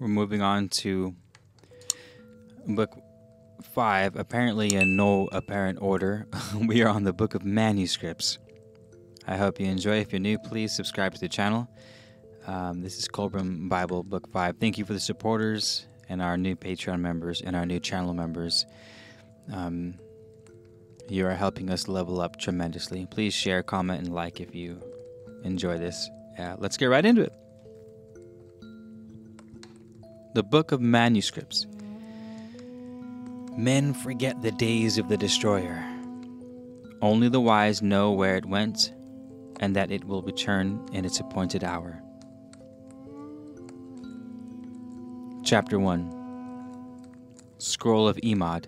We're moving on to book five, apparently in no apparent order. we are on the book of manuscripts. I hope you enjoy. If you're new, please subscribe to the channel. Um, this is Kolbrin Bible, book five. Thank you for the supporters and our new Patreon members and our new channel members. Um, you are helping us level up tremendously. Please share, comment, and like if you enjoy this. Uh, let's get right into it. The Book of Manuscripts. Men forget the days of the destroyer. Only the wise know where it went and that it will return in its appointed hour. Chapter 1 Scroll of Emad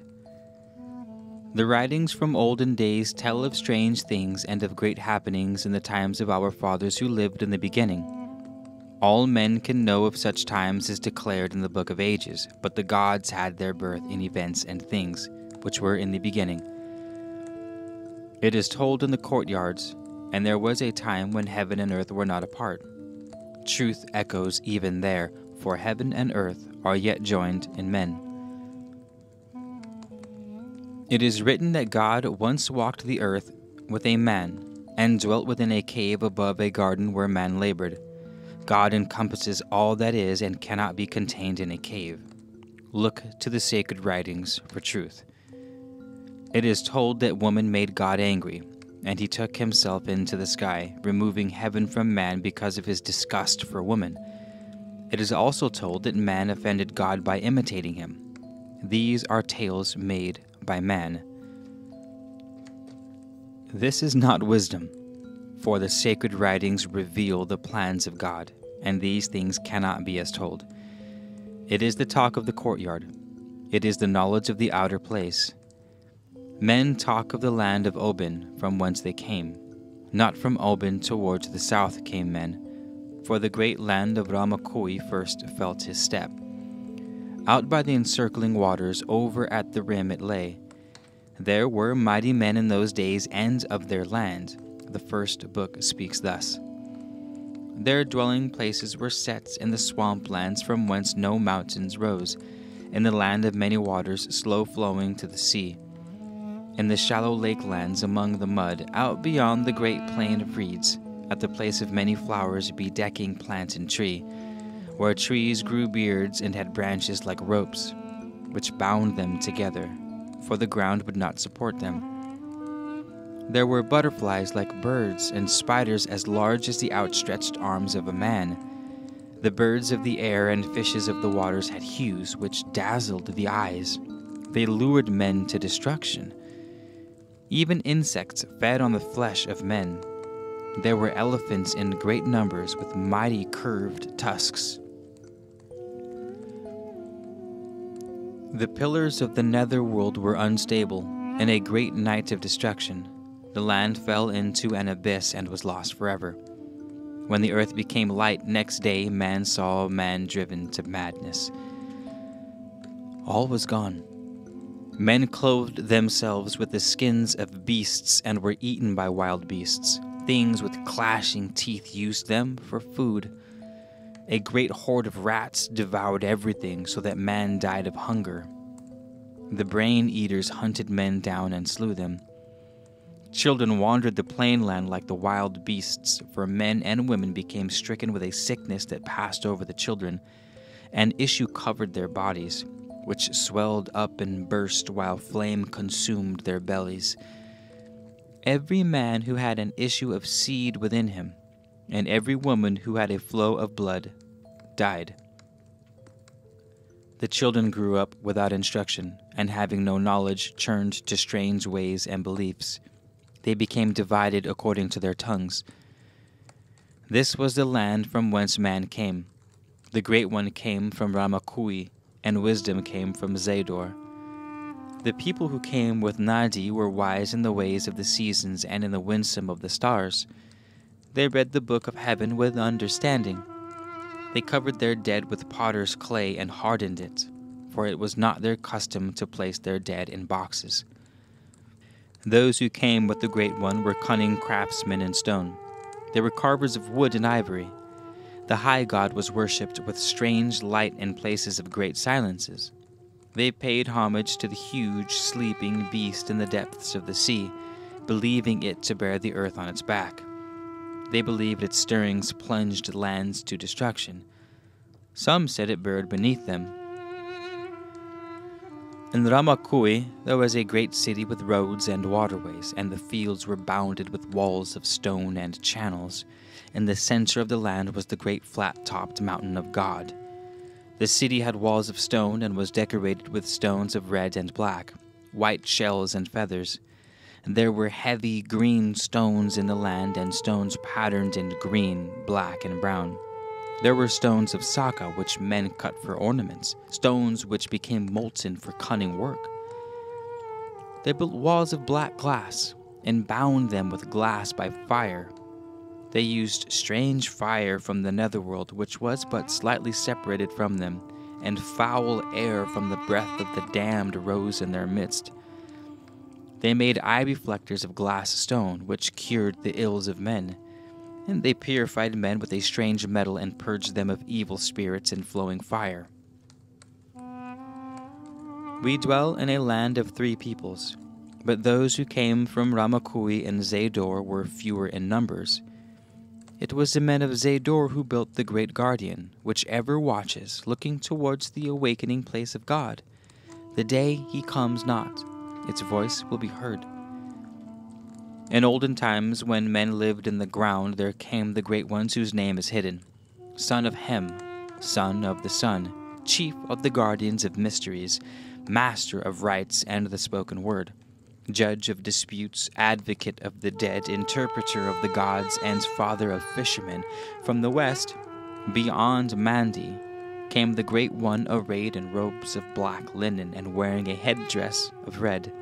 The writings from olden days tell of strange things and of great happenings in the times of our fathers who lived in the beginning. All men can know of such times as declared in the Book of Ages, but the gods had their birth in events and things which were in the beginning. It is told in the courtyards, and there was a time when heaven and earth were not apart. Truth echoes even there, for heaven and earth are yet joined in men. It is written that God once walked the earth with a man, and dwelt within a cave above a garden where man labored. God encompasses all that is and cannot be contained in a cave. Look to the sacred writings for truth. It is told that woman made God angry, and he took himself into the sky, removing heaven from man because of his disgust for woman. It is also told that man offended God by imitating him. These are tales made by man. This is not wisdom for the sacred writings reveal the plans of God, and these things cannot be as told. It is the talk of the courtyard, it is the knowledge of the outer place. Men talk of the land of Oban, from whence they came. Not from Oban towards the south came men, for the great land of Ramakui first felt his step. Out by the encircling waters, over at the rim it lay. There were mighty men in those days, ends of their land the first book speaks thus Their dwelling places were set in the swamp lands from whence no mountains rose, in the land of many waters slow flowing to the sea, in the shallow lake lands among the mud, out beyond the great plain of reeds, at the place of many flowers bedecking plant and tree, where trees grew beards and had branches like ropes, which bound them together, for the ground would not support them. There were butterflies like birds, and spiders as large as the outstretched arms of a man. The birds of the air and fishes of the waters had hues which dazzled the eyes. They lured men to destruction. Even insects fed on the flesh of men. There were elephants in great numbers with mighty curved tusks. The pillars of the nether world were unstable, in a great night of destruction. The land fell into an abyss and was lost forever. When the earth became light next day, man saw man driven to madness. All was gone. Men clothed themselves with the skins of beasts and were eaten by wild beasts. Things with clashing teeth used them for food. A great horde of rats devoured everything so that man died of hunger. The brain eaters hunted men down and slew them. Children wandered the plain land like the wild beasts, for men and women became stricken with a sickness that passed over the children. An issue covered their bodies, which swelled up and burst while flame consumed their bellies. Every man who had an issue of seed within him, and every woman who had a flow of blood, died. The children grew up without instruction, and having no knowledge, turned to strange ways and beliefs they became divided according to their tongues. This was the land from whence man came. The great one came from Ramakui, and wisdom came from Zador. The people who came with Nadi were wise in the ways of the seasons and in the winsome of the stars. They read the book of heaven with understanding. They covered their dead with potter's clay and hardened it, for it was not their custom to place their dead in boxes. Those who came with the Great One were cunning craftsmen in stone. They were carvers of wood and ivory. The high god was worshipped with strange light in places of great silences. They paid homage to the huge, sleeping beast in the depths of the sea, believing it to bear the earth on its back. They believed its stirrings plunged lands to destruction. Some said it burrowed beneath them. In Ramakui, there was a great city with roads and waterways, and the fields were bounded with walls of stone and channels. In the center of the land was the great flat topped mountain of God. The city had walls of stone and was decorated with stones of red and black, white shells and feathers. And there were heavy green stones in the land and stones patterned in green, black, and brown. There were stones of saka which men cut for ornaments, stones which became molten for cunning work. They built walls of black glass and bound them with glass by fire. They used strange fire from the netherworld, which was but slightly separated from them, and foul air from the breath of the damned rose in their midst. They made eye reflectors of glass stone, which cured the ills of men and they purified men with a strange metal and purged them of evil spirits and flowing fire. We dwell in a land of three peoples, but those who came from Ramakui and Zador were fewer in numbers. It was the men of Zador who built the great guardian, which ever watches, looking towards the awakening place of God. The day he comes not, its voice will be heard. In olden times, when men lived in the ground, there came the great ones whose name is hidden Son of Hem, Son of the Sun, Chief of the guardians of mysteries, Master of Rites and the spoken word, Judge of disputes, Advocate of the dead, Interpreter of the gods, and Father of fishermen. From the west, beyond Mandi, came the great one arrayed in robes of black linen and wearing a headdress of red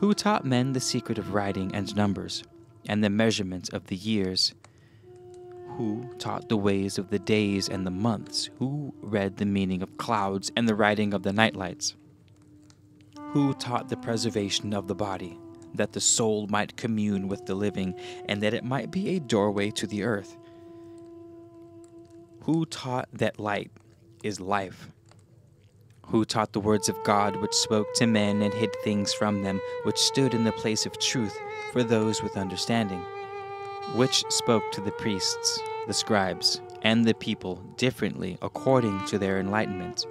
who taught men the secret of writing and numbers, and the measurement of the years, who taught the ways of the days and the months, who read the meaning of clouds and the writing of the nightlights, who taught the preservation of the body, that the soul might commune with the living, and that it might be a doorway to the earth, who taught that light is life who taught the words of God, which spoke to men and hid things from them, which stood in the place of truth for those with understanding, which spoke to the priests, the scribes, and the people differently according to their enlightenment,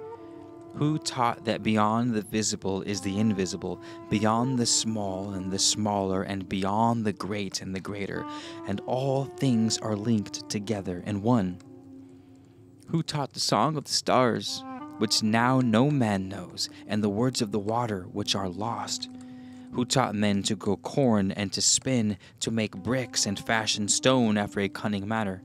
who taught that beyond the visible is the invisible, beyond the small and the smaller, and beyond the great and the greater, and all things are linked together in one, who taught the song of the stars which now no man knows, and the words of the water which are lost, who taught men to grow corn and to spin, to make bricks and fashion stone after a cunning manner,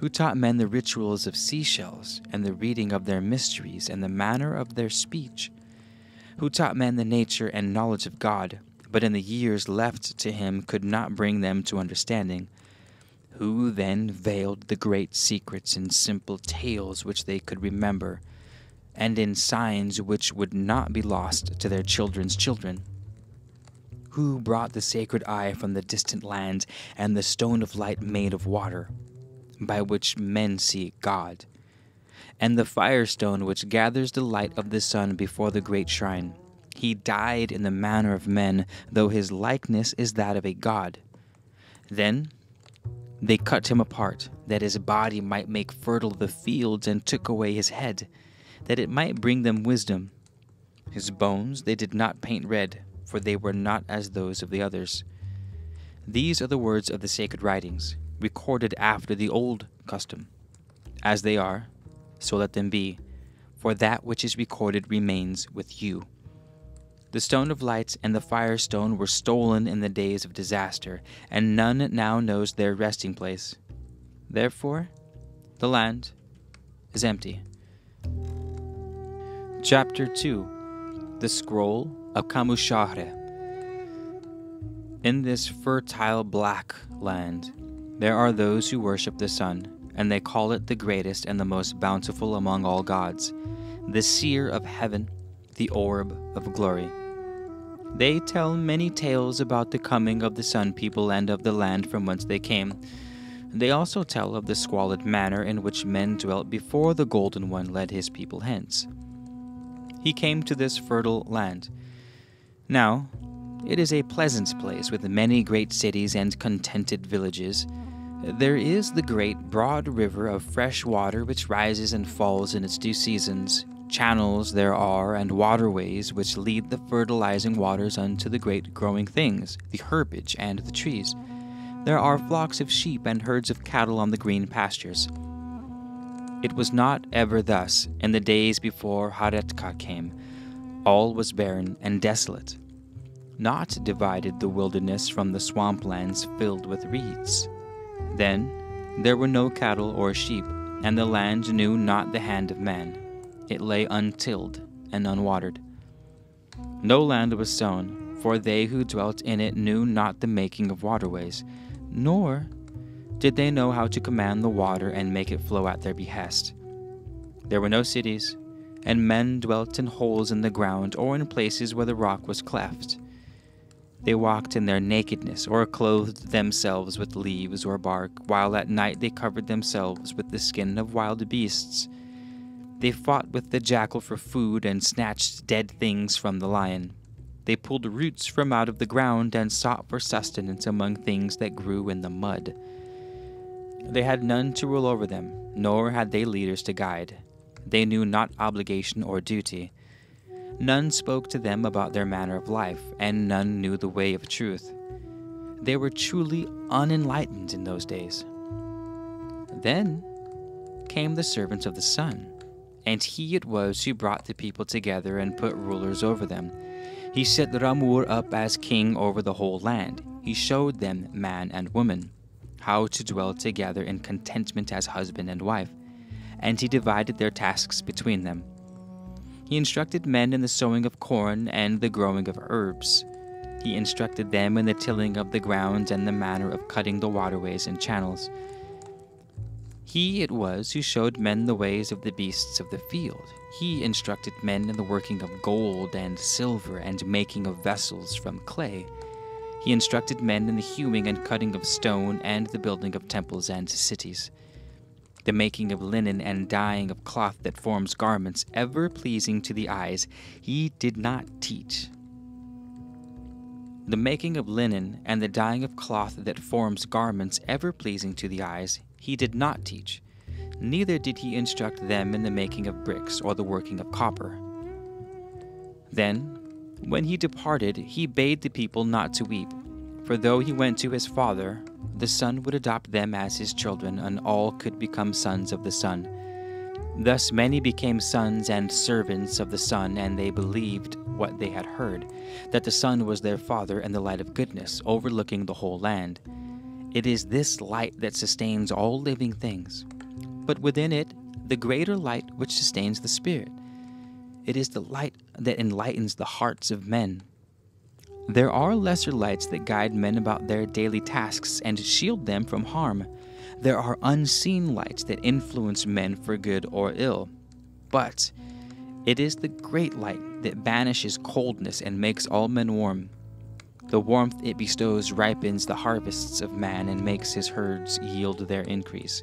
who taught men the rituals of seashells, and the reading of their mysteries, and the manner of their speech, who taught men the nature and knowledge of God, but in the years left to him could not bring them to understanding who then veiled the great secrets in simple tales which they could remember, and in signs which would not be lost to their children's children. Who brought the sacred eye from the distant lands and the stone of light made of water, by which men see God, and the firestone which gathers the light of the sun before the great shrine? He died in the manner of men, though his likeness is that of a god. Then they cut him apart, that his body might make fertile the fields, and took away his head that it might bring them wisdom. His bones they did not paint red, for they were not as those of the others. These are the words of the sacred writings, recorded after the old custom. As they are, so let them be, for that which is recorded remains with you. The stone of lights and the fire stone were stolen in the days of disaster, and none now knows their resting place. Therefore, the land is empty. Chapter 2 The Scroll of Camushahre In this fertile black land, there are those who worship the sun, and they call it the greatest and the most bountiful among all gods, the seer of heaven, the orb of glory. They tell many tales about the coming of the sun people and of the land from whence they came. They also tell of the squalid manner in which men dwelt before the Golden One led his people hence. He came to this fertile land. Now, it is a pleasant place with many great cities and contented villages. There is the great broad river of fresh water which rises and falls in its due seasons. Channels there are, and waterways which lead the fertilizing waters unto the great growing things, the herbage and the trees. There are flocks of sheep and herds of cattle on the green pastures. It was not ever thus in the days before Haretka came. All was barren and desolate. Not divided the wilderness from the swamplands filled with reeds. Then there were no cattle or sheep, and the land knew not the hand of man. It lay untilled and unwatered. No land was sown, for they who dwelt in it knew not the making of waterways nor did they know how to command the water and make it flow at their behest. There were no cities, and men dwelt in holes in the ground or in places where the rock was cleft. They walked in their nakedness, or clothed themselves with leaves or bark, while at night they covered themselves with the skin of wild beasts. They fought with the jackal for food and snatched dead things from the lion. They pulled roots from out of the ground and sought for sustenance among things that grew in the mud. They had none to rule over them, nor had they leaders to guide. They knew not obligation or duty. None spoke to them about their manner of life, and none knew the way of truth. They were truly unenlightened in those days. Then came the servants of the sun, and he it was who brought the people together and put rulers over them he set Ramur up as king over the whole land. He showed them, man and woman, how to dwell together in contentment as husband and wife, and he divided their tasks between them. He instructed men in the sowing of corn and the growing of herbs. He instructed them in the tilling of the ground and the manner of cutting the waterways and channels. He it was who showed men the ways of the beasts of the field. He instructed men in the working of gold and silver and making of vessels from clay. He instructed men in the hewing and cutting of stone and the building of temples and cities. The making of linen and dyeing of cloth that forms garments ever pleasing to the eyes, he did not teach. The making of linen and the dyeing of cloth that forms garments ever pleasing to the eyes, he did not teach, neither did he instruct them in the making of bricks or the working of copper. Then, when he departed, he bade the people not to weep, for though he went to his father, the Son would adopt them as his children, and all could become sons of the Son. Thus many became sons and servants of the Son, and they believed what they had heard, that the Son was their Father and the light of goodness, overlooking the whole land. It is this light that sustains all living things, but within it, the greater light which sustains the spirit. It is the light that enlightens the hearts of men. There are lesser lights that guide men about their daily tasks and shield them from harm. There are unseen lights that influence men for good or ill. But it is the great light that banishes coldness and makes all men warm. The warmth it bestows ripens the harvests of man and makes his herds yield their increase.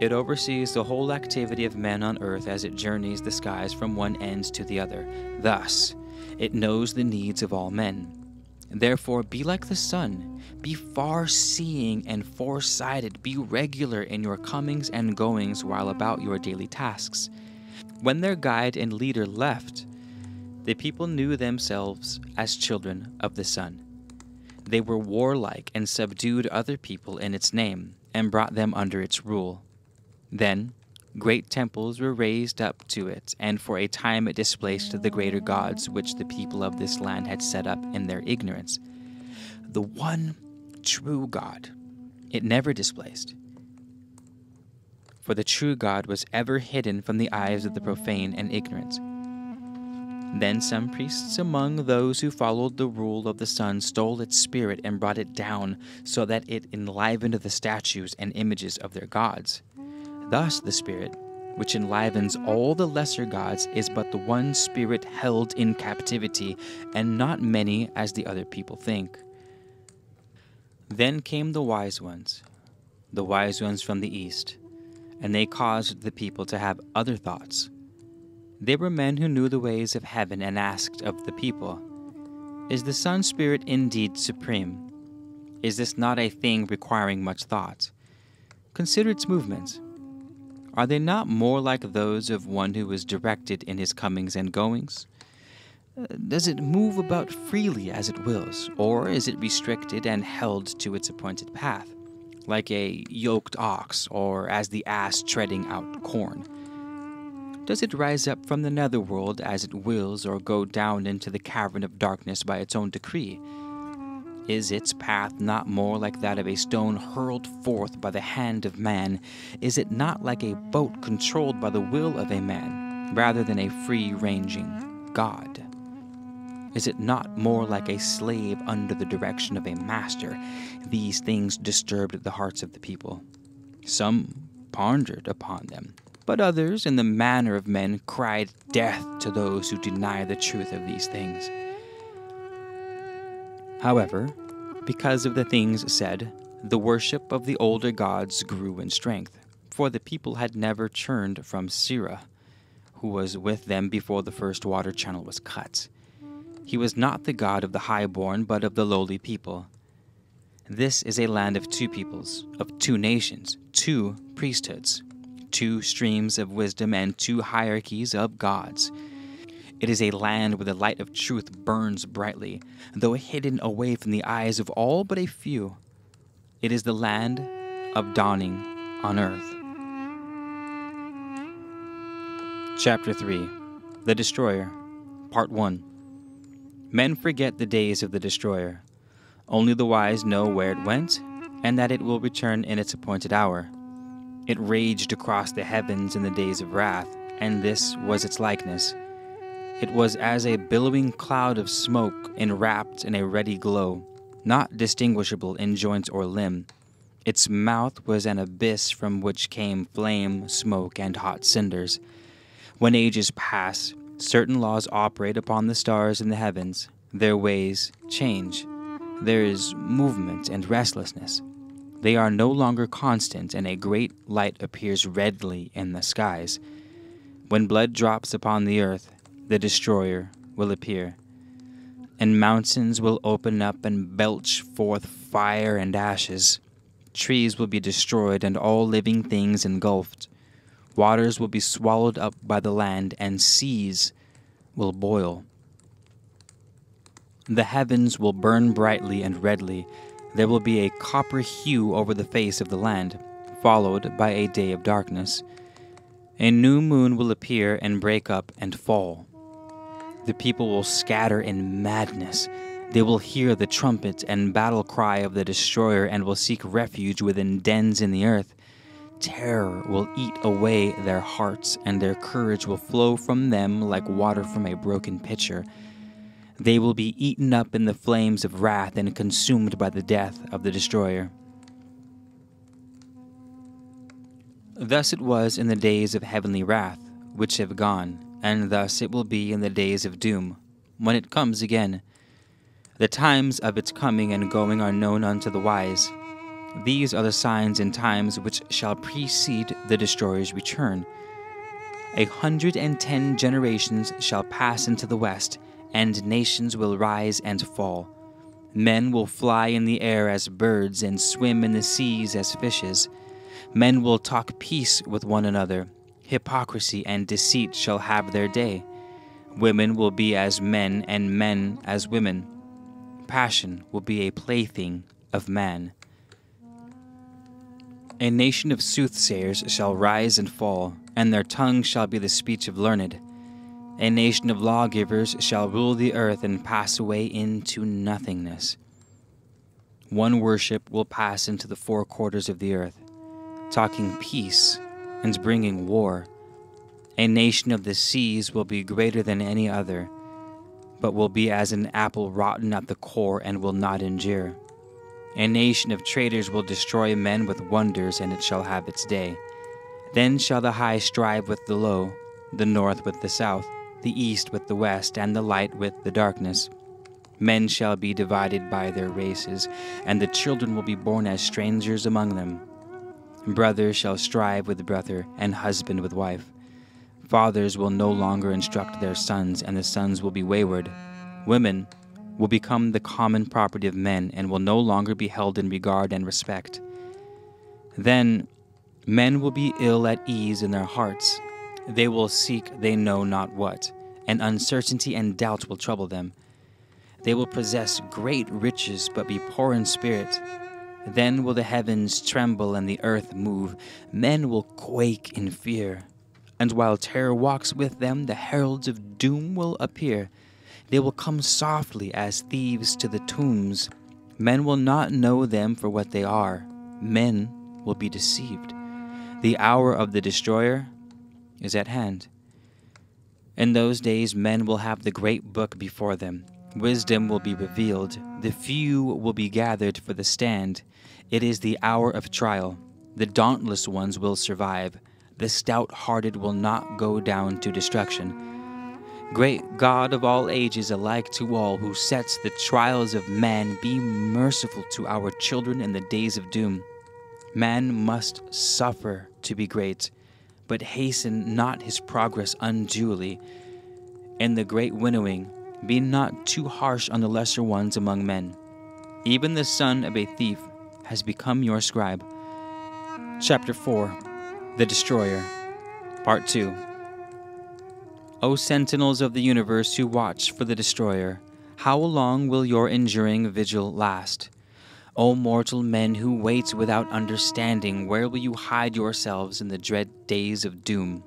It oversees the whole activity of men on earth as it journeys the skies from one end to the other. Thus, it knows the needs of all men. Therefore, be like the sun, be far seeing and foresighted, be regular in your comings and goings while about your daily tasks. When their guide and leader left, the people knew themselves as children of the sun. They were warlike and subdued other people in its name and brought them under its rule. Then great temples were raised up to it, and for a time it displaced the greater gods which the people of this land had set up in their ignorance. The one true God it never displaced. For the true God was ever hidden from the eyes of the profane and ignorant. Then some priests among those who followed the rule of the sun stole its spirit and brought it down, so that it enlivened the statues and images of their gods. Thus, the spirit, which enlivens all the lesser gods, is but the one spirit held in captivity, and not many as the other people think. Then came the wise ones, the wise ones from the east, and they caused the people to have other thoughts. They were men who knew the ways of heaven and asked of the people, Is the Sun Spirit indeed supreme? Is this not a thing requiring much thought? Consider its movements. Are they not more like those of one who is directed in his comings and goings? Uh, does it move about freely as it wills, or is it restricted and held to its appointed path, like a yoked ox, or as the ass treading out corn? Does it rise up from the netherworld as it wills, or go down into the cavern of darkness by its own decree? Is its path not more like that of a stone hurled forth by the hand of man? Is it not like a boat controlled by the will of a man, rather than a free ranging God? Is it not more like a slave under the direction of a master? These things disturbed the hearts of the people. Some pondered upon them, but others, in the manner of men, cried death to those who deny the truth of these things. However, because of the things said, the worship of the older gods grew in strength, for the people had never turned from Sirah, who was with them before the first water channel was cut. He was not the God of the highborn, but of the lowly people. This is a land of two peoples, of two nations, two priesthoods, two streams of wisdom, and two hierarchies of gods. It is a land where the light of truth burns brightly, though hidden away from the eyes of all but a few. It is the land of dawning on earth. Chapter 3 The Destroyer, Part 1 Men forget the days of the destroyer. Only the wise know where it went, and that it will return in its appointed hour. It raged across the heavens in the days of wrath, and this was its likeness. It was as a billowing cloud of smoke enwrapped in a ruddy glow, not distinguishable in joint or limb. Its mouth was an abyss from which came flame, smoke, and hot cinders. When ages pass, Certain laws operate upon the stars in the heavens. Their ways change. There is movement and restlessness. They are no longer constant, and a great light appears redly in the skies. When blood drops upon the earth, the destroyer will appear. And mountains will open up and belch forth fire and ashes. Trees will be destroyed, and all living things engulfed. Waters will be swallowed up by the land, and seas will boil. The heavens will burn brightly and redly. There will be a copper hue over the face of the land, followed by a day of darkness. A new moon will appear and break up and fall. The people will scatter in madness. They will hear the trumpet and battle cry of the destroyer and will seek refuge within dens in the earth. Terror will eat away their hearts, and their courage will flow from them like water from a broken pitcher. They will be eaten up in the flames of wrath and consumed by the death of the destroyer. Thus it was in the days of heavenly wrath, which have gone, and thus it will be in the days of doom, when it comes again. The times of its coming and going are known unto the wise these are the signs and times which shall precede the destroyer's return. A hundred and ten generations shall pass into the west, and nations will rise and fall. Men will fly in the air as birds and swim in the seas as fishes. Men will talk peace with one another. Hypocrisy and deceit shall have their day. Women will be as men, and men as women. Passion will be a plaything of man. A nation of soothsayers shall rise and fall, and their tongue shall be the speech of learned. A nation of lawgivers shall rule the earth and pass away into nothingness. One worship will pass into the four quarters of the earth, talking peace and bringing war. A nation of the seas will be greater than any other, but will be as an apple rotten at the core and will not endure. A nation of traitors will destroy men with wonders, and it shall have its day. Then shall the high strive with the low, the north with the south, the east with the west, and the light with the darkness. Men shall be divided by their races, and the children will be born as strangers among them. Brother shall strive with brother, and husband with wife. Fathers will no longer instruct their sons, and the sons will be wayward. Women will become the common property of men, and will no longer be held in regard and respect. Then men will be ill at ease in their hearts. They will seek they know not what, and uncertainty and doubt will trouble them. They will possess great riches, but be poor in spirit. Then will the heavens tremble and the earth move. Men will quake in fear. And while terror walks with them, the heralds of doom will appear. They will come softly as thieves to the tombs. Men will not know them for what they are. Men will be deceived. The hour of the destroyer is at hand. In those days, men will have the great book before them. Wisdom will be revealed. The few will be gathered for the stand. It is the hour of trial. The dauntless ones will survive. The stout hearted will not go down to destruction. Great God of all ages, alike to all who sets the trials of man, be merciful to our children in the days of doom. Man must suffer to be great, but hasten not his progress unduly. In the great winnowing, be not too harsh on the lesser ones among men. Even the son of a thief has become your scribe. Chapter 4 The Destroyer, Part 2 O sentinels of the universe who watch for the destroyer, how long will your enduring vigil last? O mortal men who wait without understanding, where will you hide yourselves in the dread days of doom?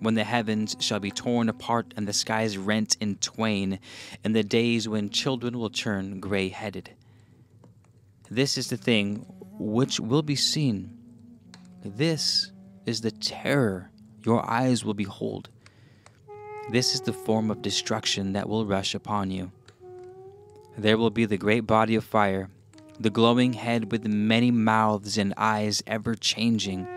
When the heavens shall be torn apart and the skies rent in twain, in the days when children will turn gray headed. This is the thing which will be seen. This is the terror your eyes will behold. This is the form of destruction that will rush upon you. There will be the great body of fire, the glowing head with many mouths and eyes ever changing.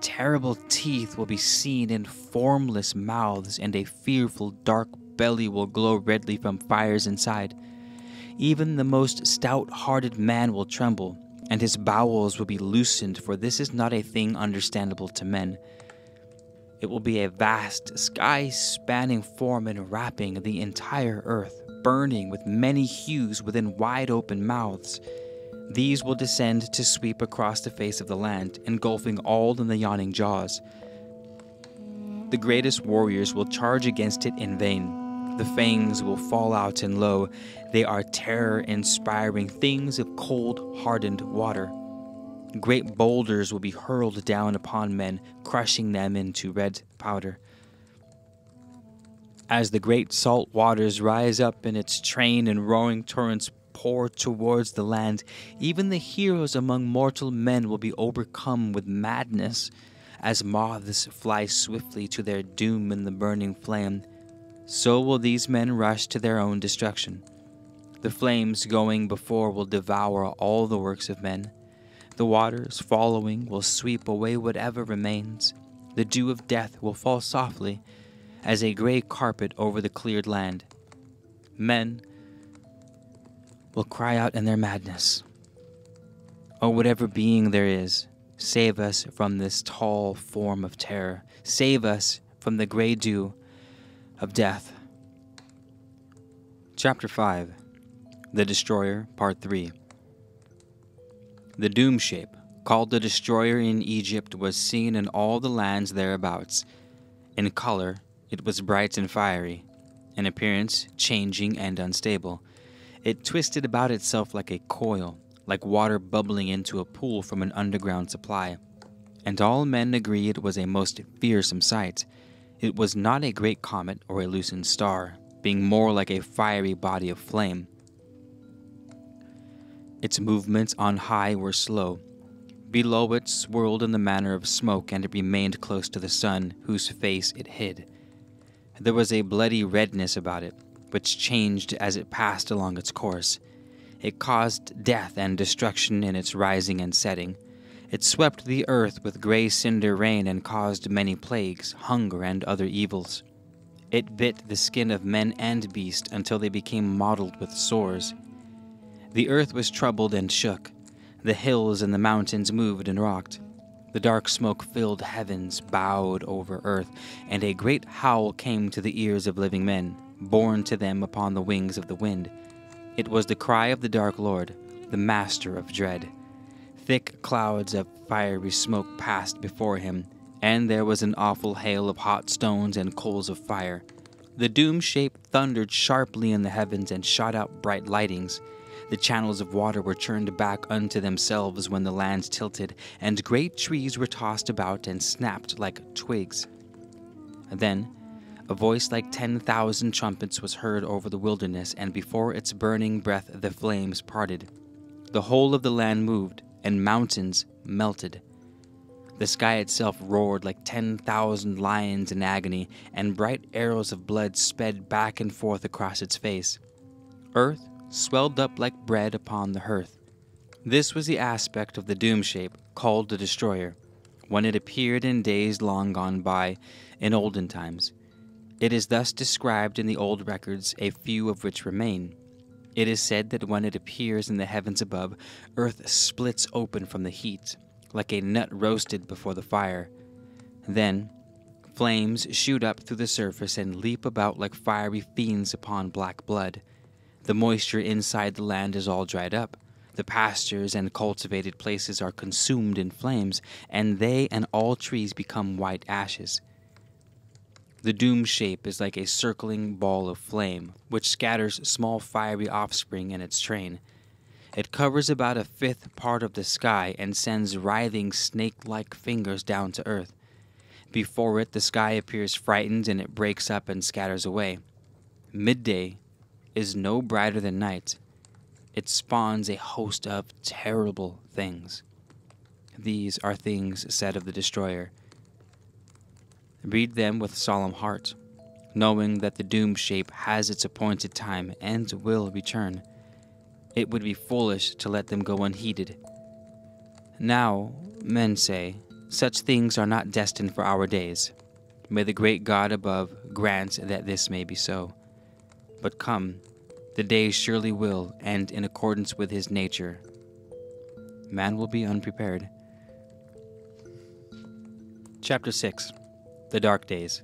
Terrible teeth will be seen in formless mouths, and a fearful dark belly will glow redly from fires inside. Even the most stout hearted man will tremble, and his bowels will be loosened, for this is not a thing understandable to men. It will be a vast, sky spanning form enwrapping the entire earth, burning with many hues within wide open mouths. These will descend to sweep across the face of the land, engulfing all in the yawning jaws. The greatest warriors will charge against it in vain. The fangs will fall out and lo, they are terror inspiring things of cold, hardened water. Great boulders will be hurled down upon men, crushing them into red powder. As the great salt waters rise up in its train and roaring torrents pour towards the land, even the heroes among mortal men will be overcome with madness. As moths fly swiftly to their doom in the burning flame, so will these men rush to their own destruction. The flames going before will devour all the works of men. The waters following will sweep away whatever remains. The dew of death will fall softly as a gray carpet over the cleared land. Men will cry out in their madness. Oh, whatever being there is, save us from this tall form of terror. Save us from the gray dew of death. Chapter 5 The Destroyer, Part 3 the doom shape, called the destroyer in Egypt, was seen in all the lands thereabouts. In color, it was bright and fiery, in appearance, changing and unstable. It twisted about itself like a coil, like water bubbling into a pool from an underground supply. And all men agree it was a most fearsome sight. It was not a great comet or a loosened star, being more like a fiery body of flame. Its movements on high were slow. Below it swirled in the manner of smoke, and it remained close to the sun, whose face it hid. There was a bloody redness about it, which changed as it passed along its course. It caused death and destruction in its rising and setting. It swept the earth with gray cinder rain and caused many plagues, hunger, and other evils. It bit the skin of men and beast until they became mottled with sores. The earth was troubled and shook. The hills and the mountains moved and rocked. The dark smoke filled heavens, bowed over earth, and a great howl came to the ears of living men, borne to them upon the wings of the wind. It was the cry of the dark Lord, the master of dread. Thick clouds of fiery smoke passed before him, and there was an awful hail of hot stones and coals of fire. The doom shape thundered sharply in the heavens and shot out bright lightnings. The channels of water were turned back unto themselves when the lands tilted, and great trees were tossed about and snapped like twigs. Then a voice like ten thousand trumpets was heard over the wilderness, and before its burning breath the flames parted. The whole of the land moved, and mountains melted. The sky itself roared like ten thousand lions in agony, and bright arrows of blood sped back and forth across its face. Earth swelled up like bread upon the hearth. This was the aspect of the doom shape called the destroyer, when it appeared in days long gone by, in olden times. It is thus described in the old records, a few of which remain. It is said that when it appears in the heavens above, earth splits open from the heat, like a nut roasted before the fire. Then, flames shoot up through the surface and leap about like fiery fiends upon black blood. The moisture inside the land is all dried up. The pastures and cultivated places are consumed in flames, and they and all trees become white ashes. The doom shape is like a circling ball of flame, which scatters small fiery offspring in its train. It covers about a fifth part of the sky and sends writhing snake like fingers down to earth. Before it, the sky appears frightened and it breaks up and scatters away. Midday is no brighter than night. It spawns a host of terrible things. These are things said of the destroyer. Read them with solemn heart, knowing that the doom shape has its appointed time and will return. It would be foolish to let them go unheeded. Now, men say, such things are not destined for our days. May the great God above grant that this may be so. But come, the day surely will end in accordance with his nature. Man will be unprepared. Chapter 6 The Dark Days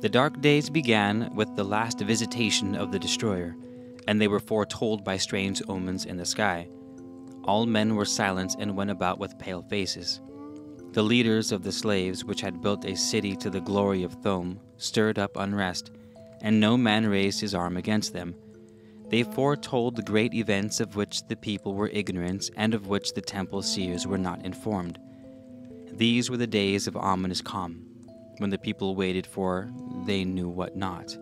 The dark days began with the last visitation of the destroyer, and they were foretold by strange omens in the sky. All men were silent and went about with pale faces. The leaders of the slaves, which had built a city to the glory of Thome, stirred up unrest and no man raised his arm against them. They foretold the great events of which the people were ignorant and of which the temple seers were not informed. These were the days of ominous calm, when the people waited for they knew what not.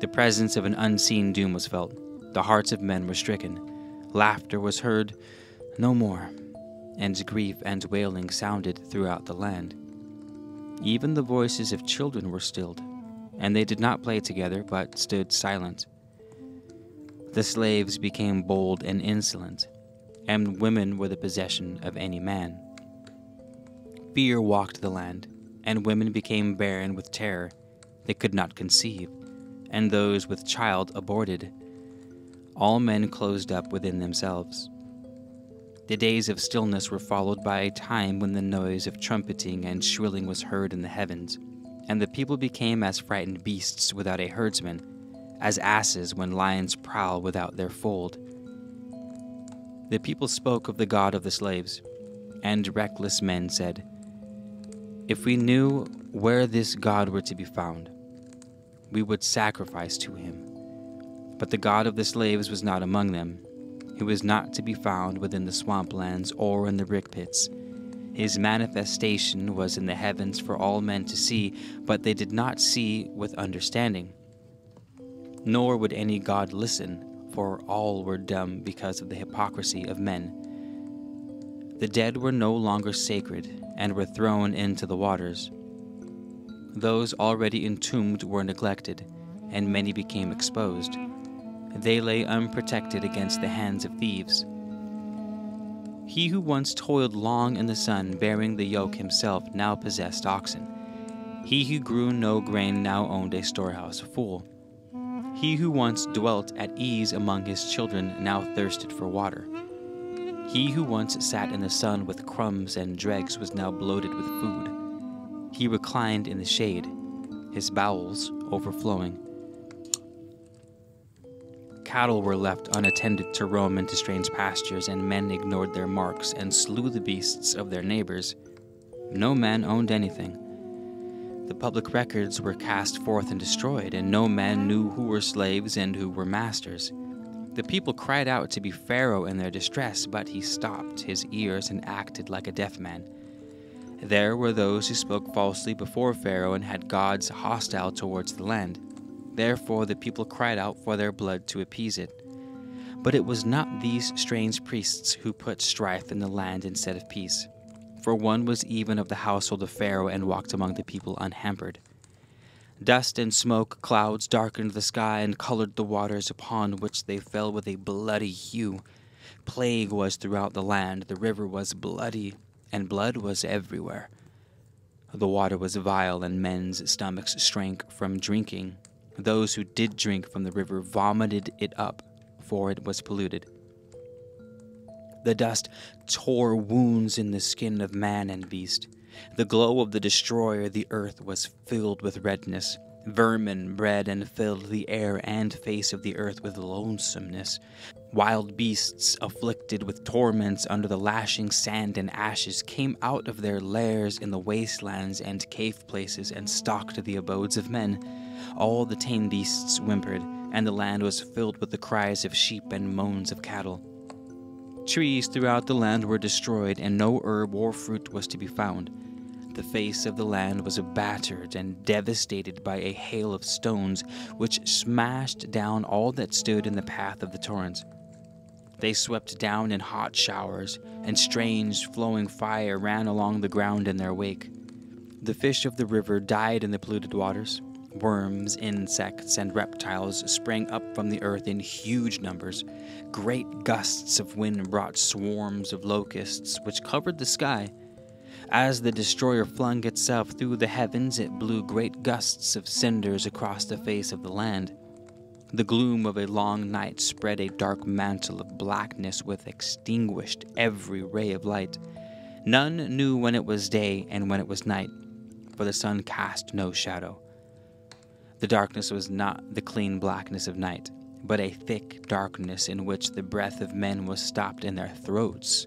The presence of an unseen doom was felt. The hearts of men were stricken. Laughter was heard no more, and grief and wailing sounded throughout the land. Even the voices of children were stilled and they did not play together, but stood silent. The slaves became bold and insolent, and women were the possession of any man. Fear walked the land, and women became barren with terror. They could not conceive, and those with child aborted. All men closed up within themselves. The days of stillness were followed by a time when the noise of trumpeting and shrilling was heard in the heavens and the people became as frightened beasts without a herdsman, as asses when lions prowl without their fold. The people spoke of the God of the slaves, and reckless men said, If we knew where this God were to be found, we would sacrifice to him. But the God of the slaves was not among them. He was not to be found within the swamplands or in the brick pits his manifestation was in the heavens for all men to see, but they did not see with understanding. Nor would any God listen, for all were dumb because of the hypocrisy of men. The dead were no longer sacred and were thrown into the waters. Those already entombed were neglected, and many became exposed. They lay unprotected against the hands of thieves. He who once toiled long in the sun bearing the yoke himself now possessed oxen. He who grew no grain now owned a storehouse full. He who once dwelt at ease among his children now thirsted for water. He who once sat in the sun with crumbs and dregs was now bloated with food. He reclined in the shade, his bowels overflowing. Cattle were left unattended to roam into strange pastures, and men ignored their marks and slew the beasts of their neighbors. No man owned anything. The public records were cast forth and destroyed, and no man knew who were slaves and who were masters. The people cried out to be Pharaoh in their distress, but he stopped his ears and acted like a deaf man. There were those who spoke falsely before Pharaoh and had gods hostile towards the land. Therefore the people cried out for their blood to appease it. But it was not these strange priests who put strife in the land instead of peace. For one was even of the household of Pharaoh and walked among the people unhampered. Dust and smoke clouds darkened the sky and colored the waters upon which they fell with a bloody hue. Plague was throughout the land, the river was bloody, and blood was everywhere. The water was vile, and men's stomachs shrank from drinking. Those who did drink from the river vomited it up, for it was polluted. The dust tore wounds in the skin of man and beast. The glow of the destroyer, the earth was filled with redness. Vermin bred and filled the air and face of the earth with lonesomeness. Wild beasts, afflicted with torments under the lashing sand and ashes, came out of their lairs in the wastelands and cave places and stalked the abodes of men. All the tame beasts whimpered, and the land was filled with the cries of sheep and moans of cattle. Trees throughout the land were destroyed, and no herb or fruit was to be found. The face of the land was battered and devastated by a hail of stones, which smashed down all that stood in the path of the torrents. They swept down in hot showers, and strange flowing fire ran along the ground in their wake. The fish of the river died in the polluted waters. Worms, insects, and reptiles sprang up from the earth in huge numbers. Great gusts of wind brought swarms of locusts, which covered the sky. As the destroyer flung itself through the heavens, it blew great gusts of cinders across the face of the land. The gloom of a long night spread a dark mantle of blackness which extinguished every ray of light. None knew when it was day and when it was night, for the sun cast no shadow. The darkness was not the clean blackness of night, but a thick darkness in which the breath of men was stopped in their throats.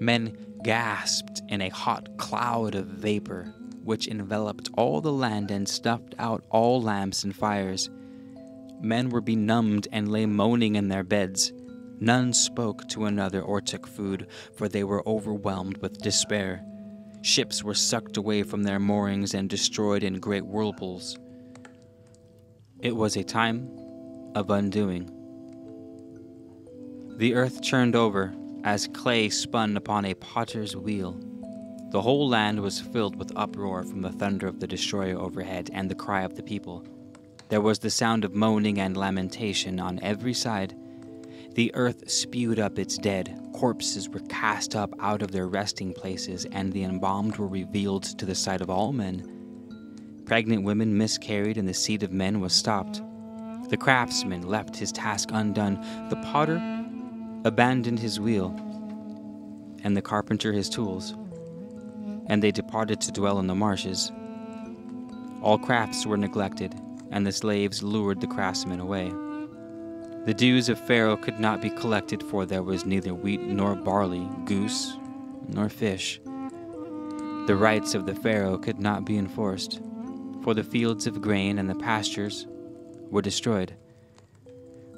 Men gasped in a hot cloud of vapor, which enveloped all the land and snuffed out all lamps and fires. Men were benumbed and lay moaning in their beds. None spoke to another or took food, for they were overwhelmed with despair. Ships were sucked away from their moorings and destroyed in great whirlpools. It was a time of undoing. The earth churned over as clay spun upon a potter's wheel. The whole land was filled with uproar from the thunder of the destroyer overhead and the cry of the people. There was the sound of moaning and lamentation on every side. The earth spewed up its dead, corpses were cast up out of their resting places, and the embalmed were revealed to the sight of all men. Pregnant women miscarried, and the seed of men was stopped. The craftsman left his task undone. The potter abandoned his wheel, and the carpenter his tools. And they departed to dwell in the marshes. All crafts were neglected, and the slaves lured the craftsmen away. The dues of Pharaoh could not be collected, for there was neither wheat nor barley, goose nor fish. The rights of the Pharaoh could not be enforced for the fields of grain and the pastures were destroyed.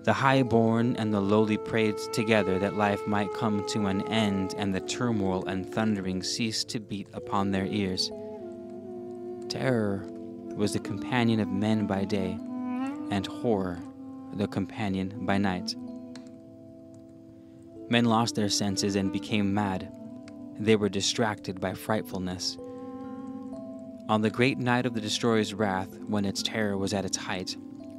The high-born and the lowly prayed together that life might come to an end and the turmoil and thundering cease to beat upon their ears. Terror was the companion of men by day, and horror the companion by night. Men lost their senses and became mad. They were distracted by frightfulness on the great night of the destroyer's wrath, when its terror was at its height,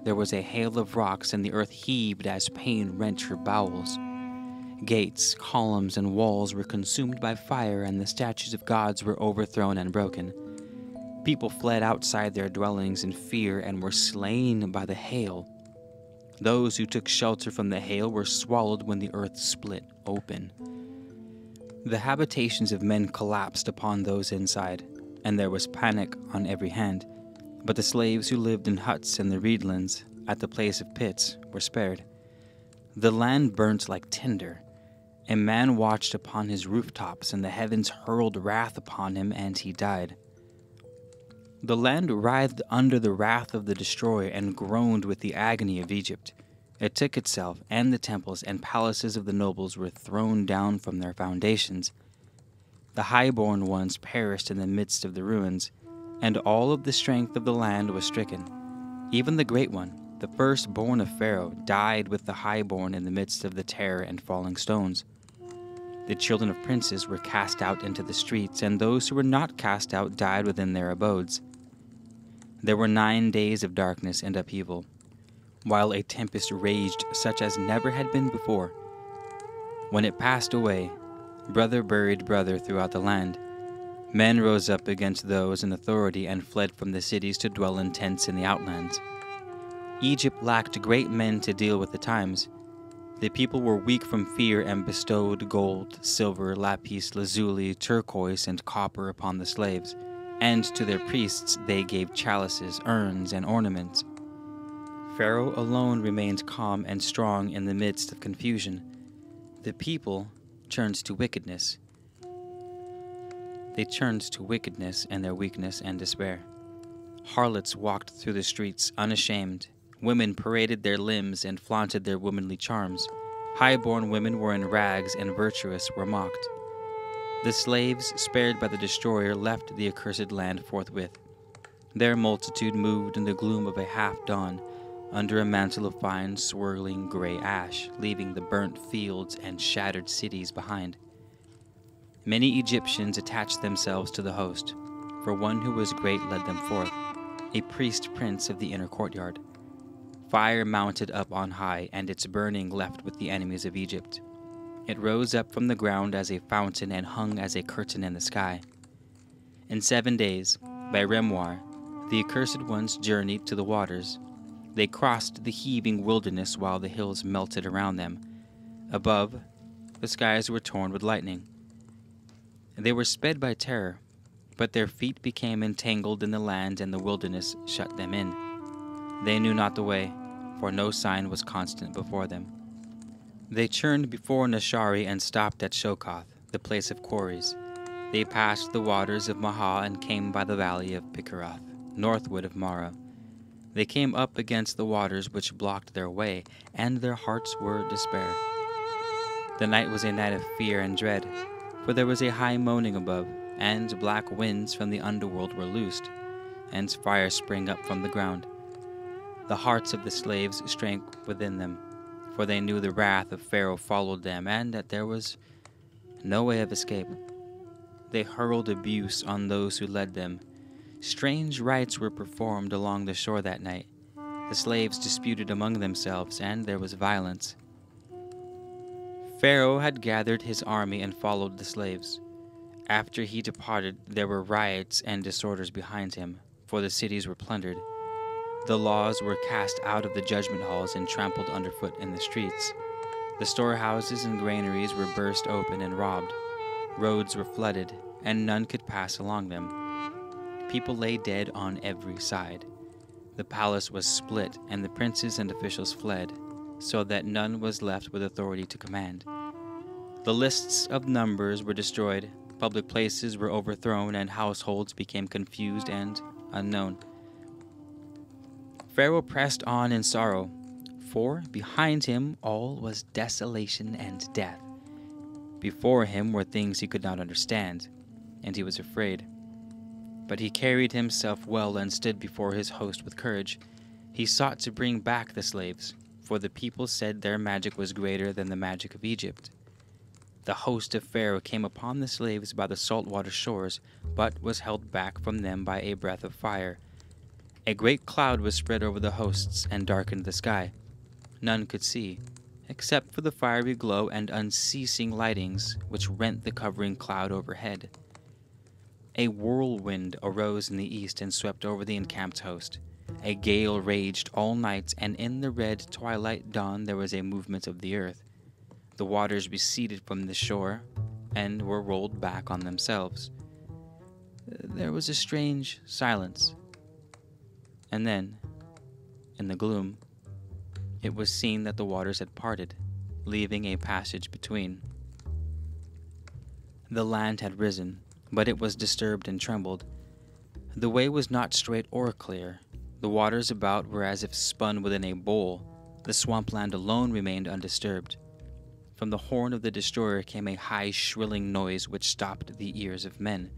there was a hail of rocks, and the earth heaved as pain rent her bowels. Gates, columns, and walls were consumed by fire, and the statues of gods were overthrown and broken. people fled outside their dwellings in fear and were slain by the hail. Those who took shelter from the hail were swallowed when the earth split open. The habitations of men collapsed upon those inside, and there was panic on every hand. But the slaves who lived in huts in the reedlands, at the place of pits, were spared. The land burnt like tinder. A man watched upon his rooftops, and the heavens hurled wrath upon him, and he died. The land writhed under the wrath of the destroyer and groaned with the agony of Egypt. It took itself, and the temples and palaces of the nobles were thrown down from their foundations. The high-born ones perished in the midst of the ruins, and all of the strength of the land was stricken. Even the great one, the firstborn of Pharaoh, died with the highborn in the midst of the terror and falling stones. The children of princes were cast out into the streets, and those who were not cast out died within their abodes. There were nine days of darkness and upheaval, while a tempest raged such as never had been before. When it passed away, brother buried brother throughout the land. Men rose up against those in authority and fled from the cities to dwell in tents in the outlands. Egypt lacked great men to deal with the times. The people were weak from fear and bestowed gold, silver, lapis lazuli, turquoise, and copper upon the slaves, and to their priests they gave chalices, urns, and ornaments. Pharaoh alone remained calm and strong in the midst of confusion. The people turned to wickedness they turned to wickedness and their weakness and despair. Harlots walked through the streets unashamed. Women paraded their limbs and flaunted their womanly charms. High-born women were in rags and virtuous were mocked. The slaves, spared by the destroyer, left the accursed land forthwith. Their multitude moved in the gloom of a half dawn, under a mantle of fine, swirling gray ash, leaving the burnt fields and shattered cities behind. Many Egyptians attached themselves to the host, for one who was great led them forth, a priest prince of the inner courtyard. Fire mounted up on high, and its burning left with the enemies of Egypt. It rose up from the ground as a fountain and hung as a curtain in the sky. In seven days, by Remwar, the accursed ones journeyed to the waters. They crossed the heaving wilderness while the hills melted around them. Above, the skies were torn with lightning. They were sped by terror, but their feet became entangled in the land, and the wilderness shut them in. They knew not the way, for no sign was constant before them. They churned before Nashari and stopped at Shokoth, the place of quarries. They passed the waters of Mahah and came by the valley of Pikeroth, northward of Marah. They came up against the waters which blocked their way, and their hearts were despair. The night was a night of fear and dread, for there was a high moaning above, and black winds from the underworld were loosed, and fire sprang up from the ground. The hearts of the slaves shrank within them, for they knew the wrath of Pharaoh followed them, and that there was no way of escape. They hurled abuse on those who led them. Strange rites were performed along the shore that night. The slaves disputed among themselves, and there was violence. Pharaoh had gathered his army and followed the slaves. After he departed, there were riots and disorders behind him, for the cities were plundered. The laws were cast out of the judgment halls and trampled underfoot in the streets. The storehouses and granaries were burst open and robbed. Roads were flooded, and none could pass along them. People lay dead on every side. The palace was split, and the princes and officials fled so that none was left with authority to command. The lists of numbers were destroyed, public places were overthrown, and households became confused and unknown. Pharaoh pressed on in sorrow, for behind him all was desolation and death. Before him were things he could not understand, and he was afraid. But he carried himself well and stood before his host with courage. He sought to bring back the slaves, for the people said their magic was greater than the magic of Egypt. The host of Pharaoh came upon the slaves by the saltwater shores, but was held back from them by a breath of fire. A great cloud was spread over the hosts and darkened the sky. None could see, except for the fiery glow and unceasing lightings which rent the covering cloud overhead. A whirlwind arose in the east and swept over the encamped host. A gale raged all night, and in the red twilight dawn there was a movement of the earth. The waters receded from the shore and were rolled back on themselves. There was a strange silence. And then, in the gloom, it was seen that the waters had parted, leaving a passage between. The land had risen, but it was disturbed and trembled. The way was not straight or clear. The waters about were as if spun within a bowl. The swampland alone remained undisturbed. From the horn of the destroyer came a high, shrilling noise which stopped the ears of men.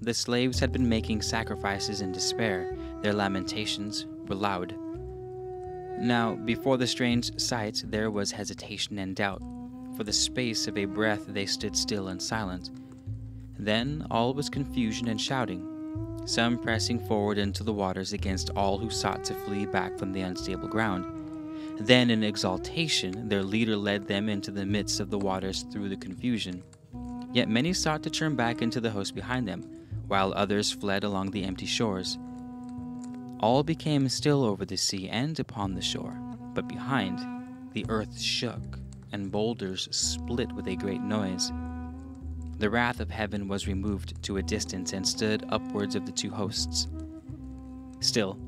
The slaves had been making sacrifices in despair. Their lamentations were loud. Now, before the strange sight, there was hesitation and doubt. For the space of a breath, they stood still and silent. Then all was confusion and shouting, some pressing forward into the waters against all who sought to flee back from the unstable ground. Then, in exultation, their leader led them into the midst of the waters through the confusion. Yet many sought to turn back into the host behind them, while others fled along the empty shores. All became still over the sea and upon the shore, but behind, the earth shook, and boulders split with a great noise. The wrath of heaven was removed to a distance and stood upwards of the two hosts. Still,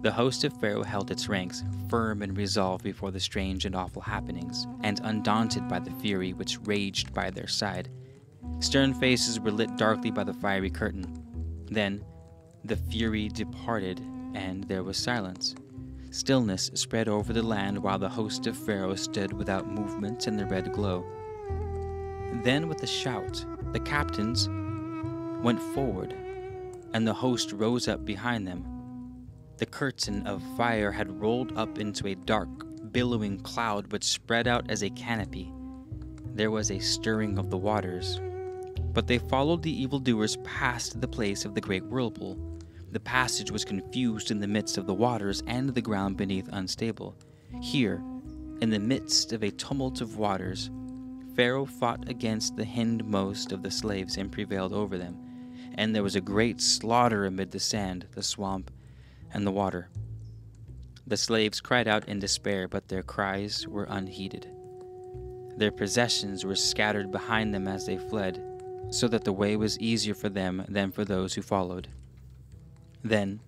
the host of Pharaoh held its ranks, firm and resolved before the strange and awful happenings, and undaunted by the fury which raged by their side. Stern faces were lit darkly by the fiery curtain. Then the fury departed, and there was silence. Stillness spread over the land while the host of Pharaoh stood without movement in the red glow. Then, with a shout, the captains went forward, and the host rose up behind them. The curtain of fire had rolled up into a dark, billowing cloud which spread out as a canopy. There was a stirring of the waters. But they followed the evildoers past the place of the great whirlpool. The passage was confused in the midst of the waters and the ground beneath unstable. Here, in the midst of a tumult of waters, Pharaoh fought against the hindmost of the slaves and prevailed over them. And there was a great slaughter amid the sand, the swamp, and the water. The slaves cried out in despair, but their cries were unheeded. Their possessions were scattered behind them as they fled, so that the way was easier for them than for those who followed. Then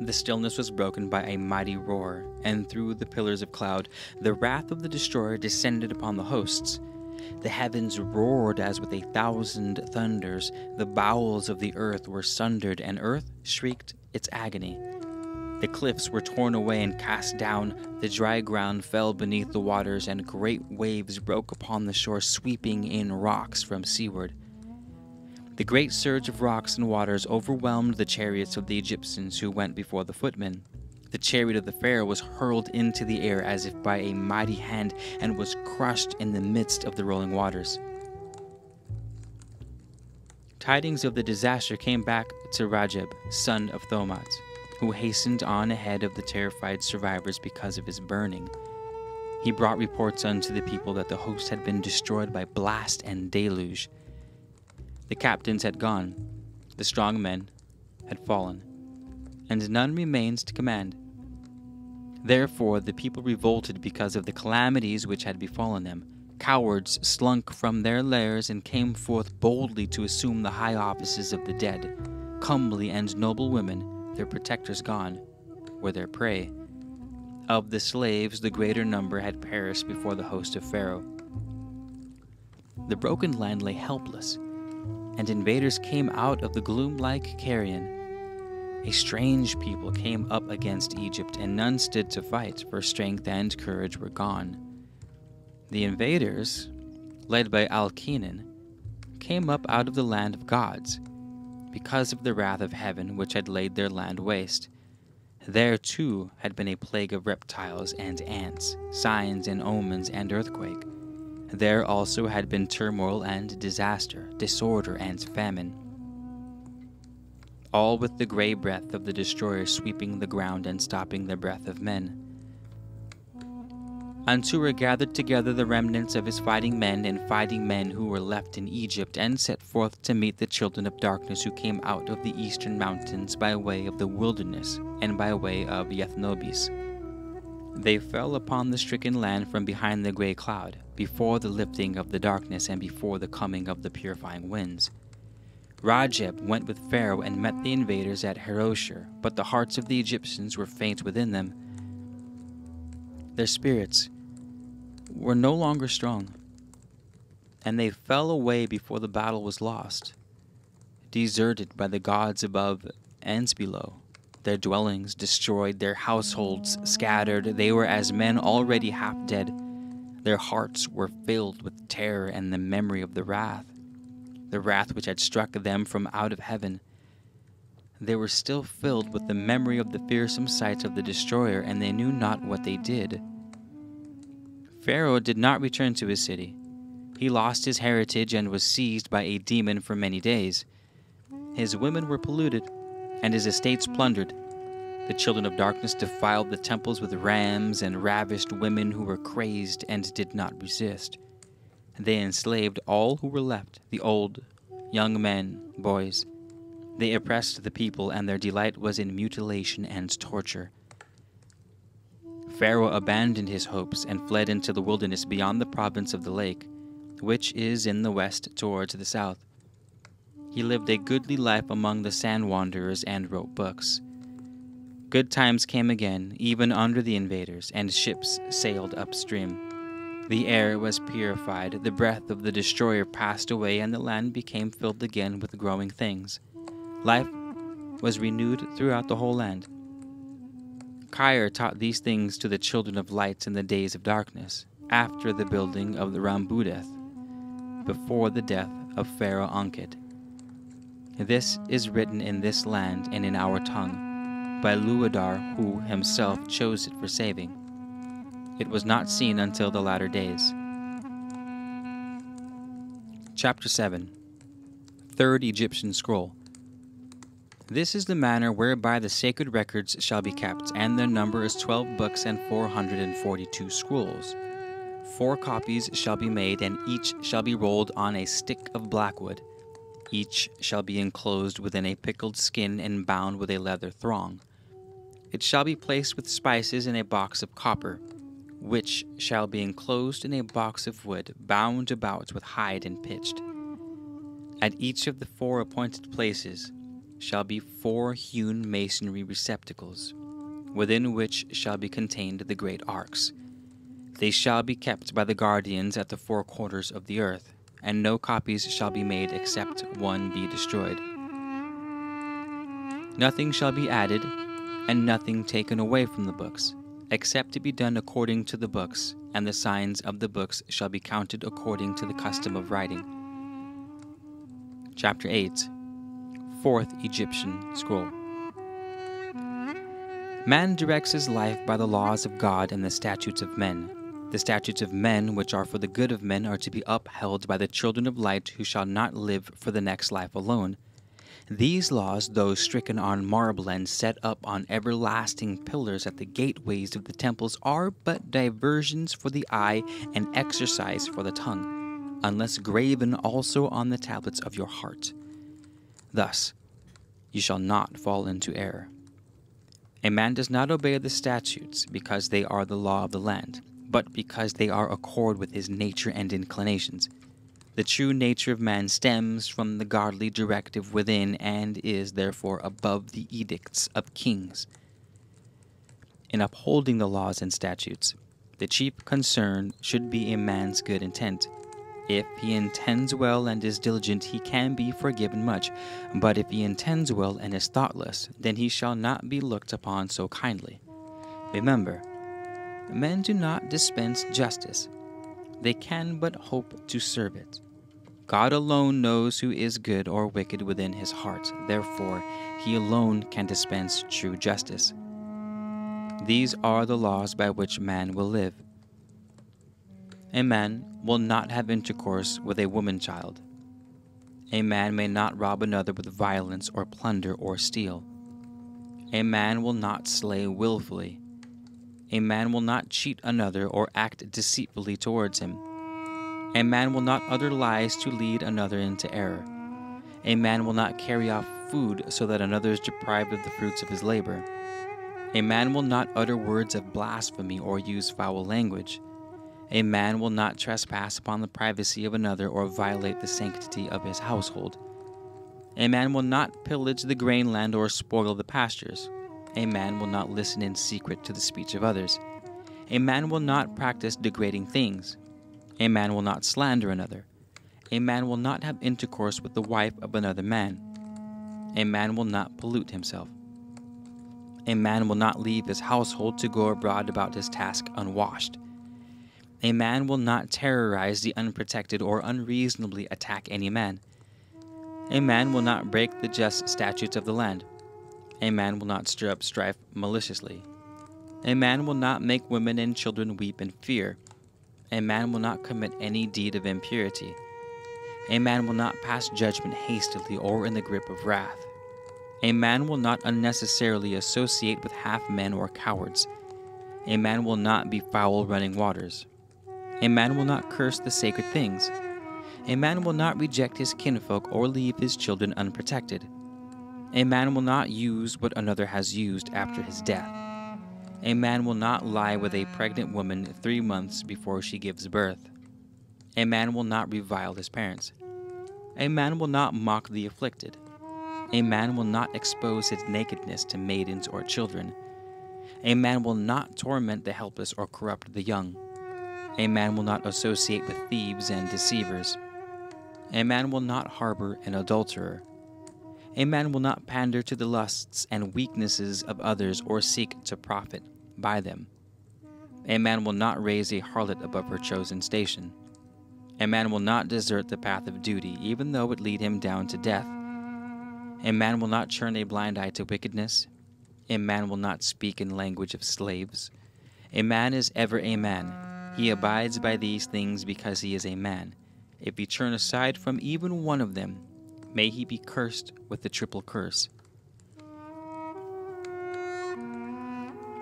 the stillness was broken by a mighty roar, and through the pillars of cloud the wrath of the destroyer descended upon the hosts the heavens roared as with a thousand thunders. The bowels of the earth were sundered, and earth shrieked its agony. The cliffs were torn away and cast down. The dry ground fell beneath the waters, and great waves broke upon the shore, sweeping in rocks from seaward. The great surge of rocks and waters overwhelmed the chariots of the Egyptians who went before the footmen. The chariot of the Pharaoh was hurled into the air as if by a mighty hand and was crushed in the midst of the rolling waters. Tidings of the disaster came back to Rajab, son of Thomat, who hastened on ahead of the terrified survivors because of his burning. He brought reports unto the people that the host had been destroyed by blast and deluge. The captains had gone, the strong men had fallen, and none remains to command. Therefore the people revolted because of the calamities which had befallen them. Cowards slunk from their lairs and came forth boldly to assume the high offices of the dead. Comely and noble women, their protectors gone, were their prey. Of the slaves, the greater number had perished before the host of Pharaoh. The broken land lay helpless, and invaders came out of the gloom like carrion a strange people came up against Egypt, and none stood to fight, for strength and courage were gone. The invaders, led by Alkenan, came up out of the land of gods, because of the wrath of heaven which had laid their land waste. There too had been a plague of reptiles and ants, signs and omens and earthquake. There also had been turmoil and disaster, disorder and famine all with the gray breath of the destroyer sweeping the ground and stopping the breath of men. were gathered together the remnants of his fighting men and fighting men who were left in Egypt, and set forth to meet the children of darkness who came out of the eastern mountains by way of the wilderness and by way of Yethnobis. They fell upon the stricken land from behind the grey cloud, before the lifting of the darkness and before the coming of the purifying winds. Rajab went with Pharaoh and met the invaders at Harosheth, but the hearts of the Egyptians were faint within them. Their spirits were no longer strong, and they fell away before the battle was lost, deserted by the gods above and below. Their dwellings destroyed, their households scattered, they were as men already half dead. Their hearts were filled with terror and the memory of the wrath, the wrath which had struck them from out of heaven. They were still filled with the memory of the fearsome sights of the destroyer, and they knew not what they did. Pharaoh did not return to his city. He lost his heritage and was seized by a demon for many days. His women were polluted, and his estates plundered. The children of darkness defiled the temples with rams and ravished women who were crazed and did not resist. They enslaved all who were left, the old, young men, boys. They oppressed the people, and their delight was in mutilation and torture. Pharaoh abandoned his hopes and fled into the wilderness beyond the province of the lake, which is in the west towards the south. He lived a goodly life among the sand wanderers and wrote books. Good times came again, even under the invaders, and ships sailed upstream. The air was purified, the breath of the destroyer passed away, and the land became filled again with growing things. Life was renewed throughout the whole land. Kir taught these things to the children of light in the days of darkness, after the building of the Rambudeth, before the death of Pharaoh Ankhet. This is written in this land and in our tongue, by Luadar, who himself chose it for saving. It was not seen until the latter days. Chapter 7 Third Egyptian Scroll this is the manner whereby the sacred records shall be kept, and their number is twelve books and four hundred and forty two scrolls. Four copies shall be made, and each shall be rolled on a stick of blackwood. Each shall be enclosed within a pickled skin and bound with a leather thong. It shall be placed with spices in a box of copper, which shall be enclosed in a box of wood, bound about with hide and pitched. At each of the four appointed places shall be four hewn masonry receptacles, within which shall be contained the great arks. They shall be kept by the guardians at the four quarters of the earth, and no copies shall be made except one be destroyed. Nothing shall be added, and nothing taken away from the books, except to be done according to the books, and the signs of the books shall be counted according to the custom of writing. Chapter 8 fourth Egyptian scroll. Man directs his life by the laws of God and the statutes of men. The statutes of men, which are for the good of men, are to be upheld by the children of light who shall not live for the next life alone. These laws, though stricken on marble and set up on everlasting pillars at the gateways of the temples, are but diversions for the eye and exercise for the tongue, unless graven also on the tablets of your heart. Thus, you shall not fall into error. A man does not obey the statutes because they are the law of the land, but because they are accord with his nature and inclinations. The true nature of man stems from the godly directive within and is therefore above the edicts of kings. In upholding the laws and statutes, the chief concern should be a man's good intent if he intends well and is diligent, he can be forgiven much. But if he intends well and is thoughtless, then he shall not be looked upon so kindly. Remember, men do not dispense justice, they can but hope to serve it. God alone knows who is good or wicked within his heart, therefore, he alone can dispense true justice. These are the laws by which man will live. A man will not have intercourse with a woman child. A man may not rob another with violence or plunder or steal. A man will not slay wilfully. A man will not cheat another or act deceitfully towards him. A man will not utter lies to lead another into error. A man will not carry off food so that another is deprived of the fruits of his labor. A man will not utter words of blasphemy or use foul language. A man will not trespass upon the privacy of another or violate the sanctity of his household. A man will not pillage the grain land or spoil the pastures. A man will not listen in secret to the speech of others. A man will not practice degrading things. A man will not slander another. A man will not have intercourse with the wife of another man. A man will not pollute himself. A man will not leave his household to go abroad about his task unwashed. A man will not terrorize the unprotected or unreasonably attack any man. A man will not break the just statutes of the land. A man will not stir up strife maliciously. A man will not make women and children weep in fear. A man will not commit any deed of impurity. A man will not pass judgment hastily or in the grip of wrath. A man will not unnecessarily associate with half men or cowards. A man will not be foul running waters. A man will not curse the sacred things. A man will not reject his kinfolk or leave his children unprotected. A man will not use what another has used after his death. A man will not lie with a pregnant woman three months before she gives birth. A man will not revile his parents. A man will not mock the afflicted. A man will not expose his nakedness to maidens or children. A man will not torment the helpless or corrupt the young. A man will not associate with thieves and deceivers. A man will not harbor an adulterer. A man will not pander to the lusts and weaknesses of others or seek to profit by them. A man will not raise a harlot above her chosen station. A man will not desert the path of duty, even though it lead him down to death. A man will not turn a blind eye to wickedness. A man will not speak in language of slaves. A man is ever a man. He abides by these things because he is a man. If he turn aside from even one of them, may he be cursed with the triple curse.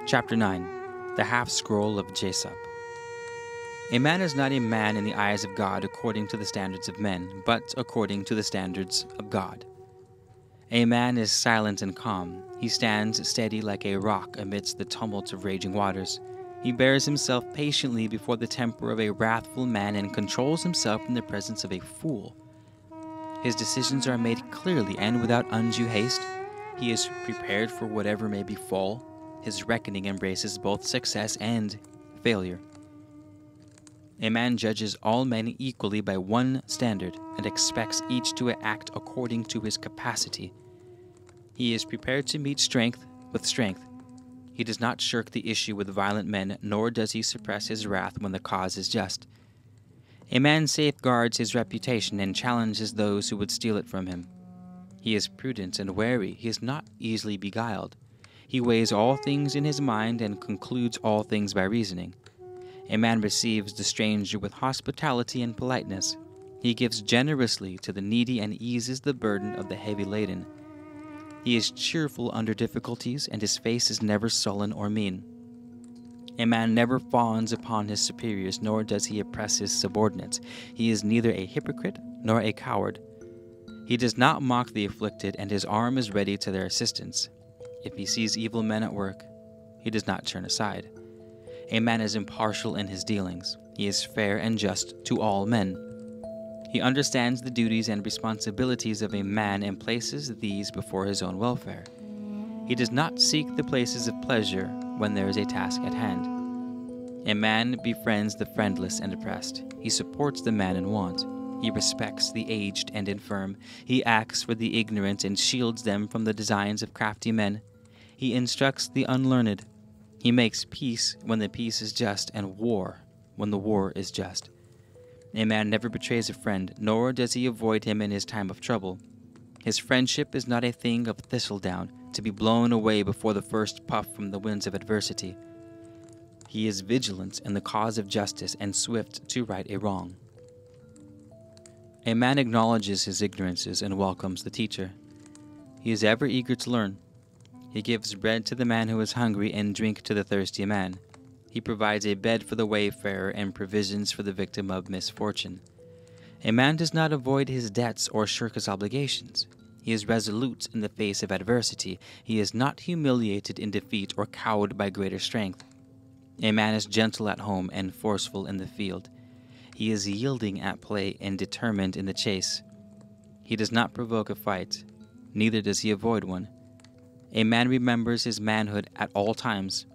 Chapter 9 The Half Scroll of Jasopp. A man is not a man in the eyes of God according to the standards of men, but according to the standards of God. A man is silent and calm. He stands steady like a rock amidst the tumult of raging waters. He bears himself patiently before the temper of a wrathful man and controls himself in the presence of a fool. His decisions are made clearly and without undue haste. He is prepared for whatever may befall. His reckoning embraces both success and failure. A man judges all men equally by one standard and expects each to act according to his capacity. He is prepared to meet strength with strength. He does not shirk the issue with violent men, nor does he suppress his wrath when the cause is just. A man safeguards his reputation and challenges those who would steal it from him. He is prudent and wary, he is not easily beguiled. He weighs all things in his mind and concludes all things by reasoning. A man receives the stranger with hospitality and politeness. He gives generously to the needy and eases the burden of the heavy laden. He is cheerful under difficulties, and his face is never sullen or mean. A man never fawns upon his superiors, nor does he oppress his subordinates. He is neither a hypocrite nor a coward. He does not mock the afflicted, and his arm is ready to their assistance. If he sees evil men at work, he does not turn aside. A man is impartial in his dealings. He is fair and just to all men. He understands the duties and responsibilities of a man and places these before his own welfare. He does not seek the places of pleasure when there is a task at hand. A man befriends the friendless and oppressed. He supports the man in want. He respects the aged and infirm. He acts for the ignorant and shields them from the designs of crafty men. He instructs the unlearned. He makes peace when the peace is just, and war when the war is just. A man never betrays a friend, nor does he avoid him in his time of trouble. His friendship is not a thing of thistledown, to be blown away before the first puff from the winds of adversity. He is vigilant in the cause of justice and swift to right a wrong. A man acknowledges his ignorances and welcomes the teacher. He is ever eager to learn. He gives bread to the man who is hungry and drink to the thirsty man. He provides a bed for the wayfarer and provisions for the victim of misfortune. A man does not avoid his debts or shirk his obligations. He is resolute in the face of adversity. He is not humiliated in defeat or cowed by greater strength. A man is gentle at home and forceful in the field. He is yielding at play and determined in the chase. He does not provoke a fight, neither does he avoid one. A man remembers his manhood at all times.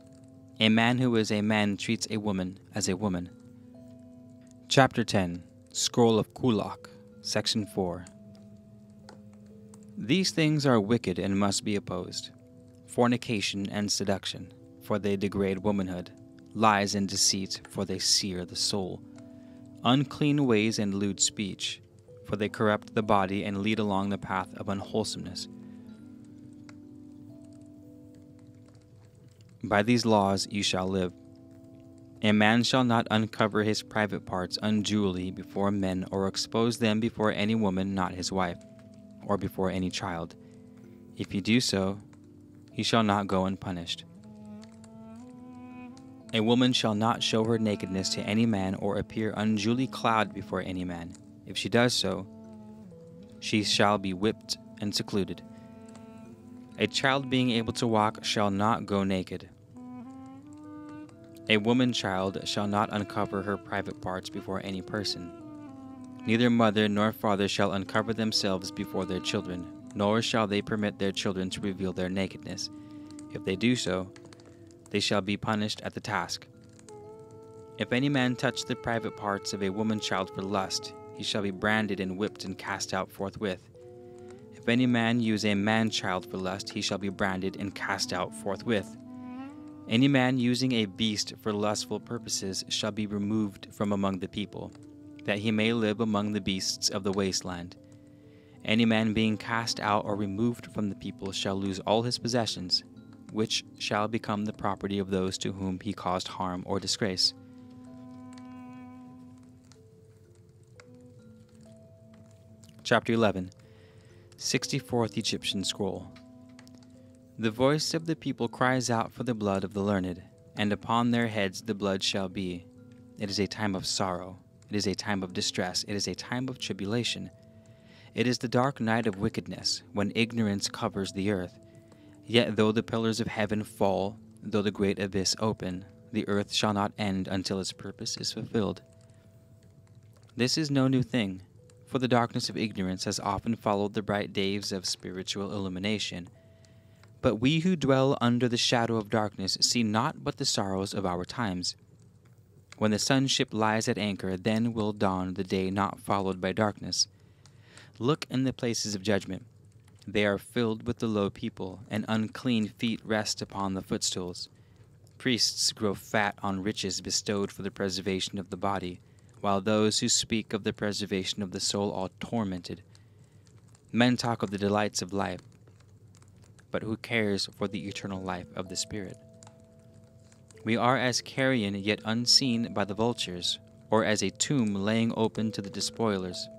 A man who is a man treats a woman as a woman. Chapter 10 Scroll of Kullak, Section 4 These things are wicked and must be opposed fornication and seduction, for they degrade womanhood, lies and deceit, for they sear the soul, unclean ways and lewd speech, for they corrupt the body and lead along the path of unwholesomeness. By these laws you shall live. A man shall not uncover his private parts unduly before men or expose them before any woman not his wife, or before any child. If he do so, he shall not go unpunished. A woman shall not show her nakedness to any man or appear unduly clad before any man. If she does so, she shall be whipped and secluded. A child being able to walk shall not go naked. A woman child shall not uncover her private parts before any person. Neither mother nor father shall uncover themselves before their children, nor shall they permit their children to reveal their nakedness. If they do so, they shall be punished at the task. If any man touch the private parts of a woman child for lust, he shall be branded and whipped and cast out forthwith. If any man use a man child for lust, he shall be branded and cast out forthwith. Any man using a beast for lustful purposes shall be removed from among the people, that he may live among the beasts of the wasteland. Any man being cast out or removed from the people shall lose all his possessions, which shall become the property of those to whom he caused harm or disgrace. Chapter 11 64th Egyptian Scroll. The voice of the people cries out for the blood of the learned, and upon their heads the blood shall be. It is a time of sorrow, it is a time of distress, it is a time of tribulation. It is the dark night of wickedness, when ignorance covers the earth. Yet though the pillars of heaven fall, though the great abyss open, the earth shall not end until its purpose is fulfilled. This is no new thing for the darkness of ignorance has often followed the bright days of spiritual illumination. But we who dwell under the shadow of darkness see not but the sorrows of our times. When the sunship lies at anchor, then will dawn the day not followed by darkness. Look in the places of judgment. They are filled with the low people, and unclean feet rest upon the footstools. Priests grow fat on riches bestowed for the preservation of the body while those who speak of the preservation of the soul are tormented. Men talk of the delights of life, but who cares for the eternal life of the Spirit? We are as carrion yet unseen by the vultures, or as a tomb laying open to the despoilers.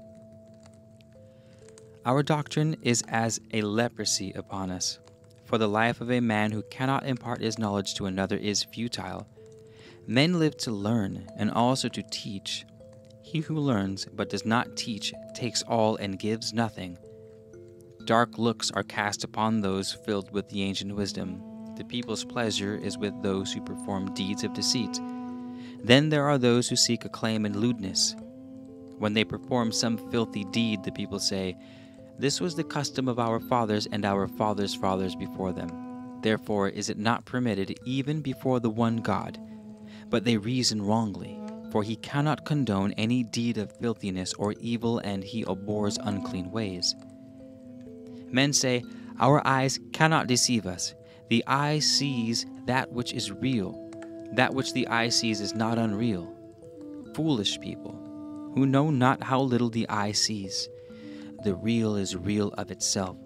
Our doctrine is as a leprosy upon us, for the life of a man who cannot impart his knowledge to another is futile Men live to learn and also to teach. He who learns but does not teach takes all and gives nothing. Dark looks are cast upon those filled with the ancient wisdom. The people's pleasure is with those who perform deeds of deceit. Then there are those who seek acclaim in lewdness. When they perform some filthy deed, the people say, This was the custom of our fathers and our fathers' fathers before them. Therefore is it not permitted even before the one God but they reason wrongly. For he cannot condone any deed of filthiness or evil, and he abhors unclean ways. Men say, Our eyes cannot deceive us. The eye sees that which is real. That which the eye sees is not unreal. Foolish people, who know not how little the eye sees. The real is real of itself.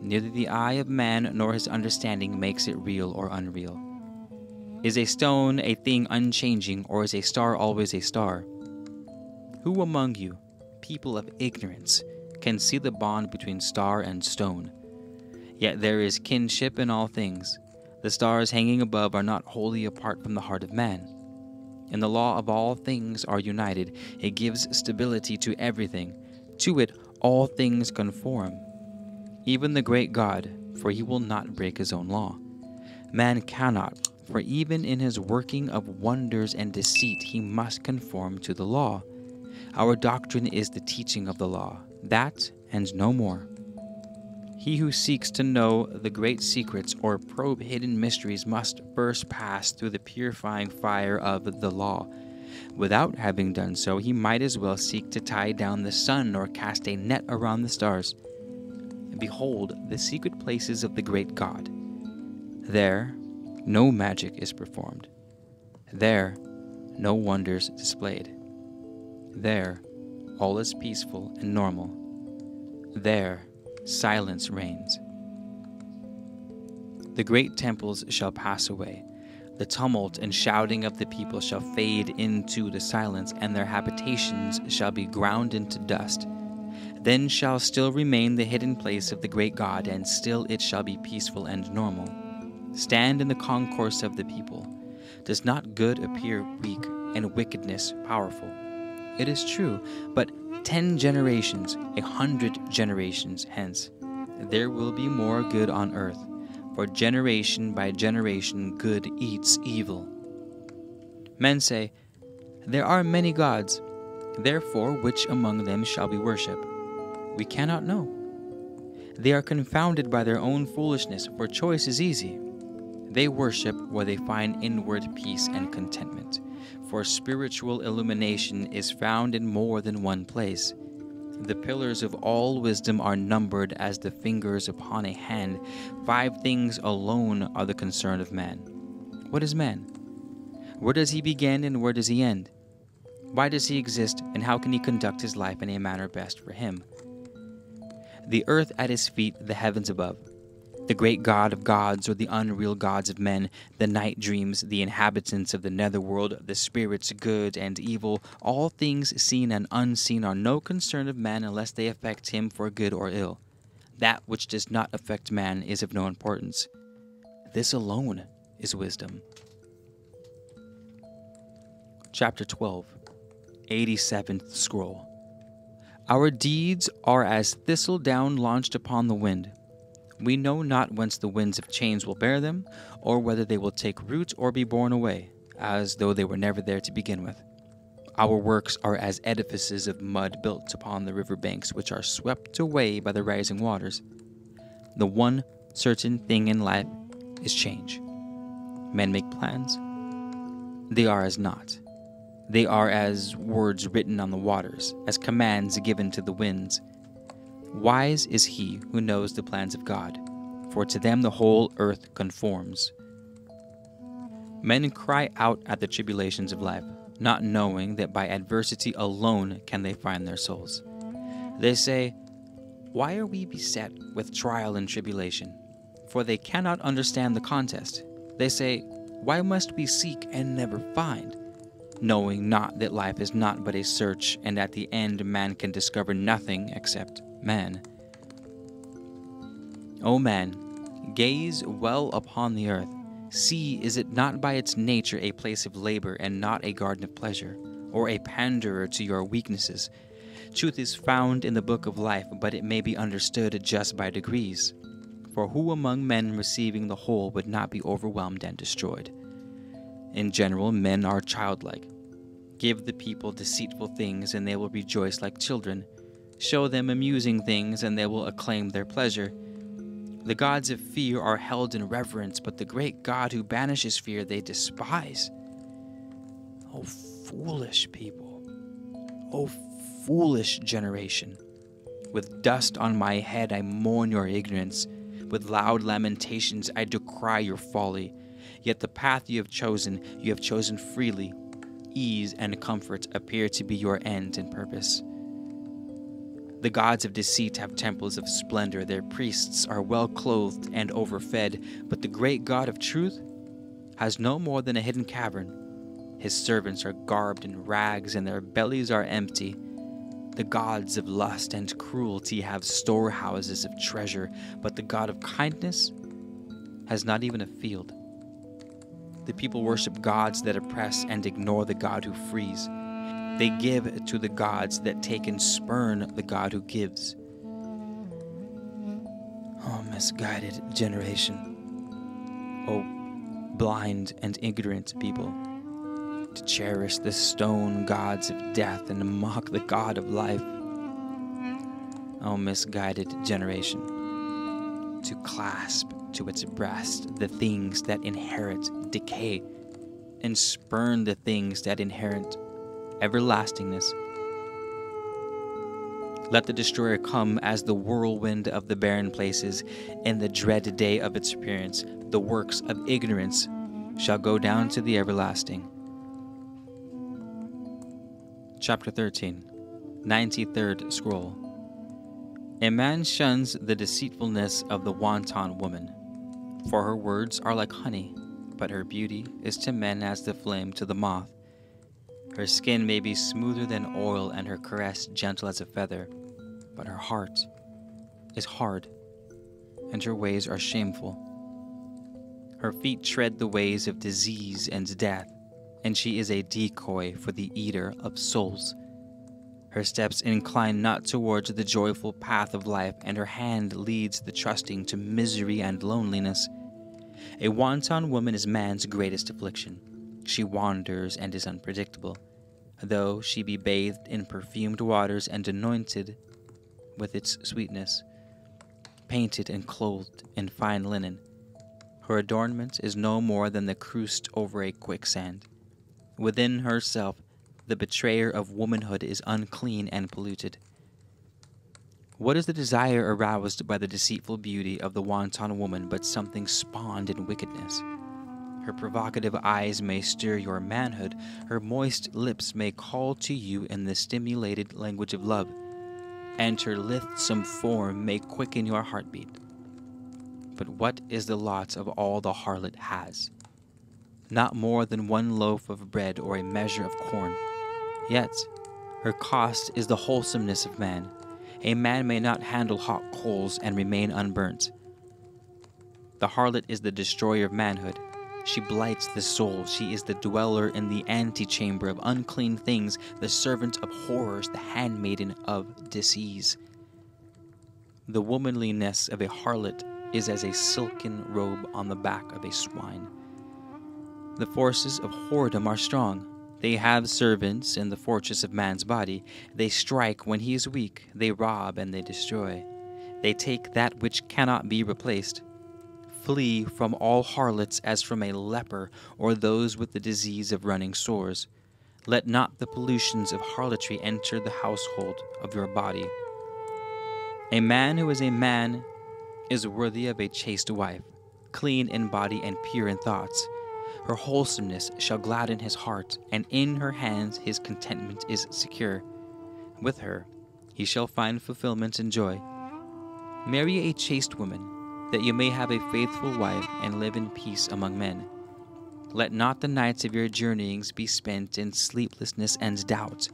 Neither the eye of man nor his understanding makes it real or unreal. Is a stone a thing unchanging, or is a star always a star? Who among you, people of ignorance, can see the bond between star and stone? Yet there is kinship in all things. The stars hanging above are not wholly apart from the heart of man. In the law of all things are united, it gives stability to everything. To it all things conform. Even the great God, for he will not break his own law. Man cannot, for even in his working of wonders and deceit, he must conform to the law. Our doctrine is the teaching of the law, that and no more. He who seeks to know the great secrets or probe hidden mysteries must first pass through the purifying fire of the law. Without having done so, he might as well seek to tie down the sun or cast a net around the stars. Behold the secret places of the great God. There, no magic is performed. There, no wonders displayed. There, all is peaceful and normal. There, silence reigns. The great temples shall pass away. The tumult and shouting of the people shall fade into the silence, and their habitations shall be ground into dust. Then shall still remain the hidden place of the great God, and still it shall be peaceful and normal stand in the concourse of the people. Does not good appear weak and wickedness powerful? It is true, but ten generations, a hundred generations hence, there will be more good on earth, for generation by generation good eats evil. Men say, There are many gods, therefore which among them shall we worship? We cannot know. They are confounded by their own foolishness, for choice is easy. They worship where they find inward peace and contentment, for spiritual illumination is found in more than one place. The pillars of all wisdom are numbered as the fingers upon a hand. Five things alone are the concern of man. What is man? Where does he begin and where does he end? Why does he exist and how can he conduct his life in a manner best for him? The earth at his feet, the heavens above the great god of gods or the unreal gods of men, the night dreams, the inhabitants of the netherworld, the spirits good and evil, all things seen and unseen are no concern of man unless they affect him for good or ill. That which does not affect man is of no importance. This alone is wisdom. Chapter 12, 87th Scroll. Our deeds are as thistle down launched upon the wind we know not whence the winds of change will bear them, or whether they will take root or be borne away, as though they were never there to begin with. Our works are as edifices of mud built upon the river banks, which are swept away by the rising waters. The one certain thing in life is change. Men make plans, they are as naught. They are as words written on the waters, as commands given to the winds. Wise is he who knows the plans of God, for to them the whole earth conforms. Men cry out at the tribulations of life, not knowing that by adversity alone can they find their souls. They say, Why are we beset with trial and tribulation? For they cannot understand the contest. They say, Why must we seek and never find? Knowing not that life is not but a search, and at the end man can discover nothing except man. O man, gaze well upon the earth. See, is it not by its nature a place of labor and not a garden of pleasure, or a panderer to your weaknesses? Truth is found in the book of life, but it may be understood just by degrees. For who among men receiving the whole would not be overwhelmed and destroyed? In general, men are childlike. Give the people deceitful things, and they will rejoice like children. Show them amusing things, and they will acclaim their pleasure. The gods of fear are held in reverence, but the great God who banishes fear they despise. O foolish people! O foolish generation! With dust on my head I mourn your ignorance. With loud lamentations I decry your folly. Yet the path you have chosen, you have chosen freely. Ease and comfort appear to be your end and purpose. The gods of deceit have temples of splendor, their priests are well clothed and overfed, but the great God of truth has no more than a hidden cavern. His servants are garbed in rags, and their bellies are empty. The gods of lust and cruelty have storehouses of treasure, but the God of kindness has not even a field. The people worship gods that oppress and ignore the God who frees. They give to the gods that take and spurn the God who gives. Oh, misguided generation. Oh, blind and ignorant people. To cherish the stone gods of death and mock the God of life. Oh, misguided generation. To clasp to its breast the things that inherit decay and spurn the things that inherit everlastingness. Let the destroyer come as the whirlwind of the barren places in the dread day of its appearance. The works of ignorance shall go down to the everlasting. Chapter 13, 93rd Scroll. A man shuns the deceitfulness of the wanton woman, for her words are like honey, but her beauty is to men as the flame to the moth. Her skin may be smoother than oil, and her caress gentle as a feather, but her heart is hard, and her ways are shameful. Her feet tread the ways of disease and death, and she is a decoy for the eater of souls. Her steps incline not towards the joyful path of life, and her hand leads the trusting to misery and loneliness. A wanton woman is man's greatest affliction. She wanders and is unpredictable. Though she be bathed in perfumed waters and anointed with its sweetness, painted and clothed in fine linen, her adornment is no more than the crust over a quicksand. Within herself, the betrayer of womanhood is unclean and polluted. What is the desire aroused by the deceitful beauty of the wanton woman but something spawned in wickedness? Her provocative eyes may stir your manhood, her moist lips may call to you in the stimulated language of love, and her lithesome form may quicken your heartbeat. But what is the lot of all the harlot has? Not more than one loaf of bread or a measure of corn. Yet, her cost is the wholesomeness of man. A man may not handle hot coals and remain unburnt. The harlot is the destroyer of manhood. She blights the soul. She is the dweller in the antechamber of unclean things, the servant of horrors, the handmaiden of disease. The womanliness of a harlot is as a silken robe on the back of a swine. The forces of whoredom are strong. They have servants in the fortress of man's body. They strike when he is weak. They rob and they destroy. They take that which cannot be replaced. Flee from all harlots as from a leper or those with the disease of running sores. Let not the pollutions of harlotry enter the household of your body. A man who is a man is worthy of a chaste wife, clean in body and pure in thoughts. Her wholesomeness shall gladden his heart, and in her hands his contentment is secure. With her he shall find fulfillment and joy. Marry a chaste woman, that you may have a faithful wife and live in peace among men. Let not the nights of your journeyings be spent in sleeplessness and doubt.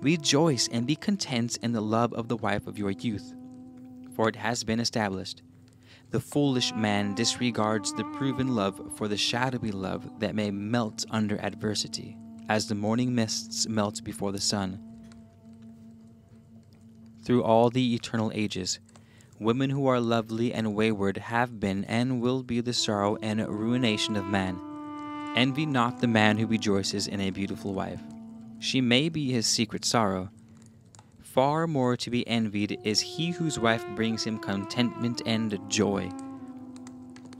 Rejoice and be content in the love of the wife of your youth, for it has been established the foolish man disregards the proven love for the shadowy love that may melt under adversity, as the morning mists melt before the sun. Through all the eternal ages, women who are lovely and wayward have been and will be the sorrow and ruination of man. Envy not the man who rejoices in a beautiful wife. She may be his secret sorrow, Far more to be envied is he whose wife brings him contentment and joy.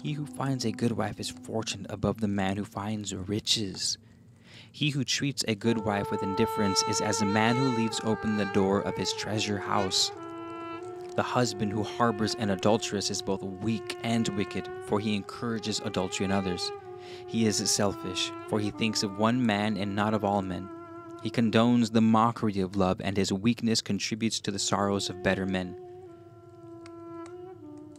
He who finds a good wife is fortunate above the man who finds riches. He who treats a good wife with indifference is as a man who leaves open the door of his treasure house. The husband who harbors an adulteress is both weak and wicked, for he encourages adultery in others. He is selfish, for he thinks of one man and not of all men. He condones the mockery of love, and his weakness contributes to the sorrows of better men.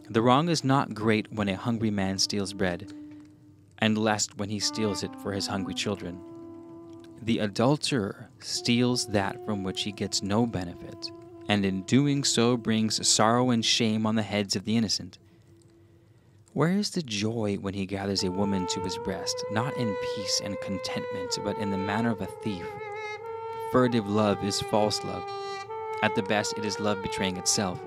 The wrong is not great when a hungry man steals bread, and less when he steals it for his hungry children. The adulterer steals that from which he gets no benefit, and in doing so brings sorrow and shame on the heads of the innocent. Where is the joy when he gathers a woman to his breast, not in peace and contentment, but in the manner of a thief? Furtive love is false love. At the best, it is love betraying itself.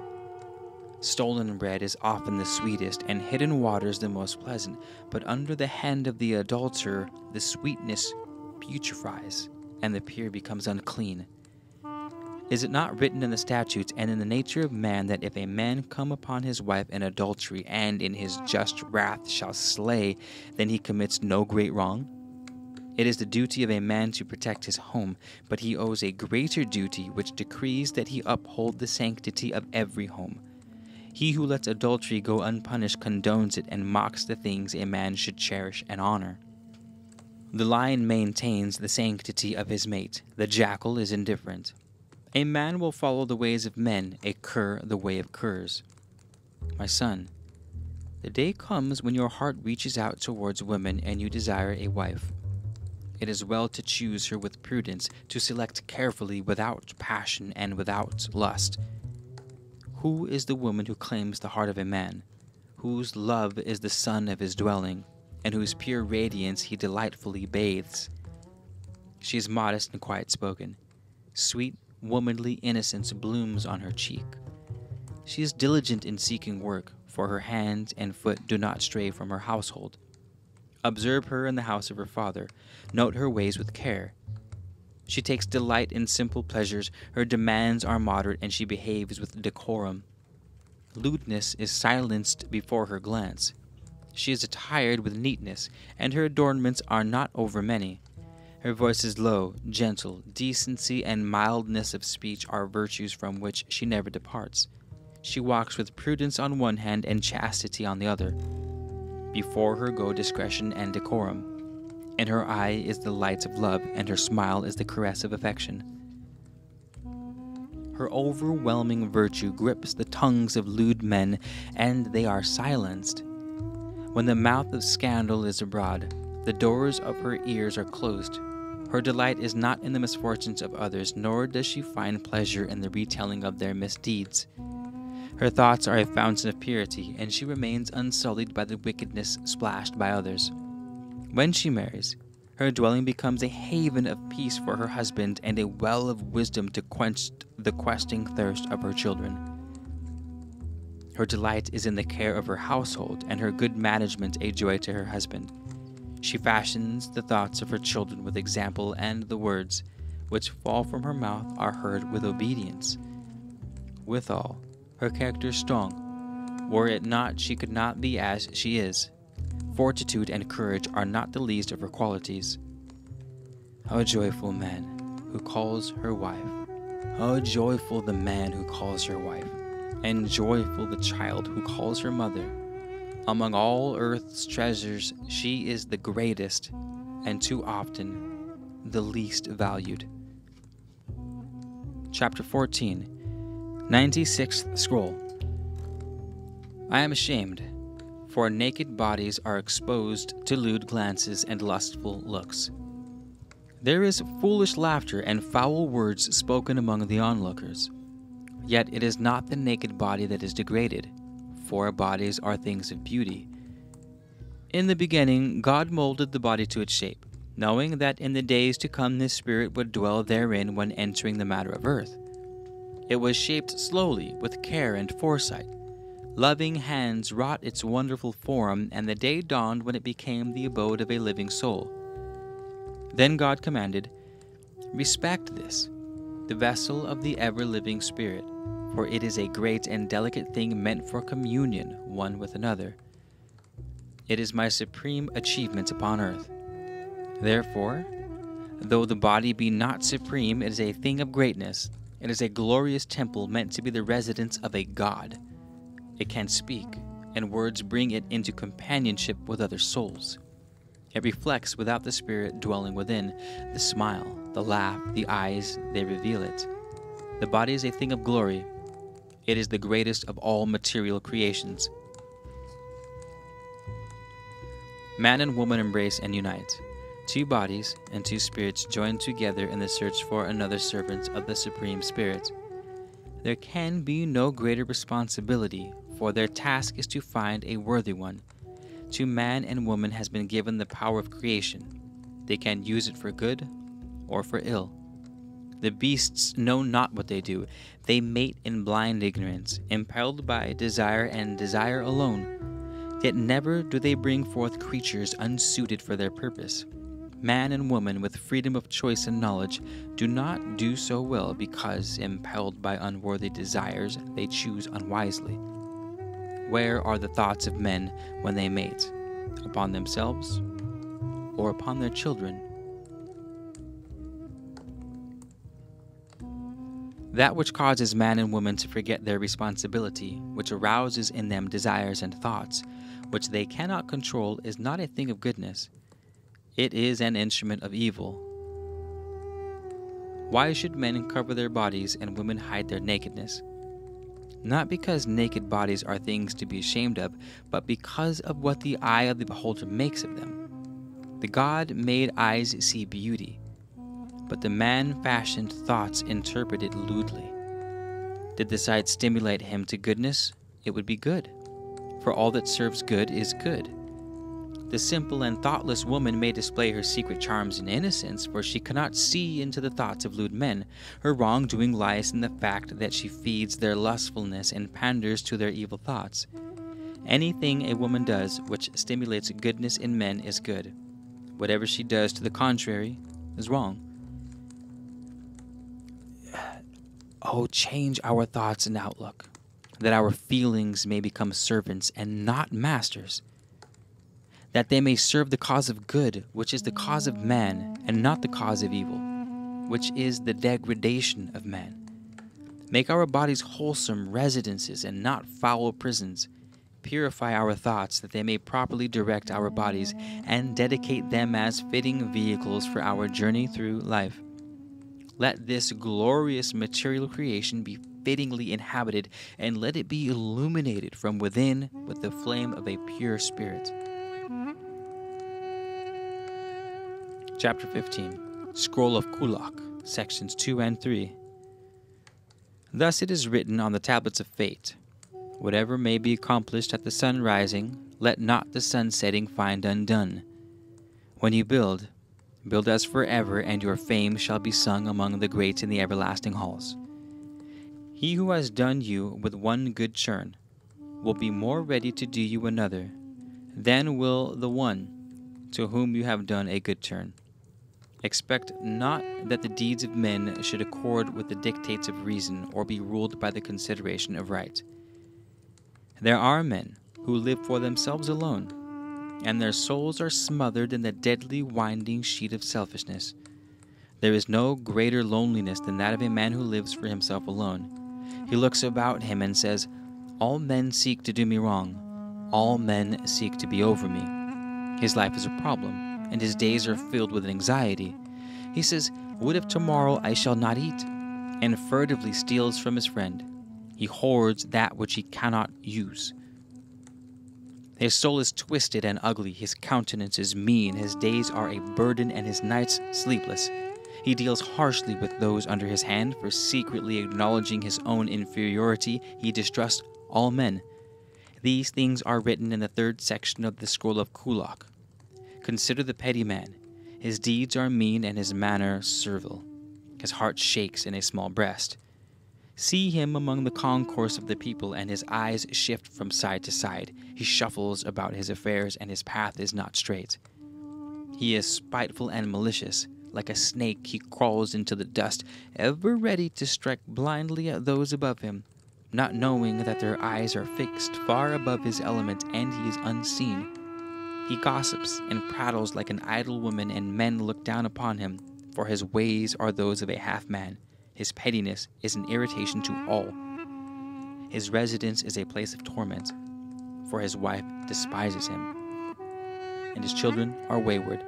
Stolen bread is often the sweetest, and hidden waters the most pleasant, but under the hand of the adulterer, the sweetness putrefies, and the pure becomes unclean. Is it not written in the statutes and in the nature of man that if a man come upon his wife in adultery and in his just wrath shall slay, then he commits no great wrong? It is the duty of a man to protect his home, but he owes a greater duty which decrees that he uphold the sanctity of every home. He who lets adultery go unpunished condones it and mocks the things a man should cherish and honor. The lion maintains the sanctity of his mate, the jackal is indifferent. A man will follow the ways of men, a cur the way of curs. My son, the day comes when your heart reaches out towards women and you desire a wife. It is well to choose her with prudence, to select carefully without passion and without lust. Who is the woman who claims the heart of a man, whose love is the sun of his dwelling, and whose pure radiance he delightfully bathes? She is modest and quiet spoken. Sweet womanly innocence blooms on her cheek. She is diligent in seeking work, for her hands and foot do not stray from her household. Observe her in the house of her father, note her ways with care. She takes delight in simple pleasures, her demands are moderate, and she behaves with decorum. Lewdness is silenced before her glance. She is attired with neatness, and her adornments are not over many. Her voice is low, gentle, decency and mildness of speech are virtues from which she never departs. She walks with prudence on one hand and chastity on the other. Before her go discretion and decorum. In her eye is the light of love, and her smile is the caress of affection. Her overwhelming virtue grips the tongues of lewd men, and they are silenced. When the mouth of scandal is abroad, the doors of her ears are closed. Her delight is not in the misfortunes of others, nor does she find pleasure in the retelling of their misdeeds. Her thoughts are a fountain of purity, and she remains unsullied by the wickedness splashed by others. When she marries, her dwelling becomes a haven of peace for her husband and a well of wisdom to quench the questing thirst of her children. Her delight is in the care of her household, and her good management a joy to her husband. She fashions the thoughts of her children with example, and the words which fall from her mouth are heard with obedience. Withal, her character is strong. Were it not, she could not be as she is. Fortitude and courage are not the least of her qualities. How joyful man who calls her wife. How joyful the man who calls her wife, and joyful the child who calls her mother. Among all earth's treasures, she is the greatest, and too often the least valued. Chapter 14 96th Scroll I am ashamed, for naked bodies are exposed to lewd glances and lustful looks. There is foolish laughter and foul words spoken among the onlookers. Yet it is not the naked body that is degraded for our bodies are things of beauty. In the beginning, God molded the body to its shape, knowing that in the days to come His Spirit would dwell therein when entering the matter of earth. It was shaped slowly, with care and foresight. Loving hands wrought its wonderful form, and the day dawned when it became the abode of a living soul. Then God commanded, Respect this, the vessel of the ever living Spirit for it is a great and delicate thing meant for communion one with another. It is my supreme achievement upon earth. Therefore, though the body be not supreme, it is a thing of greatness. It is a glorious temple meant to be the residence of a God. It can speak, and words bring it into companionship with other souls. It reflects without the Spirit dwelling within. The smile, the laugh, the eyes, they reveal it. The body is a thing of glory, it is the greatest of all material creations. Man and woman embrace and unite. Two bodies and two spirits join together in the search for another servant of the Supreme Spirit. There can be no greater responsibility for their task is to find a worthy one. To man and woman has been given the power of creation. They can use it for good or for ill. The beasts know not what they do. They mate in blind ignorance, impelled by desire and desire alone. Yet never do they bring forth creatures unsuited for their purpose. Man and woman, with freedom of choice and knowledge, do not do so well because, impelled by unworthy desires, they choose unwisely. Where are the thoughts of men when they mate? Upon themselves or upon their children? That which causes man and woman to forget their responsibility, which arouses in them desires and thoughts, which they cannot control, is not a thing of goodness. It is an instrument of evil. Why should men cover their bodies and women hide their nakedness? Not because naked bodies are things to be ashamed of, but because of what the eye of the beholder makes of them. The God made eyes see beauty but the man fashioned thoughts interpreted lewdly. Did the sight stimulate him to goodness? It would be good, for all that serves good is good. The simple and thoughtless woman may display her secret charms in innocence, for she cannot see into the thoughts of lewd men. Her wrongdoing lies in the fact that she feeds their lustfulness and panders to their evil thoughts. Anything a woman does which stimulates goodness in men is good. Whatever she does to the contrary is wrong. Oh, change our thoughts and outlook, that our feelings may become servants and not masters, that they may serve the cause of good, which is the cause of man, and not the cause of evil, which is the degradation of man. Make our bodies wholesome residences and not foul prisons. Purify our thoughts that they may properly direct our bodies and dedicate them as fitting vehicles for our journey through life. Let this glorious material creation be fittingly inhabited, and let it be illuminated from within with the flame of a pure spirit. Chapter 15 Scroll of Kullak, sections 2 and 3. Thus it is written on the tablets of fate Whatever may be accomplished at the sun rising, let not the sun setting find undone. When you build, Build us forever, and your fame shall be sung among the greats in the everlasting halls. He who has done you with one good turn will be more ready to do you another than will the one to whom you have done a good turn. Expect not that the deeds of men should accord with the dictates of reason or be ruled by the consideration of right. There are men who live for themselves alone and their souls are smothered in the deadly winding sheet of selfishness. There is no greater loneliness than that of a man who lives for himself alone. He looks about him and says, All men seek to do me wrong. All men seek to be over me. His life is a problem, and his days are filled with anxiety. He says, What if tomorrow I shall not eat? And furtively steals from his friend. He hoards that which he cannot use. His soul is twisted and ugly, his countenance is mean, his days are a burden, and his nights sleepless. He deals harshly with those under his hand, for secretly acknowledging his own inferiority, he distrusts all men. These things are written in the third section of the scroll of Kullak. Consider the petty man. His deeds are mean and his manner servile. His heart shakes in a small breast. See him among the concourse of the people, and his eyes shift from side to side. He shuffles about his affairs, and his path is not straight. He is spiteful and malicious. Like a snake, he crawls into the dust, ever ready to strike blindly at those above him, not knowing that their eyes are fixed far above his element and he is unseen. He gossips and prattles like an idle woman, and men look down upon him, for his ways are those of a half man. His pettiness is an irritation to all. His residence is a place of torment, for his wife despises him, and his children are wayward.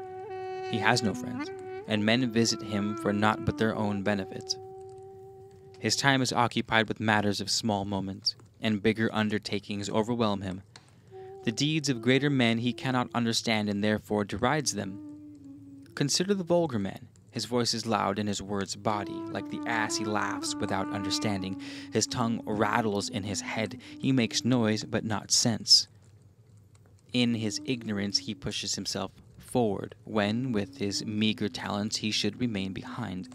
He has no friends, and men visit him for naught but their own benefit. His time is occupied with matters of small moment, and bigger undertakings overwhelm him. The deeds of greater men he cannot understand and therefore derides them. Consider the vulgar man His voice is loud and his words body. Like the ass, he laughs without understanding. His tongue rattles in his head. He makes noise, but not sense. In his ignorance, he pushes himself forward, when, with his meager talents, he should remain behind.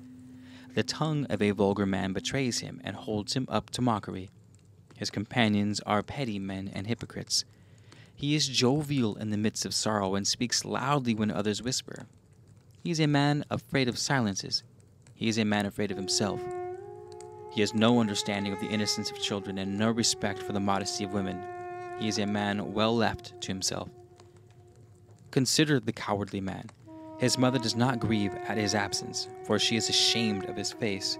The tongue of a vulgar man betrays him and holds him up to mockery. His companions are petty men and hypocrites. He is jovial in the midst of sorrow and speaks loudly when others whisper. He is a man afraid of silences. He is a man afraid of himself. He has no understanding of the innocence of children and no respect for the modesty of women. He is a man well left to himself. Consider the cowardly man. His mother does not grieve at his absence, for she is ashamed of his face.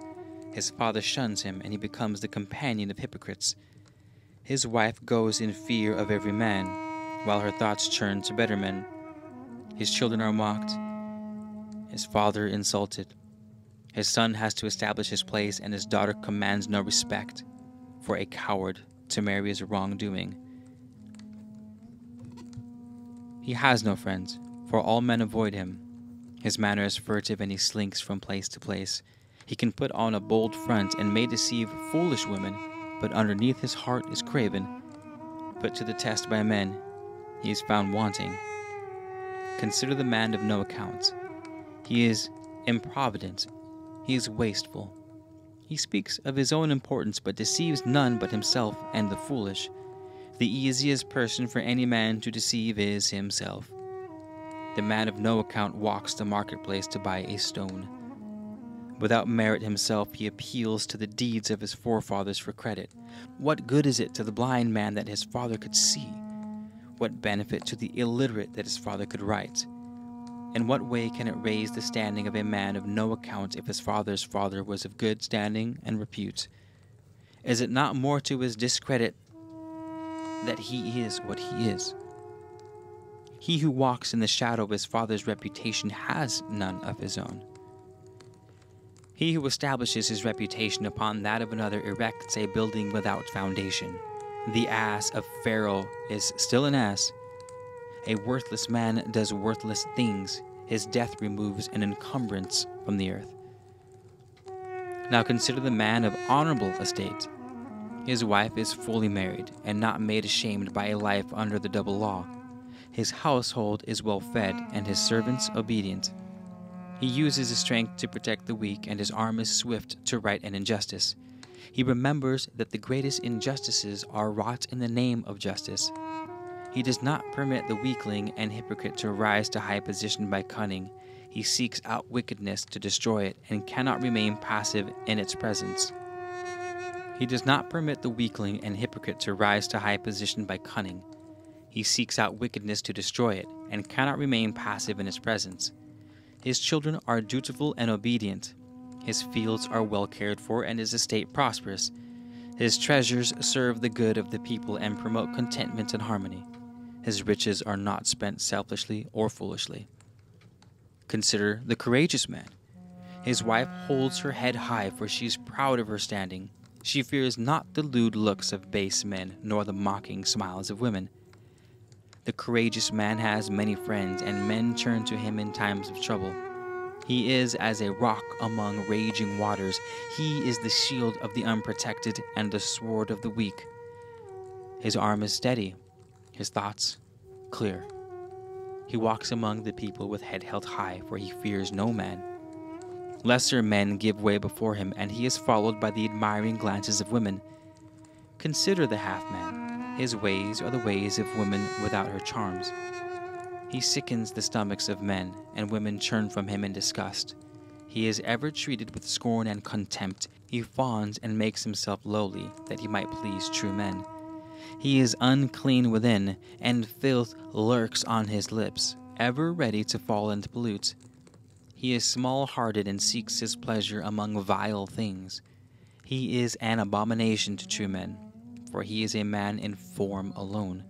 His father shuns him, and he becomes the companion of hypocrites. His wife goes in fear of every man, while her thoughts turn to better men. His children are mocked, his father insulted. His son has to establish his place, and his daughter commands no respect. For a coward to marry is wrongdoing. He has no friends, for all men avoid him. His manner is furtive, and he slinks from place to place. He can put on a bold front and may deceive foolish women, but underneath his heart is craven. Put to the test by men, he is found wanting. Consider the man of no account he is improvident. He is wasteful. He speaks of his own importance, but deceives none but himself and the foolish. The easiest person for any man to deceive is himself. The man of no account walks the marketplace to buy a stone. Without merit himself, he appeals to the deeds of his forefathers for credit. What good is it to the blind man that his father could see? What benefit to the illiterate that his father could write? In what way can it raise the standing of a man of no account if his father's father was of good standing and repute? Is it not more to his discredit that he is what he is? He who walks in the shadow of his father's reputation has none of his own. He who establishes his reputation upon that of another erects a building without foundation. The ass of Pharaoh is still an ass, a worthless man does worthless things. His death removes an encumbrance from the earth. Now consider the man of honorable estate. His wife is fully married and not made ashamed by a life under the double law. His household is well fed and his servants obedient. He uses his strength to protect the weak, and his arm is swift to right an injustice. He remembers that the greatest injustices are wrought in the name of justice. He does not permit the weakling and hypocrite to rise to high position by cunning. He seeks out wickedness to destroy it and cannot remain passive in its presence. He does not permit the weakling and hypocrite to rise to high position by cunning. He seeks out wickedness to destroy it and cannot remain passive in its presence. His children are dutiful and obedient. His fields are well cared for and his estate prosperous. His treasures serve the good of the people and promote contentment and harmony. His riches are not spent selfishly or foolishly. Consider the courageous man. His wife holds her head high, for she is proud of her standing. She fears not the lewd looks of base men, nor the mocking smiles of women. The courageous man has many friends, and men turn to him in times of trouble. He is as a rock among raging waters. He is the shield of the unprotected and the sword of the weak. His arm is steady, his thoughts clear. He walks among the people with head held high, for he fears no man. Lesser men give way before him, and he is followed by the admiring glances of women. Consider the half man. His ways are the ways of women without her charms. He sickens the stomachs of men, and women turn from him in disgust. He is ever treated with scorn and contempt. He fawns and makes himself lowly, that he might please true men. He is unclean within, and filth lurks on his lips, ever ready to fall and pollute. He is small hearted and seeks his pleasure among vile things. He is an abomination to true men, for he is a man in form alone.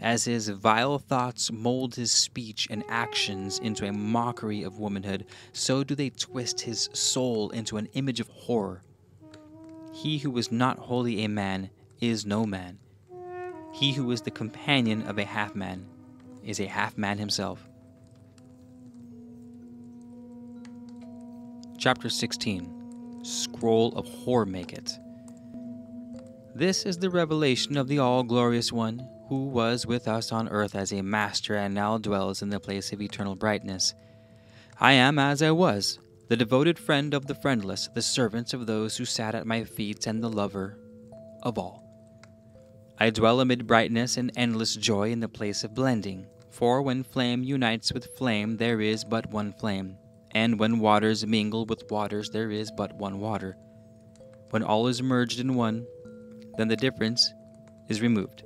As his vile thoughts mold his speech and actions into a mockery of womanhood, so do they twist his soul into an image of horror. He who is not wholly a man is no man. He who is the companion of a half man is a half man himself. Chapter 16 Scroll of Horemaketh. This is the revelation of the All Glorious One, who was with us on earth as a master and now dwells in the place of eternal brightness. I am as I was, the devoted friend of the friendless, the servant of those who sat at my feet, and the lover of all. I dwell amid brightness and endless joy in the place of blending, for when flame unites with flame, there is but one flame, and when waters mingle with waters, there is but one water. When all is merged in one, then the difference is removed.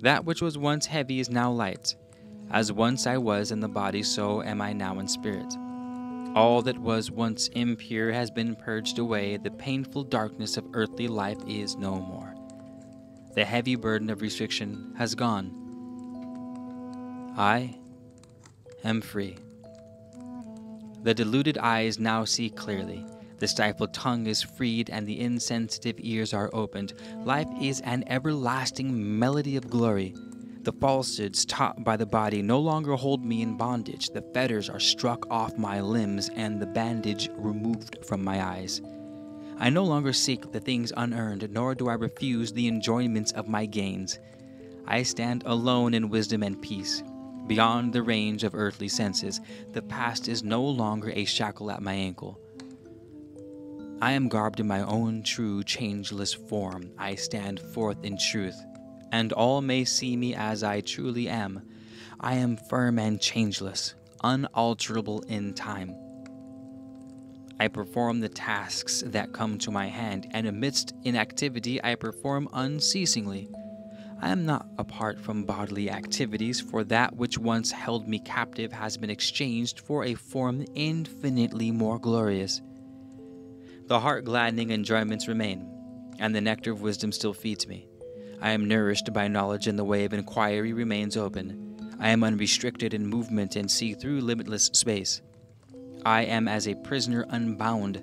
That which was once heavy is now light. As once I was in the body, so am I now in spirit. All that was once impure has been purged away, the painful darkness of earthly life is no more. The heavy burden of restriction has gone. I am free. The deluded eyes now see clearly. The stifled tongue is freed and the insensitive ears are opened. Life is an everlasting melody of glory. The falsehoods taught by the body no longer hold me in bondage. The fetters are struck off my limbs and the bandage removed from my eyes. I no longer seek the things unearned, nor do I refuse the enjoyments of my gains. I stand alone in wisdom and peace. Beyond the range of earthly senses, the past is no longer a shackle at my ankle. I am garbed in my own true, changeless form. I stand forth in truth and all may see me as I truly am. I am firm and changeless, unalterable in time. I perform the tasks that come to my hand, and amidst inactivity, I perform unceasingly. I am not apart from bodily activities, for that which once held me captive has been exchanged for a form infinitely more glorious. The heart gladdening enjoyments remain, and the nectar of wisdom still feeds me. I am nourished by knowledge, and the way of inquiry remains open. I am unrestricted in movement and see through limitless space. I am as a prisoner unbound.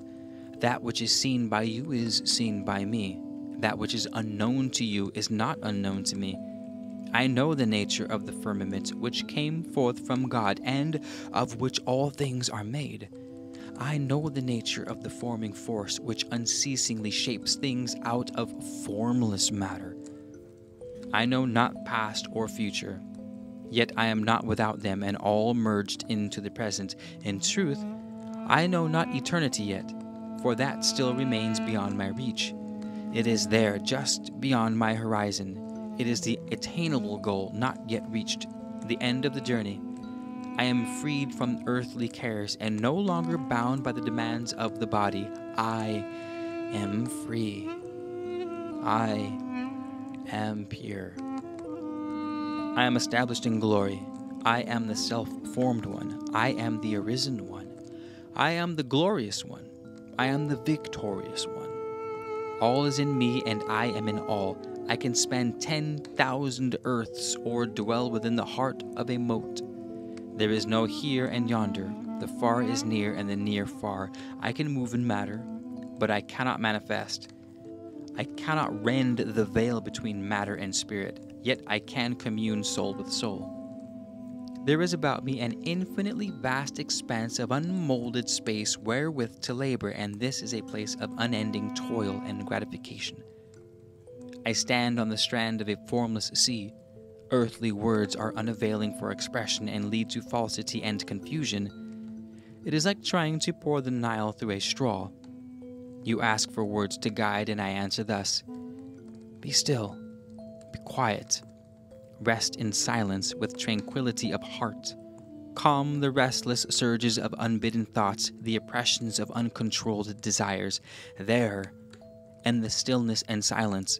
That which is seen by you is seen by me. That which is unknown to you is not unknown to me. I know the nature of the firmament which came forth from God, and of which all things are made. I know the nature of the forming force which unceasingly shapes things out of formless matter. I know not past or future, yet I am not without them, and all merged into the present. In truth, I know not eternity yet, for that still remains beyond my reach. It is there, just beyond my horizon. It is the attainable goal not yet reached, the end of the journey. I am freed from earthly cares and no longer bound by the demands of the body. I am free. I am pure. I am established in glory. I am the self formed one. I am the arisen one. I am the glorious one. I am the victorious one. All is in me, and I am in all. I can span 10,000 earths or dwell within the heart of a mote. There is no here and yonder. The far is near, and the near far. I can move in matter, but I cannot manifest. I cannot rend the veil between matter and spirit, yet I can commune soul with soul. There is about me an infinitely vast expanse of unmolded space wherewith to labor, and this is a place of unending toil and gratification. I stand on the strand of a formless sea. Earthly words are unavailing for expression and lead to falsity and confusion. It is like trying to pour the Nile through a straw. You ask for words to guide, and I answer thus Be still, quiet, rest in silence with tranquility of heart. Calm the restless surges of unbidden thoughts, the oppressions of uncontrolled desires. There, in the stillness and silence,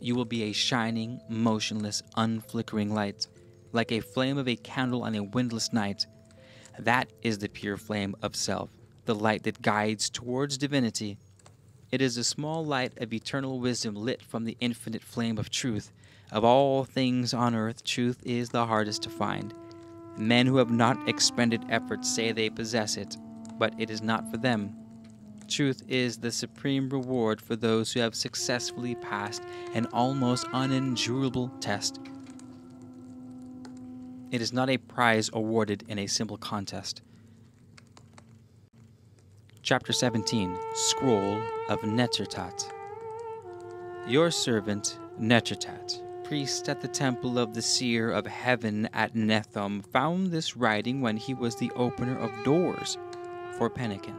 you will be a shining, motionless, unflickering light, like a flame of a candle on a windless night. That is the pure flame of self the light that guides towards divinity. It is a small light of eternal wisdom lit from the infinite flame of truth. Of all things on earth, truth is the hardest to find. Men who have not expended effort say they possess it, but it is not for them. Truth is the supreme reward for those who have successfully passed an almost unendurable test. It is not a prize awarded in a simple contest. Chapter 17 Scroll of Netertat. Your servant Netertat, priest at the temple of the seer of heaven at Nethom, found this writing when he was the opener of doors for Pennican.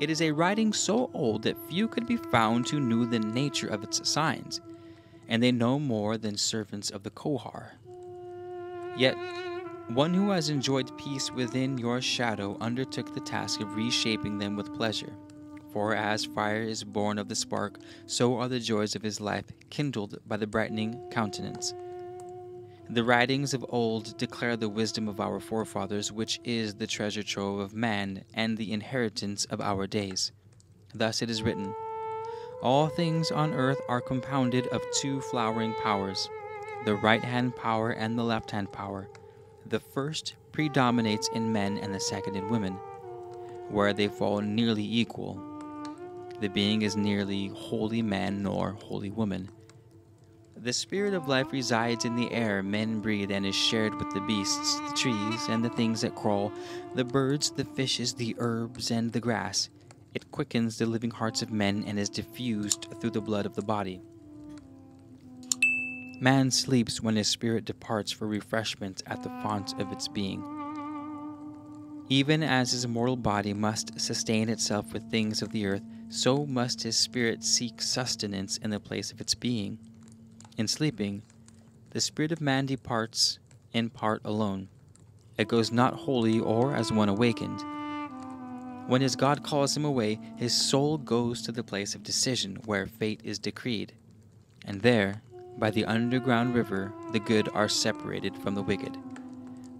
It is a writing so old that few could be found who knew the nature of its signs, and they know more than servants of the Kohar. Yet one who has enjoyed peace within your shadow undertook the task of reshaping them with pleasure. For as fire is born of the spark, so are the joys of his life kindled by the brightening countenance. The writings of old declare the wisdom of our forefathers, which is the treasure trove of man and the inheritance of our days. Thus it is written All things on earth are compounded of two flowering powers, the right hand power and the left hand power the first predominates in men and the second in women, where they fall nearly equal. The being is nearly wholly man nor wholly woman. The spirit of life resides in the air men breathe and is shared with the beasts, the trees, and the things that crawl, the birds, the fishes, the herbs, and the grass. It quickens the living hearts of men and is diffused through the blood of the body. Man sleeps when his spirit departs for refreshment at the font of its being. Even as his mortal body must sustain itself with things of the earth, so must his spirit seek sustenance in the place of its being. In sleeping, the spirit of man departs in part alone. It goes not wholly or as one awakened. When his God calls him away, his soul goes to the place of decision where fate is decreed. And there, by the underground river, the good are separated from the wicked.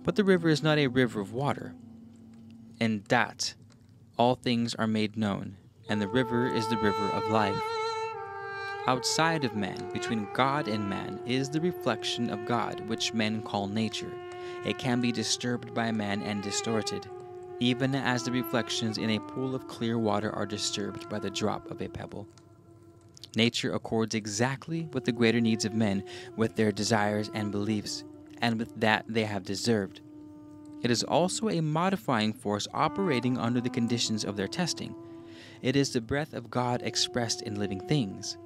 But the river is not a river of water. In that, all things are made known, and the river is the river of life. Outside of man, between God and man, is the reflection of God, which men call nature. It can be disturbed by man and distorted, even as the reflections in a pool of clear water are disturbed by the drop of a pebble. Nature accords exactly with the greater needs of men, with their desires and beliefs, and with that they have deserved. It is also a modifying force operating under the conditions of their testing. It is the breath of God expressed in living things.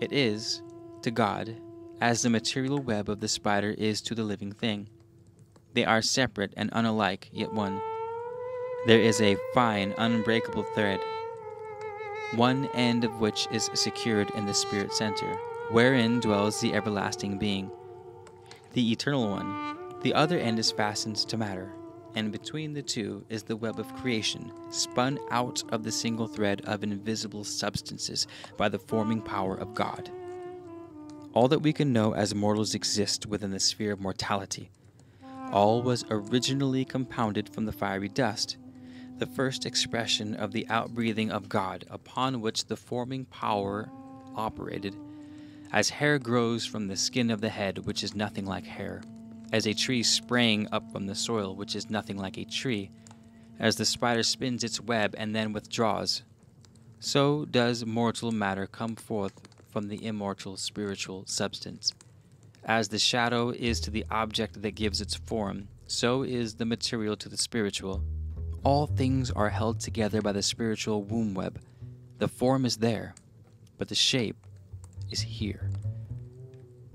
It is, to God, as the material web of the spider is to the living thing. They are separate and unalike, yet one. There is a fine, unbreakable thread one end of which is secured in the Spirit Center, wherein dwells the everlasting being, the eternal one. The other end is fastened to matter, and between the two is the web of creation, spun out of the single thread of invisible substances by the forming power of God. All that we can know as mortals exists within the sphere of mortality. All was originally compounded from the fiery dust the first expression of the outbreathing of God, upon which the forming power operated. As hair grows from the skin of the head, which is nothing like hair, as a tree sprang up from the soil, which is nothing like a tree, as the spider spins its web and then withdraws, so does mortal matter come forth from the immortal spiritual substance. As the shadow is to the object that gives its form, so is the material to the spiritual. All things are held together by the spiritual womb web. The form is there, but the shape is here.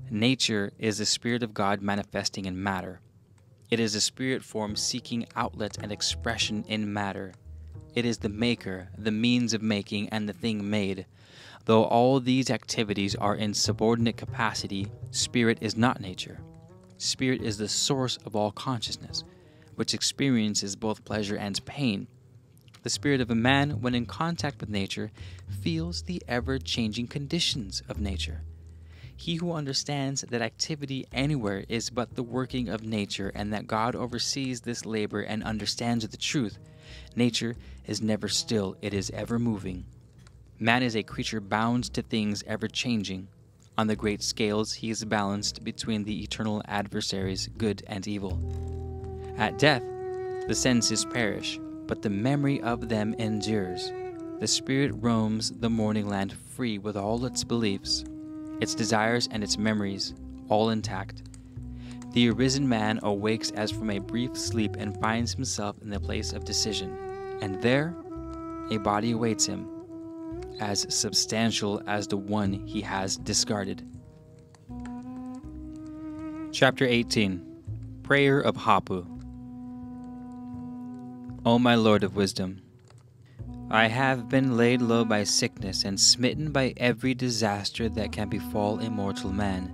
Nature is the Spirit of God manifesting in matter. It is a spirit form seeking outlet and expression in matter. It is the maker, the means of making, and the thing made. Though all these activities are in subordinate capacity, spirit is not nature. Spirit is the source of all consciousness which experiences both pleasure and pain. The spirit of a man, when in contact with nature, feels the ever changing conditions of nature. He who understands that activity anywhere is but the working of nature and that God oversees this labor and understands the truth, nature is never still, it is ever moving. Man is a creature bound to things ever changing. On the great scales, he is balanced between the eternal adversaries, good and evil. At death, the senses perish, but the memory of them endures. The spirit roams the morning land free with all its beliefs, its desires, and its memories, all intact. The arisen man awakes as from a brief sleep and finds himself in the place of decision. And there, a body awaits him, as substantial as the one he has discarded. Chapter 18 Prayer of Hapu O my Lord of wisdom, I have been laid low by sickness and smitten by every disaster that can befall a mortal man.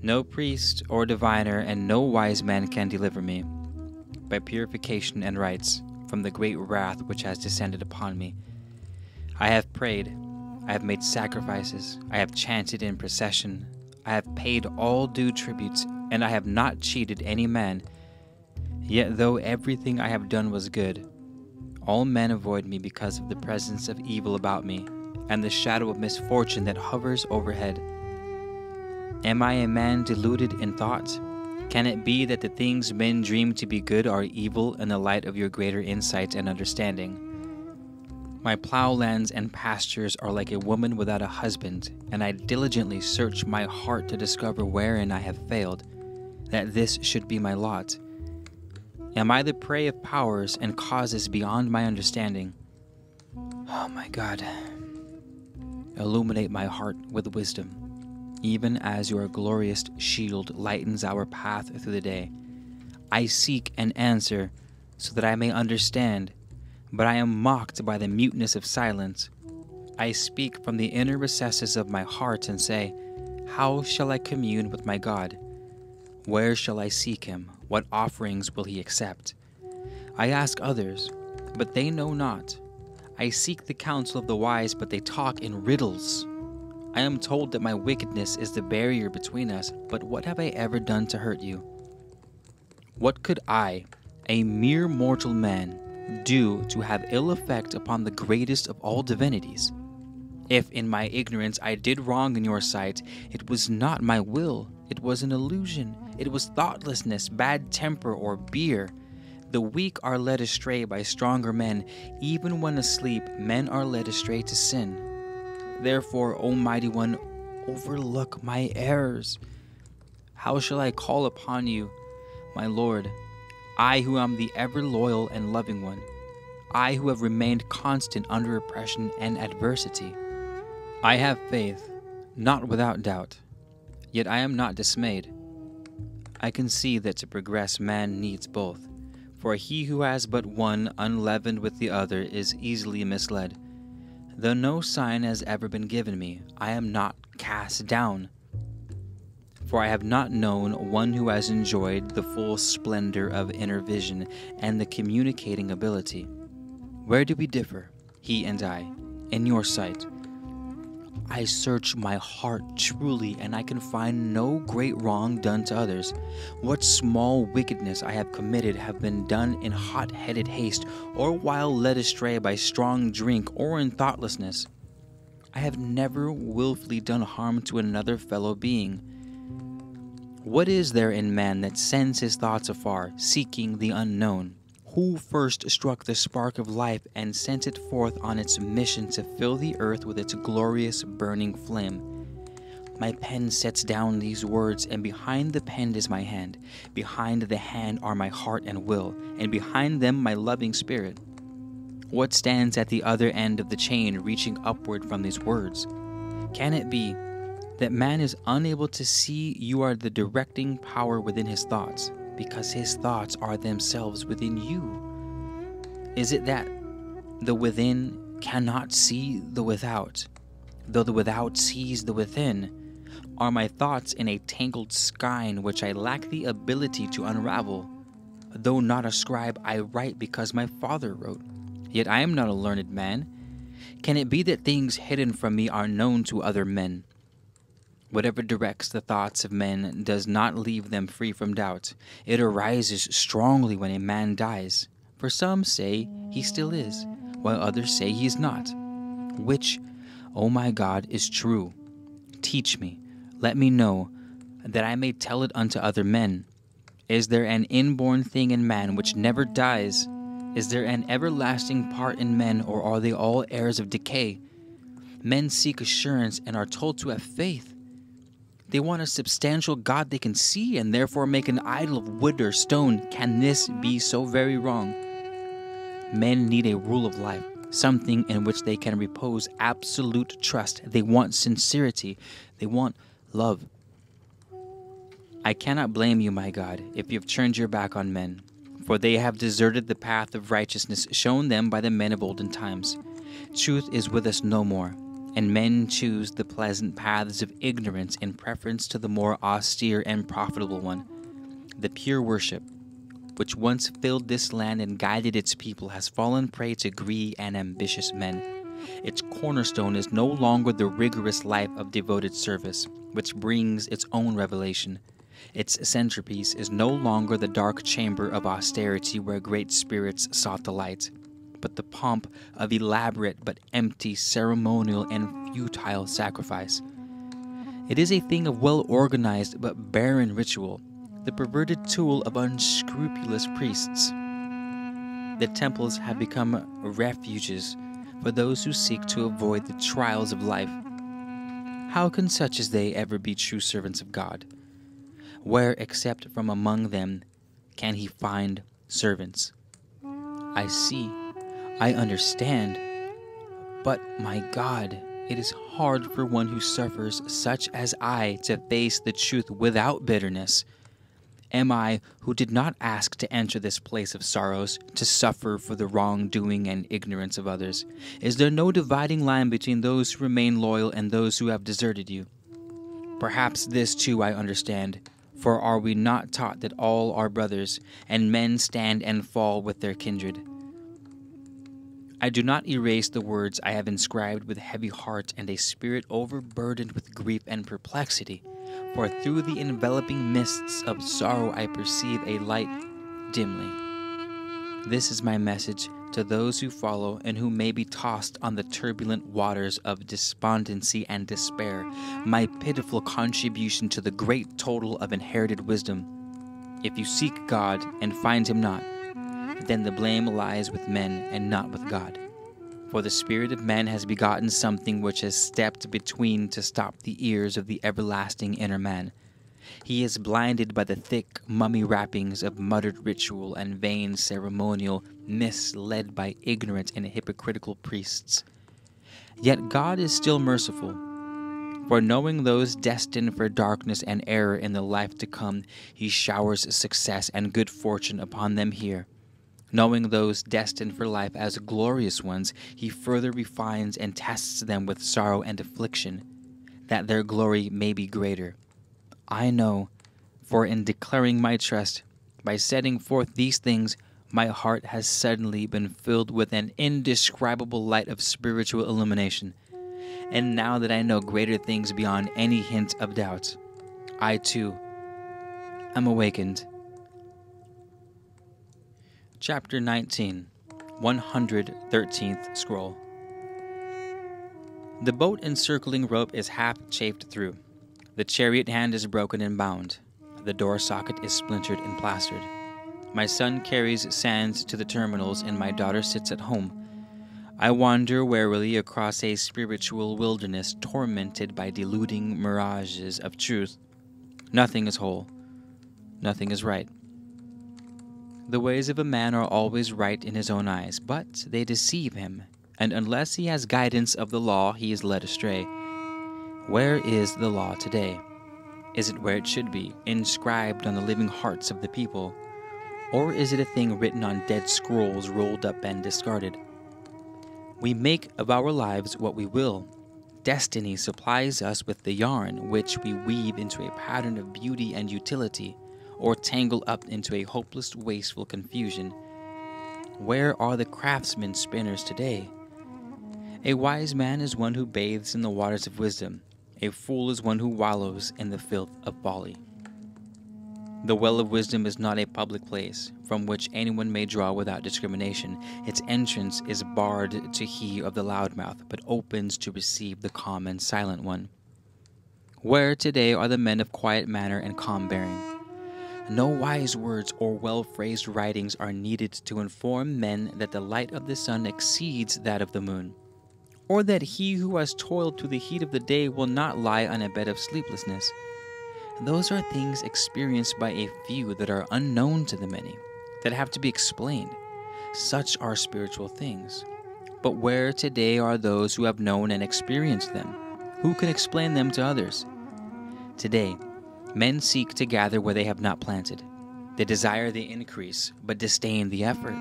No priest or diviner and no wise man can deliver me, by purification and rites, from the great wrath which has descended upon me. I have prayed, I have made sacrifices, I have chanted in procession, I have paid all due tributes, and I have not cheated any man Yet, though everything I have done was good, all men avoid me because of the presence of evil about me and the shadow of misfortune that hovers overhead. Am I a man deluded in thought? Can it be that the things men dream to be good are evil in the light of your greater insight and understanding? My plowlands and pastures are like a woman without a husband, and I diligently search my heart to discover wherein I have failed, that this should be my lot. Am I the prey of powers and causes beyond my understanding? Oh my God. Illuminate my heart with wisdom, even as your glorious shield lightens our path through the day. I seek an answer so that I may understand, but I am mocked by the muteness of silence. I speak from the inner recesses of my heart and say, How shall I commune with my God? Where shall I seek him? What offerings will he accept? I ask others, but they know not. I seek the counsel of the wise, but they talk in riddles. I am told that my wickedness is the barrier between us, but what have I ever done to hurt you? What could I, a mere mortal man, do to have ill effect upon the greatest of all divinities? If in my ignorance I did wrong in your sight, it was not my will, it was an illusion. It was thoughtlessness, bad temper, or beer. The weak are led astray by stronger men. Even when asleep, men are led astray to sin. Therefore, O Mighty One, overlook my errors. How shall I call upon you, my Lord? I who am the ever loyal and loving one. I who have remained constant under oppression and adversity. I have faith, not without doubt, yet I am not dismayed. I can see that to progress man needs both, for he who has but one unleavened with the other is easily misled. Though no sign has ever been given me, I am not cast down. For I have not known one who has enjoyed the full splendor of inner vision and the communicating ability. Where do we differ, he and I, in your sight? I search my heart truly, and I can find no great wrong done to others. What small wickedness I have committed have been done in hot headed haste, or while led astray by strong drink, or in thoughtlessness. I have never wilfully done harm to another fellow being. What is there in man that sends his thoughts afar, seeking the unknown? Who first struck the spark of life and sent it forth on its mission to fill the earth with its glorious burning flame. My pen sets down these words, and behind the pen is my hand. Behind the hand are my heart and will, and behind them my loving spirit. What stands at the other end of the chain reaching upward from these words? Can it be that man is unable to see you are the directing power within his thoughts? Because his thoughts are themselves within you? Is it that the within cannot see the without, though the without sees the within? Are my thoughts in a tangled skein which I lack the ability to unravel? Though not a scribe, I write because my father wrote. Yet I am not a learned man. Can it be that things hidden from me are known to other men? Whatever directs the thoughts of men does not leave them free from doubt. It arises strongly when a man dies. For some say he still is, while others say he is not. Which, O oh my God, is true? Teach me, let me know, that I may tell it unto other men. Is there an inborn thing in man which never dies? Is there an everlasting part in men, or are they all heirs of decay? Men seek assurance and are told to have faith. They want a substantial God they can see and therefore make an idol of wood or stone. Can this be so very wrong? Men need a rule of life, something in which they can repose absolute trust. They want sincerity, they want love. I cannot blame you, my God, if you have turned your back on men, for they have deserted the path of righteousness shown them by the men of olden times. Truth is with us no more, and men choose the pleasant paths of ignorance in preference to the more austere and profitable one. The pure worship, which once filled this land and guided its people, has fallen prey to greedy and ambitious men. Its cornerstone is no longer the rigorous life of devoted service, which brings its own revelation. Its centerpiece is no longer the dark chamber of austerity where great spirits sought the light, but the pomp of elaborate but empty ceremonial and futile sacrifice. It is a thing of well organized but barren ritual, the perverted tool of unscrupulous priests. The temples have become refuges for those who seek to avoid the trials of life. How can such as they ever be true servants of God? Where, except from among them, can he find servants? I see, I understand, but my God, it is hard for one who suffers such as I to face the truth without bitterness. Am I, who did not ask to enter this place of sorrows, to suffer for the wrongdoing and ignorance of others? Is there no dividing line between those who remain loyal and those who have deserted you? Perhaps this too I understand, for are we not taught that all are brothers, and men stand and fall with their kindred? I do not erase the words I have inscribed with heavy heart and a spirit overburdened with grief and perplexity for through the enveloping mists of sorrow I perceive a light dimly. This is my message to those who follow and who may be tossed on the turbulent waters of despondency and despair, my pitiful contribution to the great total of inherited wisdom. If you seek God and find him not, then the blame lies with men and not with God. For the spirit of man has begotten something which has stepped between to stop the ears of the everlasting inner man. He is blinded by the thick mummy wrappings of muttered ritual and vain ceremonial, misled by ignorant and hypocritical priests. Yet God is still merciful. For knowing those destined for darkness and error in the life to come, he showers success and good fortune upon them here. Knowing those destined for life as glorious ones, he further refines and tests them with sorrow and affliction, that their glory may be greater. I know, for in declaring my trust, by setting forth these things, my heart has suddenly been filled with an indescribable light of spiritual illumination. And now that I know greater things beyond any hint of doubt, I too am awakened Chapter 19 113th Scroll The boat encircling rope is half chafed through. The chariot hand is broken and bound. The door socket is splintered and plastered. My son carries sands to the terminals, and my daughter sits at home. I wander warily across a spiritual wilderness tormented by deluding mirages of truth. Nothing is whole. Nothing is right. The ways of a man are always right in his own eyes, but they deceive him, and unless he has guidance of the law, he is led astray. Where is the law today? Is it where it should be, inscribed on the living hearts of the people? Or is it a thing written on dead scrolls rolled up and discarded? We make of our lives what we will. Destiny supplies us with the yarn, which we weave into a pattern of beauty and utility or tangle up into a hopeless, wasteful confusion. Where are the craftsmen spinners today? A wise man is one who bathes in the waters of wisdom. A fool is one who wallows in the filth of folly. The well of wisdom is not a public place from which anyone may draw without discrimination. Its entrance is barred to he of the loudmouth, but opens to receive the calm and silent one. Where today are the men of quiet manner and calm bearing? No wise words or well phrased writings are needed to inform men that the light of the sun exceeds that of the moon, or that he who has toiled through the heat of the day will not lie on a bed of sleeplessness. Those are things experienced by a few that are unknown to the many, that have to be explained. Such are spiritual things. But where today are those who have known and experienced them? Who can explain them to others? Today, men seek to gather where they have not planted. They desire the increase, but disdain the effort.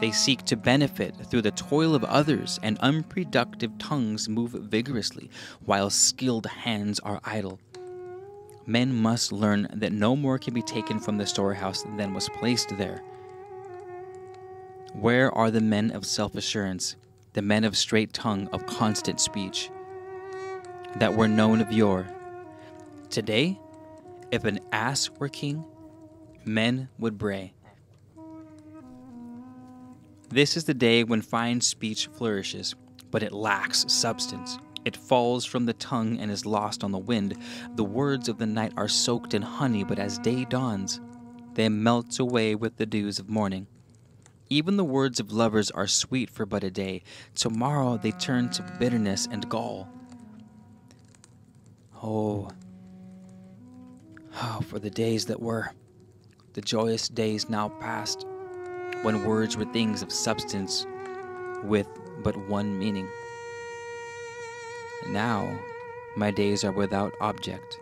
They seek to benefit through the toil of others, and unproductive tongues move vigorously, while skilled hands are idle. Men must learn that no more can be taken from the storehouse than was placed there. Where are the men of self assurance, the men of straight tongue, of constant speech, that were known of yore? Today, if an ass were king, men would bray. This is the day when fine speech flourishes, but it lacks substance. It falls from the tongue and is lost on the wind. The words of the night are soaked in honey, but as day dawns, they melt away with the dews of morning. Even the words of lovers are sweet for but a day. Tomorrow they turn to bitterness and gall. Oh, oh, for the days that were, the joyous days now past when words were things of substance with but one meaning. Now, my days are without object.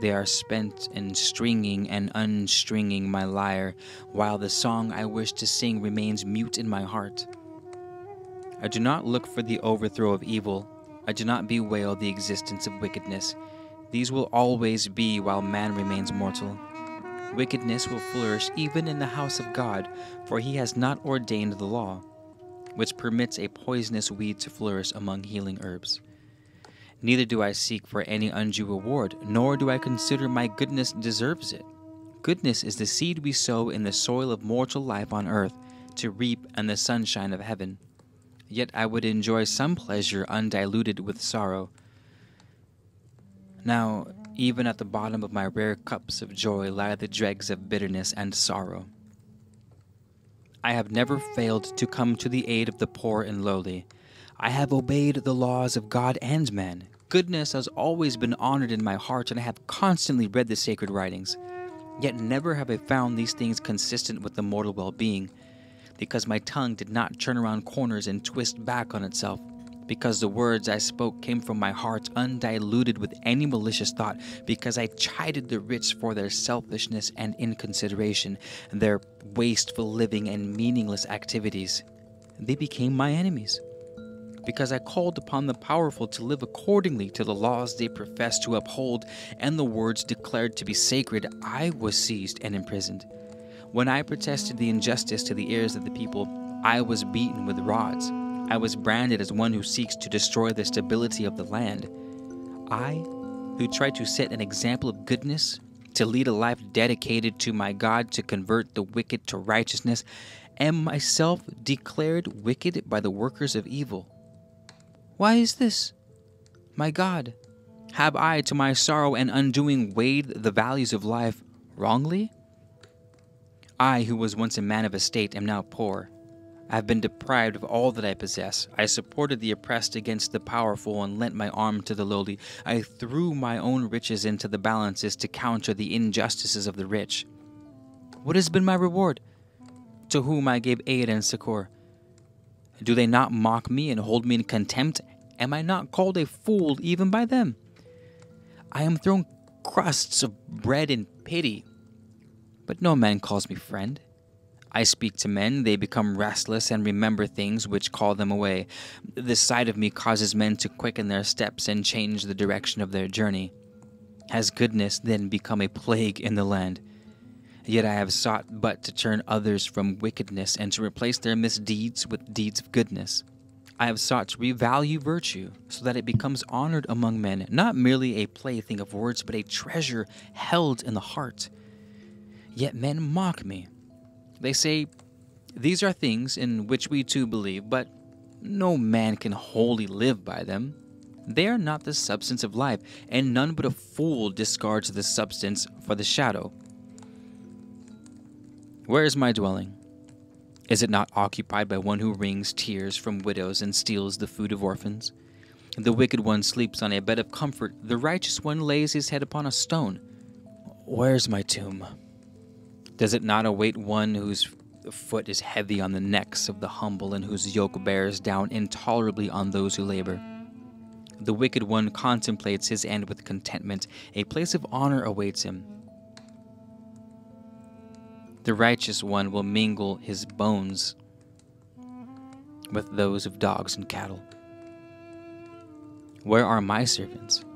They are spent in stringing and unstringing my lyre, while the song I wish to sing remains mute in my heart. I do not look for the overthrow of evil. I do not bewail the existence of wickedness. These will always be while man remains mortal. Wickedness will flourish even in the house of God, for he has not ordained the law, which permits a poisonous weed to flourish among healing herbs. Neither do I seek for any undue reward, nor do I consider my goodness deserves it. Goodness is the seed we sow in the soil of mortal life on earth, to reap in the sunshine of heaven. Yet I would enjoy some pleasure undiluted with sorrow. Now, even at the bottom of my rare cups of joy lie the dregs of bitterness and sorrow. I have never failed to come to the aid of the poor and lowly. I have obeyed the laws of God and man. Goodness has always been honored in my heart, and I have constantly read the sacred writings. Yet never have I found these things consistent with the mortal well being, because my tongue did not turn around corners and twist back on itself because the words I spoke came from my heart undiluted with any malicious thought, because I chided the rich for their selfishness and inconsideration, their wasteful living and meaningless activities. They became my enemies. Because I called upon the powerful to live accordingly to the laws they profess to uphold and the words declared to be sacred, I was seized and imprisoned. When I protested the injustice to the ears of the people, I was beaten with rods. I was branded as one who seeks to destroy the stability of the land. I, who tried to set an example of goodness, to lead a life dedicated to my God, to convert the wicked to righteousness, am myself declared wicked by the workers of evil. Why is this? My God, have I to my sorrow and undoing weighed the values of life wrongly? I, who was once a man of estate, am now poor I have been deprived of all that I possess. I supported the oppressed against the powerful and lent my arm to the lowly. I threw my own riches into the balances to counter the injustices of the rich. What has been my reward? To whom I gave aid and succor. Do they not mock me and hold me in contempt? Am I not called a fool even by them? I am thrown crusts of bread in pity, but no man calls me friend. I speak to men, they become restless and remember things which call them away. The sight of me causes men to quicken their steps and change the direction of their journey. Has goodness then become a plague in the land? Yet I have sought but to turn others from wickedness and to replace their misdeeds with deeds of goodness. I have sought to revalue virtue so that it becomes honored among men, not merely a plaything of words, but a treasure held in the heart. Yet men mock me they say, These are things in which we too believe, but no man can wholly live by them. They are not the substance of life, and none but a fool discards the substance for the shadow. Where is my dwelling? Is it not occupied by one who wrings tears from widows and steals the food of orphans? The wicked one sleeps on a bed of comfort, the righteous one lays his head upon a stone. Where's my tomb? Does it not await one whose foot is heavy on the necks of the humble, and whose yoke bears down intolerably on those who labor. The wicked one contemplates his end with contentment, a place of honor awaits him. The righteous one will mingle his bones with those of dogs and cattle. Where are my servants?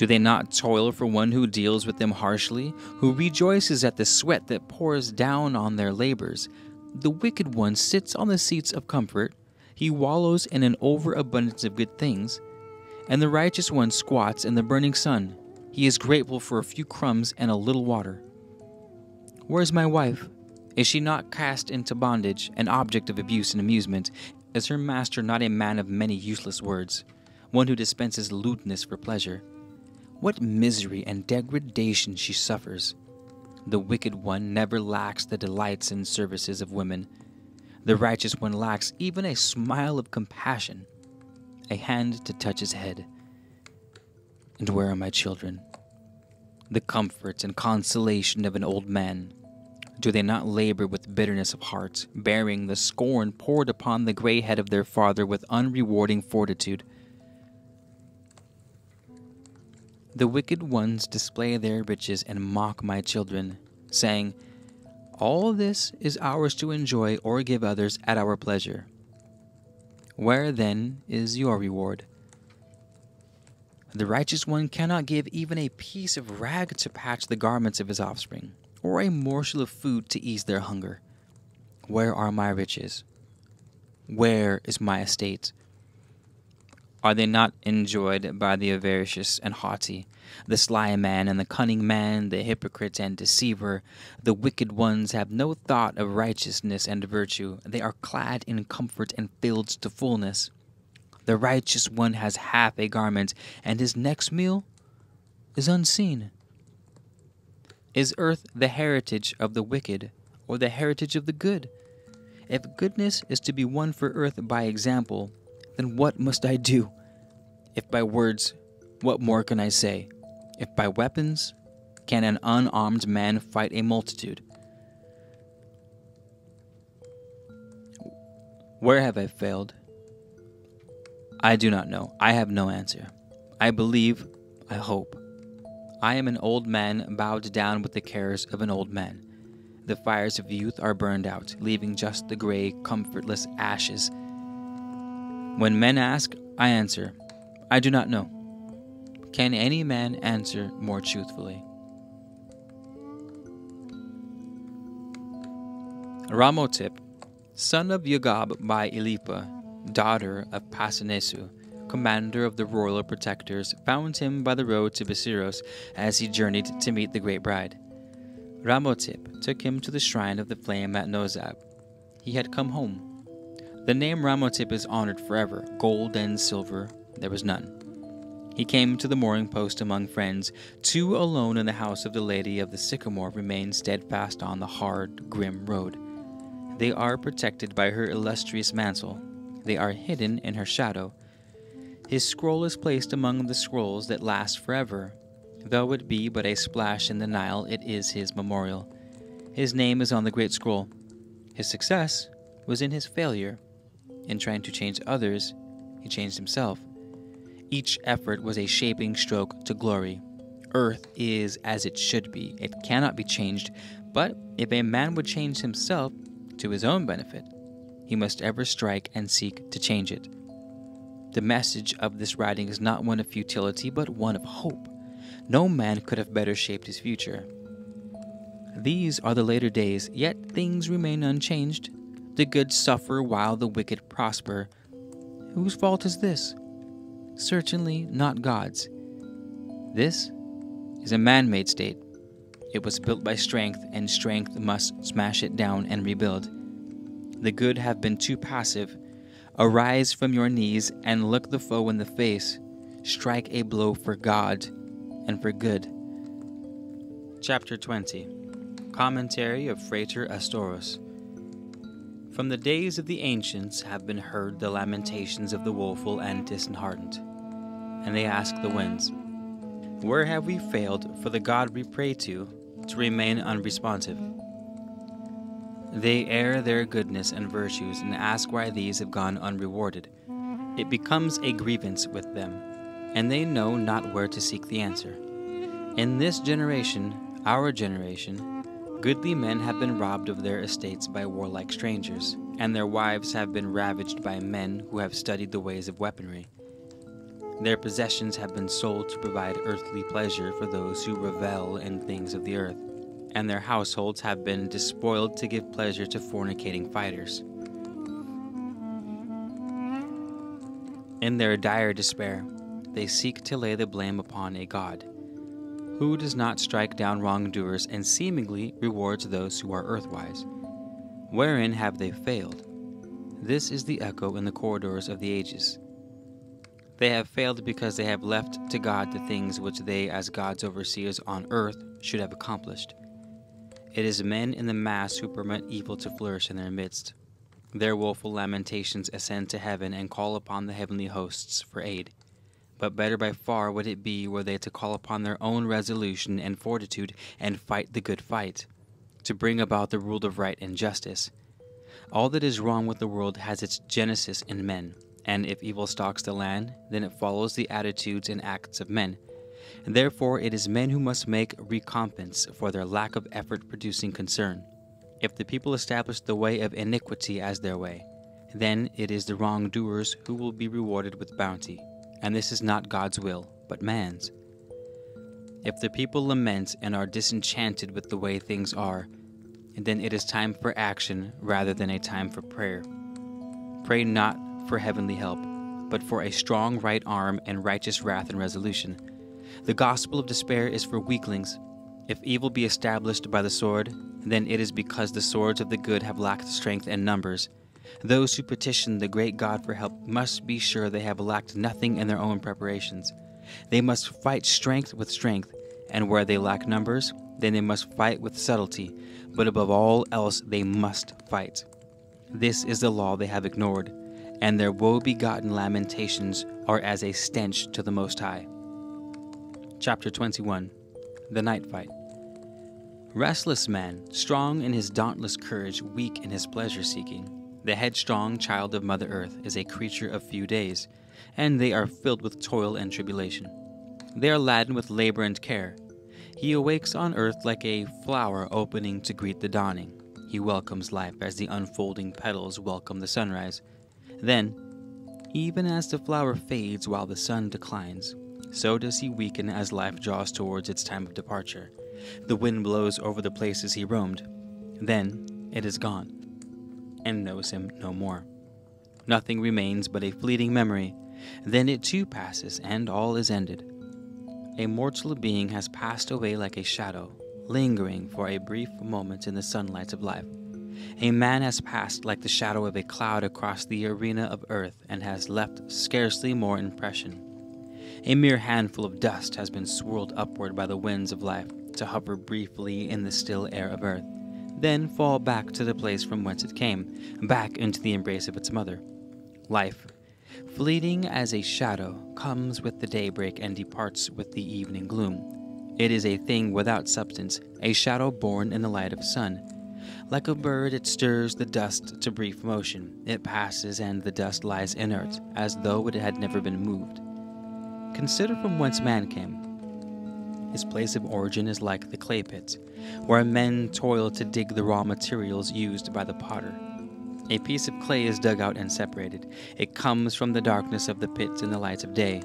Do they not toil for one who deals with them harshly, who rejoices at the sweat that pours down on their labors? The wicked one sits on the seats of comfort, he wallows in an overabundance of good things, and the righteous one squats in the burning sun. He is grateful for a few crumbs and a little water. Where is my wife? Is she not cast into bondage, an object of abuse and amusement? Is her master not a man of many useless words, one who dispenses lewdness for pleasure? What misery and degradation she suffers! The wicked one never lacks the delights and services of women. The righteous one lacks even a smile of compassion, a hand to touch his head. And where are my children? The comforts and consolation of an old man. Do they not labor with bitterness of heart, bearing the scorn poured upon the gray head of their father with unrewarding fortitude? The wicked ones display their riches and mock my children, saying, All this is ours to enjoy or give others at our pleasure. Where then is your reward? The righteous one cannot give even a piece of rag to patch the garments of his offspring, or a morsel of food to ease their hunger. Where are my riches? Where is my estate? Are they not enjoyed by the avaricious and haughty, the sly man and the cunning man, the hypocrite and deceiver? The wicked ones have no thought of righteousness and virtue. They are clad in comfort and filled to fullness. The righteous one has half a garment, and his next meal is unseen. Is earth the heritage of the wicked, or the heritage of the good? If goodness is to be won for earth by example, then what must I do? If by words, what more can I say? If by weapons, can an unarmed man fight a multitude? Where have I failed? I do not know. I have no answer. I believe, I hope. I am an old man bowed down with the cares of an old man. The fires of youth are burned out, leaving just the gray, comfortless ashes when men ask, I answer, I do not know. Can any man answer more truthfully? Ramotip, son of Yugab by Elipa, daughter of Pasinesu, commander of the royal protectors, found him by the road to Basiros as he journeyed to meet the great bride. Ramotip took him to the shrine of the flame at Nozab. He had come home the name Ramotip is honored forever. Gold and silver, there was none. He came to the mooring post among friends. Two alone in the house of the Lady of the Sycamore remain steadfast on the hard, grim road. They are protected by her illustrious mantle. They are hidden in her shadow. His scroll is placed among the scrolls that last forever. Though it be but a splash in the Nile, it is his memorial. His name is on the great scroll. His success was in his failure. In trying to change others, he changed himself. Each effort was a shaping stroke to glory. Earth is as it should be, it cannot be changed, but if a man would change himself to his own benefit, he must ever strike and seek to change it. The message of this writing is not one of futility, but one of hope. No man could have better shaped his future. These are the later days, yet things remain unchanged. The good suffer while the wicked prosper. Whose fault is this? Certainly not God's. This is a man made state. It was built by strength, and strength must smash it down and rebuild. The good have been too passive. Arise from your knees and look the foe in the face. Strike a blow for God and for good. Chapter 20 Commentary of Frater Astoros from the days of the ancients have been heard the lamentations of the woeful and disheartened. And they ask the winds, Where have we failed for the God we pray to to remain unresponsive? They air their goodness and virtues and ask why these have gone unrewarded. It becomes a grievance with them, and they know not where to seek the answer. In this generation, our generation, goodly men have been robbed of their estates by warlike strangers, and their wives have been ravaged by men who have studied the ways of weaponry. Their possessions have been sold to provide earthly pleasure for those who revel in things of the earth, and their households have been despoiled to give pleasure to fornicating fighters. In their dire despair, they seek to lay the blame upon a God who does not strike down wrongdoers and seemingly rewards those who are earthwise. Wherein have they failed? This is the echo in the corridors of the ages. They have failed because they have left to God the things which they, as God's overseers on earth, should have accomplished. It is men in the mass who permit evil to flourish in their midst. Their woeful lamentations ascend to heaven and call upon the heavenly hosts for aid but better by far would it be were they to call upon their own resolution and fortitude and fight the good fight, to bring about the rule of right and justice. All that is wrong with the world has its genesis in men, and if evil stalks the land, then it follows the attitudes and acts of men. Therefore, it is men who must make recompense for their lack of effort producing concern. If the people establish the way of iniquity as their way, then it is the wrongdoers who will be rewarded with bounty and this is not God's will, but man's. If the people lament and are disenchanted with the way things are, then it is time for action rather than a time for prayer. Pray not for heavenly help, but for a strong right arm and righteous wrath and resolution. The gospel of despair is for weaklings. If evil be established by the sword, then it is because the swords of the good have lacked strength and numbers those who petition the great God for help must be sure they have lacked nothing in their own preparations. They must fight strength with strength, and where they lack numbers, then they must fight with subtlety, but above all else they must fight. This is the law they have ignored, and their woe begotten lamentations are as a stench to the Most High. Chapter 21 The Night Fight Restless man, strong in his dauntless courage, weak in his pleasure seeking the headstrong child of Mother Earth is a creature of few days, and they are filled with toil and tribulation. They are laden with labor and care. He awakes on earth like a flower opening to greet the dawning. He welcomes life as the unfolding petals welcome the sunrise. Then, even as the flower fades while the sun declines, so does he weaken as life draws towards its time of departure. The wind blows over the places he roamed. Then it is gone and knows him no more. Nothing remains but a fleeting memory, then it too passes, and all is ended. A mortal being has passed away like a shadow, lingering for a brief moment in the sunlight of life. A man has passed like the shadow of a cloud across the arena of earth and has left scarcely more impression. A mere handful of dust has been swirled upward by the winds of life to hover briefly in the still air of earth then fall back to the place from whence it came, back into the embrace of its mother. Life, fleeting as a shadow, comes with the daybreak and departs with the evening gloom. It is a thing without substance, a shadow born in the light of sun. Like a bird, it stirs the dust to brief motion. It passes, and the dust lies inert, as though it had never been moved. Consider from whence man came. His place of origin is like the clay pit, where men toil to dig the raw materials used by the potter. A piece of clay is dug out and separated. It comes from the darkness of the pit in the light of day.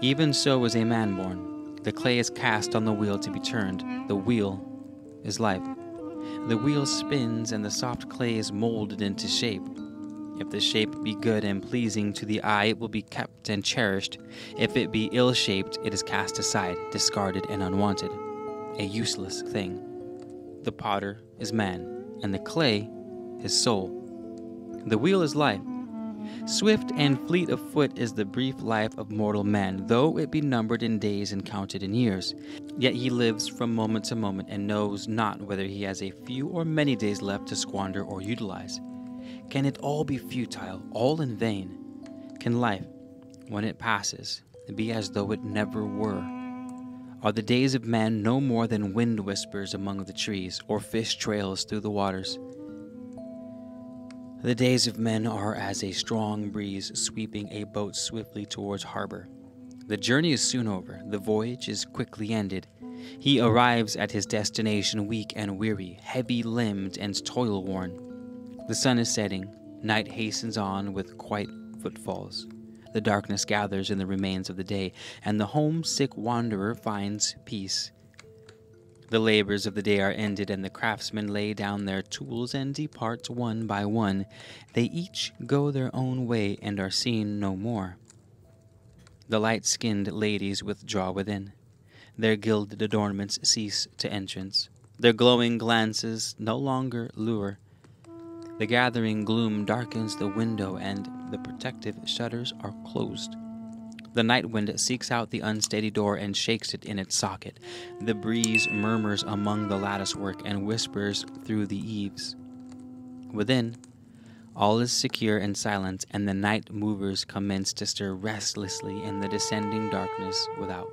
Even so is a man born. The clay is cast on the wheel to be turned. The wheel is life. The wheel spins, and the soft clay is molded into shape. If the shape be good and pleasing to the eye, it will be kept and cherished. If it be ill shaped, it is cast aside, discarded, and unwanted. A useless thing. The potter is man, and the clay his soul. The wheel is life. Swift and fleet of foot is the brief life of mortal man, though it be numbered in days and counted in years. Yet he lives from moment to moment and knows not whether he has a few or many days left to squander or utilize. Can it all be futile, all in vain? Can life, when it passes, be as though it never were? Are the days of man no more than wind whispers among the trees, or fish trails through the waters? The days of men are as a strong breeze sweeping a boat swiftly towards harbor. The journey is soon over, the voyage is quickly ended. He arrives at his destination weak and weary, heavy limbed and toil worn. The sun is setting, night hastens on with quiet footfalls. The darkness gathers in the remains of the day, and the homesick wanderer finds peace. The labors of the day are ended, and the craftsmen lay down their tools and depart one by one. They each go their own way and are seen no more. The light skinned ladies withdraw within. Their gilded adornments cease to entrance. Their glowing glances no longer lure. The gathering gloom darkens the window, and the protective shutters are closed. The night wind seeks out the unsteady door and shakes it in its socket. The breeze murmurs among the lattice work and whispers through the eaves. Within, all is secure and silent, and the night movers commence to stir restlessly in the descending darkness without.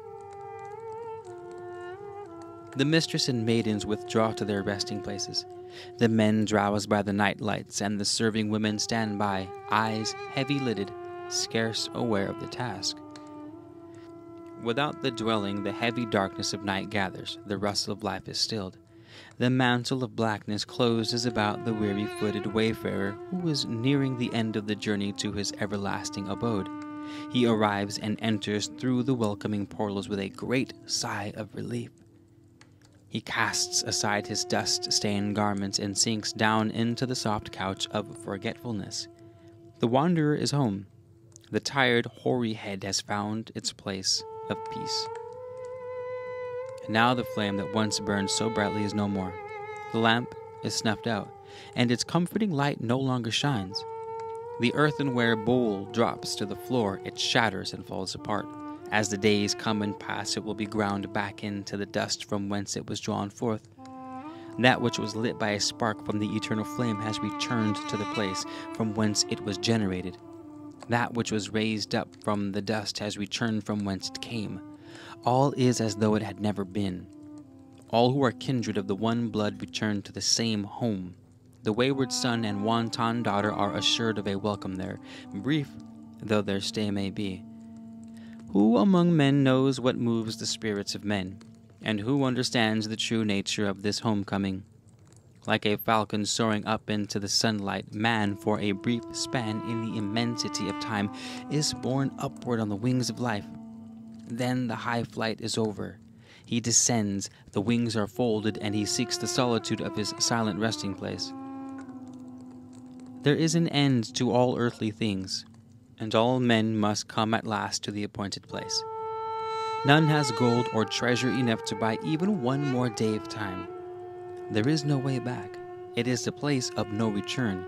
The mistress and maidens withdraw to their resting places. The men drowse by the night lights, and the serving women stand by, eyes heavy lidded, scarce aware of the task. Without the dwelling, the heavy darkness of night gathers, the rustle of life is stilled. The mantle of blackness closes about the weary footed wayfarer who is nearing the end of the journey to his everlasting abode. He arrives and enters through the welcoming portals with a great sigh of relief. He casts aside his dust stained garments and sinks down into the soft couch of forgetfulness. The wanderer is home. The tired, hoary head has found its place of peace. And now the flame that once burned so brightly is no more. The lamp is snuffed out, and its comforting light no longer shines. The earthenware bowl drops to the floor, it shatters and falls apart. As the days come and pass, it will be ground back into the dust from whence it was drawn forth. That which was lit by a spark from the eternal flame has returned to the place from whence it was generated. That which was raised up from the dust has returned from whence it came. All is as though it had never been. All who are kindred of the one blood return to the same home. The wayward son and wanton daughter are assured of a welcome there, brief though their stay may be. Who among men knows what moves the spirits of men, and who understands the true nature of this homecoming? Like a falcon soaring up into the sunlight, man, for a brief span in the immensity of time, is borne upward on the wings of life. Then the high flight is over. He descends, the wings are folded, and he seeks the solitude of his silent resting place. There is an end to all earthly things, and all men must come at last to the appointed place. None has gold or treasure enough to buy even one more day of time. There is no way back. It is the place of no return.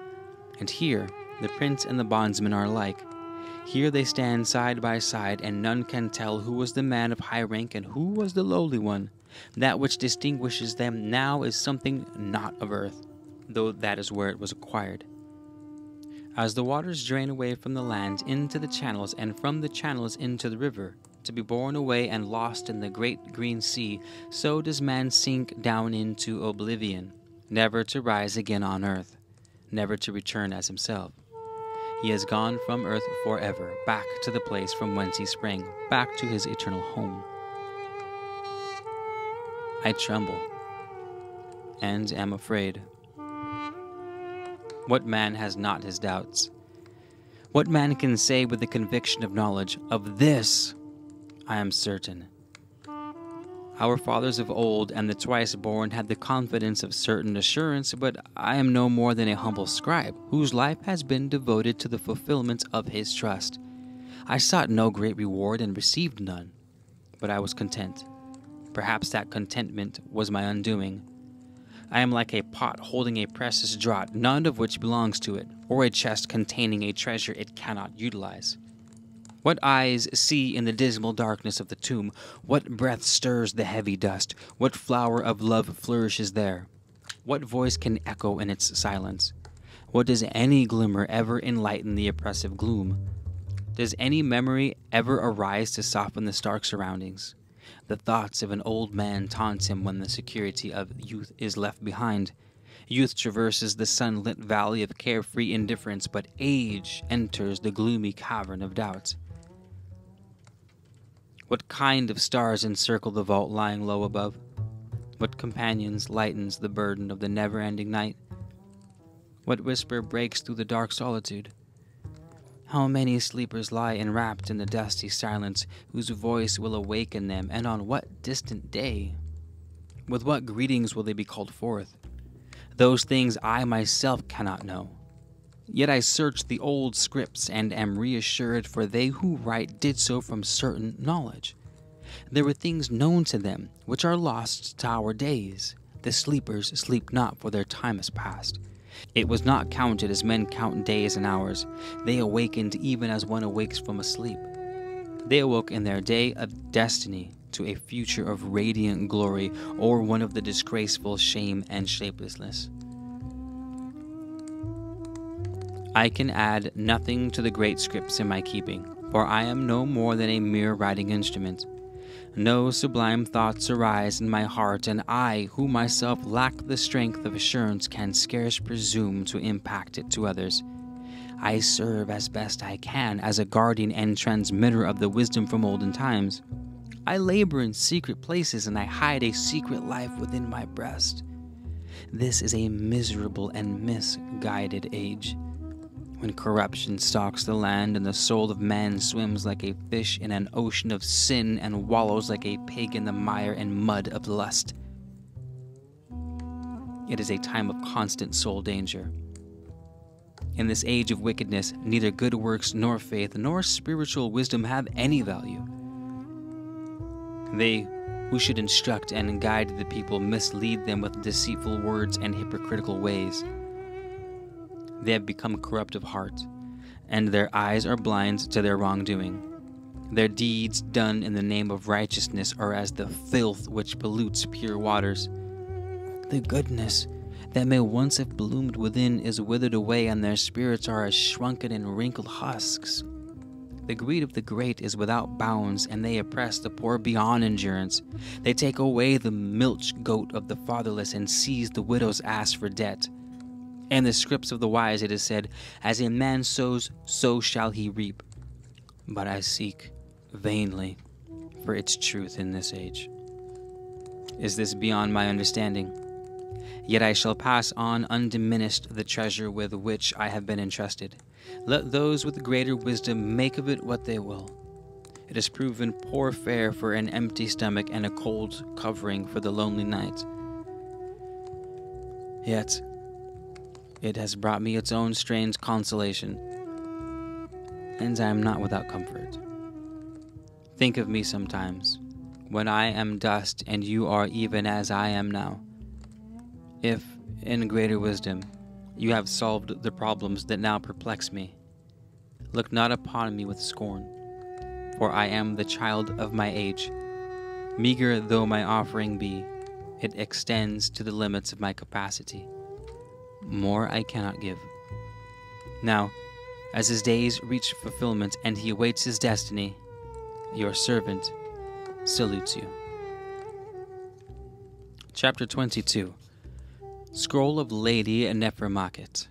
And here, the prince and the bondsman are alike. Here they stand side by side, and none can tell who was the man of high rank and who was the lowly one. That which distinguishes them now is something not of earth, though that is where it was acquired. As the waters drain away from the land into the channels, and from the channels into the river, to be borne away and lost in the great green sea, so does man sink down into oblivion, never to rise again on earth, never to return as himself. He has gone from earth forever, back to the place from whence he sprang, back to his eternal home. I tremble and am afraid. What man has not his doubts? What man can say with the conviction of knowledge, of this I am certain. Our fathers of old and the twice born had the confidence of certain assurance, but I am no more than a humble scribe, whose life has been devoted to the fulfillment of his trust. I sought no great reward and received none, but I was content. Perhaps that contentment was my undoing. I am like a pot holding a precious draught, none of which belongs to it, or a chest containing a treasure it cannot utilize. What eyes see in the dismal darkness of the tomb? What breath stirs the heavy dust? What flower of love flourishes there? What voice can echo in its silence? What does any glimmer ever enlighten the oppressive gloom? Does any memory ever arise to soften the stark surroundings? The thoughts of an old man taunt him when the security of youth is left behind. Youth traverses the sunlit valley of carefree indifference, but age enters the gloomy cavern of doubt. What kind of stars encircle the vault lying low above? What companions lightens the burden of the never ending night? What whisper breaks through the dark solitude? How many sleepers lie enwrapped in the dusty silence, whose voice will awaken them, and on what distant day? With what greetings will they be called forth? Those things I myself cannot know. Yet I search the old scripts and am reassured, for they who write did so from certain knowledge. There were things known to them which are lost to our days. The sleepers sleep not, for their time is past. It was not counted as men count days and hours. They awakened even as one awakes from a sleep. They awoke in their day of destiny to a future of radiant glory or one of the disgraceful shame and shapelessness. I can add nothing to the great scripts in my keeping, for I am no more than a mere writing instrument. No sublime thoughts arise in my heart, and I, who myself lack the strength of assurance, can scarce presume to impact it to others. I serve as best I can as a guardian and transmitter of the wisdom from olden times. I labor in secret places and I hide a secret life within my breast. This is a miserable and misguided age. When corruption stalks the land and the soul of man swims like a fish in an ocean of sin and wallows like a pig in the mire and mud of lust. It is a time of constant soul danger. In this age of wickedness, neither good works nor faith nor spiritual wisdom have any value. They who should instruct and guide the people mislead them with deceitful words and hypocritical ways. They have become corrupt of heart, and their eyes are blind to their wrongdoing. Their deeds done in the name of righteousness are as the filth which pollutes pure waters. The goodness that may once have bloomed within is withered away, and their spirits are as shrunken and wrinkled husks. The greed of the great is without bounds, and they oppress the poor beyond endurance. They take away the milch goat of the fatherless and seize the widow's ass for debt. In the scripts of the wise it is said, As a man sows, so shall he reap. But I seek vainly for its truth in this age. Is this beyond my understanding? Yet I shall pass on undiminished the treasure with which I have been entrusted. Let those with greater wisdom make of it what they will. It has proven poor fare for an empty stomach and a cold covering for the lonely night. Yet, it has brought me its own strange consolation, and I am not without comfort. Think of me sometimes, when I am dust and you are even as I am now. If, in greater wisdom, you have solved the problems that now perplex me, look not upon me with scorn, for I am the child of my age. Meager though my offering be, it extends to the limits of my capacity. More I cannot give. Now, as his days reach fulfillment and he awaits his destiny, your servant salutes you. Chapter 22 Scroll of Lady Nefermakhet.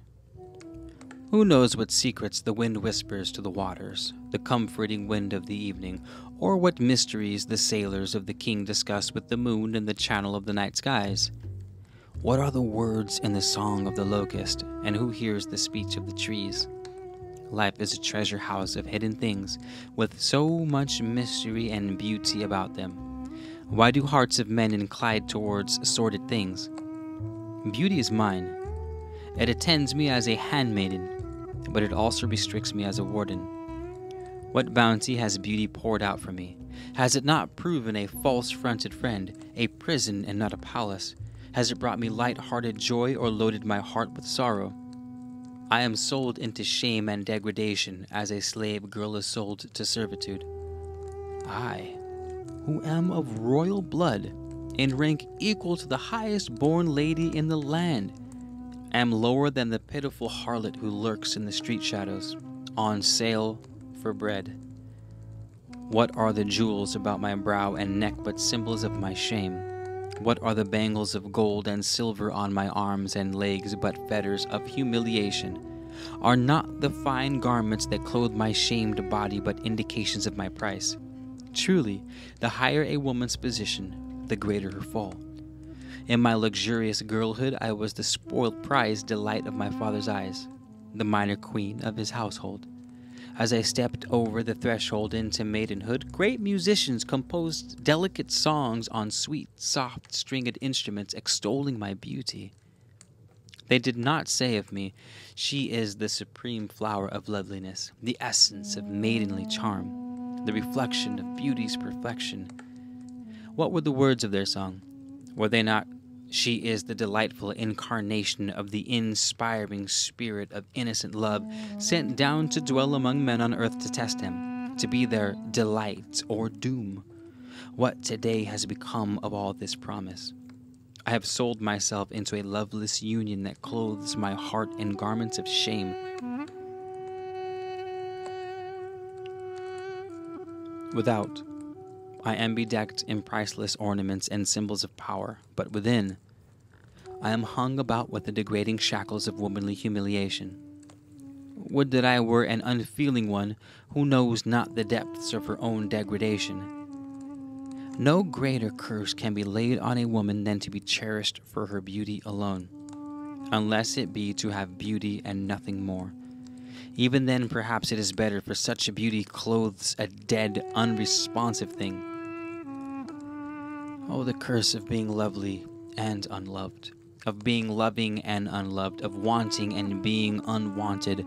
Who knows what secrets the wind whispers to the waters, the comforting wind of the evening, or what mysteries the sailors of the king discuss with the moon in the channel of the night skies? What are the words in the song of the locust, and who hears the speech of the trees? Life is a treasure house of hidden things, with so much mystery and beauty about them. Why do hearts of men incline towards sordid things? Beauty is mine. It attends me as a handmaiden, but it also restricts me as a warden. What bounty has beauty poured out for me? Has it not proven a false fronted friend, a prison and not a palace? Has it brought me light hearted joy or loaded my heart with sorrow? I am sold into shame and degradation as a slave girl is sold to servitude. I, who am of royal blood, in rank equal to the highest born lady in the land, am lower than the pitiful harlot who lurks in the street shadows, on sale for bread. What are the jewels about my brow and neck but symbols of my shame? What are the bangles of gold and silver on my arms and legs but fetters of humiliation? Are not the fine garments that clothe my shamed body but indications of my price? Truly, the higher a woman's position, the greater her fall. In my luxurious girlhood, I was the spoiled prize delight of my father's eyes, the minor queen of his household. As I stepped over the threshold into maidenhood, great musicians composed delicate songs on sweet, soft stringed instruments extolling my beauty. They did not say of me, She is the supreme flower of loveliness, the essence of maidenly charm, the reflection of beauty's perfection. What were the words of their song? Were they not, She is the delightful incarnation of the inspiring spirit of innocent love, sent down to dwell among men on earth to test them, to be their delight or doom? What today has become of all this promise? I have sold myself into a loveless union that clothes my heart in garments of shame. Without, I am bedecked in priceless ornaments and symbols of power, but within, I am hung about with the degrading shackles of womanly humiliation. Would that I were an unfeeling one who knows not the depths of her own degradation no greater curse can be laid on a woman than to be cherished for her beauty alone, unless it be to have beauty and nothing more. Even then, perhaps it is better, for such a beauty clothes a dead, unresponsive thing. Oh, the curse of being lovely and unloved, of being loving and unloved, of wanting and being unwanted.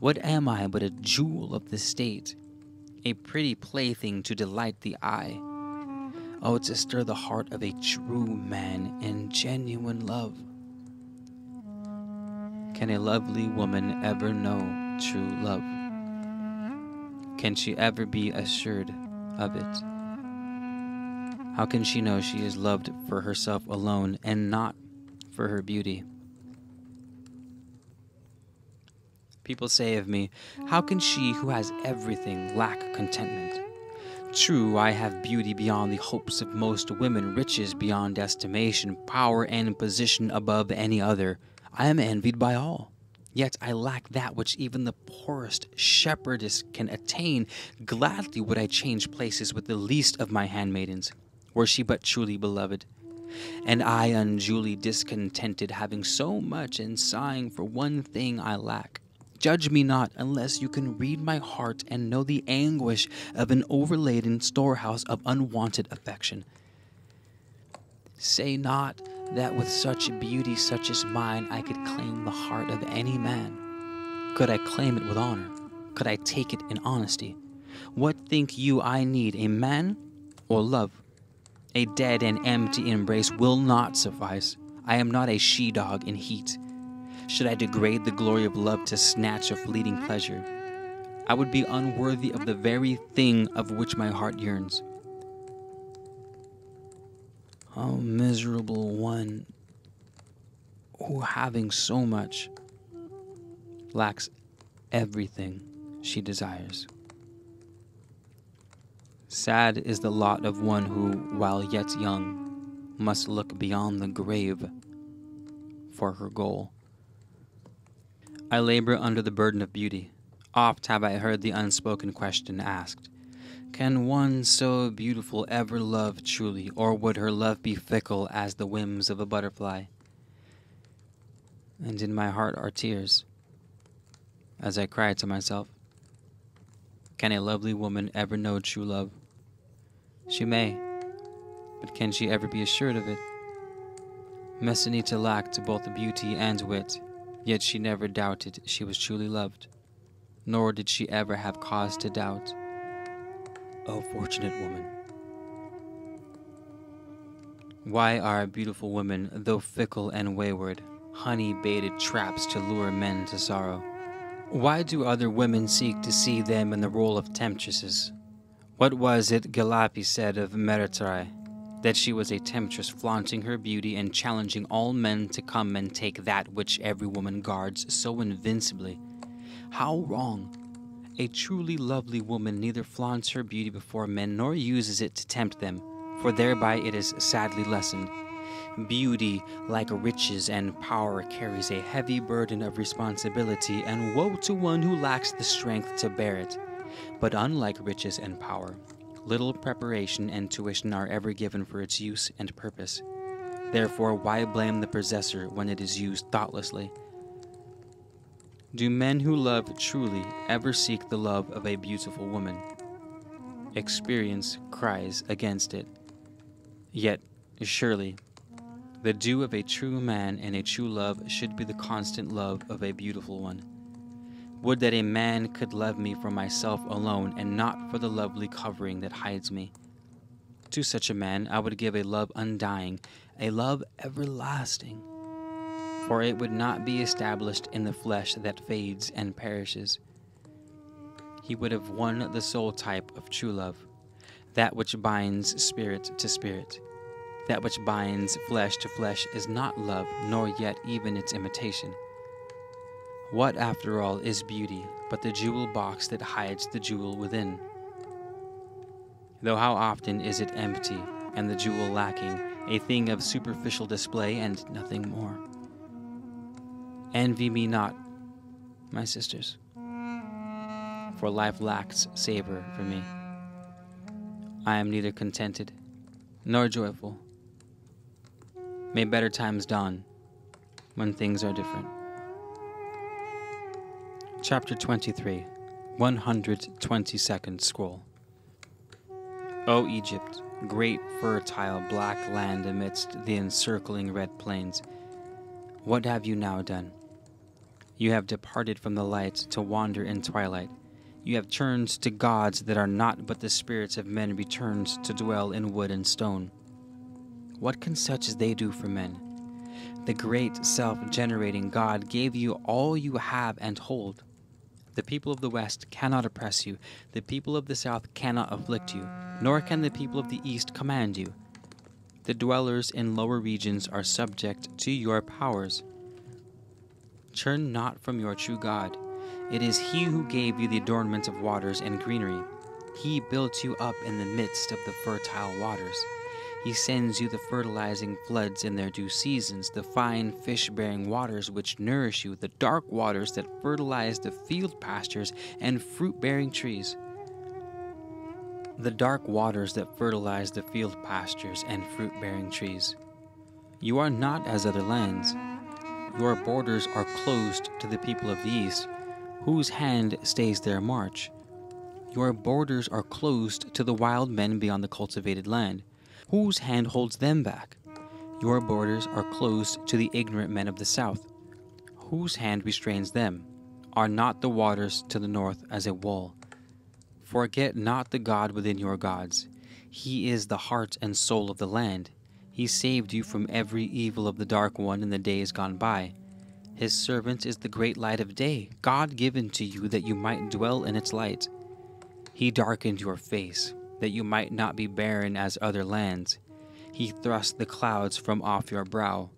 What am I but a jewel of the state, a pretty plaything to delight the eye? Oh, to stir the heart of a true man in genuine love. Can a lovely woman ever know true love? Can she ever be assured of it? How can she know she is loved for herself alone and not for her beauty? People say of me, How can she who has everything lack contentment? True, I have beauty beyond the hopes of most women, riches beyond estimation, power and position above any other. I am envied by all. Yet I lack that which even the poorest shepherdess can attain. Gladly would I change places with the least of my handmaidens, were she but truly beloved. And I unduly discontented, having so much and sighing for one thing I lack. Judge me not unless you can read my heart and know the anguish of an overladen storehouse of unwanted affection. Say not that with such beauty such as mine I could claim the heart of any man. Could I claim it with honor? Could I take it in honesty? What think you I need, a man or love? A dead and empty embrace will not suffice. I am not a she dog in heat should I degrade the glory of love to snatch a fleeting pleasure? I would be unworthy of the very thing of which my heart yearns. Oh, miserable one who, having so much, lacks everything she desires. Sad is the lot of one who, while yet young, must look beyond the grave for her goal. I labor under the burden of beauty. Oft have I heard the unspoken question asked Can one so beautiful ever love truly, or would her love be fickle as the whims of a butterfly? And in my heart are tears as I cry to myself Can a lovely woman ever know true love? She may, but can she ever be assured of it? Messinita lacked both beauty and wit Yet she never doubted she was truly loved, nor did she ever have cause to doubt. O fortunate woman! Why are beautiful women, though fickle and wayward, honey baited traps to lure men to sorrow? Why do other women seek to see them in the role of temptresses? What was it Galapi said of Meretrice? that she was a temptress flaunting her beauty and challenging all men to come and take that which every woman guards so invincibly. How wrong! A truly lovely woman neither flaunts her beauty before men nor uses it to tempt them, for thereby it is sadly lessened. Beauty, like riches and power, carries a heavy burden of responsibility, and woe to one who lacks the strength to bear it. But unlike riches and power, little preparation and tuition are ever given for its use and purpose. Therefore, why blame the possessor when it is used thoughtlessly? Do men who love truly ever seek the love of a beautiful woman? Experience cries against it. Yet, surely, the due of a true man and a true love should be the constant love of a beautiful one. Would that a man could love me for myself alone and not for the lovely covering that hides me. To such a man I would give a love undying, a love everlasting for it would not be established in the flesh that fades and perishes. He would have won the soul type of true love, that which binds spirit to spirit. That which binds flesh to flesh is not love, nor yet even its imitation. What, after all, is beauty but the jewel box that hides the jewel within? Though how often is it empty, and the jewel lacking, a thing of superficial display and nothing more? Envy me not, my sisters, for life lacks savor for me. I am neither contented nor joyful. May better times dawn when things are different. Chapter 23 122nd Scroll O Egypt, great fertile black land amidst the encircling red plains, what have you now done? You have departed from the light to wander in twilight. You have turned to gods that are not but the spirits of men returned to dwell in wood and stone. What can such as they do for men? The great self generating God gave you all you have and hold. The people of the West cannot oppress you, the people of the South cannot afflict you, nor can the people of the East command you. The dwellers in lower regions are subject to your powers. Turn not from your true God. It is He who gave you the adornments of waters and greenery. He built you up in the midst of the fertile waters. He sends you the fertilizing floods in their due seasons, the fine fish bearing waters which nourish you, the dark waters that fertilize the field pastures and fruit bearing trees. The dark waters that fertilize the field pastures and fruit bearing trees. You are not as other lands your borders are closed to the people of the east, whose hand stays their march. Your borders are closed to the wild men beyond the cultivated land, whose hand holds them back. Your borders are closed to the ignorant men of the south, whose hand restrains them. Are not the waters to the north as a wall? Forget not the God within your gods. He is the heart and soul of the land. He saved you from every evil of the dark one in the days gone by. His servant is the great light of day, God given to you that you might dwell in its light. He darkened your face, that you might not be barren as other lands. He thrust the clouds from off your brow.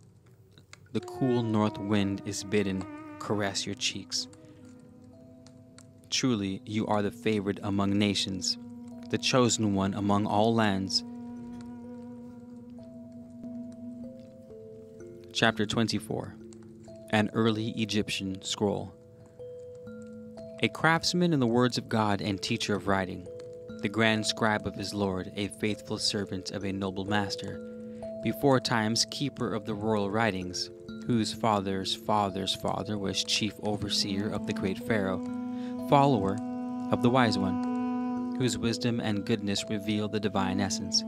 The cool north wind is bidden caress your cheeks. Truly, you are the favored among nations, the chosen one among all lands. Chapter 24 An Early Egyptian Scroll. A craftsman in the words of God and teacher of writing, the grand scribe of his Lord, a faithful servant of a noble master, before times keeper of the royal writings, whose father's father's father was chief overseer of the great Pharaoh, follower of the wise one, whose wisdom and goodness reveal the divine essence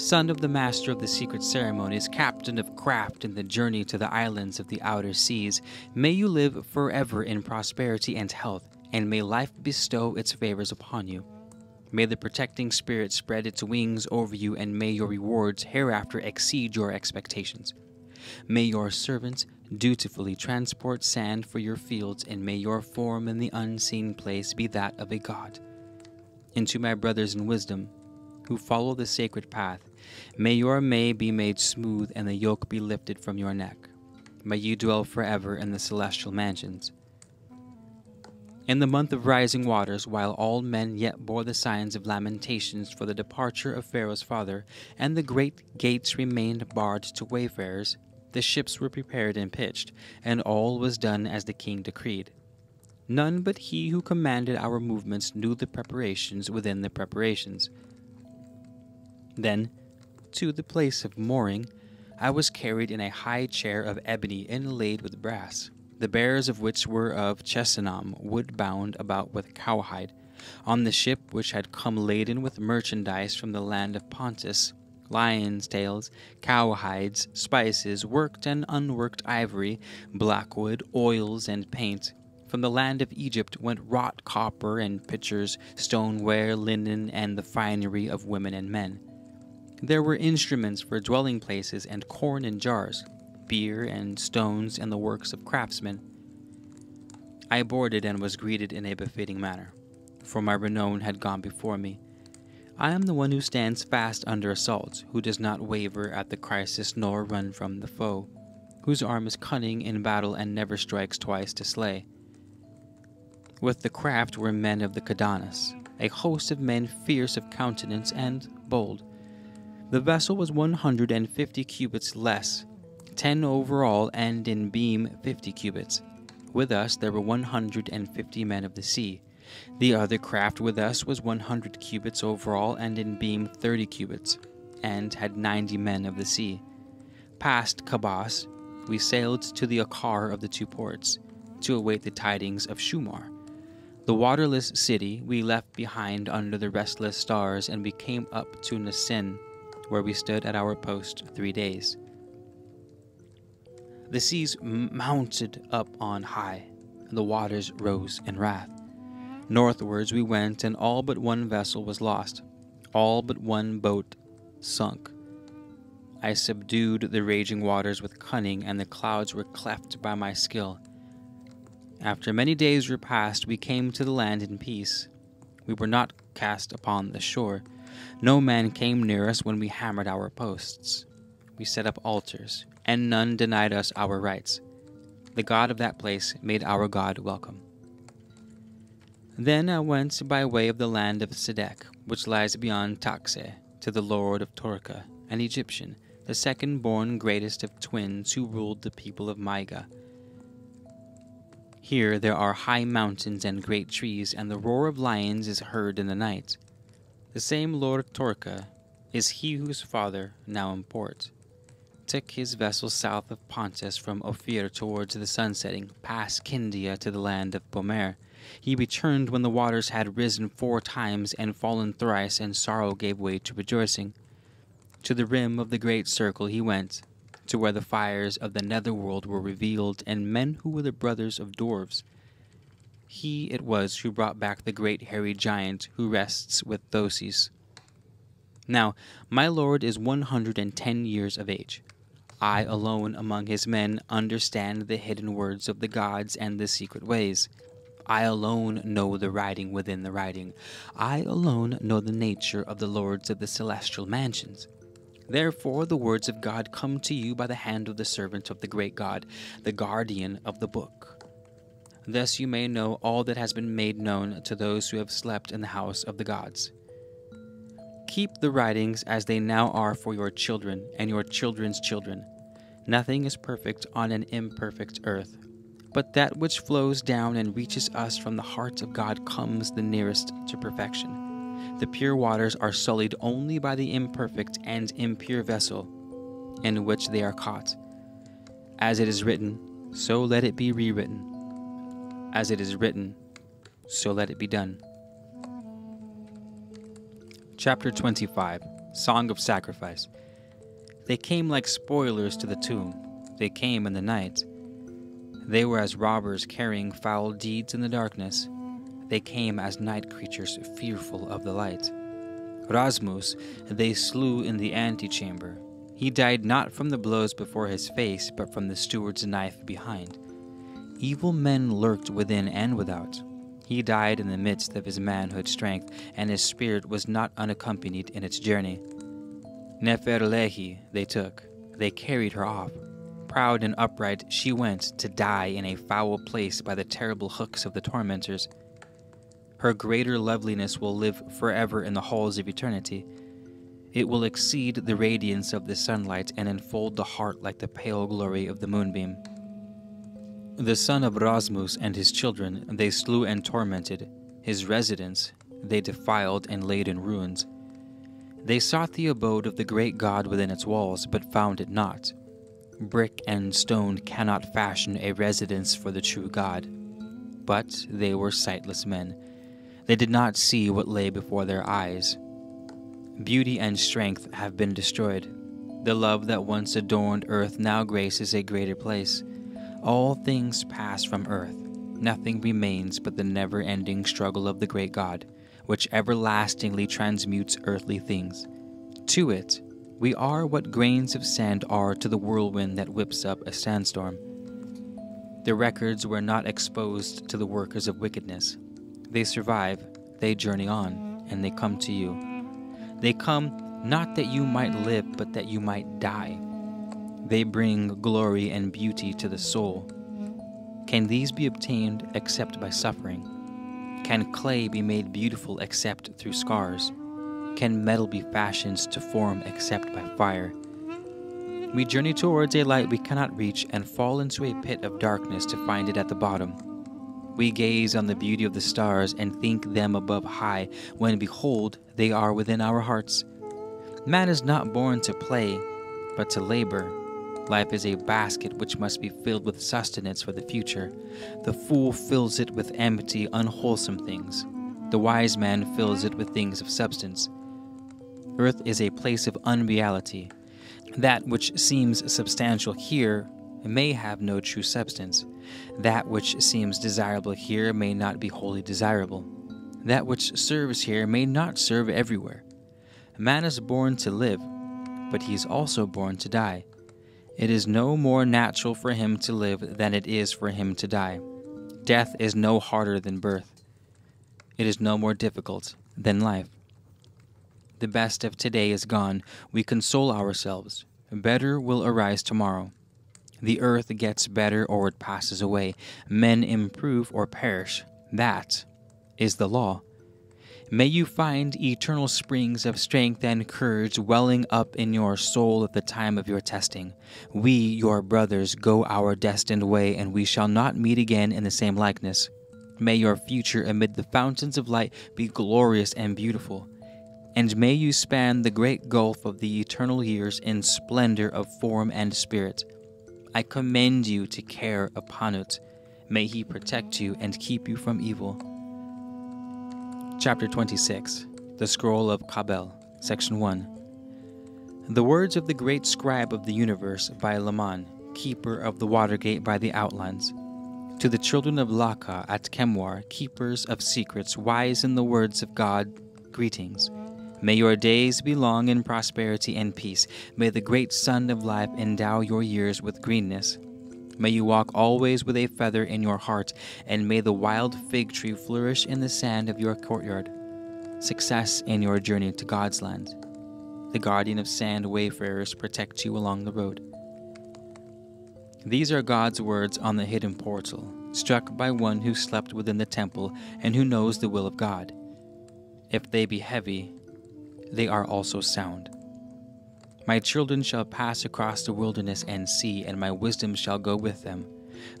son of the master of the secret ceremonies, captain of craft in the journey to the islands of the outer seas, may you live forever in prosperity and health, and may life bestow its favors upon you. May the protecting spirit spread its wings over you, and may your rewards hereafter exceed your expectations. May your servants dutifully transport sand for your fields, and may your form in the unseen place be that of a god. And to my brothers in wisdom, who follow the sacred path, May your may be made smooth and the yoke be lifted from your neck. May you dwell forever in the celestial mansions. In the month of rising waters, while all men yet bore the signs of lamentations for the departure of Pharaoh's father, and the great gates remained barred to wayfarers, the ships were prepared and pitched, and all was done as the king decreed. None but he who commanded our movements knew the preparations within the preparations. Then, to the place of mooring, I was carried in a high chair of ebony inlaid with brass the bears of which were of chesonam wood bound about with cowhide, on the ship which had come laden with merchandise from the land of Pontus, lions' tails, cowhides, spices, worked and unworked ivory, blackwood, oils, and paint. From the land of Egypt went wrought copper and pitchers, stoneware, linen, and the finery of women and men. There were instruments for dwelling places and corn in jars, beer and stones and the works of craftsmen. I boarded and was greeted in a befitting manner, for my renown had gone before me. I am the one who stands fast under assault, who does not waver at the crisis nor run from the foe, whose arm is cunning in battle and never strikes twice to slay. With the craft were men of the Kadanas, a host of men fierce of countenance and bold. The vessel was one hundred and fifty cubits less 10 overall, and in beam 50 cubits. With us there were 150 men of the sea. The other craft with us was 100 cubits overall, and in beam 30 cubits, and had 90 men of the sea. Past Kabas, we sailed to the Akar of the two ports, to await the tidings of Shumar. The waterless city we left behind under the restless stars, and we came up to Nasin, where we stood at our post three days. The seas mounted up on high, and the waters rose in wrath. Northwards we went, and all but one vessel was lost, all but one boat sunk. I subdued the raging waters with cunning, and the clouds were cleft by my skill. After many days were passed, we came to the land in peace. We were not cast upon the shore. No man came near us when we hammered our posts. We set up altars and none denied us our rights. The God of that place made our God welcome. Then I went by way of the land of Sedek, which lies beyond Taxe, to the lord of Torca, an Egyptian, the second born greatest of twins who ruled the people of Maiga. Here there are high mountains and great trees, and the roar of lions is heard in the night. The same Lord Torca is he whose father now in port took his vessel south of Pontus from Ophir towards the sun setting, past Kindia to the land of Bomer. He returned when the waters had risen four times and fallen thrice, and sorrow gave way to rejoicing. To the rim of the great circle he went, to where the fires of the netherworld were revealed, and men who were the brothers of dwarves. He it was who brought back the great hairy giant who rests with Thosis. Now, my lord is one hundred and ten years of age. I alone among his men understand the hidden words of the gods and the secret ways. I alone know the writing within the writing. I alone know the nature of the lords of the celestial mansions. Therefore, the words of God come to you by the hand of the servant of the great God, the guardian of the book. Thus you may know all that has been made known to those who have slept in the house of the gods. Keep the writings as they now are for your children and your children's children. Nothing is perfect on an imperfect earth, but that which flows down and reaches us from the heart of God comes the nearest to perfection. The pure waters are sullied only by the imperfect and impure vessel in which they are caught. As it is written, so let it be rewritten. As it is written, so let it be done. Chapter 25 Song of Sacrifice They came like spoilers to the tomb. They came in the night. They were as robbers carrying foul deeds in the darkness. They came as night creatures fearful of the light. Rasmus they slew in the antechamber. He died not from the blows before his face, but from the steward's knife behind. Evil men lurked within and without. He died in the midst of his manhood strength, and his spirit was not unaccompanied in its journey. Neferlehi they took, they carried her off, proud and upright, she went to die in a foul place by the terrible hooks of the tormentors. Her greater loveliness will live forever in the halls of eternity. It will exceed the radiance of the sunlight and enfold the heart like the pale glory of the moonbeam. The son of Rasmus and his children they slew and tormented. His residence they defiled and laid in ruins. They sought the abode of the great God within its walls, but found it not. Brick and stone cannot fashion a residence for the true God. But they were sightless men. They did not see what lay before their eyes. Beauty and strength have been destroyed. The love that once adorned earth now graces a greater place. All things pass from earth. Nothing remains but the never ending struggle of the great God, which everlastingly transmutes earthly things. To it, we are what grains of sand are to the whirlwind that whips up a sandstorm. The records were not exposed to the workers of wickedness. They survive, they journey on, and they come to you. They come not that you might live, but that you might die. They bring glory and beauty to the soul. Can these be obtained except by suffering? Can clay be made beautiful except through scars? Can metal be fashioned to form except by fire? We journey towards a light we cannot reach and fall into a pit of darkness to find it at the bottom. We gaze on the beauty of the stars and think them above high, when behold, they are within our hearts. Man is not born to play, but to labor. Life is a basket which must be filled with sustenance for the future. The fool fills it with empty, unwholesome things. The wise man fills it with things of substance. Earth is a place of unreality. That which seems substantial here may have no true substance. That which seems desirable here may not be wholly desirable. That which serves here may not serve everywhere. Man is born to live, but he is also born to die. It is no more natural for him to live than it is for him to die. Death is no harder than birth. It is no more difficult than life. The best of today is gone. We console ourselves. Better will arise tomorrow. The earth gets better or it passes away. Men improve or perish. That is the law. May you find eternal springs of strength and courage welling up in your soul at the time of your testing. We, your brothers, go our destined way, and we shall not meet again in the same likeness. May your future amid the fountains of light be glorious and beautiful. And may you span the great gulf of the eternal years in splendor of form and spirit. I commend you to care upon it. May he protect you and keep you from evil. Chapter 26 The Scroll of Kabel, Section 1 The words of the great scribe of the universe by Laman, keeper of the water gate by the outlines. To the children of Laka at Kemwar, keepers of secrets, wise in the words of God, greetings. May your days be long in prosperity and peace. May the great sun of life endow your years with greenness. May you walk always with a feather in your heart, and may the wild fig tree flourish in the sand of your courtyard. Success in your journey to God's land. The guardian of sand wayfarers protect you along the road. These are God's words on the hidden portal, struck by one who slept within the temple and who knows the will of God. If they be heavy, they are also sound. My children shall pass across the wilderness and sea, and my wisdom shall go with them.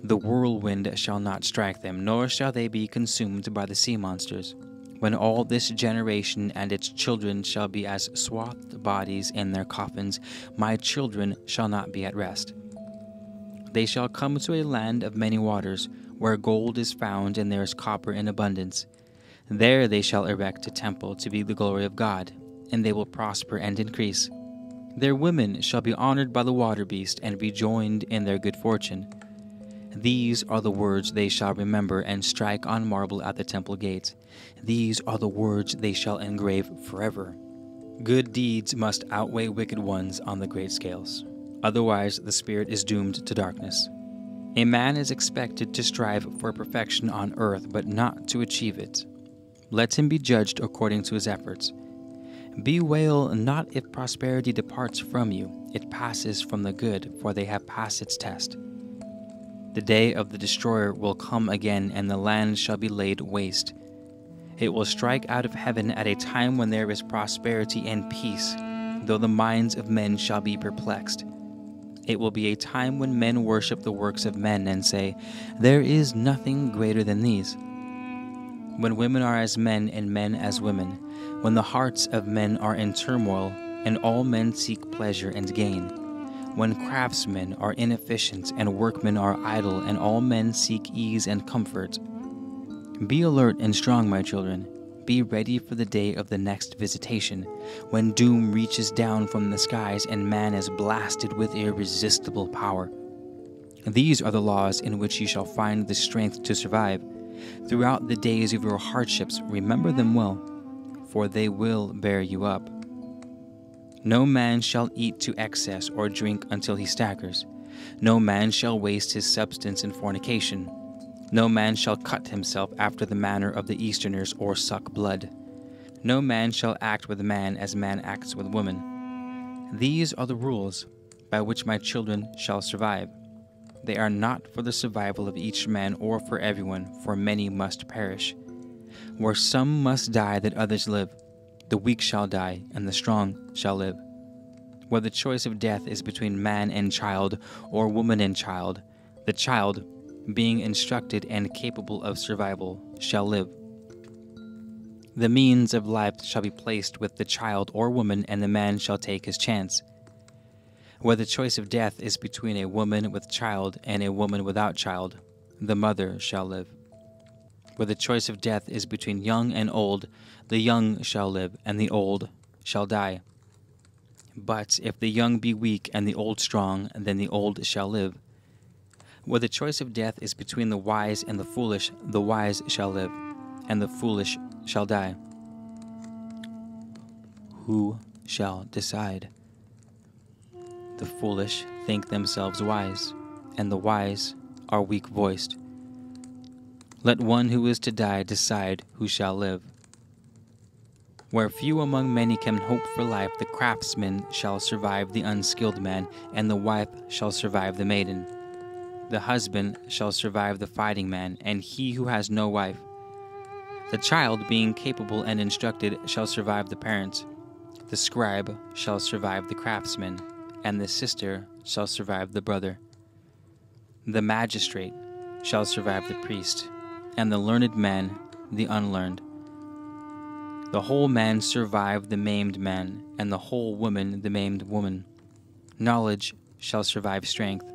The whirlwind shall not strike them, nor shall they be consumed by the sea monsters. When all this generation and its children shall be as swathed bodies in their coffins, my children shall not be at rest. They shall come to a land of many waters, where gold is found and there is copper in abundance. There they shall erect a temple to be the glory of God, and they will prosper and increase. Their women shall be honored by the water beast and be joined in their good fortune. These are the words they shall remember and strike on marble at the temple gates. These are the words they shall engrave forever. Good deeds must outweigh wicked ones on the great scales. Otherwise, the spirit is doomed to darkness. A man is expected to strive for perfection on earth, but not to achieve it. Let him be judged according to his efforts. Bewail not if prosperity departs from you, it passes from the good, for they have passed its test. The day of the destroyer will come again, and the land shall be laid waste. It will strike out of heaven at a time when there is prosperity and peace, though the minds of men shall be perplexed. It will be a time when men worship the works of men and say, There is nothing greater than these. When women are as men and men as women, when the hearts of men are in turmoil and all men seek pleasure and gain when craftsmen are inefficient and workmen are idle, and all men seek ease and comfort. Be alert and strong, my children. Be ready for the day of the next visitation, when doom reaches down from the skies and man is blasted with irresistible power. These are the laws in which you shall find the strength to survive. Throughout the days of your hardships, remember them well, for they will bear you up. No man shall eat to excess or drink until he staggers. No man shall waste his substance in fornication. No man shall cut himself after the manner of the Easterners or suck blood. No man shall act with a man as man acts with woman. These are the rules by which my children shall survive. They are not for the survival of each man or for everyone, for many must perish. Where some must die that others live, the weak shall die, and the strong shall live. Where the choice of death is between man and child, or woman and child, the child, being instructed and capable of survival, shall live. The means of life shall be placed with the child or woman, and the man shall take his chance. Where the choice of death is between a woman with child and a woman without child, the mother shall live. Where the choice of death is between young and old, the young shall live, and the old shall die. But if the young be weak and the old strong, then the old shall live. Where the choice of death is between the wise and the foolish, the wise shall live, and the foolish shall die. Who shall decide? The foolish think themselves wise, and the wise are weak voiced. Let one who is to die decide who shall live. Where few among many can hope for life, the craftsman shall survive the unskilled man, and the wife shall survive the maiden. The husband shall survive the fighting man, and he who has no wife. The child, being capable and instructed, shall survive the parents. The scribe shall survive the craftsman, and the sister shall survive the brother. The magistrate shall survive the priest and the learned man the unlearned. The whole man survived the maimed man, and the whole woman the maimed woman. Knowledge shall survive strength,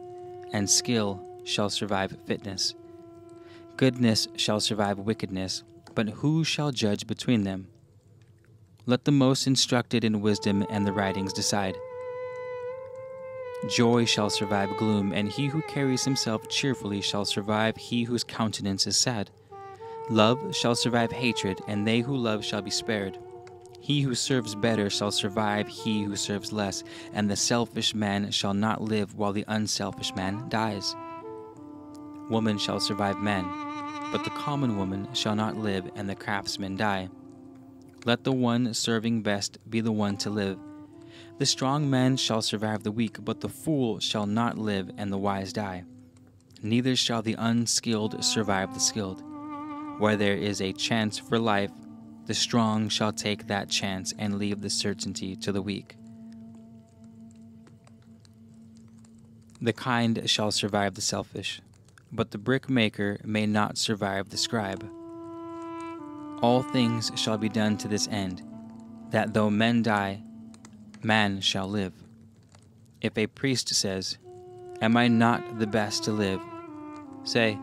and skill shall survive fitness. Goodness shall survive wickedness, but who shall judge between them? Let the most instructed in wisdom and the writings decide. Joy shall survive gloom, and he who carries himself cheerfully shall survive he whose countenance is sad. Love shall survive hatred, and they who love shall be spared. He who serves better shall survive he who serves less, and the selfish man shall not live while the unselfish man dies. Woman shall survive man, but the common woman shall not live, and the craftsman die. Let the one serving best be the one to live the strong man shall survive the weak, but the fool shall not live, and the wise die. Neither shall the unskilled survive the skilled. Where there is a chance for life, the strong shall take that chance and leave the certainty to the weak. The kind shall survive the selfish, but the brickmaker may not survive the scribe. All things shall be done to this end, that though men die, man shall live. If a priest says, Am I not the best to live? Say,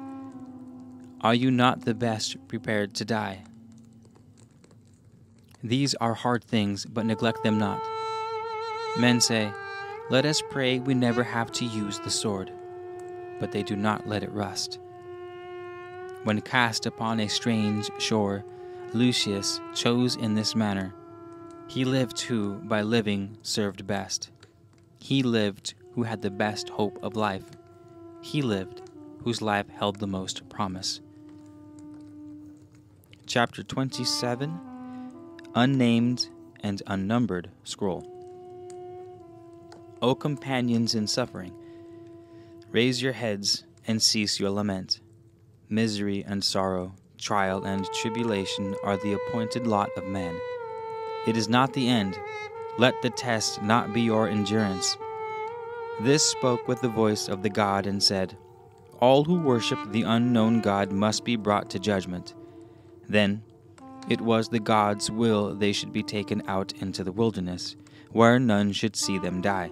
Are you not the best prepared to die? These are hard things, but neglect them not. Men say, Let us pray we never have to use the sword, but they do not let it rust. When cast upon a strange shore, Lucius chose in this manner he lived who, by living, served best. He lived who had the best hope of life. He lived whose life held the most promise. Chapter 27 Unnamed and Unnumbered Scroll. O companions in suffering, raise your heads and cease your lament. Misery and sorrow, trial and tribulation are the appointed lot of man. It is not the end. Let the test not be your endurance. This spoke with the voice of the God and said, All who worship the unknown God must be brought to judgment. Then it was the God's will they should be taken out into the wilderness, where none should see them die.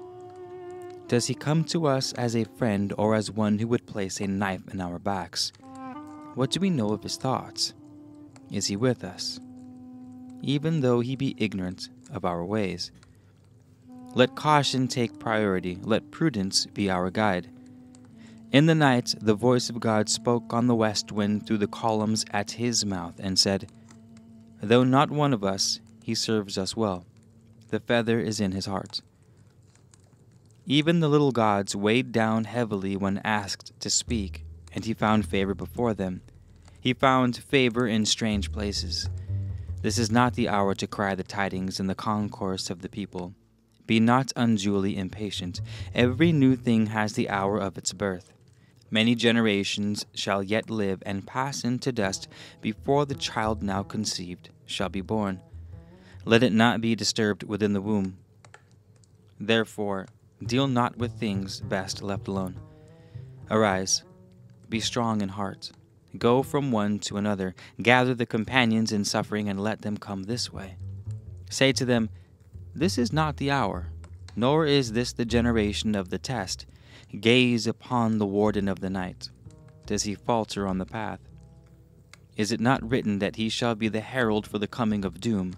Does he come to us as a friend or as one who would place a knife in our backs? What do we know of his thoughts? Is he with us? Even though he be ignorant of our ways. Let caution take priority, let prudence be our guide. In the night, the voice of God spoke on the west wind through the columns at his mouth, and said, Though not one of us, he serves us well. The feather is in his heart. Even the little gods weighed down heavily when asked to speak, and he found favor before them. He found favor in strange places. This is not the hour to cry the tidings in the concourse of the people. Be not unduly impatient. Every new thing has the hour of its birth. Many generations shall yet live and pass into dust before the child now conceived shall be born. Let it not be disturbed within the womb. Therefore, deal not with things best left alone. Arise, be strong in heart. Go from one to another, gather the companions in suffering, and let them come this way. Say to them, This is not the hour, nor is this the generation of the test Gaze upon the warden of the night. Does he falter on the path? Is it not written that he shall be the herald for the coming of doom?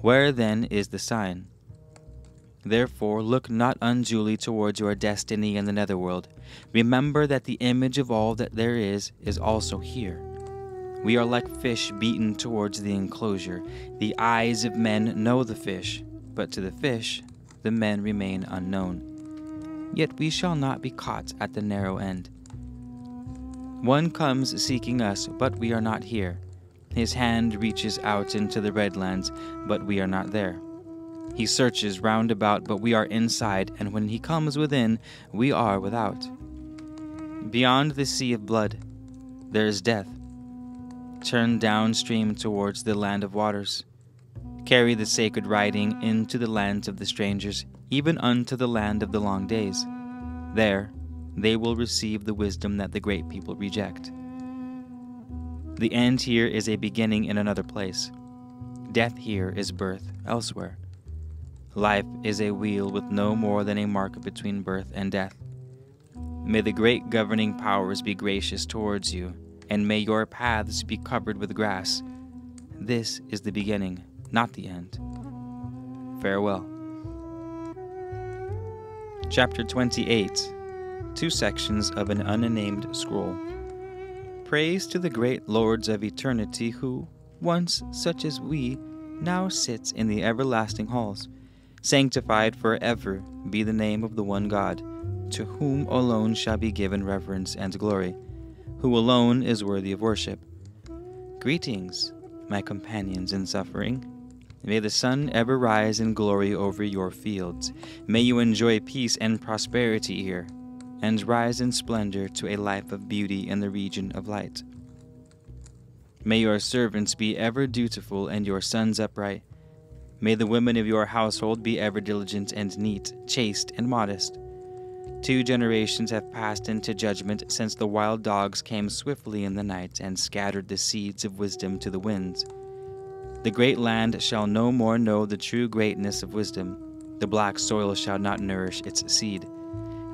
Where then is the sign? Therefore, look not unduly towards your destiny in the netherworld. Remember that the image of all that there is is also here. We are like fish beaten towards the enclosure. The eyes of men know the fish, but to the fish the men remain unknown yet we shall not be caught at the narrow end. One comes seeking us, but we are not here. His hand reaches out into the redlands, but we are not there. He searches round about, but we are inside, and when he comes within, we are without. Beyond the sea of blood, there is death. Turn downstream towards the land of waters. Carry the sacred writing into the lands of the strangers even unto the land of the long days. There they will receive the wisdom that the great people reject. The end here is a beginning in another place. Death here is birth elsewhere. Life is a wheel with no more than a mark between birth and death. May the great governing powers be gracious towards you, and may your paths be covered with grass. This is the beginning, not the end. Farewell. Chapter 28 Two sections of an unnamed scroll. Praise to the great lords of eternity who, once such as we, now sits in the everlasting halls. Sanctified forever be the name of the one God, to whom alone shall be given reverence and glory, who alone is worthy of worship. Greetings, my companions in suffering. May the sun ever rise in glory over your fields. May you enjoy peace and prosperity here, and rise in splendor to a life of beauty in the region of light. May your servants be ever dutiful and your sons upright. May the women of your household be ever diligent and neat, chaste and modest. Two generations have passed into judgment since the wild dogs came swiftly in the night and scattered the seeds of wisdom to the winds. The great land shall no more know the true greatness of wisdom. The black soil shall not nourish its seed.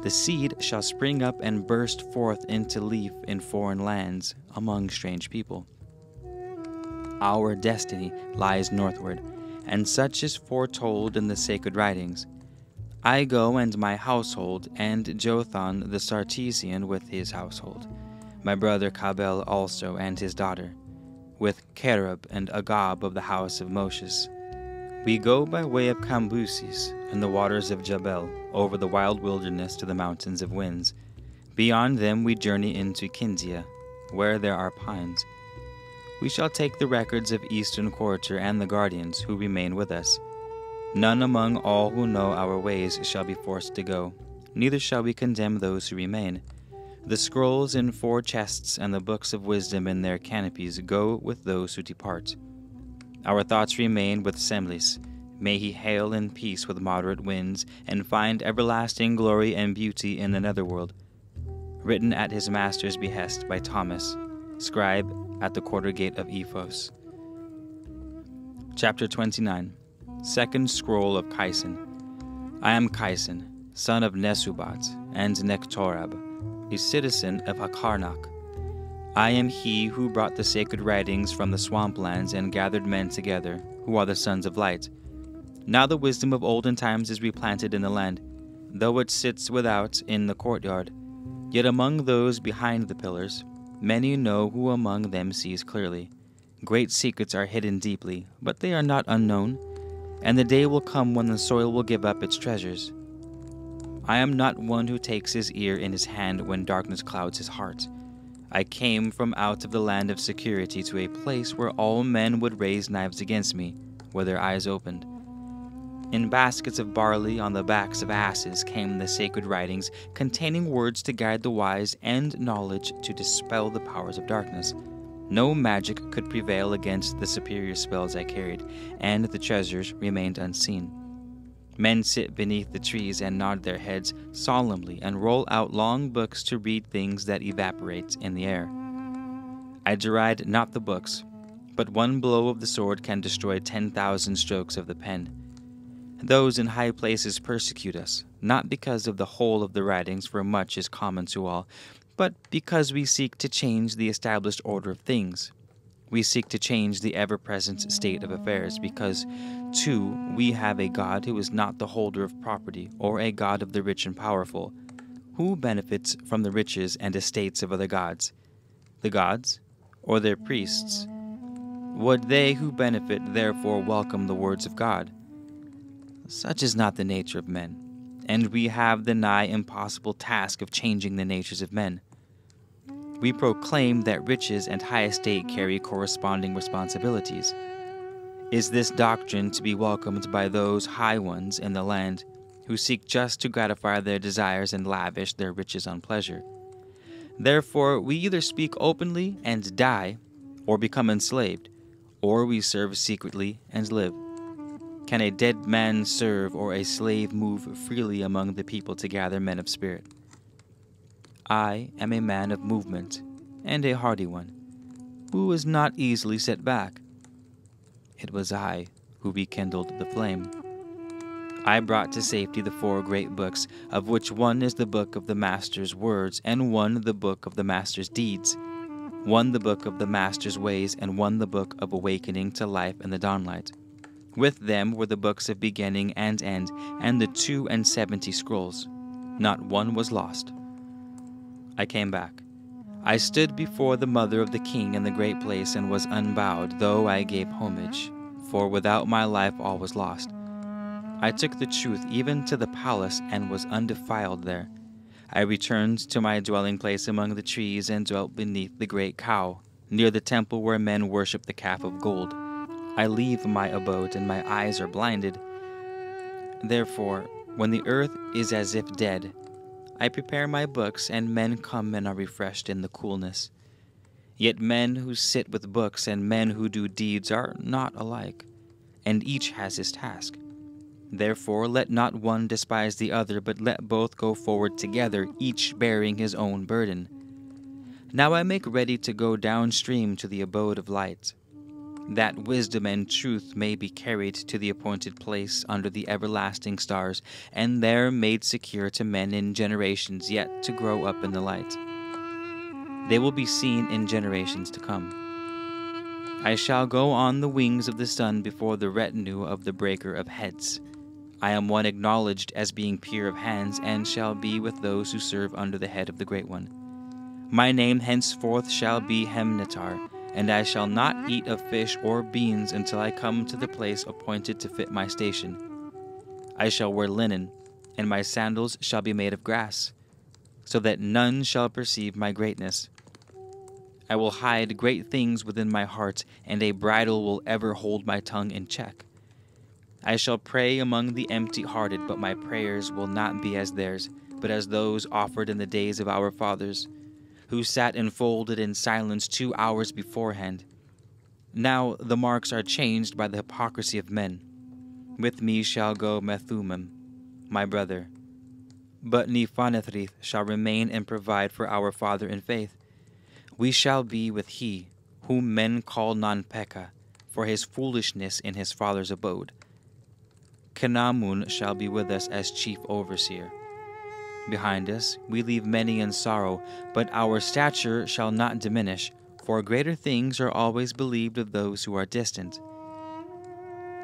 The seed shall spring up and burst forth into leaf in foreign lands, among strange people. Our destiny lies northward, and such is foretold in the sacred writings. I go and my household, and Jotham the Sartesian with his household, my brother Cabel also and his daughter with Cherub and Agab of the house of Moses. We go by way of Cambyses and the waters of Jabal, over the wild wilderness to the mountains of winds. Beyond them we journey into Kindia, where there are pines. We shall take the records of Eastern Quarter and the guardians who remain with us. None among all who know our ways shall be forced to go, neither shall we condemn those who remain. The scrolls in four chests and the books of wisdom in their canopies go with those who depart. Our thoughts remain with Semlis. May he hail in peace with moderate winds, and find everlasting glory and beauty in the netherworld. Written at his master's behest by Thomas, scribe at the quarter gate of Ephos. Chapter 29 Second Scroll of Kyson. I am Kyson, son of Nesubat and Nektorab a citizen of Akarnak. I am he who brought the sacred writings from the swamplands and gathered men together, who are the sons of light. Now the wisdom of olden times is replanted in the land, though it sits without in the courtyard. Yet among those behind the pillars, many know who among them sees clearly. Great secrets are hidden deeply, but they are not unknown, and the day will come when the soil will give up its treasures. I am not one who takes his ear in his hand when darkness clouds his heart. I came from out of the land of security to a place where all men would raise knives against me, where their eyes opened. In baskets of barley on the backs of asses came the sacred writings, containing words to guide the wise and knowledge to dispel the powers of darkness. No magic could prevail against the superior spells I carried, and the treasures remained unseen. Men sit beneath the trees and nod their heads solemnly and roll out long books to read things that evaporate in the air. I deride not the books, but one blow of the sword can destroy ten thousand strokes of the pen. Those in high places persecute us, not because of the whole of the writings, for much is common to all, but because we seek to change the established order of things. We seek to change the ever present state of affairs because, too, we have a God who is not the holder of property or a God of the rich and powerful. Who benefits from the riches and estates of other gods? The gods or their priests? Would they who benefit therefore welcome the words of God? Such is not the nature of men, and we have the nigh impossible task of changing the natures of men we proclaim that riches and high estate carry corresponding responsibilities. Is this doctrine to be welcomed by those high ones in the land who seek just to gratify their desires and lavish their riches on pleasure? Therefore, we either speak openly and die, or become enslaved, or we serve secretly and live. Can a dead man serve or a slave move freely among the people to gather men of spirit? I am a man of movement, and a hardy one, who is not easily set back. It was I who rekindled the flame. I brought to safety the four great books, of which one is the book of the Master's words, and one the book of the Master's deeds, one the book of the Master's ways, and one the book of awakening to life in the dawnlight. With them were the books of beginning and end, and the two and seventy scrolls. Not one was lost. I came back. I stood before the mother of the king in the great place and was unbowed, though I gave homage, for without my life all was lost. I took the truth even to the palace and was undefiled there. I returned to my dwelling place among the trees and dwelt beneath the great cow, near the temple where men worship the calf of gold. I leave my abode and my eyes are blinded. Therefore, when the earth is as if dead, I prepare my books, and men come and are refreshed in the coolness. Yet men who sit with books and men who do deeds are not alike, and each has his task. Therefore, let not one despise the other, but let both go forward together, each bearing his own burden. Now I make ready to go downstream to the abode of light that wisdom and truth may be carried to the appointed place under the everlasting stars, and there made secure to men in generations yet to grow up in the light. They will be seen in generations to come. I shall go on the wings of the sun before the retinue of the breaker of heads. I am one acknowledged as being pure of hands, and shall be with those who serve under the head of the Great One. My name henceforth shall be Hemnetar and I shall not eat of fish or beans until I come to the place appointed to fit my station. I shall wear linen, and my sandals shall be made of grass, so that none shall perceive my greatness. I will hide great things within my heart, and a bridle will ever hold my tongue in check. I shall pray among the empty hearted, but my prayers will not be as theirs, but as those offered in the days of our fathers, who sat enfolded in silence two hours beforehand. Now the marks are changed by the hypocrisy of men. With me shall go Methumim, my brother. But Nephanethrith shall remain and provide for our father in faith. We shall be with he, whom men call Nanpeka, for his foolishness in his father's abode. Kenamun shall be with us as chief overseer. Behind us we leave many in sorrow, but our stature shall not diminish, for greater things are always believed of those who are distant.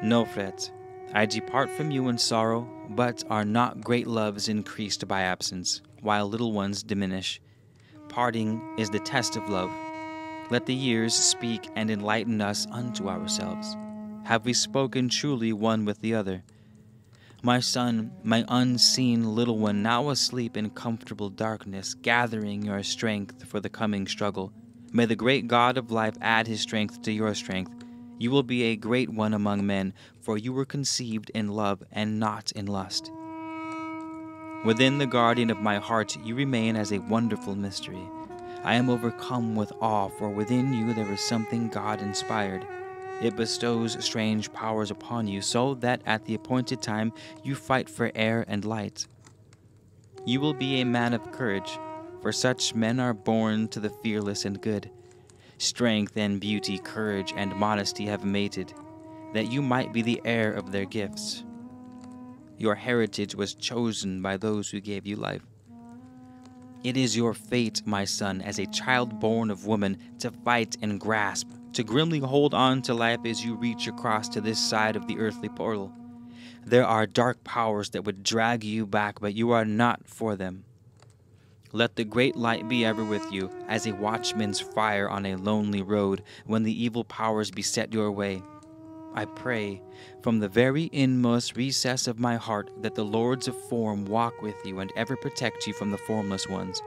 Nofret, I depart from you in sorrow, but are not great loves increased by absence, while little ones diminish. Parting is the test of love. Let the years speak and enlighten us unto ourselves. Have we spoken truly one with the other? My son, my unseen little one, now asleep in comfortable darkness, gathering your strength for the coming struggle. May the great God of life add his strength to your strength. You will be a great one among men, for you were conceived in love and not in lust. Within the guardian of my heart, you remain as a wonderful mystery. I am overcome with awe, for within you there is something God inspired. It bestows strange powers upon you, so that at the appointed time you fight for air and light. You will be a man of courage, for such men are born to the fearless and good. Strength and beauty, courage and modesty have mated, that you might be the heir of their gifts. Your heritage was chosen by those who gave you life. It is your fate, my son, as a child born of woman, to fight and grasp to grimly hold on to life as you reach across to this side of the earthly portal. There are dark powers that would drag you back, but you are not for them. Let the great light be ever with you, as a watchman's fire on a lonely road when the evil powers beset your way. I pray from the very inmost recess of my heart that the lords of form walk with you and ever protect you from the formless ones.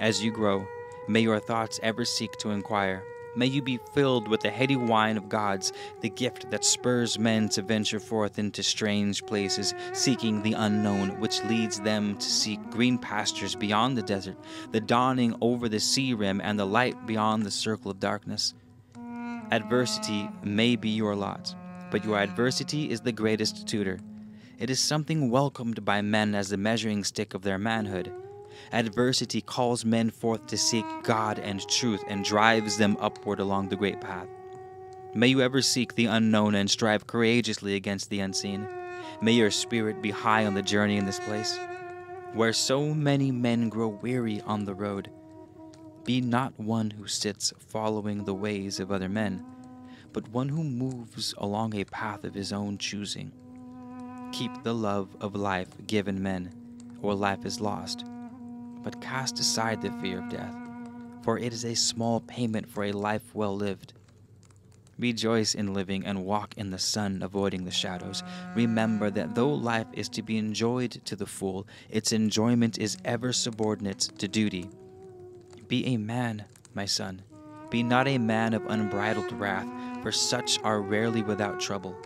As you grow, may your thoughts ever seek to inquire May you be filled with the heady wine of gods, the gift that spurs men to venture forth into strange places, seeking the unknown, which leads them to seek green pastures beyond the desert, the dawning over the sea rim, and the light beyond the circle of darkness. Adversity may be your lot, but your adversity is the greatest tutor. It is something welcomed by men as the measuring stick of their manhood. Adversity calls men forth to seek God and truth and drives them upward along the great path. May you ever seek the unknown and strive courageously against the unseen. May your spirit be high on the journey in this place, where so many men grow weary on the road. Be not one who sits following the ways of other men, but one who moves along a path of his own choosing. Keep the love of life given men, or life is lost but cast aside the fear of death, for it is a small payment for a life well lived. Rejoice in living and walk in the sun, avoiding the shadows. Remember that though life is to be enjoyed to the full, its enjoyment is ever subordinate to duty. Be a man, my son. Be not a man of unbridled wrath, for such are rarely without trouble,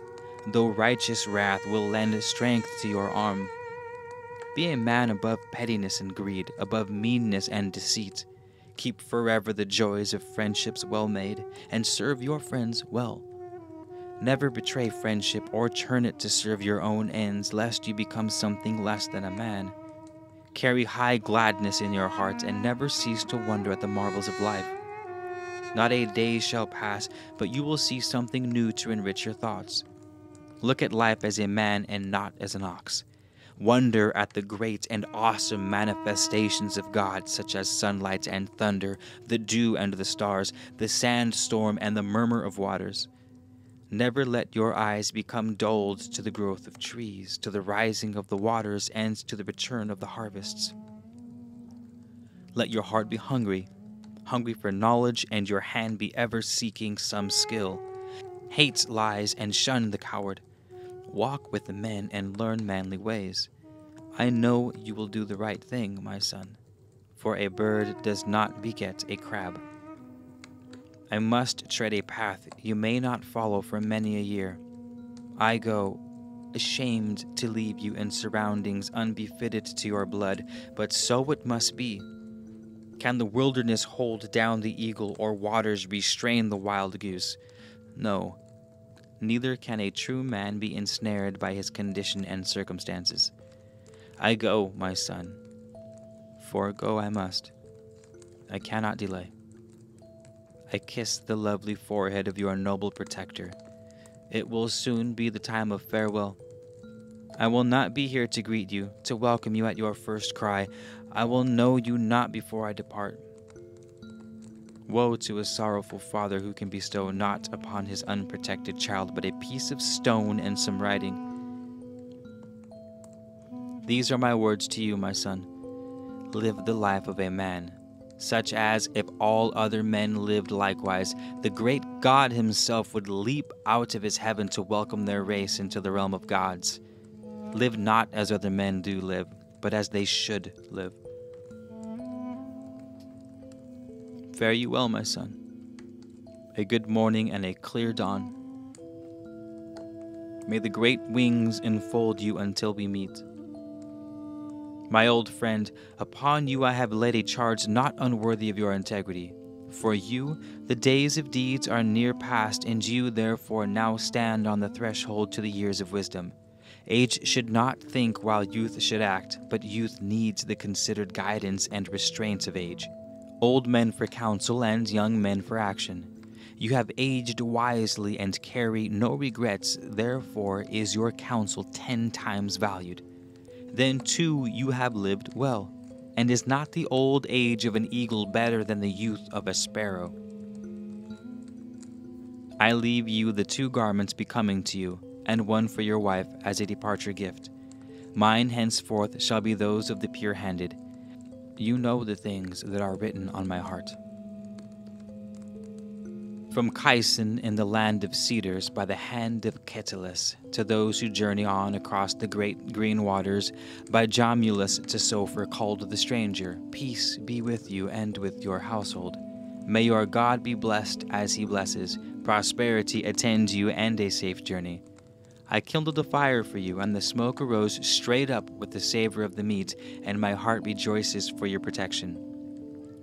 though righteous wrath will lend strength to your arm. Be a man above pettiness and greed, above meanness and deceit. Keep forever the joys of friendships well made, and serve your friends well. Never betray friendship or turn it to serve your own ends, lest you become something less than a man. Carry high gladness in your hearts, and never cease to wonder at the marvels of life. Not a day shall pass, but you will see something new to enrich your thoughts. Look at life as a man and not as an ox. Wonder at the great and awesome manifestations of God, such as sunlight and thunder, the dew and the stars, the sandstorm and the murmur of waters. Never let your eyes become dulled to the growth of trees, to the rising of the waters, and to the return of the harvests. Let your heart be hungry, hungry for knowledge, and your hand be ever seeking some skill. Hate lies and shun the coward. Walk with the men and learn manly ways. I know you will do the right thing, my son, for a bird does not beget a crab. I must tread a path you may not follow for many a year. I go, ashamed to leave you in surroundings unbefitted to your blood, but so it must be. Can the wilderness hold down the eagle, or waters restrain the wild goose? No, neither can a true man be ensnared by his condition and circumstances. I go, my son, for go I must. I cannot delay. I kiss the lovely forehead of your noble protector. It will soon be the time of farewell. I will not be here to greet you, to welcome you at your first cry. I will know you not before I depart. Woe to a sorrowful father who can bestow not upon his unprotected child but a piece of stone and some writing. These are my words to you, my son. Live the life of a man, such as, if all other men lived likewise, the great God Himself would leap out of His heaven to welcome their race into the realm of gods. Live not as other men do live, but as they should live. Fare you well, my son. A good morning and a clear dawn. May the great wings enfold you until we meet. My old friend, upon you I have laid a charge not unworthy of your integrity. For you, the days of deeds are near past, and you therefore now stand on the threshold to the years of wisdom. Age should not think while youth should act, but youth needs the considered guidance and restraints of age. Old men for counsel and young men for action. You have aged wisely and carry no regrets, therefore is your counsel ten times valued then too you have lived well. And is not the old age of an eagle better than the youth of a sparrow? I leave you the two garments becoming to you, and one for your wife as a departure gift. Mine henceforth shall be those of the pure handed. You know the things that are written on my heart. From Kyson in the land of cedars by the hand of Catullus, to those who journey on across the great green waters, by Jamulus to Sophir called the stranger, peace be with you and with your household. May your God be blessed as he blesses, prosperity attend you and a safe journey. I kindled a fire for you, and the smoke arose straight up with the savor of the meat, and my heart rejoices for your protection.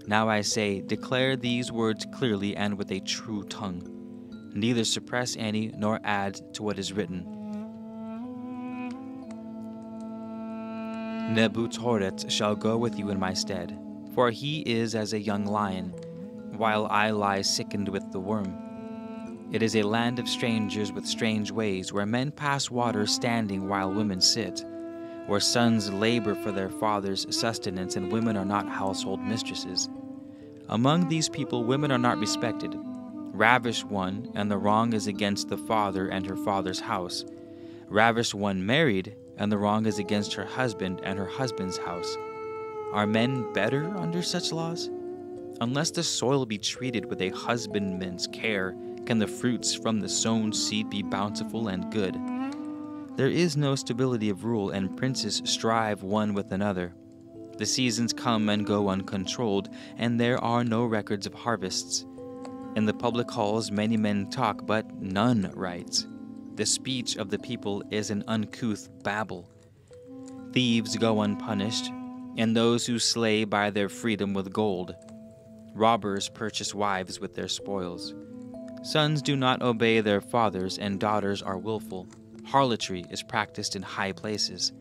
Now I say, declare these words clearly and with a true tongue. Neither suppress any nor add to what is written. Nebuchadnezzar shall go with you in my stead, for he is as a young lion, while I lie sickened with the worm. It is a land of strangers with strange ways, where men pass water standing while women sit, where sons labor for their father's sustenance and women are not household mistresses. Among these people, women are not respected. Ravish one, and the wrong is against the father and her father's house. Ravish one married, and the wrong is against her husband and her husband's house. Are men better under such laws? Unless the soil be treated with a husbandman's care, can the fruits from the sown seed be bountiful and good. There is no stability of rule, and princes strive one with another. The seasons come and go uncontrolled, and there are no records of harvests. In the public halls, many men talk, but none writes. The speech of the people is an uncouth babble. Thieves go unpunished, and those who slay buy their freedom with gold. Robbers purchase wives with their spoils. Sons do not obey their fathers, and daughters are wilful. Harlotry is practiced in high places.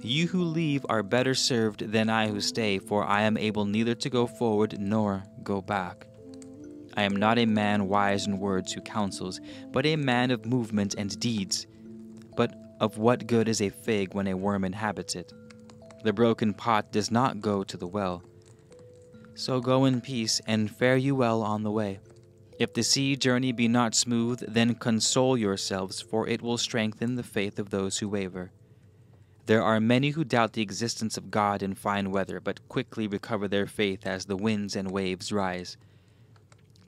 You who leave are better served than I who stay, for I am able neither to go forward nor go back. I am not a man wise in words who counsels, but a man of movement and deeds. But of what good is a fig when a worm inhabits it? The broken pot does not go to the well. So go in peace, and fare you well on the way. If the sea journey be not smooth, then console yourselves, for it will strengthen the faith of those who waver. There are many who doubt the existence of God in fine weather, but quickly recover their faith as the winds and waves rise.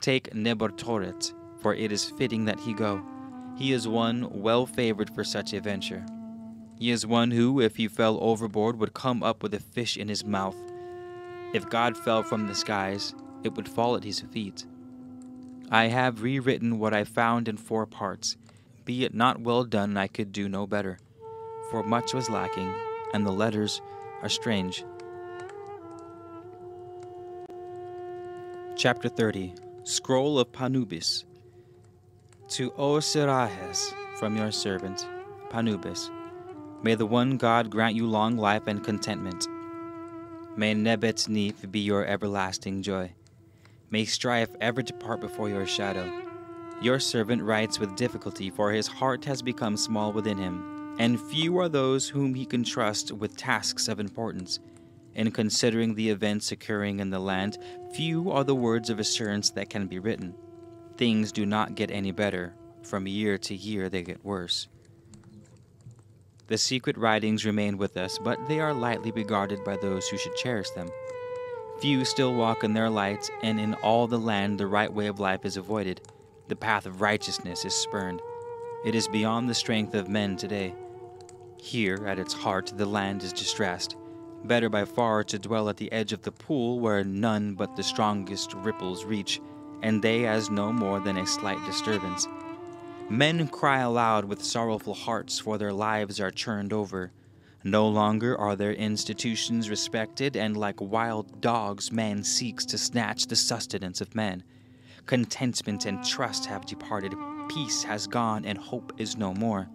Take Nebuchadnezzar, for it is fitting that he go. He is one well favored for such a venture. He is one who, if he fell overboard, would come up with a fish in his mouth. If God fell from the skies, it would fall at his feet. I have rewritten what I found in four parts Be it not well done, I could do no better, for much was lacking, and the letters are strange. Chapter 30 Scroll of Panubis. To Osirahes, from your servant, Panubis, may the one God grant you long life and contentment. May Nebet Neith be your everlasting joy. May strife ever depart before your shadow. Your servant writes with difficulty, for his heart has become small within him, and few are those whom he can trust with tasks of importance. In considering the events occurring in the land, few are the words of assurance that can be written. Things do not get any better. From year to year, they get worse. The secret writings remain with us, but they are lightly regarded by those who should cherish them. Few still walk in their lights, and in all the land the right way of life is avoided. The path of righteousness is spurned. It is beyond the strength of men today. Here, at its heart, the land is distressed. Better by far to dwell at the edge of the pool where none but the strongest ripples reach, and they as no more than a slight disturbance. Men cry aloud with sorrowful hearts, for their lives are churned over. No longer are their institutions respected, and like wild dogs, man seeks to snatch the sustenance of men. Contentment and trust have departed, peace has gone, and hope is no more.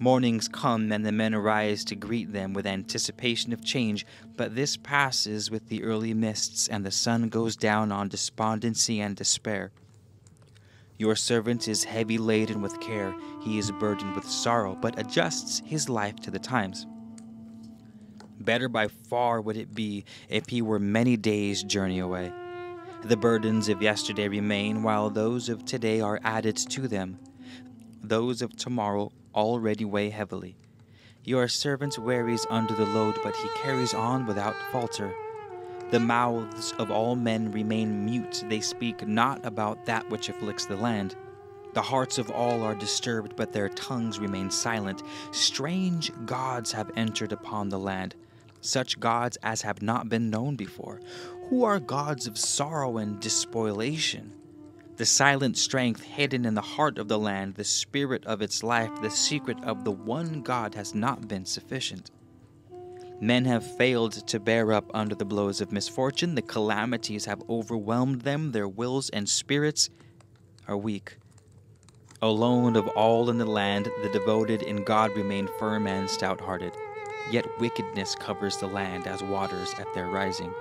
Mornings come and the men arise to greet them with anticipation of change, but this passes with the early mists, and the sun goes down on despondency and despair. Your servant is heavy laden with care, he is burdened with sorrow, but adjusts his life to the times. Better by far would it be if he were many days' journey away. The burdens of yesterday remain, while those of today are added to them. Those of tomorrow already weigh heavily. Your servant wearies under the load, but he carries on without falter. The mouths of all men remain mute, they speak not about that which afflicts the land. The hearts of all are disturbed, but their tongues remain silent. Strange gods have entered upon the land, such gods as have not been known before. Who are gods of sorrow and despoilation. the silent strength hidden in the heart of the land, the spirit of its life, the secret of the one God has not been sufficient. Men have failed to bear up under the blows of misfortune, the calamities have overwhelmed them, their wills and spirits are weak. Alone of all in the land, the devoted in God remain firm and stout hearted. Yet wickedness covers the land as waters at their rising.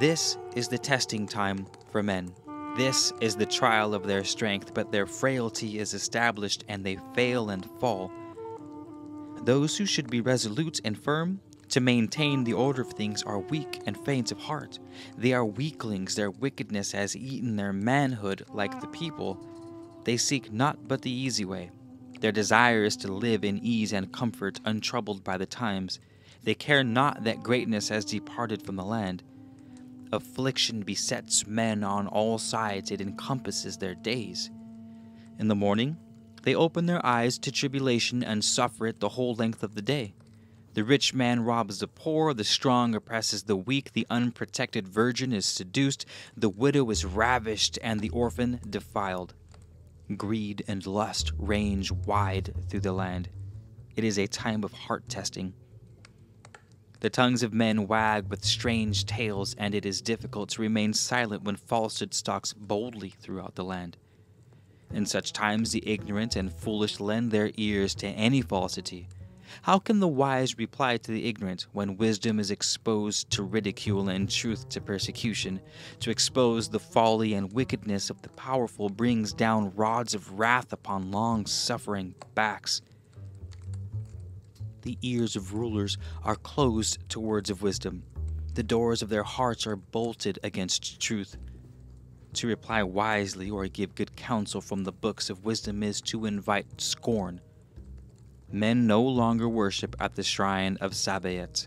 This is the testing time for men. This is the trial of their strength, but their frailty is established and they fail and fall. Those who should be resolute and firm to maintain the order of things are weak and faint of heart. They are weaklings, their wickedness has eaten their manhood like the people. They seek not but the easy way. Their desire is to live in ease and comfort, untroubled by the times. They care not that greatness has departed from the land. Affliction besets men on all sides, it encompasses their days. In the morning, they open their eyes to tribulation and suffer it the whole length of the day. The rich man robs the poor, the strong oppresses the weak, the unprotected virgin is seduced, the widow is ravished, and the orphan defiled. Greed and lust range wide through the land. It is a time of heart testing. The tongues of men wag with strange tales, and it is difficult to remain silent when falsehood stalks boldly throughout the land. In such times, the ignorant and foolish lend their ears to any falsity. How can the wise reply to the ignorant when wisdom is exposed to ridicule and truth to persecution? To expose the folly and wickedness of the powerful brings down rods of wrath upon long suffering backs the ears of rulers are closed to words of wisdom. The doors of their hearts are bolted against truth. To reply wisely or give good counsel from the books of wisdom is to invite scorn. Men no longer worship at the shrine of Sabaoth.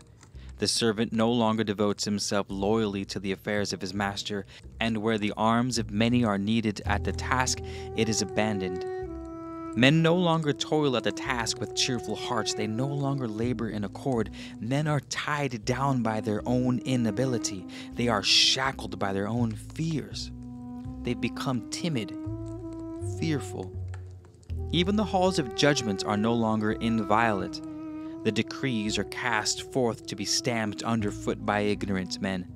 The servant no longer devotes himself loyally to the affairs of his master, and where the arms of many are needed at the task, it is abandoned. Men no longer toil at the task with cheerful hearts, they no longer labor in accord. Men are tied down by their own inability, they are shackled by their own fears. They've become timid, fearful, Even the halls of judgment are no longer inviolate. The decrees are cast forth to be stamped underfoot by ignorant men.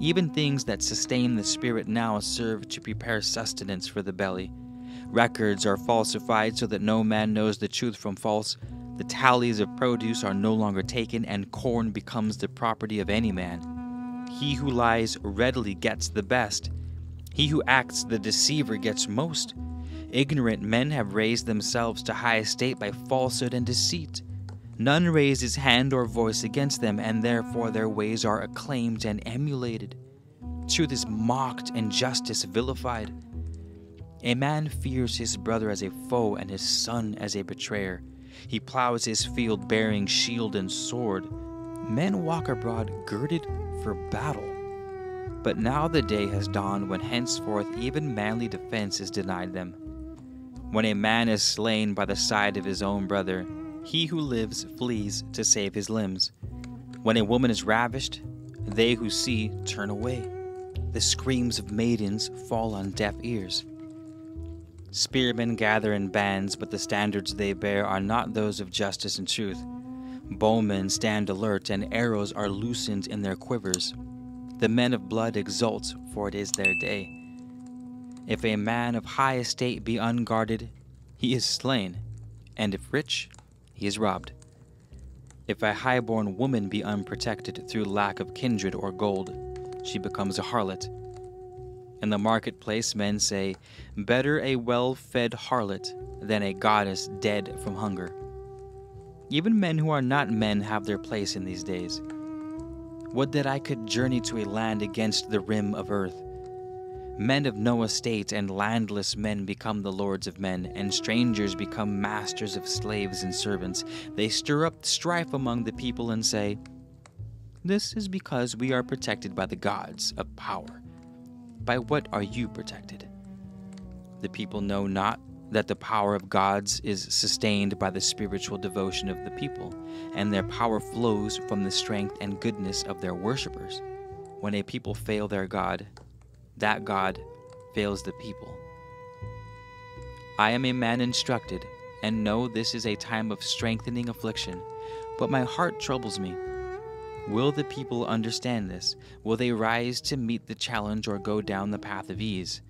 Even things that sustain the spirit now serve to prepare sustenance for the belly. Records are falsified so that no man knows the truth from false. The tallies of produce are no longer taken, and corn becomes the property of any man. He who lies readily gets the best. He who acts the deceiver gets most. Ignorant men have raised themselves to high estate by falsehood and deceit. None raises hand or voice against them, and therefore their ways are acclaimed and emulated. Truth is mocked and justice vilified. A man fears his brother as a foe and his son as a betrayer. He plows his field bearing shield and sword. Men walk abroad girded for battle. But now the day has dawned when henceforth even manly defense is denied them. When a man is slain by the side of his own brother, he who lives flees to save his limbs. When a woman is ravished, they who see turn away. The screams of maidens fall on deaf ears. Spearmen gather in bands, but the standards they bear are not those of justice and truth. Bowmen stand alert, and arrows are loosened in their quivers. The men of blood exult, for it is their day. If a man of high estate be unguarded, he is slain, and if rich, he is robbed. If a high-born woman be unprotected through lack of kindred or gold, she becomes a harlot. In the marketplace, men say, Better a well fed harlot than a goddess dead from hunger. Even men who are not men have their place in these days. Would that I could journey to a land against the rim of earth Men of no estate and landless men become the lords of men, and strangers become masters of slaves and servants. They stir up strife among the people and say, This is because we are protected by the gods of power. By what are you protected? The people know not that the power of gods is sustained by the spiritual devotion of the people, and their power flows from the strength and goodness of their worshippers. When a people fail their God, that God fails the people. I am a man instructed, and know this is a time of strengthening affliction, but my heart troubles me. Will the people understand this? Will they rise to meet the challenge or go down the path of ease?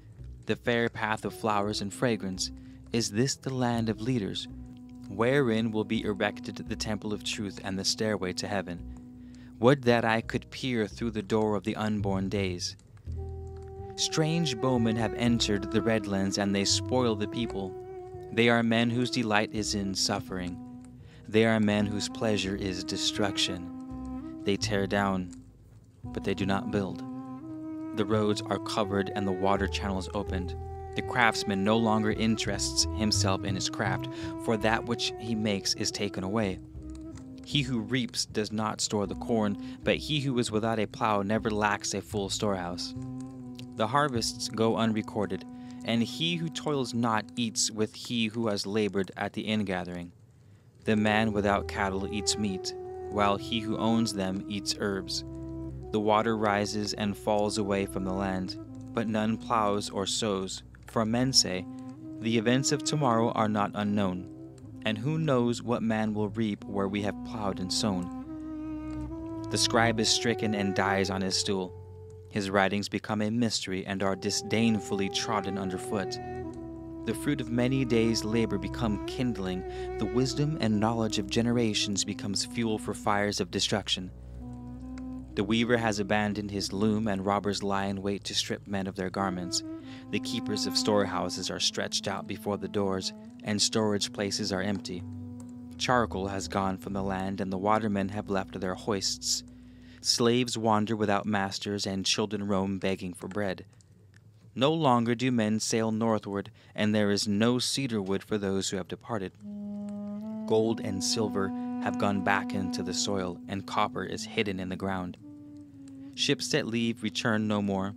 The fair path of flowers and fragrance? Is this the land of leaders? Wherein will be erected the temple of truth and the stairway to heaven? Would that I could peer through the door of the unborn days. Strange bowmen have entered the Redlands and they spoil the people. They are men whose delight is in suffering. They are men whose pleasure is destruction. They tear down, but they do not build. The roads are covered and the water channels opened. The craftsman no longer interests himself in his craft, for that which he makes is taken away. He who reaps does not store the corn, but he who is without a plow never lacks a full storehouse. The harvests go unrecorded, and he who toils not eats with he who has labored at the ingathering. The man without cattle eats meat, while he who owns them eats herbs. The water rises and falls away from the land, but none plows or sows, for men say, The events of tomorrow are not unknown, and who knows what man will reap where we have plowed and sown? The scribe is stricken and dies on his stool his writings become a mystery and are disdainfully trodden underfoot. The fruit of many days' labor become kindling, the wisdom and knowledge of generations becomes fuel for fires of destruction. The weaver has abandoned his loom, and robbers lie in wait to strip men of their garments. The keepers of storehouses are stretched out before the doors, and storage places are empty. Charcoal has gone from the land, and the watermen have left their hoists. Slaves wander without masters, and children roam begging for bread. No longer do men sail northward, and there is no cedar wood for those who have departed. Gold and silver have gone back into the soil, and copper is hidden in the ground. Ships that leave return no more.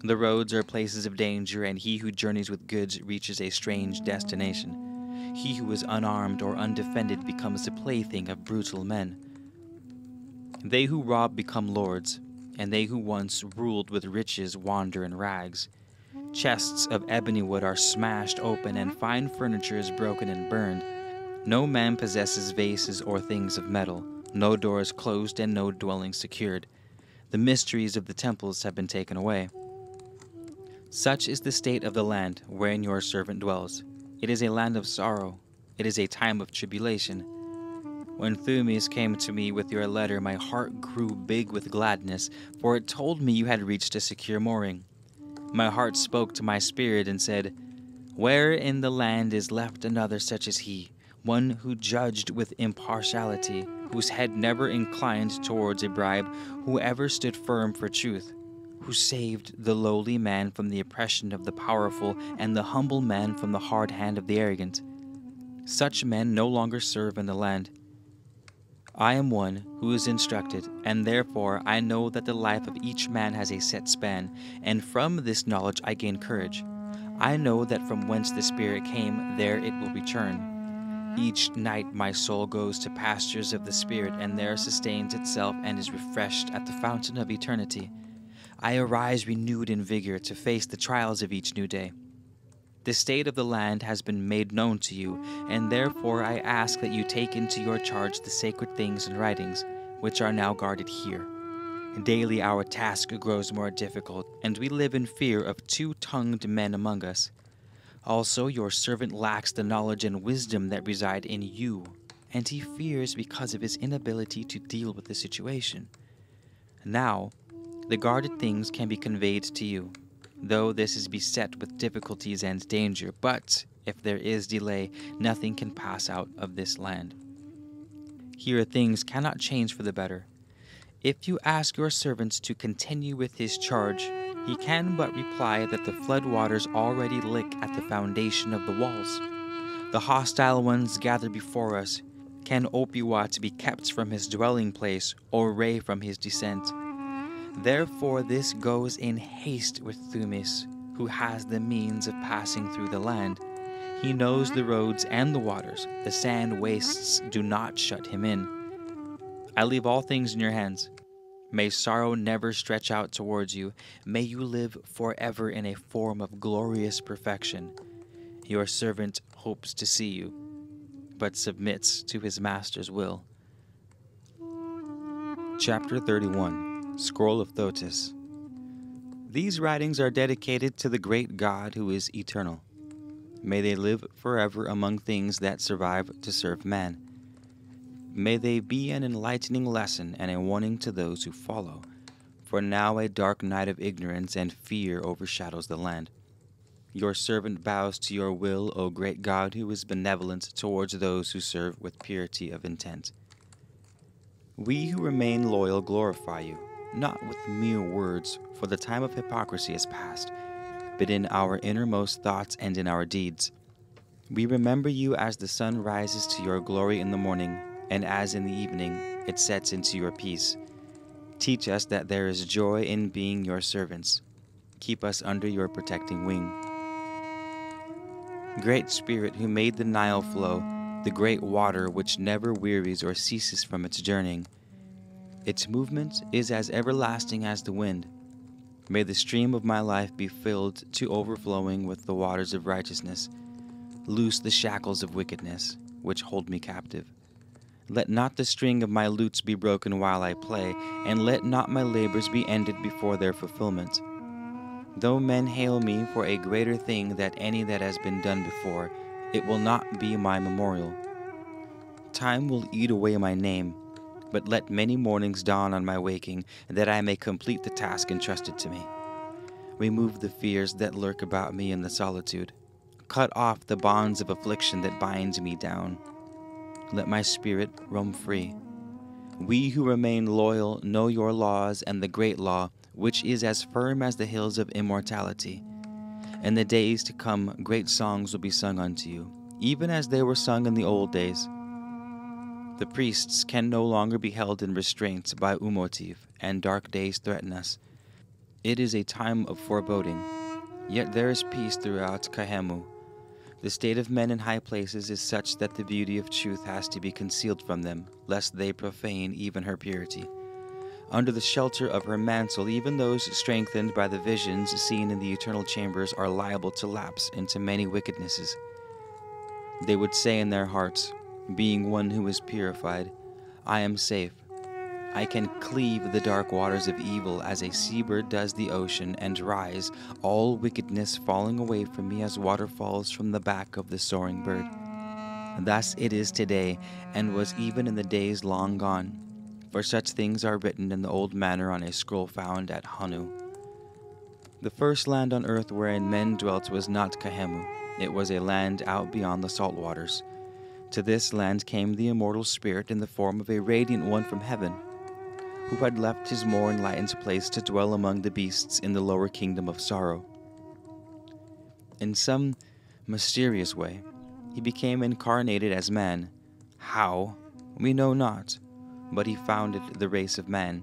The roads are places of danger, and he who journeys with goods reaches a strange destination. He who is unarmed or undefended becomes the plaything of brutal men. They who rob become lords, and they who once ruled with riches wander in rags. Chests of ebony wood are smashed open, and fine furniture is broken and burned. No man possesses vases or things of metal, no doors closed, and no dwelling secured. The mysteries of the temples have been taken away. Such is the state of the land wherein your servant dwells. It is a land of sorrow, it is a time of tribulation. When Thumis came to me with your letter, my heart grew big with gladness, for it told me you had reached a secure mooring. My heart spoke to my spirit and said, Where in the land is left another such as he, one who judged with impartiality, whose head never inclined towards a bribe, who ever stood firm for truth, who saved the lowly man from the oppression of the powerful, and the humble man from the hard hand of the arrogant? Such men no longer serve in the land. I am one who is instructed, and therefore I know that the life of each man has a set span, and from this knowledge I gain courage. I know that from whence the Spirit came, there it will return. Each night my soul goes to pastures of the Spirit, and there sustains itself and is refreshed at the fountain of eternity. I arise renewed in vigor to face the trials of each new day. The state of the land has been made known to you, and therefore I ask that you take into your charge the sacred things and writings, which are now guarded here. Daily our task grows more difficult, and we live in fear of two tongued men among us. Also, your servant lacks the knowledge and wisdom that reside in you, and he fears because of his inability to deal with the situation. Now, the guarded things can be conveyed to you though this is beset with difficulties and danger, but if there is delay, nothing can pass out of this land. Here things cannot change for the better. If you ask your servants to continue with his charge, he can but reply that the flood waters already lick at the foundation of the walls. The hostile ones gather before us. Can Opiwat be kept from his dwelling place, or Re from his descent? Therefore, this goes in haste with Thumis, who has the means of passing through the land. He knows the roads and the waters. The sand wastes do not shut him in. I leave all things in your hands. May sorrow never stretch out towards you. May you live forever in a form of glorious perfection. Your servant hopes to see you, but submits to his master's will. Chapter 31 Scroll of Thotis. These writings are dedicated to the great God who is eternal. May they live forever among things that survive to serve man. May they be an enlightening lesson and a warning to those who follow. For now a dark night of ignorance and fear overshadows the land. Your servant bows to your will, O great God, who is benevolent towards those who serve with purity of intent. We who remain loyal glorify you not with mere words, for the time of hypocrisy is past, but in our innermost thoughts and in our deeds. We remember you as the sun rises to your glory in the morning, and as in the evening it sets into your peace. Teach us that there is joy in being your servants. Keep us under your protecting wing. Great Spirit, who made the Nile flow, the great water which never wearies or ceases from its journeying, its movement is as everlasting as the wind. May the stream of my life be filled to overflowing with the waters of righteousness. Loose the shackles of wickedness, which hold me captive. Let not the string of my lutes be broken while I play, and let not my labors be ended before their fulfillment. Though men hail me for a greater thing than any that has been done before, it will not be my memorial. Time will eat away my name but let many mornings dawn on my waking, that I may complete the task entrusted to me. Remove the fears that lurk about me in the solitude. Cut off the bonds of affliction that binds me down. Let my spirit roam free. We who remain loyal know your laws and the great law, which is as firm as the hills of immortality. In the days to come, great songs will be sung unto you, even as they were sung in the old days. The priests can no longer be held in restraints by Umotiv, and dark days threaten us. It is a time of foreboding. Yet there is peace throughout Kahemu. The state of men in high places is such that the beauty of truth has to be concealed from them, lest they profane even her purity. Under the shelter of her mantle, even those strengthened by the visions seen in the eternal chambers are liable to lapse into many wickednesses. They would say in their hearts, being one who is purified, I am safe. I can cleave the dark waters of evil as a seabird does the ocean and rise, all wickedness falling away from me as water falls from the back of the soaring bird. Thus it is today, and was even in the days long gone for such things are written in the old manner on a scroll found at Hanu. The first land on earth wherein men dwelt was not Kahemu, it was a land out beyond the salt waters. To this land came the immortal spirit in the form of a radiant one from heaven, who had left his more enlightened place to dwell among the beasts in the lower kingdom of sorrow. In some mysterious way, he became incarnated as man. How, we know not but he founded the race of man.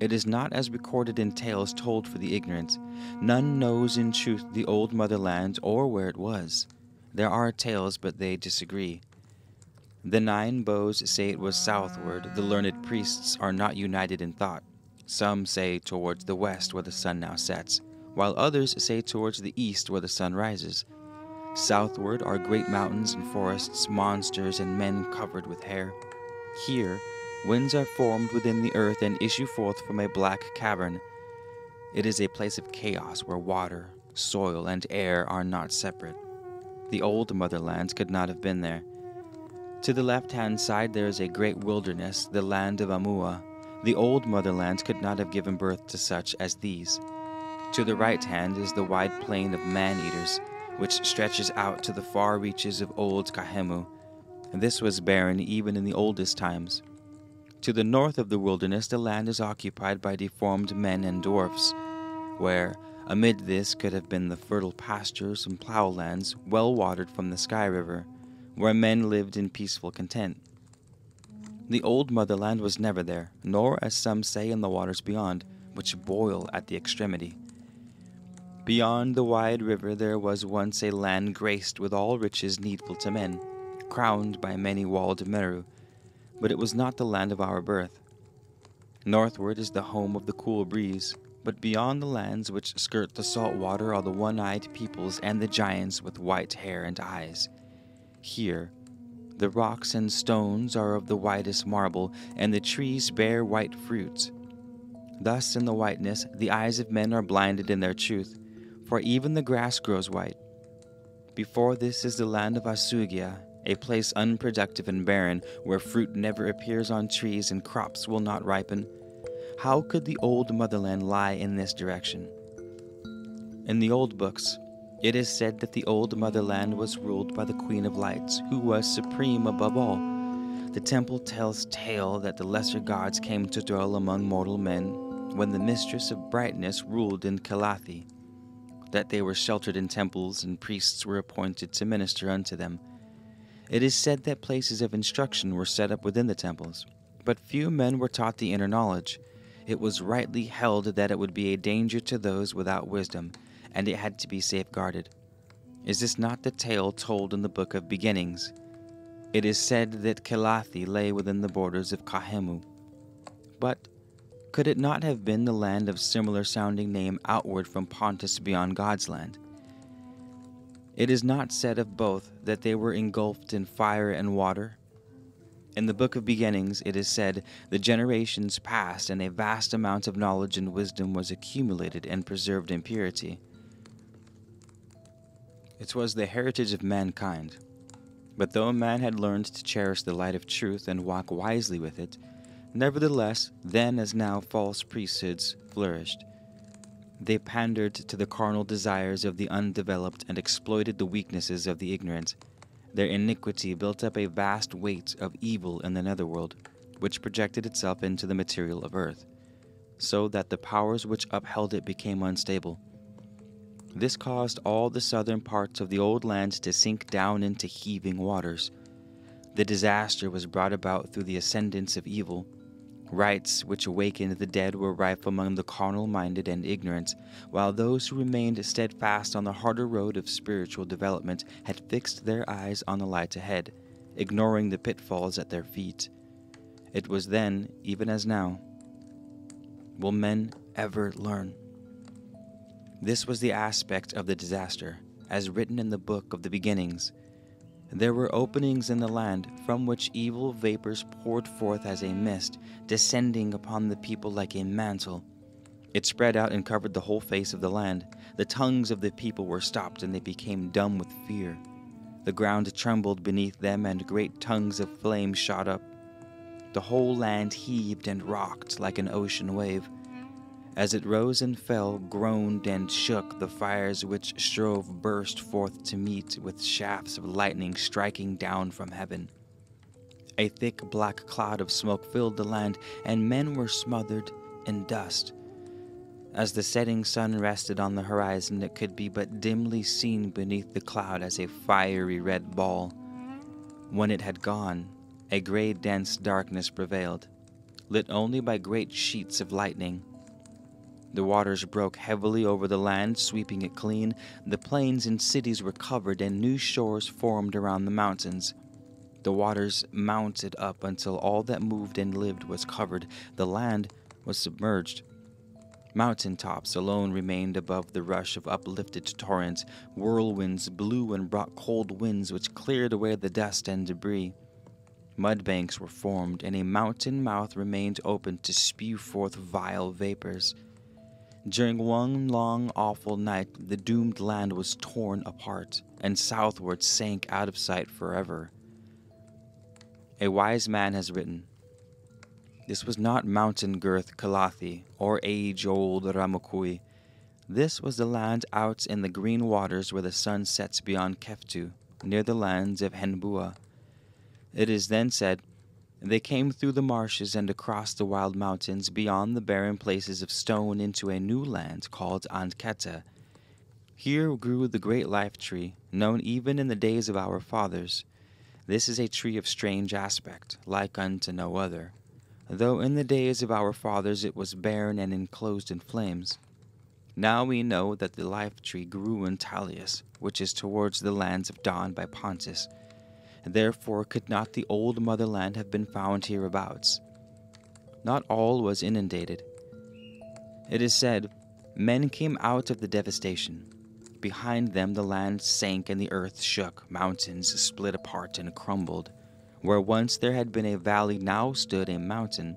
It is not as recorded in tales told for the ignorant. None knows in truth the old motherland or where it was. There are tales, but they disagree. The nine bows say it was southward. The learned priests are not united in thought. Some say towards the west where the sun now sets, while others say towards the east where the sun rises. Southward are great mountains and forests, monsters and men covered with hair. Here Winds are formed within the earth and issue forth from a black cavern. It is a place of chaos where water, soil, and air are not separate. The old motherlands could not have been there. To the left hand side, there is a great wilderness, the land of Amua. The old motherlands could not have given birth to such as these. To the right hand is the wide plain of man eaters, which stretches out to the far reaches of old Kahemu. This was barren even in the oldest times. To the north of the wilderness, the land is occupied by deformed men and dwarfs, where, amid this, could have been the fertile pastures and plowlands well watered from the Sky River, where men lived in peaceful content. The old motherland was never there, nor, as some say, in the waters beyond, which boil at the extremity. Beyond the wide river there was once a land graced with all riches needful to men, crowned by many walled Meru, but it was not the land of our birth. Northward is the home of the cool breeze, but beyond the lands which skirt the salt water are the one eyed peoples and the giants with white hair and eyes. Here, the rocks and stones are of the whitest marble, and the trees bear white fruits. Thus, in the whiteness, the eyes of men are blinded in their truth, for even the grass grows white. Before this is the land of Asugia, a place unproductive and barren, where fruit never appears on trees and crops will not ripen. How could the old motherland lie in this direction? In the old books, it is said that the old motherland was ruled by the Queen of Lights, who was supreme above all. The temple tells tale that the lesser gods came to dwell among mortal men when the mistress of brightness ruled in Kalathi, that they were sheltered in temples and priests were appointed to minister unto them. It is said that places of instruction were set up within the temples, but few men were taught the inner knowledge. It was rightly held that it would be a danger to those without wisdom, and it had to be safeguarded. Is this not the tale told in the book of beginnings? It is said that Kelathi lay within the borders of Kahemu. But could it not have been the land of similar sounding name outward from Pontus beyond God's land? It is not said of both that they were engulfed in fire and water. In the book of beginnings, it is said, The generations passed, and a vast amount of knowledge and wisdom was accumulated and preserved in purity. It was the heritage of mankind. But though man had learned to cherish the light of truth and walk wisely with it, nevertheless, then as now, false priesthoods flourished they pandered to the carnal desires of the undeveloped and exploited the weaknesses of the ignorant. Their iniquity built up a vast weight of evil in the netherworld, which projected itself into the material of earth, so that the powers which upheld it became unstable. This caused all the southern parts of the old land to sink down into heaving waters. The disaster was brought about through the ascendance of evil Rites which awakened the dead were rife among the carnal minded and ignorant, while those who remained steadfast on the harder road of spiritual development had fixed their eyes on the light ahead, ignoring the pitfalls at their feet. It was then, even as now. Will men ever learn? This was the aspect of the disaster, as written in the book of the beginnings. There were openings in the land from which evil vapors poured forth as a mist, descending upon the people like a mantle. It spread out and covered the whole face of the land. The tongues of the people were stopped, and they became dumb with fear. The ground trembled beneath them, and great tongues of flame shot up. The whole land heaved and rocked like an ocean wave. As it rose and fell, groaned and shook, the fires which strove burst forth to meet, with shafts of lightning striking down from heaven. A thick black cloud of smoke filled the land, and men were smothered in dust. As the setting sun rested on the horizon, it could be but dimly seen beneath the cloud as a fiery red ball. When it had gone, a gray dense darkness prevailed, lit only by great sheets of lightning. The waters broke heavily over the land, sweeping it clean. The plains and cities were covered, and new shores formed around the mountains. The waters mounted up until all that moved and lived was covered. The land was submerged. Mountain tops alone remained above the rush of uplifted torrents. Whirlwinds blew and brought cold winds which cleared away the dust and debris. Mud banks were formed, and a mountain mouth remained open to spew forth vile vapors. During one long, awful night, the doomed land was torn apart, and southward sank out of sight forever. A wise man has written, this was not mountain girth Kalathi or age old Ramakui. This was the land out in the green waters where the sun sets beyond Keftu, near the lands of Henbua. It is then said, They came through the marshes and across the wild mountains beyond the barren places of stone into a new land called Anketa. Here grew the great life tree, known even in the days of our fathers. This is a tree of strange aspect, like unto no other though in the days of our fathers it was barren and enclosed in flames. Now we know that the life tree grew in Talius, which is towards the lands of Don by Pontus. Therefore could not the old motherland have been found hereabouts. Not all was inundated. It is said, men came out of the devastation. Behind them the land sank and the earth shook, mountains split apart and crumbled. Where once there had been a valley, now stood a mountain.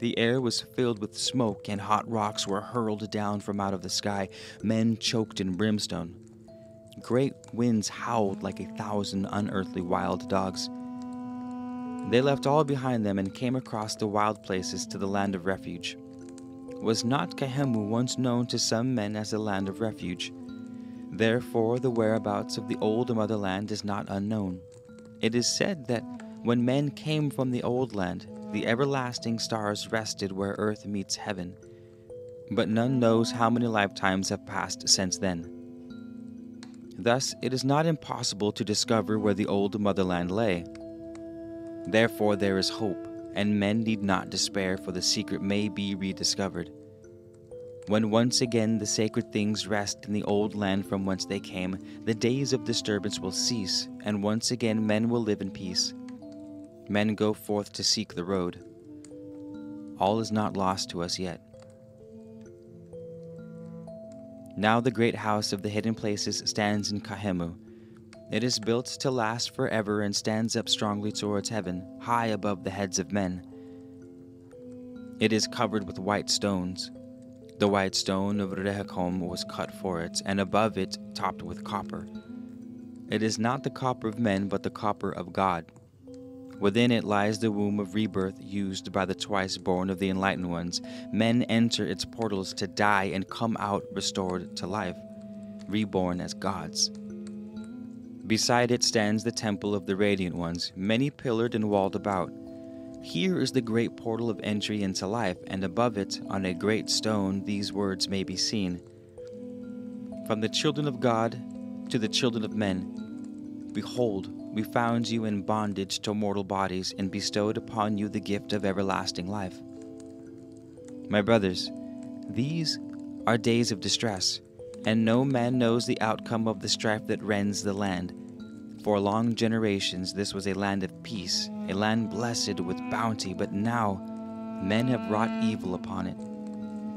The air was filled with smoke, and hot rocks were hurled down from out of the sky, men choked in brimstone. Great winds howled like a thousand unearthly wild dogs. They left all behind them and came across the wild places to the land of refuge. Was not Kahemu once known to some men as a land of refuge? Therefore, the whereabouts of the old motherland is not unknown. It is said that when men came from the old land, the everlasting stars rested where earth meets heaven. But none knows how many lifetimes have passed since then. Thus, it is not impossible to discover where the old motherland lay. Therefore, there is hope, and men need not despair, for the secret may be rediscovered. When once again the sacred things rest in the old land from whence they came, the days of disturbance will cease, and once again men will live in peace. Men go forth to seek the road. All is not lost to us yet. Now the great house of the hidden places stands in Kahemu. It is built to last forever and stands up strongly towards heaven, high above the heads of men. It is covered with white stones. The white stone of Rehakom was cut for it, and above it topped with copper. It is not the copper of men, but the copper of God. Within it lies the womb of rebirth used by the twice born of the enlightened ones. Men enter its portals to die and come out restored to life, reborn as gods. Beside it stands the temple of the radiant ones, many pillared and walled about. Here is the great portal of entry into life, and above it, on a great stone, these words may be seen From the children of God to the children of men, behold, we found you in bondage to mortal bodies, and bestowed upon you the gift of everlasting life. My brothers, these are days of distress, and no man knows the outcome of the strife that rends the land. For long generations, this was a land of peace, a land blessed with bounty, but now men have wrought evil upon it.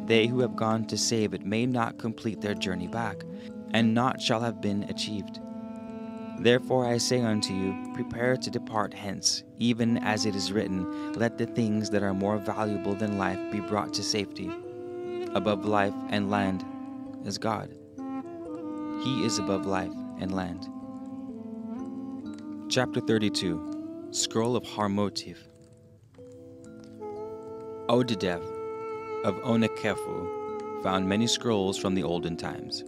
they who have gone to save it may not complete their journey back, and naught shall have been achieved. Therefore I say unto you, prepare to depart hence, even as it is written, Let the things that are more valuable than life be brought to safety. Above life and land is God. He is above life and land. Chapter 32 Scroll of Harmotif Odedef of Onekephu found many scrolls from the olden times.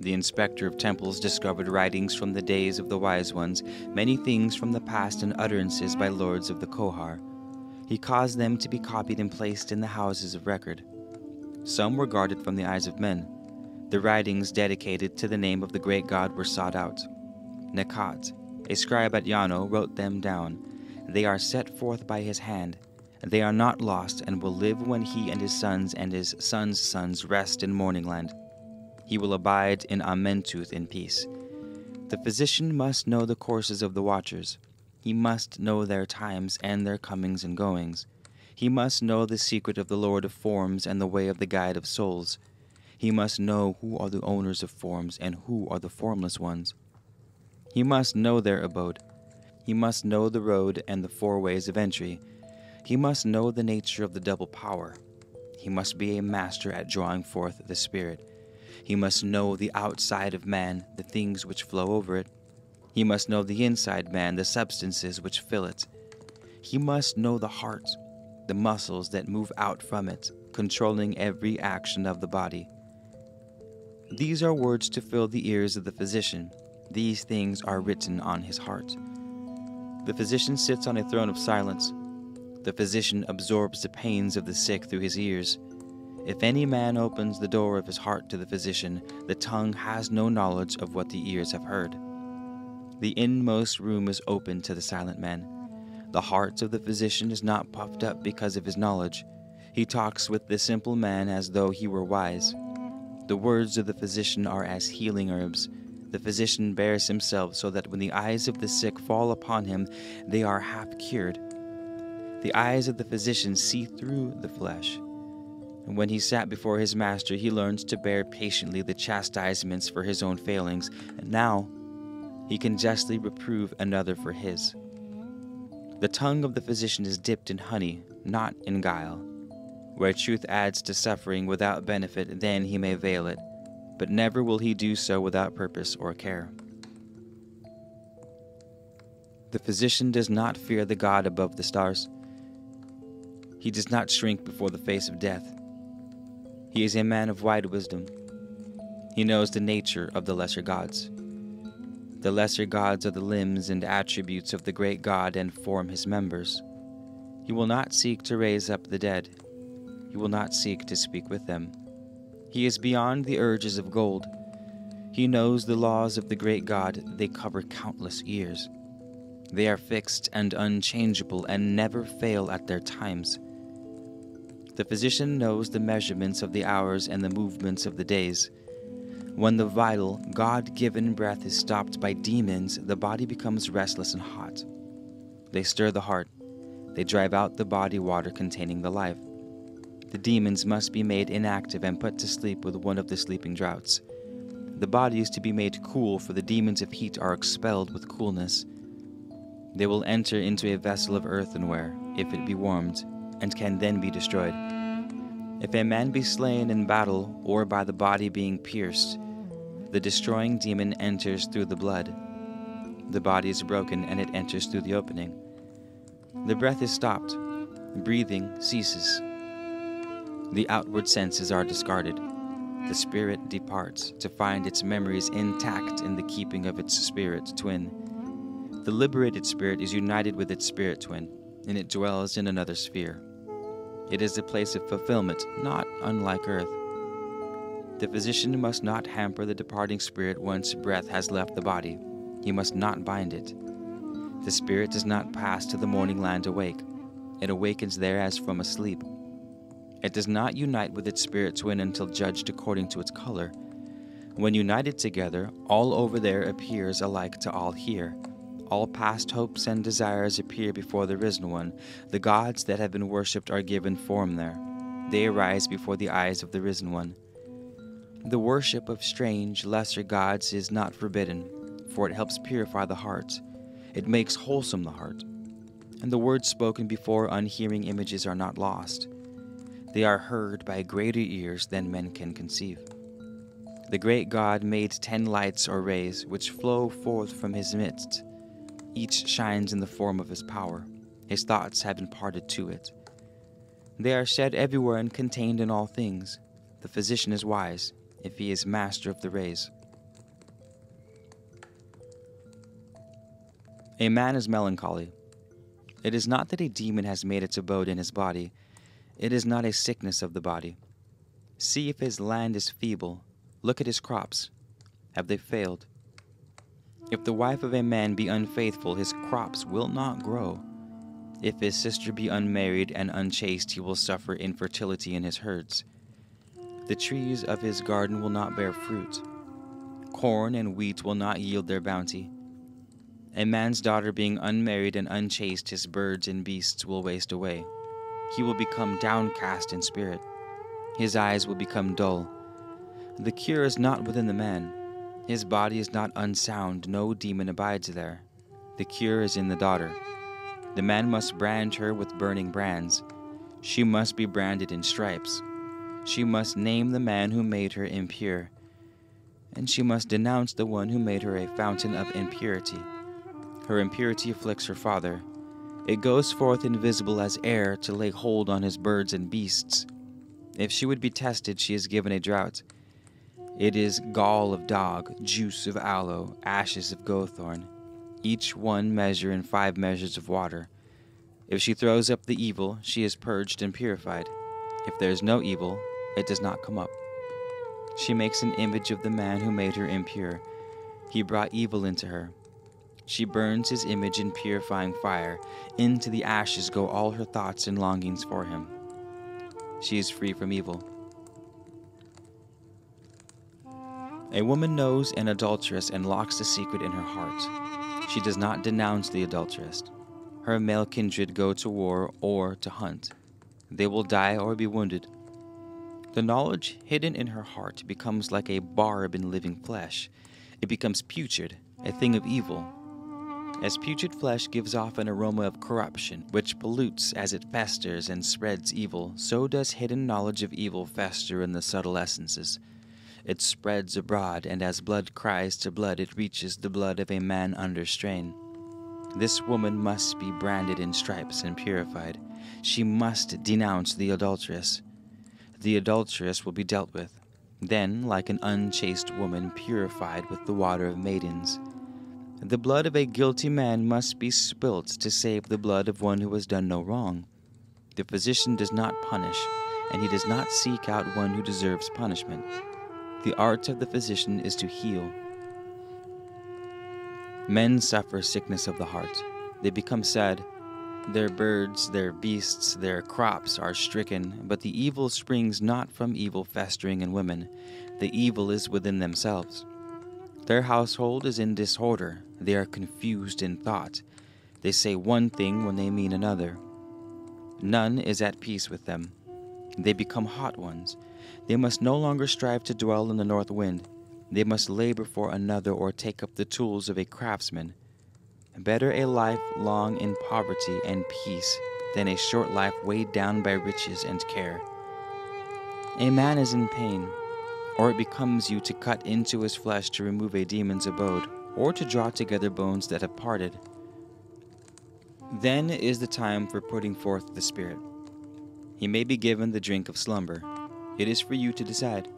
The inspector of temples discovered writings from the days of the wise ones, many things from the past and utterances by lords of the Kohar. He caused them to be copied and placed in the houses of record. Some were guarded from the eyes of men. The writings dedicated to the name of the great god were sought out. Nekat, a scribe at Yano, wrote them down. They are set forth by his hand. They are not lost and will live when he and his sons and his sons' sons rest in morning land he will abide in Amentuth in peace. The physician must know the courses of the watchers. He must know their times and their comings and goings. He must know the secret of the Lord of forms and the way of the guide of souls. He must know who are the owners of forms and who are the formless ones. He must know their abode. He must know the road and the four ways of entry. He must know the nature of the double power. He must be a master at drawing forth the Spirit. He must know the outside of man, the things which flow over it. He must know the inside man, the substances which fill it. He must know the heart, the muscles that move out from it, controlling every action of the body. These are words to fill the ears of the physician. These things are written on his heart. The physician sits on a throne of silence. The physician absorbs the pains of the sick through his ears. If any man opens the door of his heart to the physician, the tongue has no knowledge of what the ears have heard. The inmost room is open to the silent man. The heart of the physician is not puffed up because of his knowledge. He talks with the simple man as though he were wise. The words of the physician are as healing herbs. The physician bears himself so that when the eyes of the sick fall upon him, they are half cured. The eyes of the physician see through the flesh and when he sat before his master, he learned to bear patiently the chastisements for his own failings, and now he can justly reprove another for his. The tongue of the physician is dipped in honey, not in guile. Where truth adds to suffering without benefit, then he may veil it, but never will he do so without purpose or care. The physician does not fear the God above the stars. He does not shrink before the face of death. He is a man of wide wisdom. He knows the nature of the lesser gods. The lesser gods are the limbs and attributes of the great God and form his members. He will not seek to raise up the dead. He will not seek to speak with them. He is beyond the urges of gold. He knows the laws of the great God, they cover countless years. They are fixed and unchangeable and never fail at their times. The physician knows the measurements of the hours and the movements of the days. When the vital, God given breath is stopped by demons, the body becomes restless and hot. They stir the heart. They drive out the body water containing the life. The demons must be made inactive and put to sleep with one of the sleeping draughts. The body is to be made cool, for the demons of heat are expelled with coolness. They will enter into a vessel of earthenware, if it be warmed, and can then be destroyed. If a man be slain in battle or by the body being pierced, the destroying demon enters through the blood. The body is broken and it enters through the opening. The breath is stopped, breathing ceases. The outward senses are discarded. The spirit departs to find its memories intact in the keeping of its spirit twin. The liberated spirit is united with its spirit twin, and it dwells in another sphere. It is a place of fulfillment, not unlike earth. The physician must not hamper the departing spirit once breath has left the body. He must not bind it. The spirit does not pass to the morning land awake. It awakens there as from a sleep. It does not unite with its spirit twin until judged according to its color. When united together, all over there appears alike to all here. All past hopes and desires appear before the risen one. The gods that have been worshipped are given form there. they arise before the eyes of the risen one. The worship of strange, lesser gods is not forbidden, for it helps purify the heart. It makes wholesome the heart. And the words spoken before unhearing images are not lost. They are heard by greater ears than men can conceive. The great God made ten lights or rays which flow forth from his midst. Each shines in the form of his power. His thoughts have imparted to it. They are shed everywhere and contained in all things. The physician is wise, if he is master of the rays. A man is melancholy. It is not that a demon has made its abode in his body, it is not a sickness of the body. See if his land is feeble. Look at his crops. Have they failed? If the wife of a man be unfaithful, his crops will not grow. If his sister be unmarried and unchaste, he will suffer infertility in his herds. The trees of his garden will not bear fruit. Corn and wheat will not yield their bounty. A man's daughter being unmarried and unchaste, his birds and beasts will waste away he will become downcast in spirit. His eyes will become dull. The cure is not within the man. His body is not unsound, no demon abides there. The cure is in the daughter. The man must brand her with burning brands. She must be branded in stripes. She must name the man who made her impure. And she must denounce the one who made her a fountain of impurity. Her impurity afflicts her father, it goes forth invisible as air to lay hold on his birds and beasts. If she would be tested, she is given a drought. It is gall of dog, juice of aloe, ashes of gothorn, each one measure in five measures of water. If she throws up the evil, she is purged and purified. If there is no evil, it does not come up. She makes an image of the man who made her impure. He brought evil into her. She burns his image in purifying fire. Into the ashes go all her thoughts and longings for him. She is free from evil. A woman knows an adulteress and locks the secret in her heart. She does not denounce the adulteress. Her male kindred go to war or to hunt. They will die or be wounded. The knowledge hidden in her heart becomes like a barb in living flesh. It becomes putrid, a thing of evil, as putrid flesh gives off an aroma of corruption, which pollutes as it festers and spreads evil, so does hidden knowledge of evil fester in the subtle essences. It spreads abroad, and as blood cries to blood, it reaches the blood of a man under strain. This woman must be branded in stripes and purified. She must denounce the adulteress. The adulteress will be dealt with. Then, like an unchaste woman, purified with the water of maidens, the blood of a guilty man must be spilt to save the blood of one who has done no wrong. The physician does not punish, and he does not seek out one who deserves punishment. The art of the physician is to heal. Men suffer sickness of the heart. They become sad. Their birds, their beasts, their crops are stricken, but the evil springs not from evil festering in women. The evil is within themselves. Their household is in disorder, they are confused in thought. They say one thing when they mean another. None is at peace with them. They become hot ones. They must no longer strive to dwell in the north wind. They must labor for another or take up the tools of a craftsman. Better a life long in poverty and peace than a short life weighed down by riches and care. A man is in pain, or it becomes you to cut into his flesh to remove a demon's abode or to draw together bones that have parted. Then is the time for putting forth the Spirit. He may be given the drink of slumber. It is for you to decide.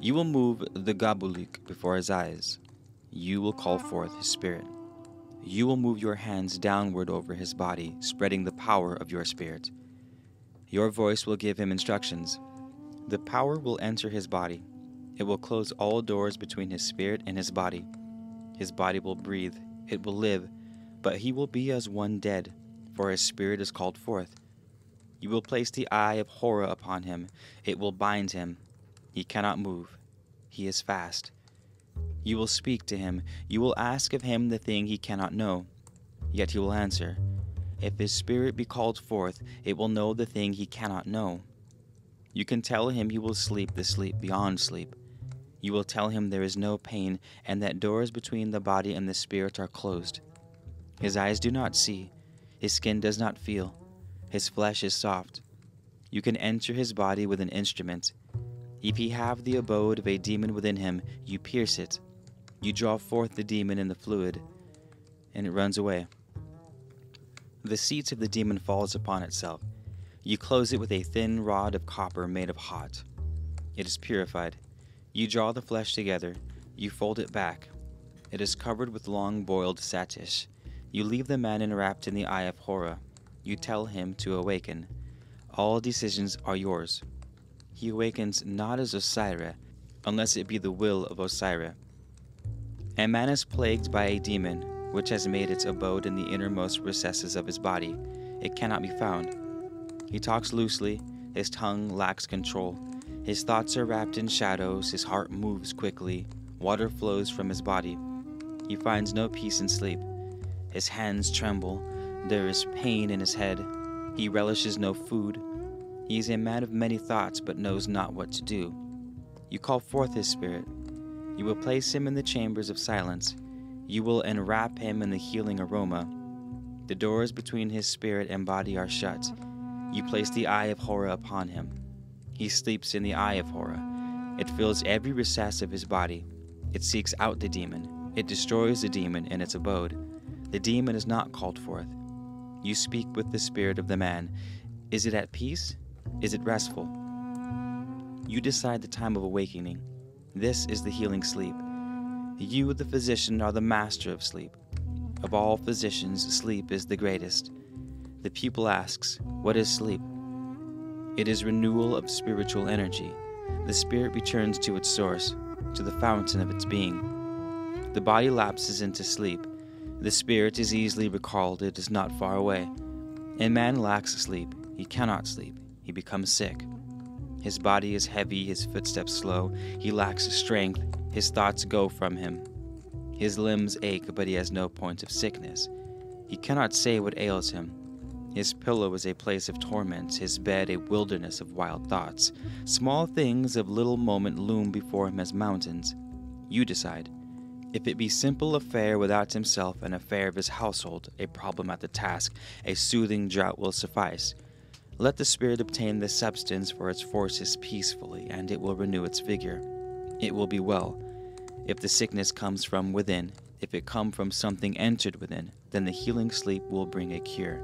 You will move the Gabulik before his eyes. You will call forth his spirit. You will move your hands downward over his body, spreading the power of your spirit. Your voice will give him instructions. The power will enter his body. It will close all doors between his spirit and his body. His body will breathe, it will live, but he will be as one dead, for his spirit is called forth. You will place the eye of horror upon him, it will bind him. He cannot move, he is fast. You will speak to him, you will ask of him the thing he cannot know, yet he will answer. If his spirit be called forth, it will know the thing he cannot know. You can tell him he will sleep the sleep beyond sleep. You will tell him there is no pain and that doors between the body and the spirit are closed. His eyes do not see, his skin does not feel, his flesh is soft. You can enter his body with an instrument. If he have the abode of a demon within him, you pierce it. You draw forth the demon in the fluid, and it runs away. The seat of the demon falls upon itself. You close it with a thin rod of copper made of hot. It is purified. You draw the flesh together. You fold it back. It is covered with long boiled satish. You leave the man enwrapped in the eye of horror. You tell him to awaken. All decisions are yours. He awakens not as Osiris, unless it be the will of Osiris. A man is plagued by a demon, which has made its abode in the innermost recesses of his body. It cannot be found. He talks loosely, his tongue lacks control. His thoughts are wrapped in shadows, his heart moves quickly, water flows from his body. He finds no peace in sleep. His hands tremble, there is pain in his head. He relishes no food. He is a man of many thoughts, but knows not what to do. You call forth his spirit. You will place him in the chambers of silence. You will enwrap him in the healing aroma. The doors between his spirit and body are shut. You place the eye of horror upon him. He sleeps in the eye of horror. It fills every recess of his body. It seeks out the demon. It destroys the demon in its abode. The demon is not called forth. You speak with the spirit of the man. Is it at peace? Is it restful? You decide the time of awakening. This is the healing sleep. You, the physician, are the master of sleep. Of all physicians, sleep is the greatest. The pupil asks, What is sleep? It is renewal of spiritual energy. The spirit returns to its source, to the fountain of its being. The body lapses into sleep. The spirit is easily recalled, it is not far away. A man lacks sleep. He cannot sleep. He becomes sick. His body is heavy, his footsteps slow. He lacks strength. His thoughts go from him. His limbs ache, but he has no point of sickness. He cannot say what ails him. His pillow is a place of torments, his bed a wilderness of wild thoughts. Small things of little moment loom before him as mountains. You decide. If it be simple affair without himself, an affair of his household, a problem at the task, a soothing draught will suffice. Let the spirit obtain the substance for its forces peacefully, and it will renew its vigor. It will be well. If the sickness comes from within, if it come from something entered within, then the healing sleep will bring a cure.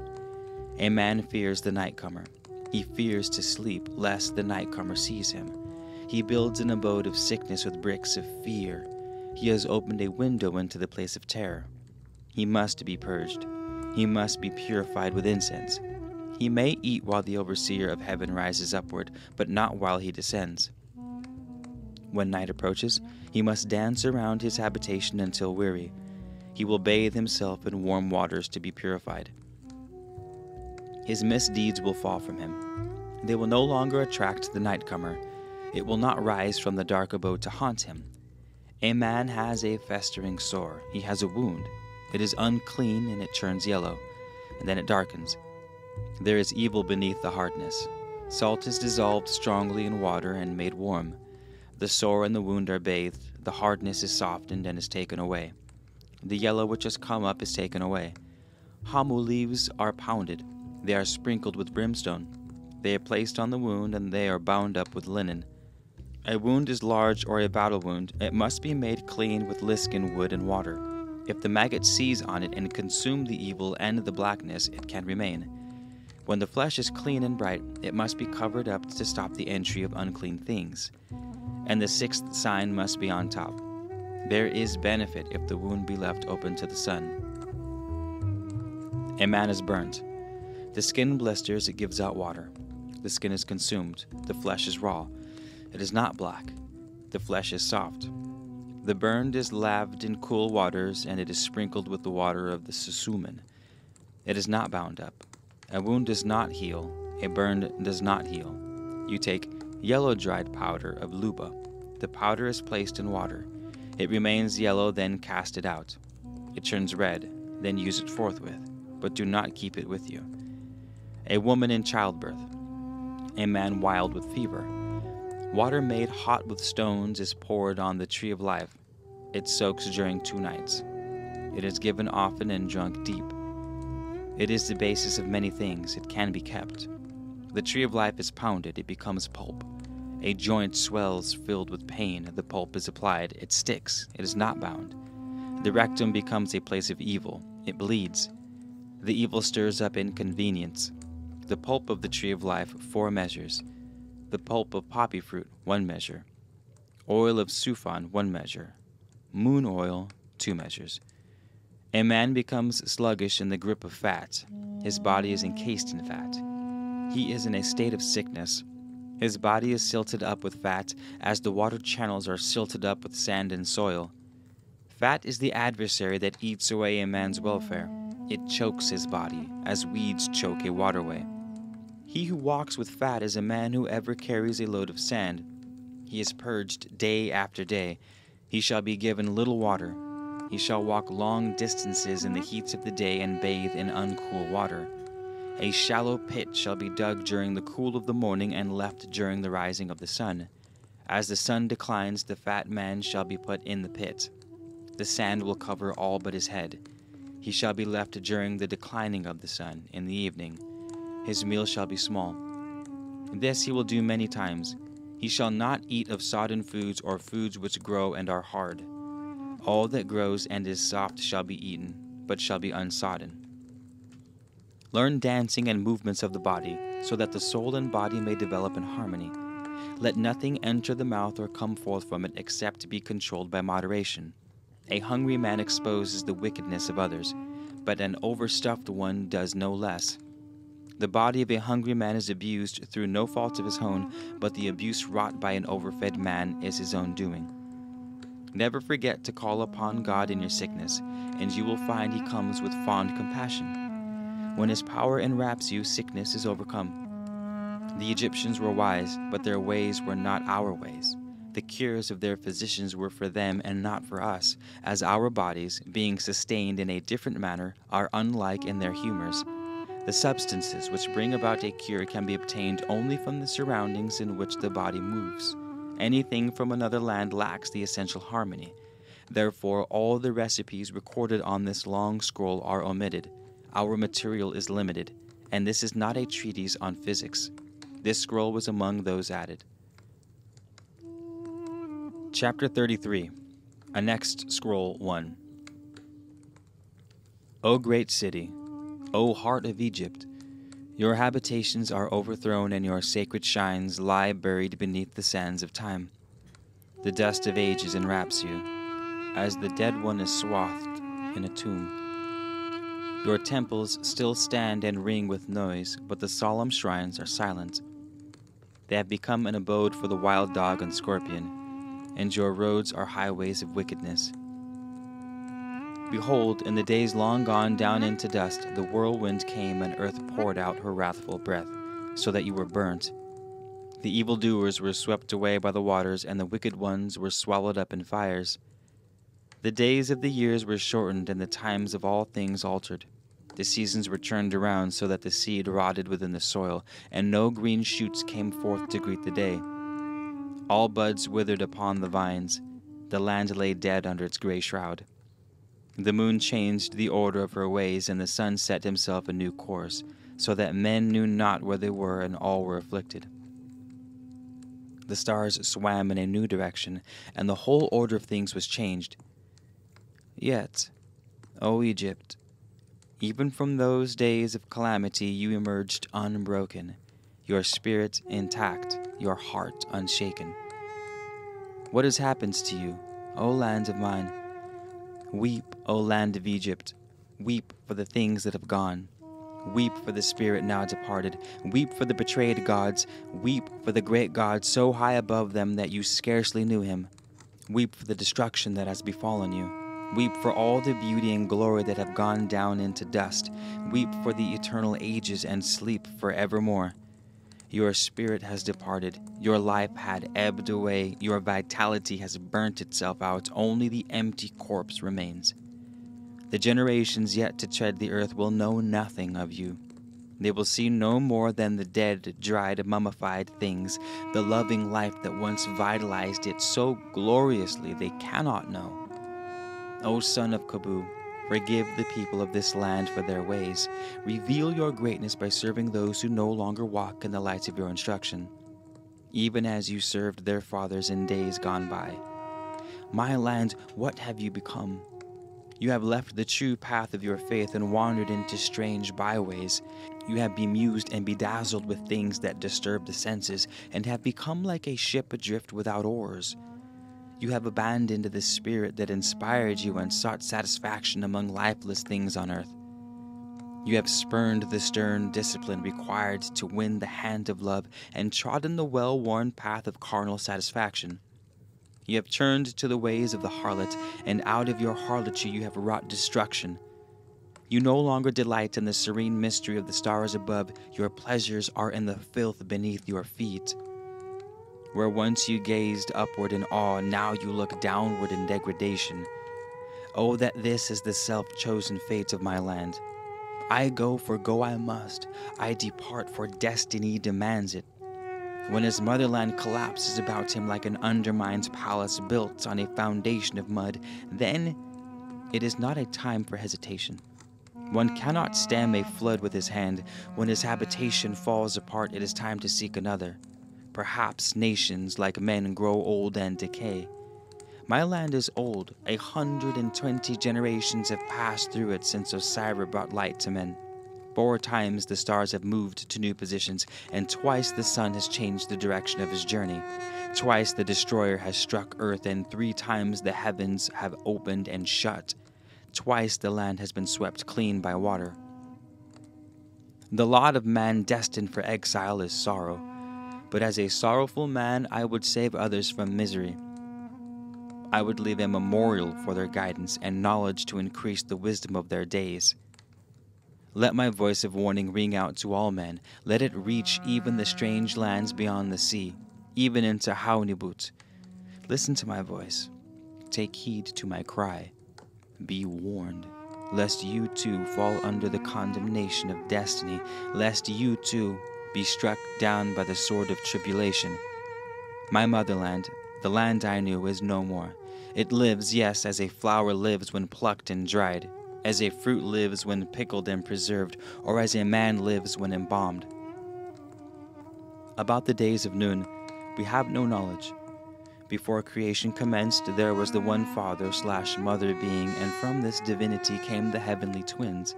A man fears the nightcomer. He fears to sleep lest the nightcomer sees him. He builds an abode of sickness with bricks of fear. He has opened a window into the place of terror. He must be purged. He must be purified with incense. He may eat while the overseer of heaven rises upward, but not while he descends. When night approaches, he must dance around his habitation until weary. He will bathe himself in warm waters to be purified. His misdeeds will fall from him. They will no longer attract the nightcomer. It will not rise from the dark abode to haunt him. A man has a festering sore. He has a wound. It is unclean and it turns yellow, and then it darkens. There is evil beneath the hardness. Salt is dissolved strongly in water and made warm. The sore and the wound are bathed. The hardness is softened and is taken away. The yellow which has come up is taken away. Hamu leaves are pounded. They are sprinkled with brimstone. They are placed on the wound, and they are bound up with linen. A wound is large or a battle wound. It must be made clean with liskin wood and water. If the maggot seize on it and consume the evil and the blackness, it can remain. When the flesh is clean and bright, it must be covered up to stop the entry of unclean things. And the sixth sign must be on top. There is benefit if the wound be left open to the sun. A man is burnt. The skin blisters, it gives out water. The skin is consumed. The flesh is raw. It is not black. The flesh is soft. The burned is laved in cool waters, and it is sprinkled with the water of the susumen. It is not bound up. A wound does not heal. A burn does not heal. You take yellow dried powder of luba. The powder is placed in water. It remains yellow, then cast it out. It turns red, then use it forthwith, but do not keep it with you a woman in childbirth. a man wild with fever. Water made hot with stones is poured on the tree of life. It soaks during two nights. It is given often and drunk deep. It is the basis of many things, it can be kept. The tree of life is pounded, it becomes pulp. A joint swells filled with pain, the pulp is applied, it sticks, it is not bound. The rectum becomes a place of evil, it bleeds. The evil stirs up inconvenience. The pulp of the tree of life, four measures. The pulp of poppy fruit, one measure. Oil of sufan, one measure. Moon oil, two measures. A man becomes sluggish in the grip of fat. His body is encased in fat. He is in a state of sickness. His body is silted up with fat, as the water channels are silted up with sand and soil. Fat is the adversary that eats away a man's welfare. It chokes his body, as weeds choke a waterway. He who walks with fat is a man who ever carries a load of sand. He is purged day after day. He shall be given little water. He shall walk long distances in the heats of the day and bathe in uncool water. A shallow pit shall be dug during the cool of the morning and left during the rising of the sun. As the sun declines, the fat man shall be put in the pit. The sand will cover all but his head. He shall be left during the declining of the sun in the evening. His meal shall be small. This he will do many times. He shall not eat of sodden foods or foods which grow and are hard. All that grows and is soft shall be eaten, but shall be unsodden. Learn dancing and movements of the body, so that the soul and body may develop in harmony. Let nothing enter the mouth or come forth from it except to be controlled by moderation. A hungry man exposes the wickedness of others, but an overstuffed one does no less. The body of a hungry man is abused through no fault of his own, but the abuse wrought by an overfed man is his own doing. Never forget to call upon God in your sickness, and you will find He comes with fond compassion. When His power enwraps you, sickness is overcome. The Egyptians were wise, but their ways were not our ways. The cures of their physicians were for them and not for us, as our bodies, being sustained in a different manner, are unlike in their humors. The substances which bring about a cure can be obtained only from the surroundings in which the body moves. Anything from another land lacks the essential harmony. Therefore, all the recipes recorded on this long scroll are omitted. Our material is limited, and this is not a treatise on physics. This scroll was among those added. Chapter 33 Annexed Scroll 1 O great city, O heart of Egypt, your habitations are overthrown, and your sacred shrines lie buried beneath the sands of time. The dust of ages enwraps you, as the dead one is swathed in a tomb. Your temples still stand and ring with noise, but the solemn shrines are silent. They have become an abode for the wild dog and scorpion, and your roads are highways of wickedness. Behold, in the days long gone down into dust, the whirlwind came, and earth poured out her wrathful breath, so that you were burnt. The evildoers were swept away by the waters, and the wicked ones were swallowed up in fires. The days of the years were shortened, and the times of all things altered. The seasons were turned around, so that the seed rotted within the soil, and no green shoots came forth to greet the day. All buds withered upon the vines. The land lay dead under its gray shroud. The moon changed the order of her ways, and the sun set himself a new course, so that men knew not where they were, and all were afflicted. The stars swam in a new direction, and the whole order of things was changed. Yet, O Egypt, even from those days of calamity you emerged unbroken, your spirit intact, your heart unshaken. What has happened to you, O land of mine? Weep, O land of Egypt, weep for the things that have gone. Weep for the spirit now departed. Weep for the betrayed gods. Weep for the great God so high above them that you scarcely knew him. Weep for the destruction that has befallen you. Weep for all the beauty and glory that have gone down into dust. Weep for the eternal ages and sleep forevermore. Your spirit has departed. Your life had ebbed away. Your vitality has burnt itself out. Only the empty corpse remains. The generations yet to tread the earth will know nothing of you. They will see no more than the dead, dried, mummified things, the loving life that once vitalized it so gloriously they cannot know. O Son of Kabu, forgive the people of this land for their ways. Reveal your greatness by serving those who no longer walk in the light of your instruction, even as you served their fathers in days gone by. My land, what have you become? You have left the true path of your faith and wandered into strange byways. You have bemused and bedazzled with things that disturb the senses, and have become like a ship adrift without oars. You have abandoned the spirit that inspired you and sought satisfaction among lifeless things on earth. You have spurned the stern discipline required to win the hand of love and trodden the well worn path of carnal satisfaction. You have turned to the ways of the harlot, and out of your harlotry you have wrought destruction. You no longer delight in the serene mystery of the stars above, your pleasures are in the filth beneath your feet. Where once you gazed upward in awe, now you look downward in degradation. Oh, that this is the self chosen fate of my land. I go, for go I must. I depart, for destiny demands it. When his motherland collapses about him like an undermined palace built on a foundation of mud, then it is not a time for hesitation. One cannot stem a flood with his hand. When his habitation falls apart, it is time to seek another. Perhaps nations, like men, grow old and decay. My land is old. A hundred and twenty generations have passed through it since Osiris brought light to men. Four times the stars have moved to new positions, and twice the sun has changed the direction of his journey. Twice the destroyer has struck earth, and three times the heavens have opened and shut. Twice the land has been swept clean by water. The lot of man destined for exile is sorrow, but as a sorrowful man, I would save others from misery. I would leave a memorial for their guidance and knowledge to increase the wisdom of their days. Let my voice of warning ring out to all men. Let it reach even the strange lands beyond the sea, even into Haunibut. Listen to my voice. Take heed to my cry. Be warned, lest you too fall under the condemnation of destiny, lest you too be struck down by the sword of tribulation. My motherland, the land I knew, is no more. It lives, yes, as a flower lives when plucked and dried as a fruit lives when pickled and preserved, or as a man lives when embalmed. About the days of noon, we have no knowledge. Before creation commenced, there was the one father slash mother being, and from this divinity came the heavenly twins.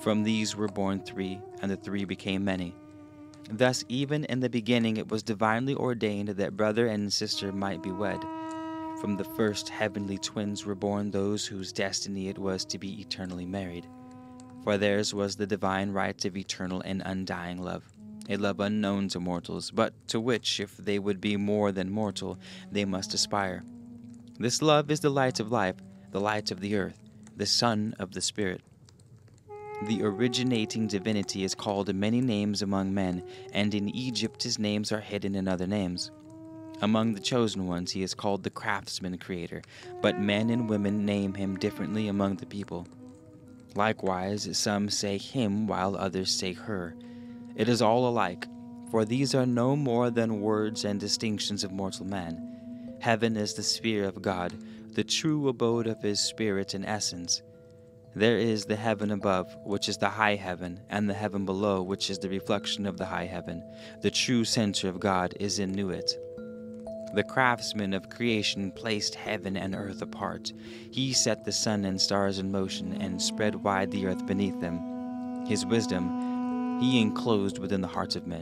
From these were born three, and the three became many. Thus, even in the beginning, it was divinely ordained that brother and sister might be wed from the first heavenly twins were born those whose destiny it was to be eternally married. For theirs was the divine right of eternal and undying love, a love unknown to mortals, but to which, if they would be more than mortal, they must aspire. This love is the light of life, the light of the earth, the sun of the Spirit. The originating divinity is called many names among men, and in Egypt his names are hidden in other names. Among the chosen ones, he is called the craftsman creator, but men and women name him differently among the people. Likewise, some say him while others say her. It is all alike, for these are no more than words and distinctions of mortal man. Heaven is the sphere of God, the true abode of his spirit and essence. There is the heaven above, which is the high heaven, and the heaven below, which is the reflection of the high heaven. The true center of God is in Nuit. The craftsman of creation placed heaven and earth apart. He set the sun and stars in motion and spread wide the earth beneath them. His wisdom he enclosed within the hearts of men,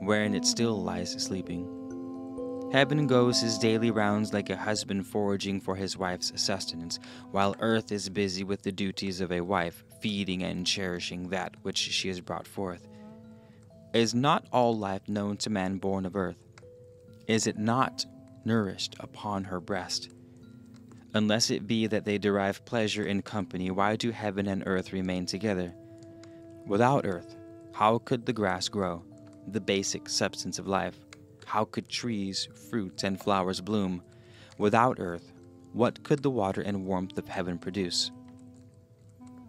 wherein it still lies sleeping. Heaven goes his daily rounds like a husband foraging for his wife's sustenance, while earth is busy with the duties of a wife, feeding and cherishing that which she has brought forth. Is not all life known to man born of earth? Is it not nourished upon her breast? Unless it be that they derive pleasure in company, why do heaven and earth remain together? Without earth, how could the grass grow, the basic substance of life? How could trees, fruits, and flowers bloom? Without earth, what could the water and warmth of heaven produce?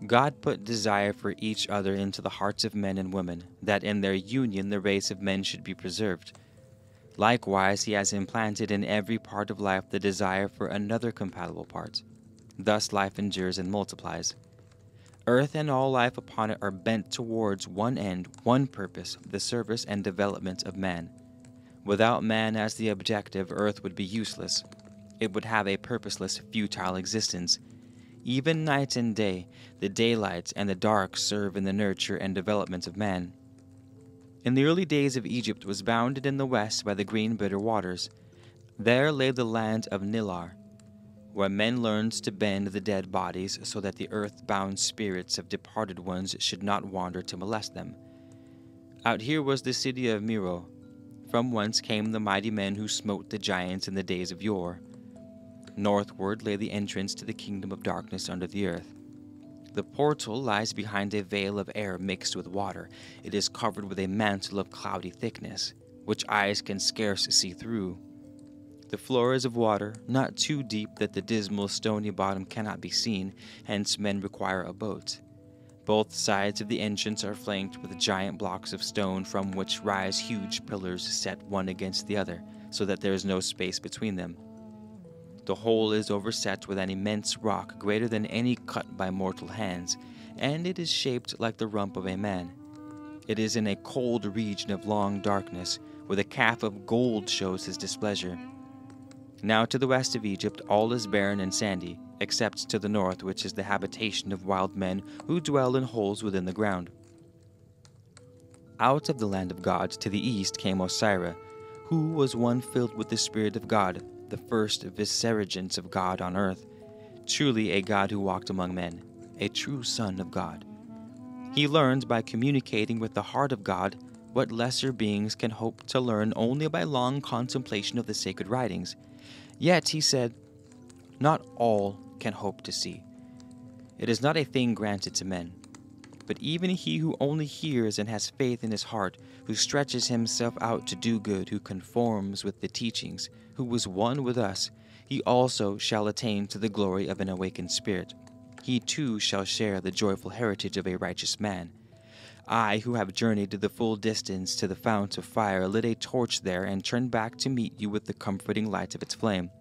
God put desire for each other into the hearts of men and women, that in their union the race of men should be preserved. Likewise, He has implanted in every part of life the desire for another compatible part. Thus life endures and multiplies. Earth and all life upon it are bent towards one end, one purpose, the service and development of man. Without man as the objective, Earth would be useless. It would have a purposeless, futile existence. Even night and day, the daylight and the dark serve in the nurture and development of man. In the early days of Egypt was bounded in the west by the green bitter waters. There lay the land of Nilar, where men learned to bend the dead bodies so that the earth bound spirits of departed ones should not wander to molest them. Out here was the city of Meroe, from whence came the mighty men who smote the giants in the days of yore. Northward lay the entrance to the kingdom of darkness under the earth. The portal lies behind a veil of air mixed with water. It is covered with a mantle of cloudy thickness, which eyes can scarce see through. The floor is of water, not too deep that the dismal stony bottom cannot be seen, hence men require a boat. Both sides of the entrance are flanked with giant blocks of stone from which rise huge pillars set one against the other, so that there is no space between them. The whole is overset with an immense rock greater than any cut by mortal hands, and it is shaped like the rump of a man. It is in a cold region of long darkness, where the calf of gold shows his displeasure. Now to the west of Egypt all is barren and sandy, except to the north, which is the habitation of wild men who dwell in holes within the ground. Out of the land of God to the east came Osiris, who was one filled with the Spirit of God, the first vicegerent of God on earth, truly a God who walked among men, a true Son of God. He learned by communicating with the heart of God what lesser beings can hope to learn only by long contemplation of the sacred writings Yet, he said, not all can hope to see. It is not a thing granted to men. But even he who only hears and has faith in his heart, who stretches himself out to do good, who conforms with the teachings, who was one with us, he also shall attain to the glory of an awakened spirit. He too shall share the joyful heritage of a righteous man. I, who have journeyed the full distance to the fount of fire, lit a torch there and turned back to meet you with the comforting light of its flame.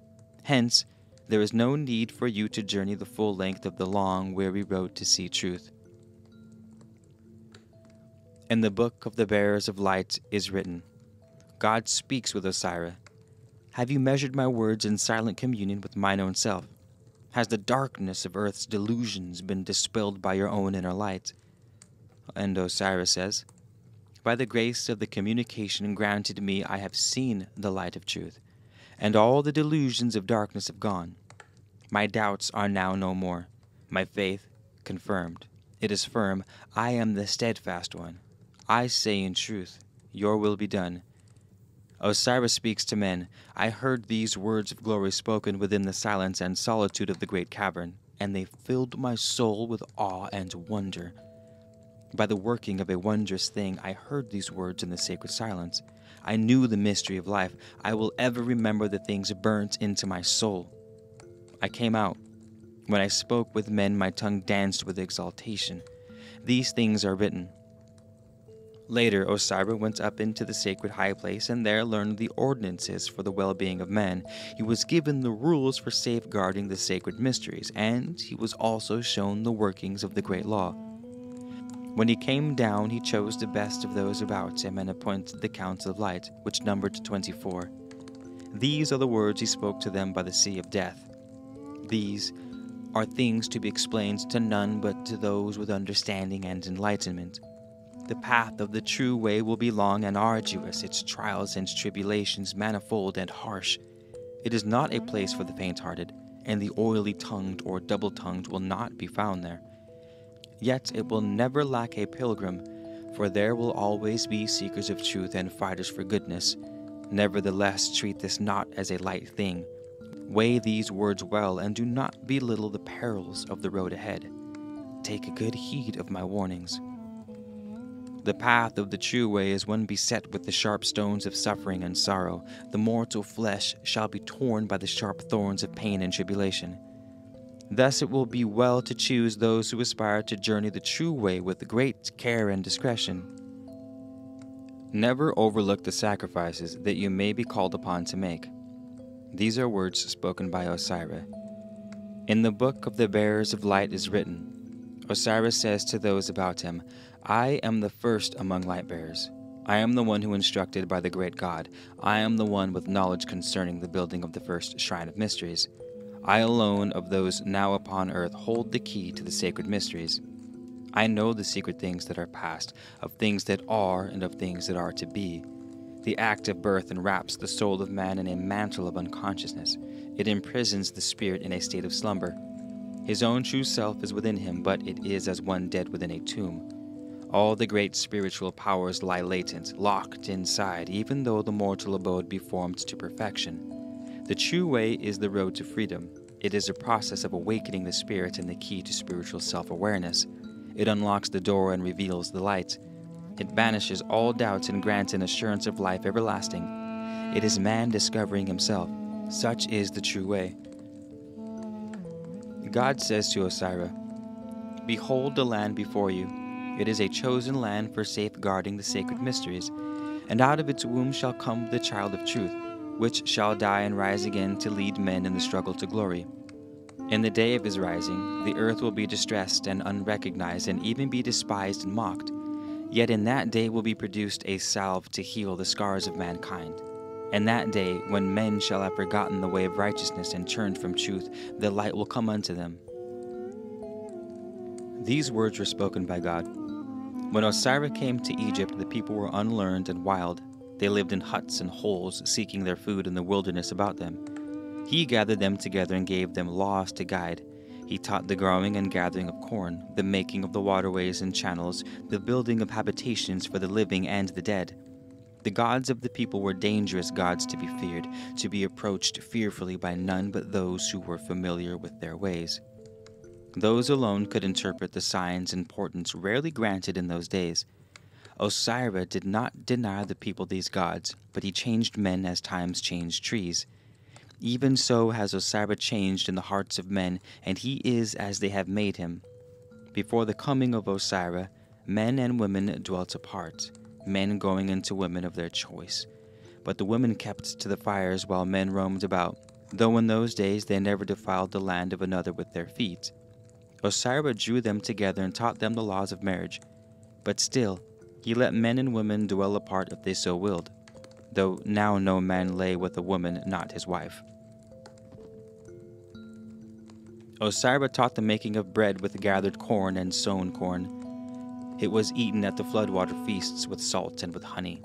Hence, there is no need for you to journey the full length of the long, weary road to see truth. In the book of the bearers of light is written God speaks with Osiris. Have you measured my words in silent communion with mine own self? Has the darkness of earth's delusions been dispelled by your own inner light? And Osiris says, By the grace of the communication granted me, I have seen the light of truth, and all the delusions of darkness have gone. My doubts are now no more, my faith confirmed. It is firm, I am the steadfast one. I say in truth, Your will be done. Oh, Osiris speaks to men. I heard these words of glory spoken within the silence and solitude of the great cavern, and they filled my soul with awe and wonder. By the working of a wondrous thing, I heard these words in the sacred silence. I knew the mystery of life. I will ever remember the things burnt into my soul. I came out. When I spoke with men, my tongue danced with exultation. These things are written. Later, Osiris went up into the sacred high place and there learned the ordinances for the well being of man. He was given the rules for safeguarding the sacred mysteries, and he was also shown the workings of the great law. When he came down, he chose the best of those about him and appointed the Council of Light, which numbered twenty four. These are the words he spoke to them by the Sea of Death. These are things to be explained to none but to those with understanding and enlightenment. The path of the true way will be long and arduous, its trials and tribulations manifold and harsh. It is not a place for the faint hearted, and the oily tongued or double tongued will not be found there. Yet it will never lack a pilgrim, for there will always be seekers of truth and fighters for goodness. Nevertheless, treat this not as a light thing. Weigh these words well, and do not belittle the perils of the road ahead. Take good heed of my warnings. The path of the true way is one beset with the sharp stones of suffering and sorrow. The mortal flesh shall be torn by the sharp thorns of pain and tribulation. Thus it will be well to choose those who aspire to journey the true way with great care and discretion. Never overlook the sacrifices that you may be called upon to make. These are words spoken by Osiris. In the book of the bearers of light is written Osiris says to those about him, I am the first among light bearers. I am the one who instructed by the great God. I am the one with knowledge concerning the building of the first shrine of mysteries. I alone of those now upon earth hold the key to the sacred mysteries. I know the secret things that are past, of things that are, and of things that are to be. The act of birth enwraps the soul of man in a mantle of unconsciousness. It imprisons the spirit in a state of slumber. His own true self is within him, but it is as one dead within a tomb. All the great spiritual powers lie latent, locked inside, even though the mortal abode be formed to perfection. The true way is the road to freedom. It is a process of awakening the spirit and the key to spiritual self awareness. It unlocks the door and reveals the light. It banishes all doubts and grants an assurance of life everlasting. It is man discovering himself. Such is the true way. God says to Osiris, Behold the land before you. It is a chosen land for safeguarding the sacred mysteries, and out of its womb shall come the child of truth which shall die and rise again to lead men in the struggle to glory. In the day of his rising, the earth will be distressed and unrecognized, and even be despised and mocked. Yet in that day will be produced a salve to heal the scars of mankind. And that day, when men shall have forgotten the way of righteousness and turned from truth, the light will come unto them. These words were spoken by God. When Osiris came to Egypt, the people were unlearned and wild, they lived in huts and holes, seeking their food in the wilderness about them. He gathered them together and gave them laws to guide. He taught the growing and gathering of corn, the making of the waterways and channels, the building of habitations for the living and the dead. The gods of the people were dangerous gods to be feared, to be approached fearfully by none but those who were familiar with their ways. Those alone could interpret the signs and portents rarely granted in those days. Osiris did not deny the people these gods, but he changed men as times change trees. Even so has Osiris changed in the hearts of men, and he is as they have made him. Before the coming of Osiris, men and women dwelt apart, men going into women of their choice. But the women kept to the fires while men roamed about, though in those days they never defiled the land of another with their feet. Osiris drew them together and taught them the laws of marriage. But still, he let men and women dwell apart if they so willed, though now no man lay with a woman not his wife. Osiris taught the making of bread with gathered corn and sown corn. It was eaten at the floodwater feasts with salt and with honey.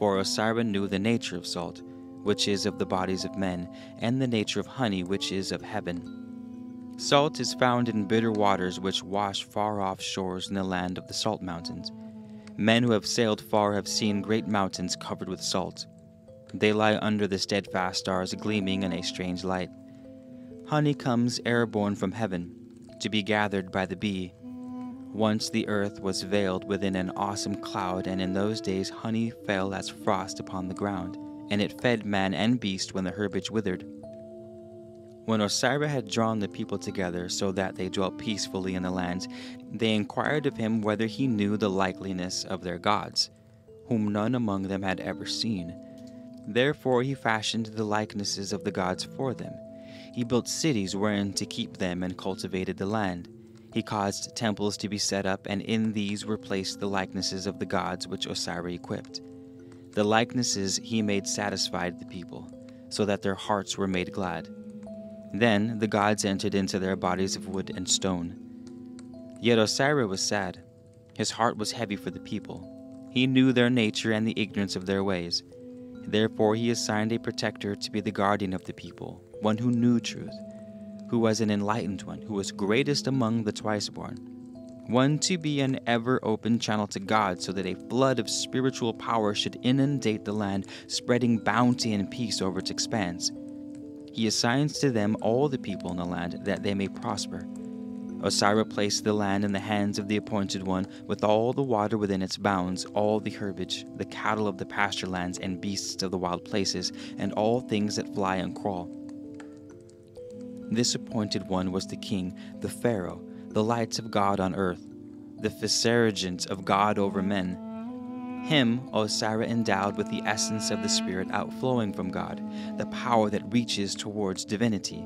For Osiris knew the nature of salt, which is of the bodies of men, and the nature of honey, which is of heaven. Salt is found in bitter waters which wash far off shores in the land of the salt mountains. Men who have sailed far have seen great mountains covered with salt. They lie under the steadfast stars gleaming in a strange light. Honey comes airborne from heaven, to be gathered by the bee. Once the earth was veiled within an awesome cloud, and in those days honey fell as frost upon the ground, and it fed man and beast when the herbage withered. When Osiris had drawn the people together so that they dwelt peacefully in the land, they inquired of him whether he knew the likeliness of their gods, whom none among them had ever seen. Therefore he fashioned the likenesses of the gods for them. He built cities wherein to keep them and cultivated the land. He caused temples to be set up, and in these were placed the likenesses of the gods which Osiris equipped. The likenesses he made satisfied the people, so that their hearts were made glad. Then the gods entered into their bodies of wood and stone. Yet Osiris was sad. His heart was heavy for the people. He knew their nature and the ignorance of their ways. Therefore he assigned a protector to be the guardian of the people, one who knew truth, who was an enlightened one, who was greatest among the twice born, one to be an ever open channel to God, so that a flood of spiritual power should inundate the land, spreading bounty and peace over its expanse. He assigns to them all the people in the land that they may prosper. Osiris placed the land in the hands of the appointed one, with all the water within its bounds, all the herbage, the cattle of the pasture lands, and beasts of the wild places, and all things that fly and crawl. This appointed one was the king, the Pharaoh, the lights of God on earth, the vicegerent of God over men. Him Osiris endowed with the essence of the Spirit outflowing from God, the power that reaches towards divinity.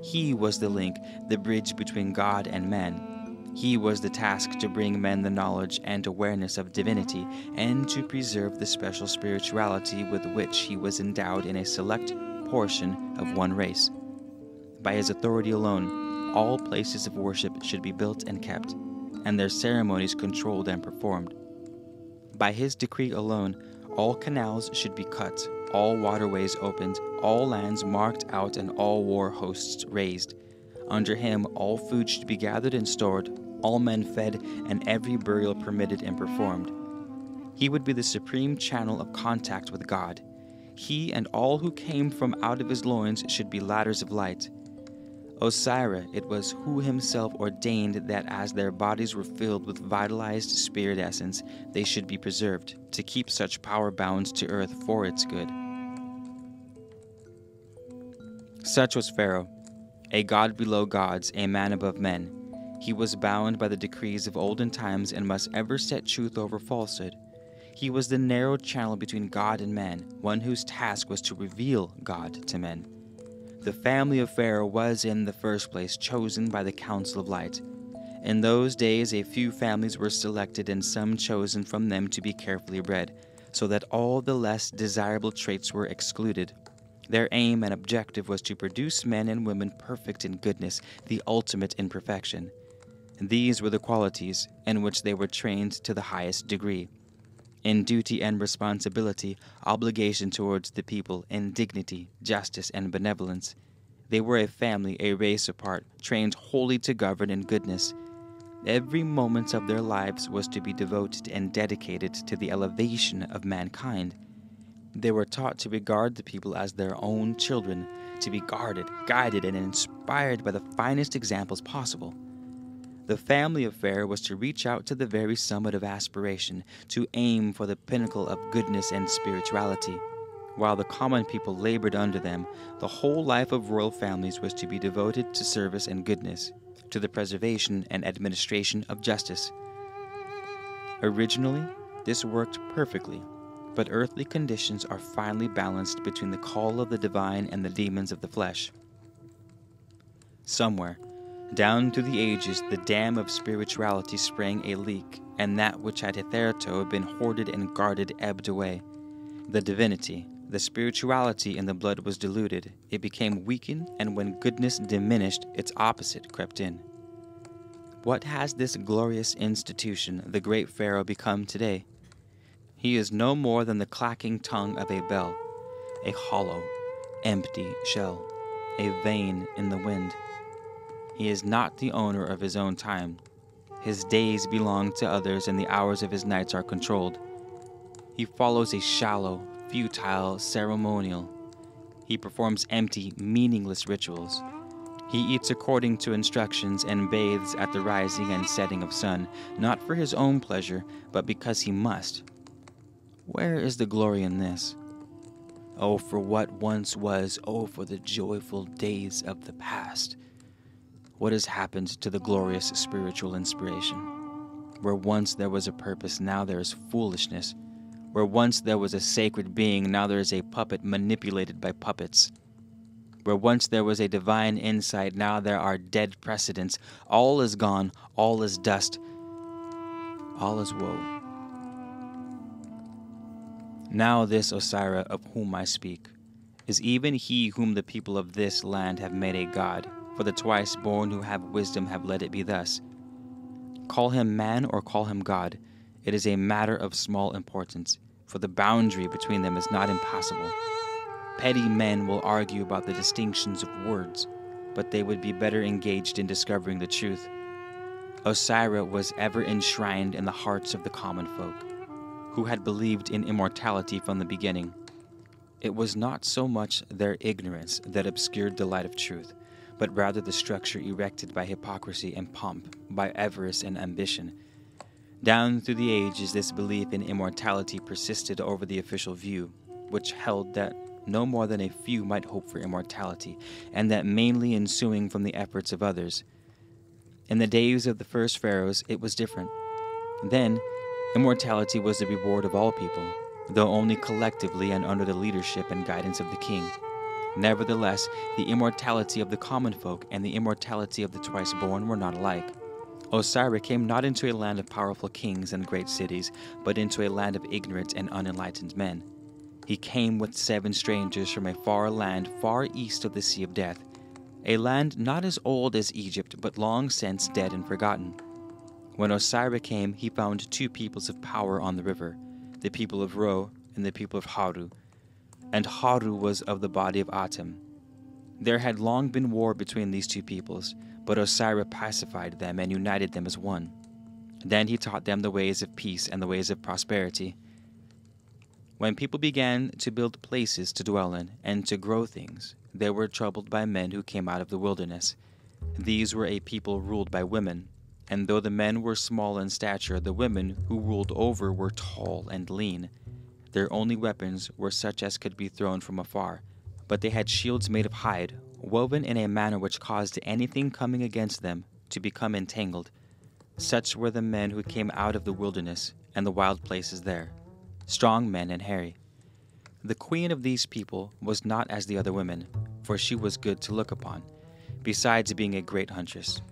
He was the link, the bridge between God and man. He was the task to bring men the knowledge and awareness of divinity and to preserve the special spirituality with which he was endowed in a select portion of one race. By his authority alone, all places of worship should be built and kept, and their ceremonies controlled and performed. By his decree alone, all canals should be cut, all waterways opened, all lands marked out, and all war hosts raised. Under him, all food should be gathered and stored, all men fed, and every burial permitted and performed. He would be the supreme channel of contact with God. He and all who came from out of his loins should be ladders of light. Osiris, it was who himself ordained that as their bodies were filled with vitalized spirit essence, they should be preserved, to keep such power bound to earth for its good. Such was Pharaoh, a god below gods, a man above men. He was bound by the decrees of olden times and must ever set truth over falsehood. He was the narrow channel between God and man, one whose task was to reveal God to men. The family of Pharaoh was in the first place chosen by the Council of Light. In those days, a few families were selected and some chosen from them to be carefully bred, so that all the less desirable traits were excluded. Their aim and objective was to produce men and women perfect in goodness, the ultimate in perfection. These were the qualities in which they were trained to the highest degree in duty and responsibility, obligation towards the people, in dignity, justice, and benevolence. They were a family, a race apart, trained wholly to govern in goodness. Every moment of their lives was to be devoted and dedicated to the elevation of mankind. They were taught to regard the people as their own children, to be guarded, guided, and inspired by the finest examples possible. The family affair was to reach out to the very summit of aspiration, to aim for the pinnacle of goodness and spirituality. While the common people labored under them, the whole life of royal families was to be devoted to service and goodness, to the preservation and administration of justice. Originally, this worked perfectly, but earthly conditions are finally balanced between the call of the divine and the demons of the flesh. Somewhere, down through the ages, the dam of spirituality sprang a leak, and that which had hitherto been hoarded and guarded ebbed away. The divinity, the spirituality in the blood was diluted, it became weakened, and when goodness diminished, its opposite crept in. What has this glorious institution, the great Pharaoh, become today? He is no more than the clacking tongue of a bell, a hollow, empty shell, a vane in the wind. He is not the owner of his own time. His days belong to others, and the hours of his nights are controlled. He follows a shallow, futile ceremonial. He performs empty, meaningless rituals. He eats according to instructions and bathes at the rising and setting of sun, not for his own pleasure, but because he must. Where is the glory in this? Oh, for what once was, oh, for the joyful days of the past. What has happened to the glorious spiritual inspiration? Where once there was a purpose, now there is foolishness. Where once there was a sacred being, now there is a puppet manipulated by puppets. Where once there was a divine insight, now there are dead precedents. All is gone, all is dust, all is woe. Now, this Osiris of whom I speak is even he whom the people of this land have made a god for the twice born who have wisdom have let it be thus. Call him man or call him God, it is a matter of small importance, for the boundary between them is not impassable. Petty men will argue about the distinctions of words, but they would be better engaged in discovering the truth. Osiris was ever enshrined in the hearts of the common folk, who had believed in immortality from the beginning. It was not so much their ignorance that obscured the light of truth, but rather the structure erected by hypocrisy and pomp, by avarice and ambition. Down through the ages, this belief in immortality persisted over the official view, which held that no more than a few might hope for immortality, and that mainly ensuing from the efforts of others. In the days of the first pharaohs, it was different. Then, immortality was the reward of all people, though only collectively and under the leadership and guidance of the king. Nevertheless, the immortality of the common folk and the immortality of the twice born were not alike. Osiris came not into a land of powerful kings and great cities, but into a land of ignorant and unenlightened men. He came with seven strangers from a far land far east of the Sea of Death, a land not as old as Egypt, but long since dead and forgotten. When Osiris came, he found two peoples of power on the river, the people of Ro and the people of Haru. And Haru was of the body of Atem. There had long been war between these two peoples, but Osiris pacified them and united them as one. Then he taught them the ways of peace and the ways of prosperity. When people began to build places to dwell in and to grow things, they were troubled by men who came out of the wilderness. These were a people ruled by women, and though the men were small in stature, the women who ruled over were tall and lean. Their only weapons were such as could be thrown from afar, but they had shields made of hide, woven in a manner which caused anything coming against them to become entangled. Such were the men who came out of the wilderness and the wild places there strong men and hairy. The queen of these people was not as the other women, for she was good to look upon, besides being a great huntress.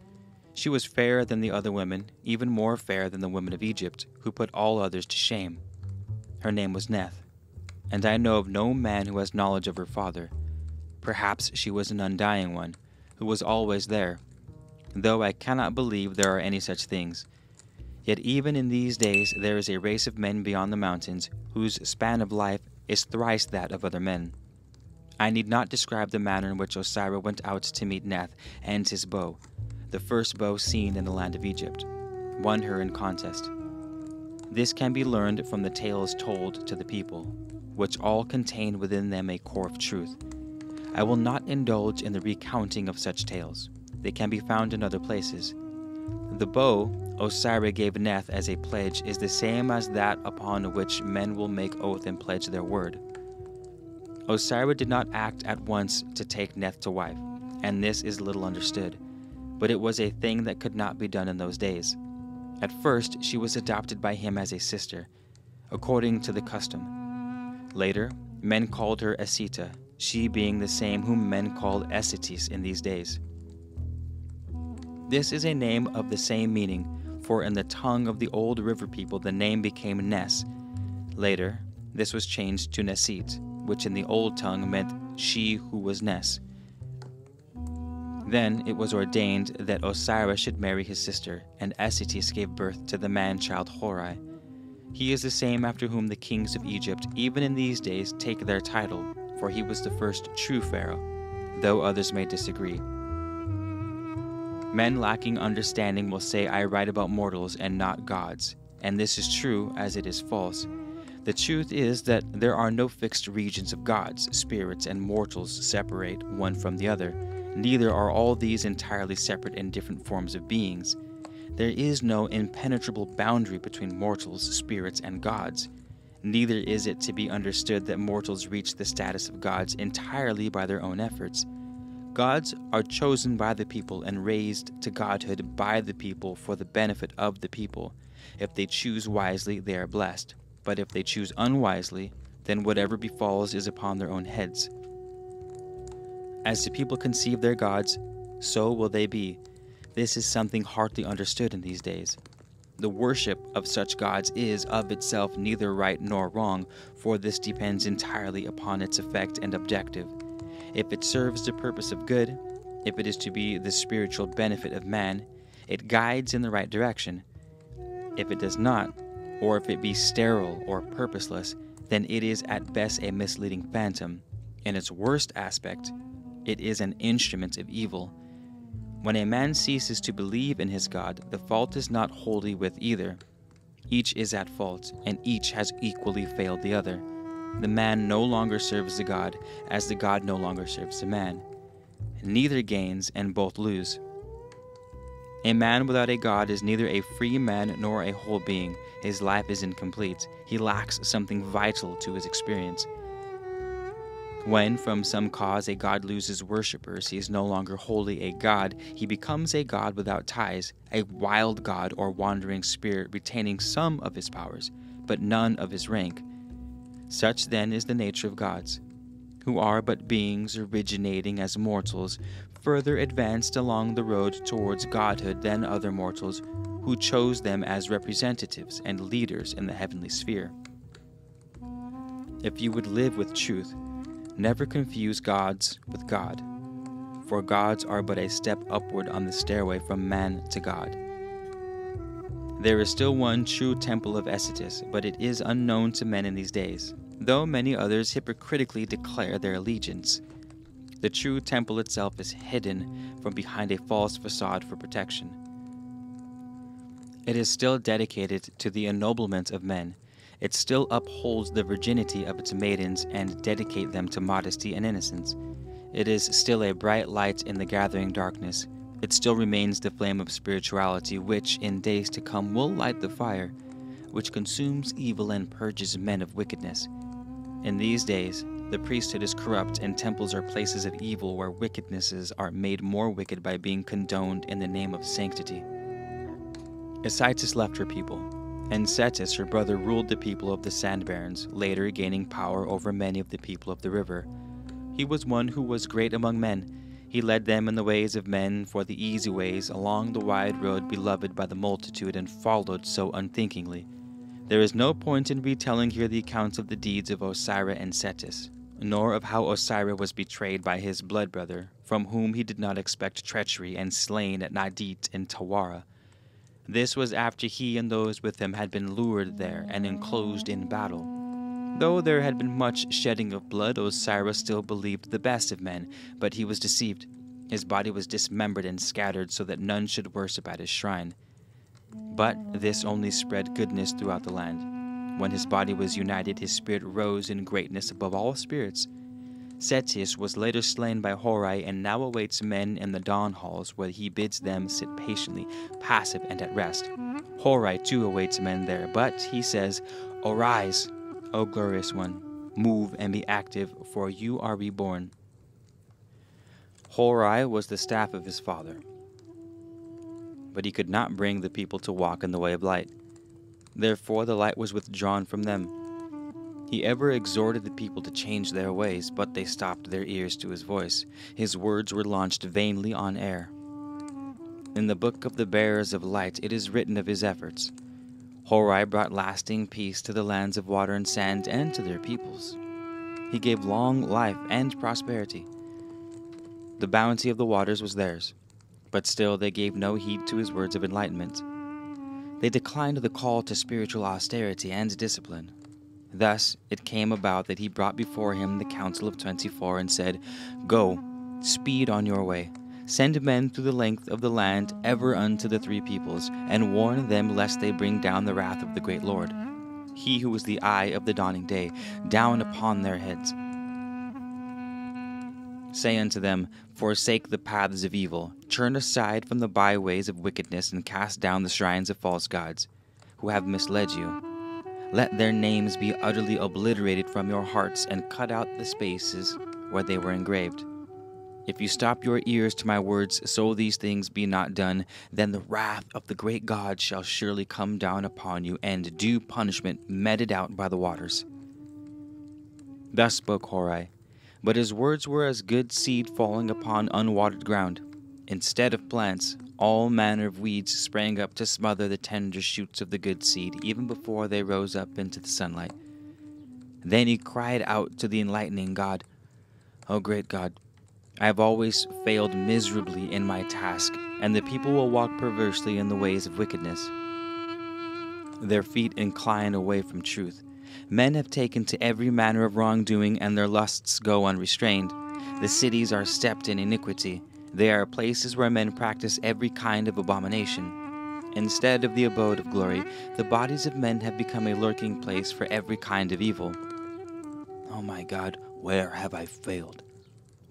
She was fairer than the other women, even more fair than the women of Egypt, who put all others to shame. Her name was Neth, and I know of no man who has knowledge of her father. Perhaps she was an undying one, who was always there, though I cannot believe there are any such things. Yet even in these days there is a race of men beyond the mountains, whose span of life is thrice that of other men. I need not describe the manner in which Osiris went out to meet Neth and his bow, the first bow seen in the land of Egypt, won her in contest. This can be learned from the tales told to the people, which all contain within them a core of truth. I will not indulge in the recounting of such tales. They can be found in other places. The bow Osiris gave Neth as a pledge is the same as that upon which men will make oath and pledge their word. Osiris did not act at once to take Neth to wife, and this is little understood, but it was a thing that could not be done in those days. At first, she was adopted by him as a sister, according to the custom. Later, men called her Esita, she being the same whom men call Esitis in these days. This is a name of the same meaning for in the tongue of the old river people the name became Ness. Later, this was changed to Nesit, which in the old tongue meant she who was Ness. Then it was ordained that Osiris should marry his sister, and Esitis gave birth to the man child Horai. He is the same after whom the kings of Egypt, even in these days, take their title, for he was the first true Pharaoh, though others may disagree. Men lacking understanding will say, I write about mortals and not gods. And this is true as it is false. The truth is that there are no fixed regions of gods, spirits, and mortals separate one from the other. Neither are all these entirely separate and different forms of beings. There is no impenetrable boundary between mortals, spirits, and gods. Neither is it to be understood that mortals reach the status of gods entirely by their own efforts. Gods are chosen by the people and raised to godhood by the people for the benefit of the people. If they choose wisely, they are blessed. But if they choose unwisely, then whatever befalls is upon their own heads. As the people conceive their gods, so will they be. This is something hardly understood in these days. The worship of such gods is of itself neither right nor wrong, for this depends entirely upon its effect and objective. If it serves the purpose of good, if it is to be the spiritual benefit of man, it guides in the right direction. If it does not, or if it be sterile or purposeless, then it is at best a misleading phantom. In its worst aspect, it is an instrument of evil. When a man ceases to believe in his God, the fault is not wholly with either. Each is at fault, and each has equally failed the other. The man no longer serves the God, as the God no longer serves the man. Neither gains, and both lose. A man without a God is neither a free man nor a whole being. His life is incomplete. He lacks something vital to his experience. When, from some cause, a god loses worshippers, he is no longer wholly a god, he becomes a god without ties, a wild god or wandering spirit retaining some of his powers, but none of his rank. Such then is the nature of gods, who are but beings originating as mortals, further advanced along the road towards godhood than other mortals, who chose them as representatives and leaders in the heavenly sphere. If you would live with truth, Never confuse gods with God, for gods are but a step upward on the stairway from man to God. There is still one true temple of Esetis, but it is unknown to men in these days, though many others hypocritically declare their allegiance. The true temple itself is hidden from behind a false facade for protection. It is still dedicated to the ennoblement of men it still upholds the virginity of its maidens and dedicate them to modesty and innocence. It is still a bright light in the gathering darkness. It still remains the flame of spirituality, which in days to come will light the fire, which consumes evil and purges men of wickedness. In these days, the priesthood is corrupt, and temples are places of evil where wickednesses are made more wicked by being condoned in the name of sanctity. Esetis left her people, and Cetis, her brother, ruled the people of the Sand Barrens, later gaining power over many of the people of the river. He was one who was great among men. He led them in the ways of men for the easy ways along the wide road beloved by the multitude and followed so unthinkingly. There is no point in retelling here the accounts of the deeds of Osira and Cetis, nor of how Osira was betrayed by his blood brother, from whom he did not expect treachery and slain at Nadit in Tawara. This was after he and those with him had been lured there and enclosed in battle. Though there had been much shedding of blood, Osiris still believed the best of men, but he was deceived. His body was dismembered and scattered so that none should worship at his shrine. But this only spread goodness throughout the land. When his body was united, his spirit rose in greatness above all spirits. Setius was later slain by Horai and now awaits men in the dawn halls where he bids them sit patiently, passive and at rest. Horai too awaits men there, but he says, Arise, O glorious one, move and be active, for you are reborn. Horai was the staff of his father, but he could not bring the people to walk in the way of light. Therefore the light was withdrawn from them he ever exhorted the people to change their ways, but they stopped their ears to his voice. His words were launched vainly on air. In the book of the bearers of light, it is written of his efforts. Horai brought lasting peace to the lands of water and sand and to their peoples. He gave long life and prosperity. The bounty of the waters was theirs, but still they gave no heed to his words of enlightenment. They declined the call to spiritual austerity and discipline. Thus it came about that he brought before him the council of twenty four and said, Go, speed on your way. Send men through the length of the land ever unto the three peoples, and warn them lest they bring down the wrath of the great Lord, he who is the eye of the dawning day, down upon their heads. Say unto them, Forsake the paths of evil, turn aside from the byways of wickedness, and cast down the shrines of false gods, who have misled you. Let their names be utterly obliterated from your hearts and cut out the spaces where they were engraved. If you stop your ears to my words, so these things be not done, then the wrath of the great God shall surely come down upon you, and due punishment meted out by the waters. Thus spoke Horai, but his words were as good seed falling upon unwatered ground. Instead of plants, all manner of weeds sprang up to smother the tender shoots of the good seed, even before they rose up into the sunlight. Then he cried out to the enlightening God, O great God, I have always failed miserably in my task, and the people will walk perversely in the ways of wickedness. Their feet incline away from truth. Men have taken to every manner of wrongdoing, and their lusts go unrestrained. The cities are stepped in iniquity they are places where men practice every kind of abomination. Instead of the abode of glory, the bodies of men have become a lurking place for every kind of evil. Oh my God, where have I failed?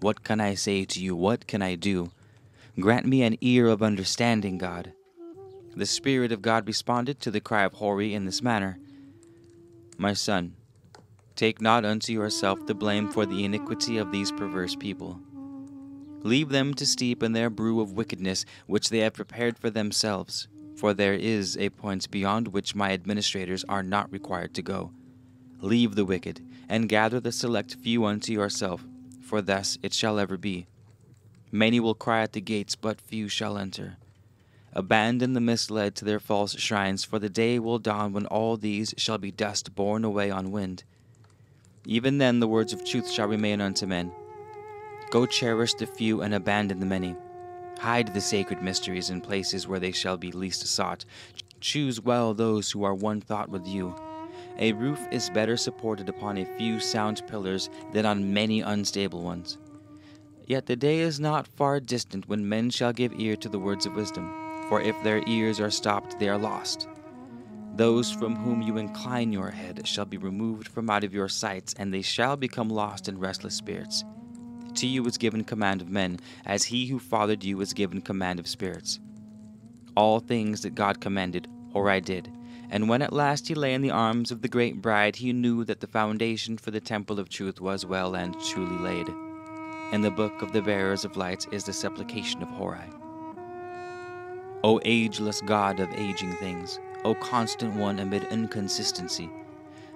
What can I say to you? What can I do? Grant me an ear of understanding, God. The Spirit of God responded to the cry of Horai in this manner My son, Take not unto yourself the blame for the iniquity of these perverse people. Leave them to steep in their brew of wickedness which they have prepared for themselves, for there is a point beyond which my administrators are not required to go. Leave the wicked, and gather the select few unto yourself, for thus it shall ever be. Many will cry at the gates, but few shall enter. Abandon the misled to their false shrines, for the day will dawn when all these shall be dust borne away on wind. Even then the words of truth shall remain unto men. Go cherish the few and abandon the many. Hide the sacred mysteries in places where they shall be least sought. Choose well those who are one thought with you. A roof is better supported upon a few sound pillars than on many unstable ones. Yet the day is not far distant when men shall give ear to the words of wisdom for if their ears are stopped, they are lost. Those from whom you incline your head shall be removed from out of your sight, and they shall become lost in restless spirits. To you is given command of men, as he who fathered you was given command of spirits. All things that God commanded, Horai did, and when at last he lay in the arms of the great bride, he knew that the foundation for the temple of truth was well and truly laid. And the book of the bearers of lights is the supplication of Horai. O ageless God of aging things, O constant one amid inconsistency,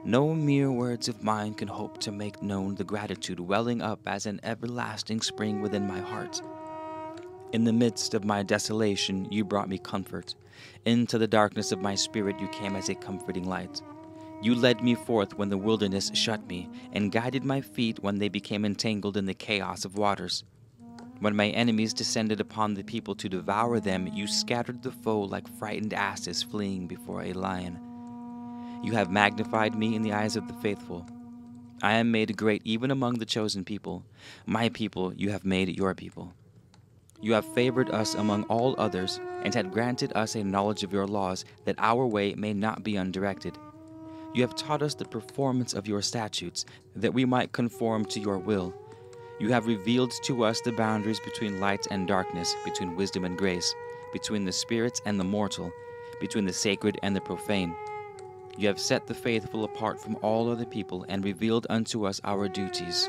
no mere words of mine can hope to make known the gratitude welling up as an everlasting spring within my heart. In the midst of my desolation, you brought me comfort. Into the darkness of my spirit, you came as a comforting light. You led me forth when the wilderness shut me, and guided my feet when they became entangled in the chaos of waters. When my enemies descended upon the people to devour them, you scattered the foe like frightened asses fleeing before a lion. You have magnified me in the eyes of the faithful. I am made great even among the chosen people. My people you have made your people. You have favored us among all others, and had granted us a knowledge of your laws, that our way may not be undirected. You have taught us the performance of your statutes, that we might conform to your will. You have revealed to us the boundaries between light and darkness, between wisdom and grace, between the spirits and the mortal, between the sacred and the profane. You have set the faithful apart from all other people and revealed unto us our duties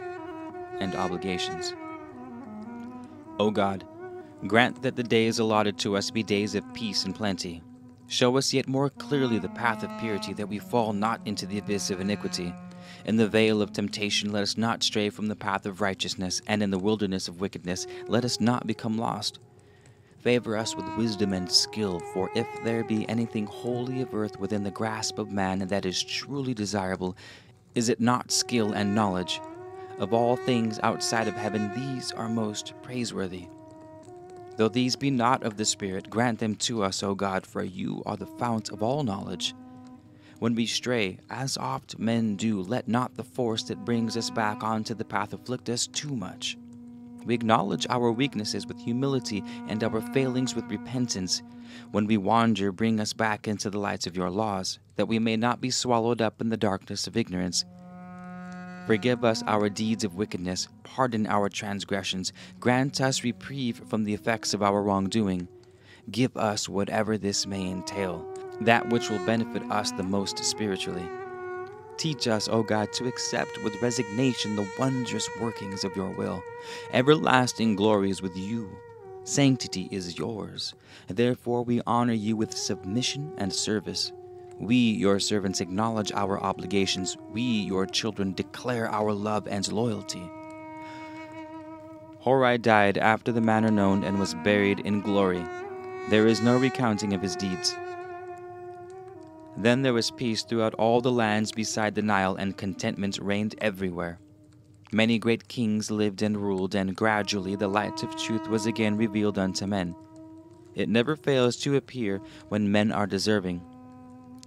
and obligations. O God, grant that the days allotted to us be days of peace and plenty. Show us yet more clearly the path of purity, that we fall not into the abyss of iniquity in the vale of temptation, let us not stray from the path of righteousness, and in the wilderness of wickedness, let us not become lost. Favor us with wisdom and skill, for if there be anything wholly of earth within the grasp of man that is truly desirable, is it not skill and knowledge? Of all things outside of heaven, these are most praiseworthy. Though these be not of the Spirit, grant them to us, O God, for you are the fount of all knowledge. When we stray, as oft men do, let not the force that brings us back onto the path afflict us too much. We acknowledge our weaknesses with humility and our failings with repentance. When we wander, bring us back into the lights of your laws, that we may not be swallowed up in the darkness of ignorance. Forgive us our deeds of wickedness, pardon our transgressions, grant us reprieve from the effects of our wrongdoing. Give us whatever this may entail that which will benefit us the most spiritually. Teach us, O God, to accept with resignation the wondrous workings of your will. Everlasting glory is with you. Sanctity is yours. Therefore, we honor you with submission and service. We, your servants, acknowledge our obligations. We, your children, declare our love and loyalty. Horai died after the manner known and was buried in glory. There is no recounting of his deeds. Then there was peace throughout all the lands beside the Nile, and contentment reigned everywhere. Many great kings lived and ruled, and gradually the light of truth was again revealed unto men. It never fails to appear when men are deserving.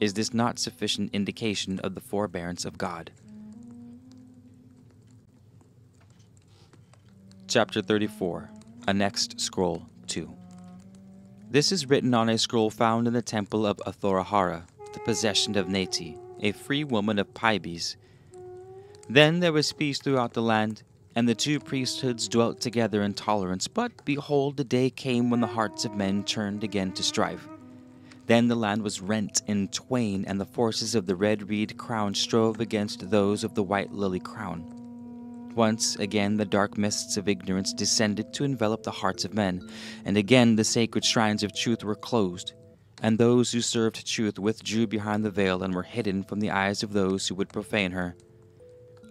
Is this not sufficient indication of the forbearance of God? Chapter 34 Annexed Scroll 2 This is written on a scroll found in the temple of Athorahara, the possession of Nati, a free woman of Pybes. Then there was peace throughout the land, and the two priesthoods dwelt together in tolerance. But behold, the day came when the hearts of men turned again to strife. Then the land was rent in twain, and the forces of the red reed crown strove against those of the white lily crown. Once again the dark mists of ignorance descended to envelop the hearts of men, and again the sacred shrines of truth were closed, and those who served truth withdrew behind the veil and were hidden from the eyes of those who would profane her.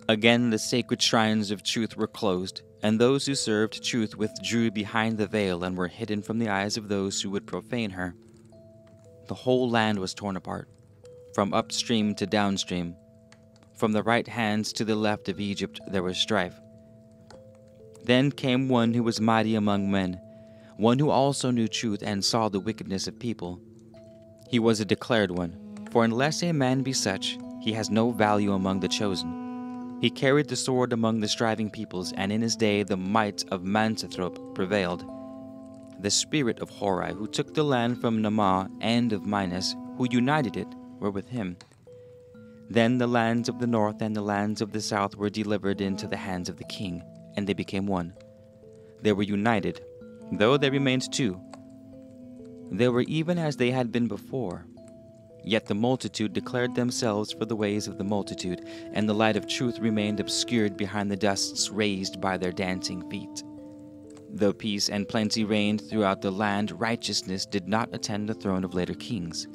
Again the sacred shrines of truth were closed, and those who served truth withdrew behind the veil and were hidden from the eyes of those who would profane her. The whole land was torn apart, from upstream to downstream. From the right hands to the left of Egypt there was strife. Then came one who was mighty among men, one who also knew truth and saw the wickedness of people. He was a declared one, for unless a man be such, he has no value among the chosen. He carried the sword among the striving peoples, and in his day the might of Mansathrope prevailed. The spirit of Horai, who took the land from Nama and of Minos, who united it, were with him. Then the lands of the north and the lands of the south were delivered into the hands of the king, and they became one. They were united, though they remained two. They were even as they had been before, Yet the multitude declared themselves for the ways of the multitude, and the light of truth remained obscured behind the dusts raised by their dancing feet. Though peace and plenty reigned throughout the land, righteousness did not attend the throne of later kings.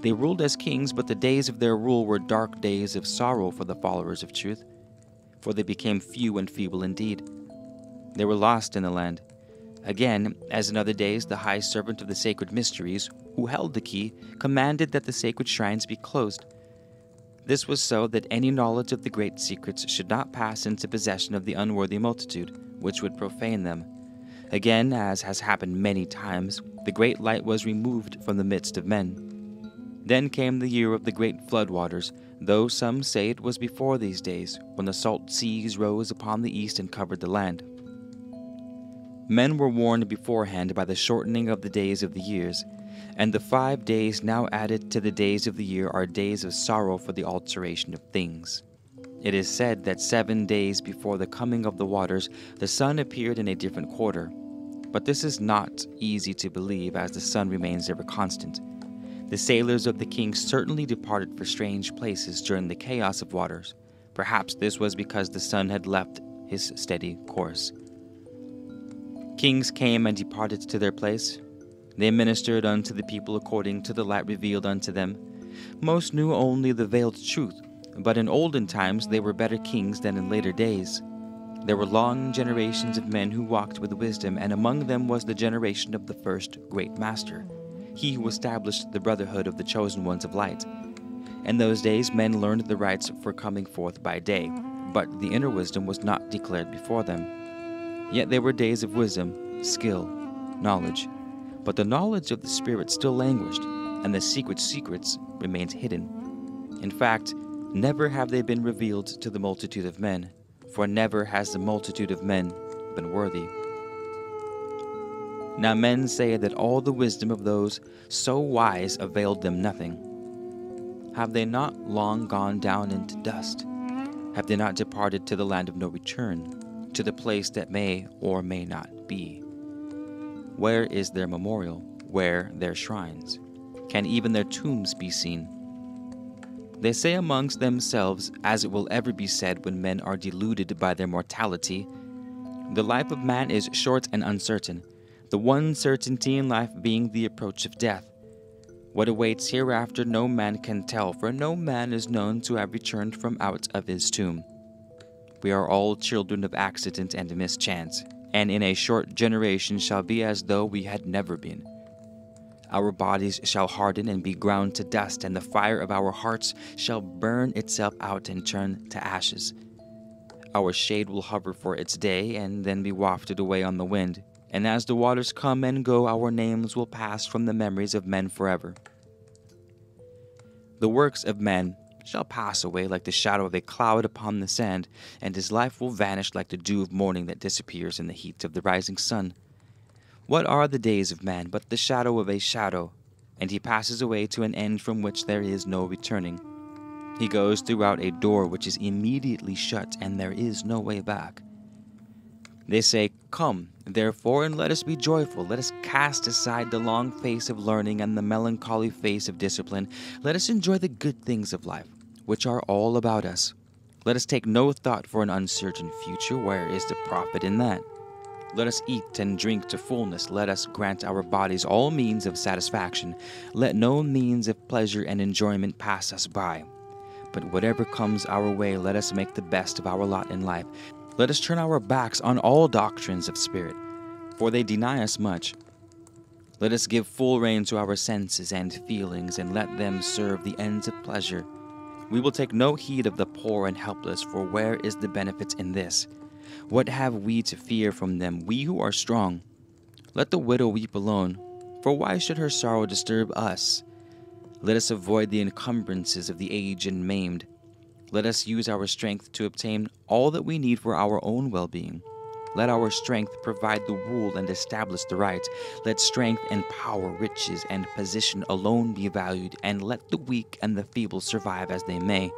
They ruled as kings, but the days of their rule were dark days of sorrow for the followers of truth, for they became few and feeble indeed. They were lost in the land. Again, as in other days, the high servant of the sacred mysteries, who held the key, commanded that the sacred shrines be closed. This was so that any knowledge of the great secrets should not pass into possession of the unworthy multitude, which would profane them. Again, as has happened many times, the great light was removed from the midst of men. Then came the year of the great flood waters, though some say it was before these days, when the salt seas rose upon the east and covered the land. Men were warned beforehand by the shortening of the days of the years, and the five days now added to the days of the year are days of sorrow for the alteration of things. It is said that seven days before the coming of the waters, the sun appeared in a different quarter. But this is not easy to believe, as the sun remains ever constant. The sailors of the king certainly departed for strange places during the chaos of waters. Perhaps this was because the sun had left his steady course. Kings came and departed to their place, they ministered unto the people according to the light revealed unto them. Most knew only the veiled truth, but in olden times they were better kings than in later days. There were long generations of men who walked with wisdom, and among them was the generation of the first great master, he who established the brotherhood of the chosen ones of light. In those days men learned the rites for coming forth by day, but the inner wisdom was not declared before them. Yet they were days of wisdom, skill, knowledge, but the knowledge of the Spirit still languished, and the secret secrets remained hidden. In fact, never have they been revealed to the multitude of men, for never has the multitude of men been worthy. Now men say that all the wisdom of those so wise availed them nothing. Have they not long gone down into dust? Have they not departed to the land of no return, to the place that may or may not be? Where is their memorial? Where their shrines? Can even their tombs be seen? They say amongst themselves, as it will ever be said when men are deluded by their mortality The life of man is short and uncertain, the one certainty in life being the approach of death. What awaits hereafter no man can tell, for no man is known to have returned from out of his tomb. We are all children of accident and mischance and in a short generation shall be as though we had never been. Our bodies shall harden and be ground to dust, and the fire of our hearts shall burn itself out and turn to ashes. Our shade will hover for its day, and then be wafted away on the wind. And as the waters come and go, our names will pass from the memories of men forever. The works of men shall pass away like the shadow of a cloud upon the sand, and his life will vanish like the dew of morning that disappears in the heat of the rising sun. What are the days of man but the shadow of a shadow? And he passes away to an end from which there is no returning. He goes throughout a door which is immediately shut, and there is no way back. They say, Come, therefore, and let us be joyful. Let us cast aside the long face of learning and the melancholy face of discipline. Let us enjoy the good things of life, which are all about us. Let us take no thought for an uncertain future. Where is the profit in that? Let us eat and drink to fullness. Let us grant our bodies all means of satisfaction. Let no means of pleasure and enjoyment pass us by. But whatever comes our way, let us make the best of our lot in life. Let us turn our backs on all doctrines of spirit, for they deny us much. Let us give full rein to our senses and feelings, and let them serve the ends of pleasure. We will take no heed of the poor and helpless, for where is the benefit in this? What have we to fear from them, we who are strong? Let the widow weep alone, for why should her sorrow disturb us? Let us avoid the encumbrances of the aged and maimed let us use our strength to obtain all that we need for our own well being. Let our strength provide the rule and establish the right. Let strength and power, riches and position alone be valued, and let the weak and the feeble survive as they may.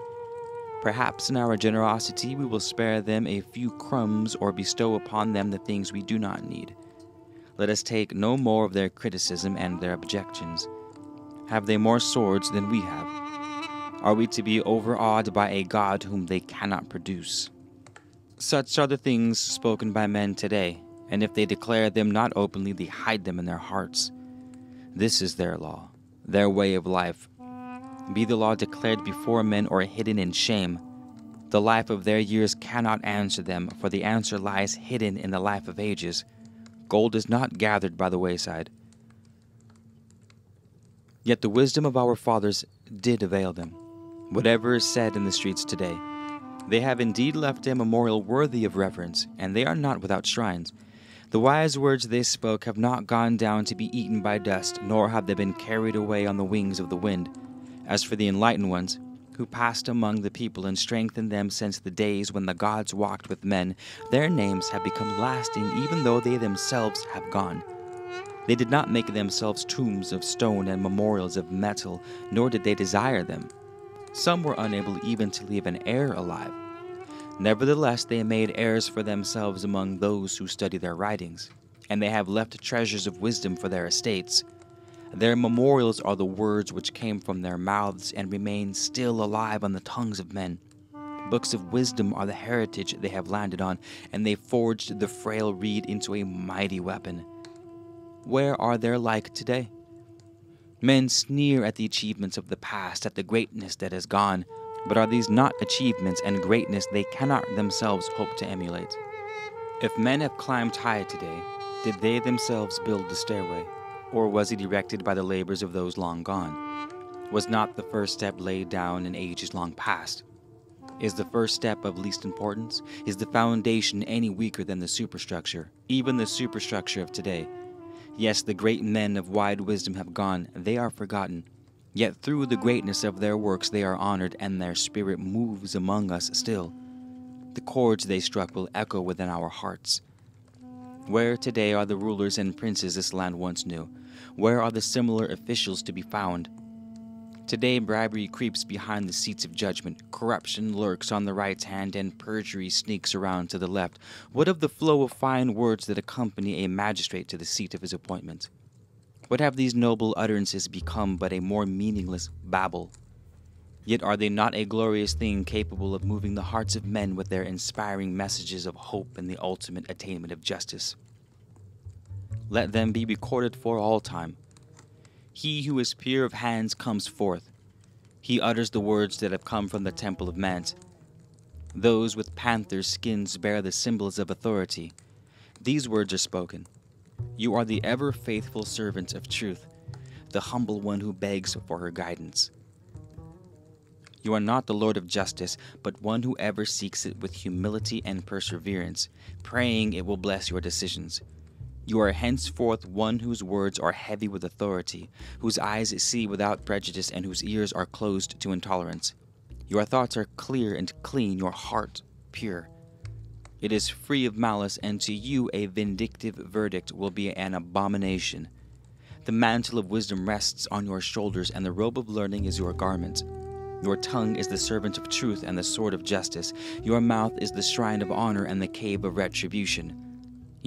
Perhaps in our generosity we will spare them a few crumbs or bestow upon them the things we do not need. Let us take no more of their criticism and their objections. Have they more swords than we have? Are we to be overawed by a God whom they cannot produce? Such are the things spoken by men today, and if they declare them not openly, they hide them in their hearts. This is their law, their way of life. Be the law declared before men or hidden in shame. The life of their years cannot answer them, for the answer lies hidden in the life of ages. Gold is not gathered by the wayside. Yet the wisdom of our fathers did avail them whatever is said in the streets today. They have indeed left a memorial worthy of reverence, and they are not without shrines. The wise words they spoke have not gone down to be eaten by dust, nor have they been carried away on the wings of the wind. As for the enlightened ones, who passed among the people and strengthened them since the days when the gods walked with men, their names have become lasting even though they themselves have gone. They did not make themselves tombs of stone and memorials of metal, nor did they desire them. Some were unable even to leave an heir alive. Nevertheless, they made heirs for themselves among those who study their writings, and they have left treasures of wisdom for their estates. Their memorials are the words which came from their mouths and remain still alive on the tongues of men. Books of wisdom are the heritage they have landed on, and they forged the frail reed into a mighty weapon. Where are their like today? Men sneer at the achievements of the past, at the greatness that is gone, but are these not achievements and greatness they cannot themselves hope to emulate? If men have climbed high today, did they themselves build the stairway, or was it erected by the labors of those long gone? Was not the first step laid down in ages long past? Is the first step of least importance? Is the foundation any weaker than the superstructure, even the superstructure of today? Yes, the great men of wide wisdom have gone, they are forgotten. Yet through the greatness of their works they are honored, and their spirit moves among us still. The chords they struck will echo within our hearts. Where today are the rulers and princes this land once knew? Where are the similar officials to be found? Today, bribery creeps behind the seats of judgment, corruption lurks on the right hand, and perjury sneaks around to the left. What of the flow of fine words that accompany a magistrate to the seat of his appointment? What have these noble utterances become but a more meaningless babble? Yet are they not a glorious thing capable of moving the hearts of men with their inspiring messages of hope and the ultimate attainment of justice? Let them be recorded for all time he who is pure of hands comes forth. He utters the words that have come from the temple of Mant. Those with panther's skins bear the symbols of authority. These words are spoken. You are the ever faithful servant of truth, the humble one who begs for her guidance. You are not the Lord of justice, but one who ever seeks it with humility and perseverance, praying it will bless your decisions. You are henceforth one whose words are heavy with authority, whose eyes see without prejudice, and whose ears are closed to intolerance. Your thoughts are clear and clean, your heart pure. It is free of malice, and to you a vindictive verdict will be an abomination. The mantle of wisdom rests on your shoulders, and the robe of learning is your garment. Your tongue is the servant of truth and the sword of justice. Your mouth is the shrine of honor and the cave of retribution.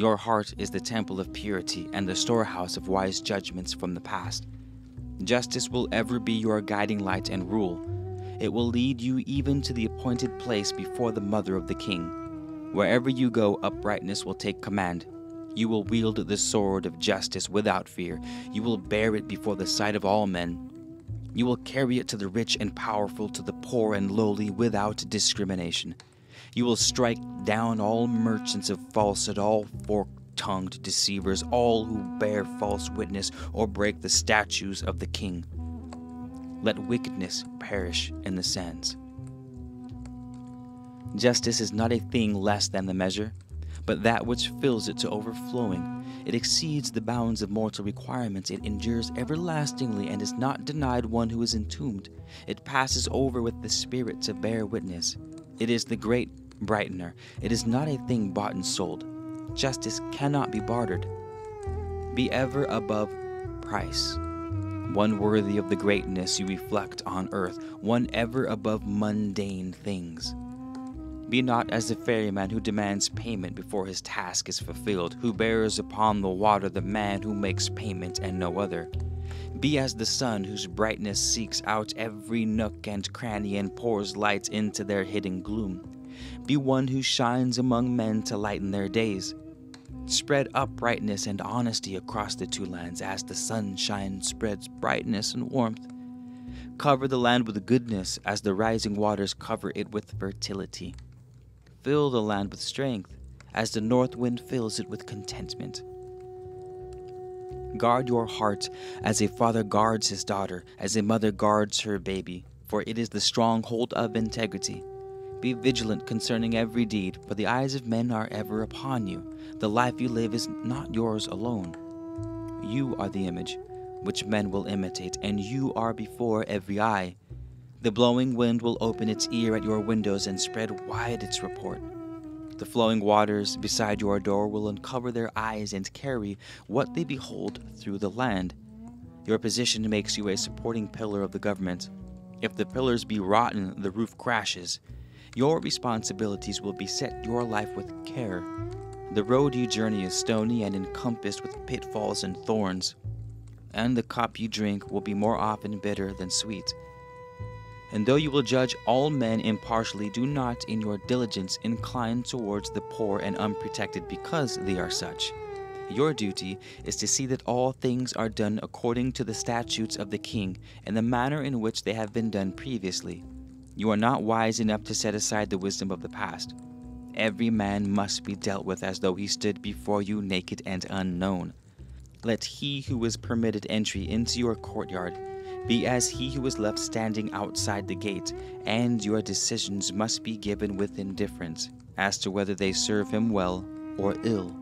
Your heart is the temple of purity and the storehouse of wise judgments from the past. Justice will ever be your guiding light and rule. It will lead you even to the appointed place before the mother of the king. Wherever you go, uprightness will take command. You will wield the sword of justice without fear. You will bear it before the sight of all men. You will carry it to the rich and powerful, to the poor and lowly, without discrimination. You will strike down all merchants of falsehood, all fork tongued deceivers, all who bear false witness or break the statutes of the king. Let wickedness perish in the sands. Justice is not a thing less than the measure, but that which fills it to overflowing. It exceeds the bounds of mortal requirements. It endures everlastingly and is not denied one who is entombed. It passes over with the Spirit to bear witness. It is the great brightener. It is not a thing bought and sold. Justice cannot be bartered. Be ever above price. One worthy of the greatness you reflect on earth, one ever above mundane things. Be not as the ferryman who demands payment before his task is fulfilled, who bears upon the water the man who makes payment and no other. Be as the sun whose brightness seeks out every nook and cranny and pours light into their hidden gloom. Be one who shines among men to lighten their days. Spread uprightness and honesty across the two lands as the sunshine spreads brightness and warmth. Cover the land with goodness as the rising waters cover it with fertility. Fill the land with strength as the north wind fills it with contentment. Guard your heart as a father guards his daughter, as a mother guards her baby, for it is the stronghold of integrity. Be vigilant concerning every deed, for the eyes of men are ever upon you. The life you live is not yours alone. You are the image which men will imitate, and you are before every eye. The blowing wind will open its ear at your windows and spread wide its report. The flowing waters beside your door will uncover their eyes and carry what they behold through the land. Your position makes you a supporting pillar of the government. If the pillars be rotten, the roof crashes. Your responsibilities will beset your life with care. The road you journey is stony and encompassed with pitfalls and thorns, and the cup you drink will be more often bitter than sweet. And though you will judge all men impartially, do not in your diligence incline towards the poor and unprotected because they are such. Your duty is to see that all things are done according to the statutes of the king and the manner in which they have been done previously. You are not wise enough to set aside the wisdom of the past. Every man must be dealt with as though he stood before you naked and unknown. Let he who is permitted entry into your courtyard be as he who is left standing outside the gate, and your decisions must be given with indifference as to whether they serve him well or ill.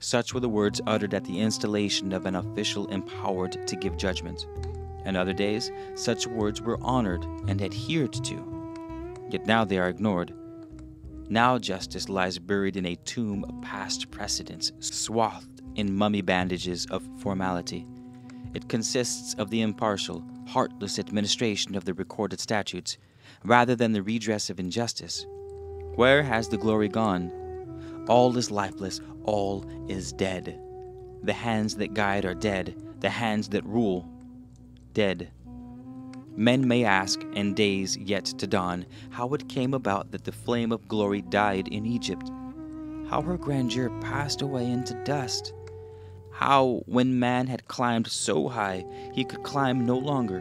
Such were the words uttered at the installation of an official empowered to give judgment. In other days, such words were honored and adhered to. Yet now they are ignored. Now justice lies buried in a tomb of past precedents, swathed in mummy bandages of formality. It consists of the impartial, heartless administration of the recorded statutes, rather than the redress of injustice. Where has the glory gone? All is lifeless, all is dead. The hands that guide are dead, the hands that rule dead. Men may ask, and days yet to dawn, how it came about that the flame of glory died in Egypt, how her grandeur passed away into dust, how, when man had climbed so high, he could climb no longer.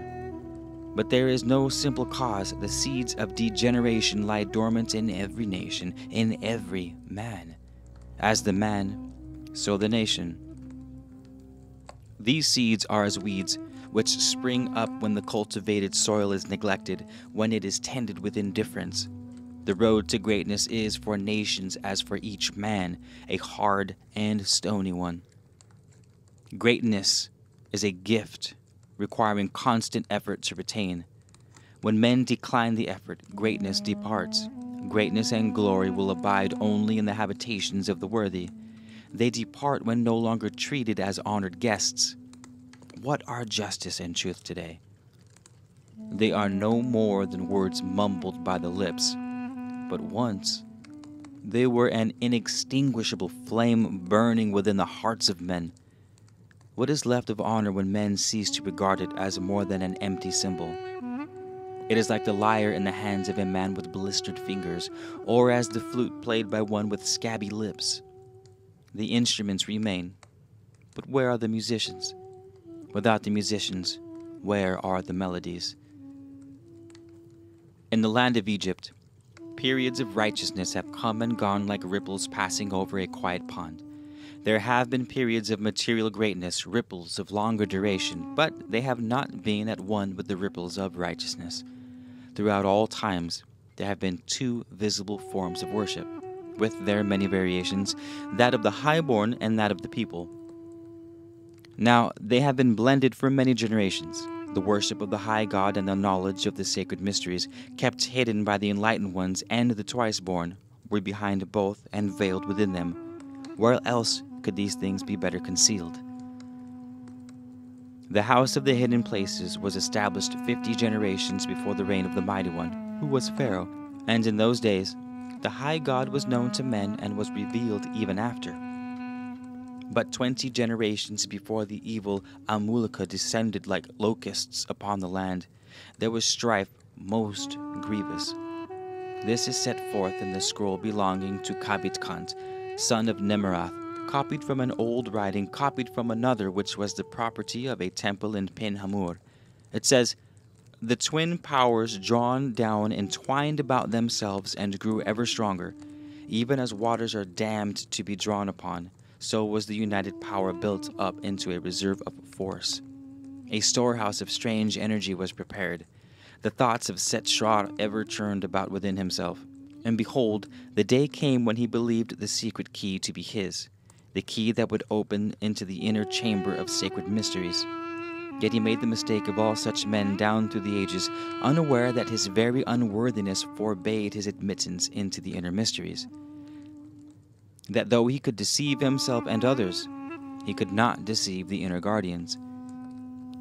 But there is no simple cause. The seeds of degeneration lie dormant in every nation, in every man. As the man, so the nation. These seeds are as weeds which spring up when the cultivated soil is neglected, when it is tended with indifference. The road to greatness is for nations as for each man, a hard and stony one. Greatness is a gift requiring constant effort to retain. When men decline the effort, greatness departs. Greatness and glory will abide only in the habitations of the worthy. They depart when no longer treated as honored guests. What are justice and truth today? They are no more than words mumbled by the lips, but once They were an inextinguishable flame burning within the hearts of men. What is left of honor when men cease to regard it as more than an empty symbol? It is like the lyre in the hands of a man with blistered fingers, or as the flute played by one with scabby lips. The instruments remain, but where are the musicians? Without the musicians, where are the melodies? In the land of Egypt, periods of righteousness have come and gone like ripples passing over a quiet pond. There have been periods of material greatness, ripples of longer duration, but they have not been at one with the ripples of righteousness. Throughout all times, there have been two visible forms of worship, with their many variations that of the highborn and that of the people. Now, they have been blended for many generations. The worship of the high God and the knowledge of the sacred mysteries, kept hidden by the enlightened ones and the twice born, were behind both and veiled within them. Where else could these things be better concealed? The house of the hidden places was established fifty generations before the reign of the mighty one, who was Pharaoh, and in those days the high God was known to men and was revealed even after. But twenty generations before the evil Amulika descended like locusts upon the land, there was strife most grievous. This is set forth in the scroll belonging to Kabit son of Nemerath, copied from an old writing, copied from another which was the property of a temple in Pin Hamur. It says, The twin powers drawn down entwined about themselves and grew ever stronger. Even as waters are dammed to be drawn upon, so was the united power built up into a reserve of force. A storehouse of strange energy was prepared. The thoughts of Set Setshrar ever churned about within himself. And behold, the day came when he believed the secret key to be his the key that would open into the inner chamber of sacred mysteries. Yet he made the mistake of all such men down through the ages, unaware that his very unworthiness forbade his admittance into the inner mysteries. That though he could deceive himself and others, he could not deceive the inner guardians.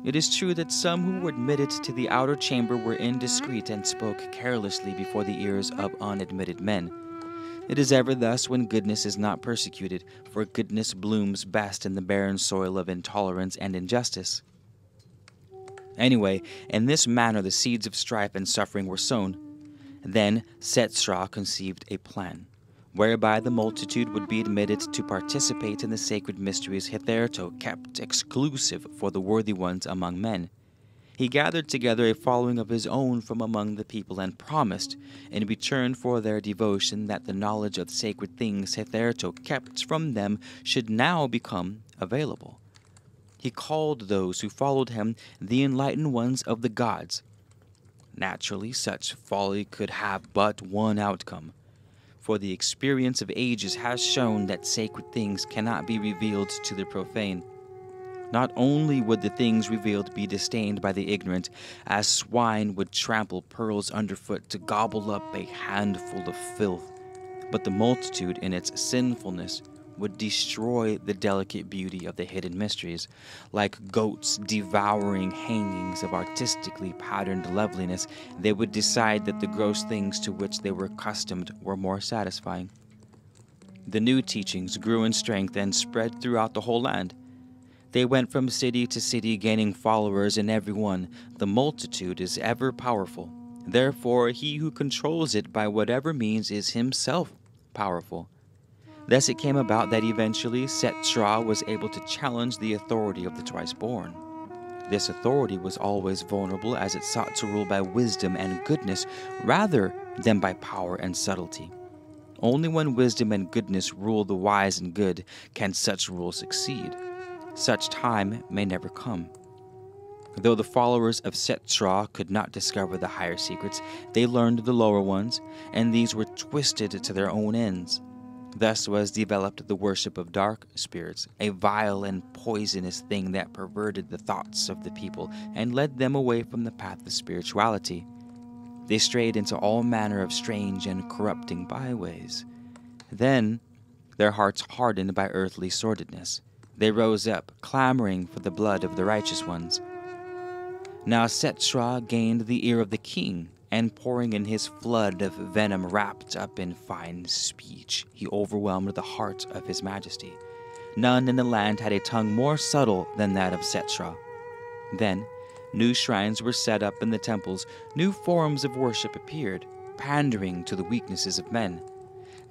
It is true that some who were admitted to the outer chamber were indiscreet and spoke carelessly before the ears of unadmitted men. It is ever thus when goodness is not persecuted, for goodness blooms best in the barren soil of intolerance and injustice. Anyway, in this manner the seeds of strife and suffering were sown. Then Setsra conceived a plan, whereby the multitude would be admitted to participate in the sacred mysteries hitherto kept exclusive for the worthy ones among men he gathered together a following of his own from among the people and promised, in return for their devotion, that the knowledge of sacred things hitherto kept from them should now become available. He called those who followed him the enlightened ones of the gods. Naturally, such folly could have but one outcome, for the experience of ages has shown that sacred things cannot be revealed to the profane. Not only would the things revealed be disdained by the ignorant, as swine would trample pearls underfoot to gobble up a handful of filth, but the multitude in its sinfulness would destroy the delicate beauty of the hidden mysteries, like goats devouring hangings of artistically patterned loveliness, they would decide that the gross things to which they were accustomed were more satisfying. The new teachings grew in strength and spread throughout the whole land. They went from city to city, gaining followers in every one. The multitude is ever powerful. Therefore, he who controls it by whatever means is himself powerful. Thus it came about that eventually Setra was able to challenge the authority of the twice born. This authority was always vulnerable as it sought to rule by wisdom and goodness rather than by power and subtlety. Only when wisdom and goodness rule the wise and good can such rule succeed such time may never come. Though the followers of Setra could not discover the higher secrets, they learned the lower ones, and these were twisted to their own ends. Thus was developed the worship of dark spirits, a vile and poisonous thing that perverted the thoughts of the people and led them away from the path of spirituality. They strayed into all manner of strange and corrupting byways. Then their hearts hardened by earthly sordidness they rose up, clamoring for the blood of the righteous ones. Now Setra gained the ear of the king, and pouring in his flood of venom wrapped up in fine speech, he overwhelmed the heart of his majesty. None in the land had a tongue more subtle than that of Setra. Then, new shrines were set up in the temples, new forms of worship appeared, pandering to the weaknesses of men.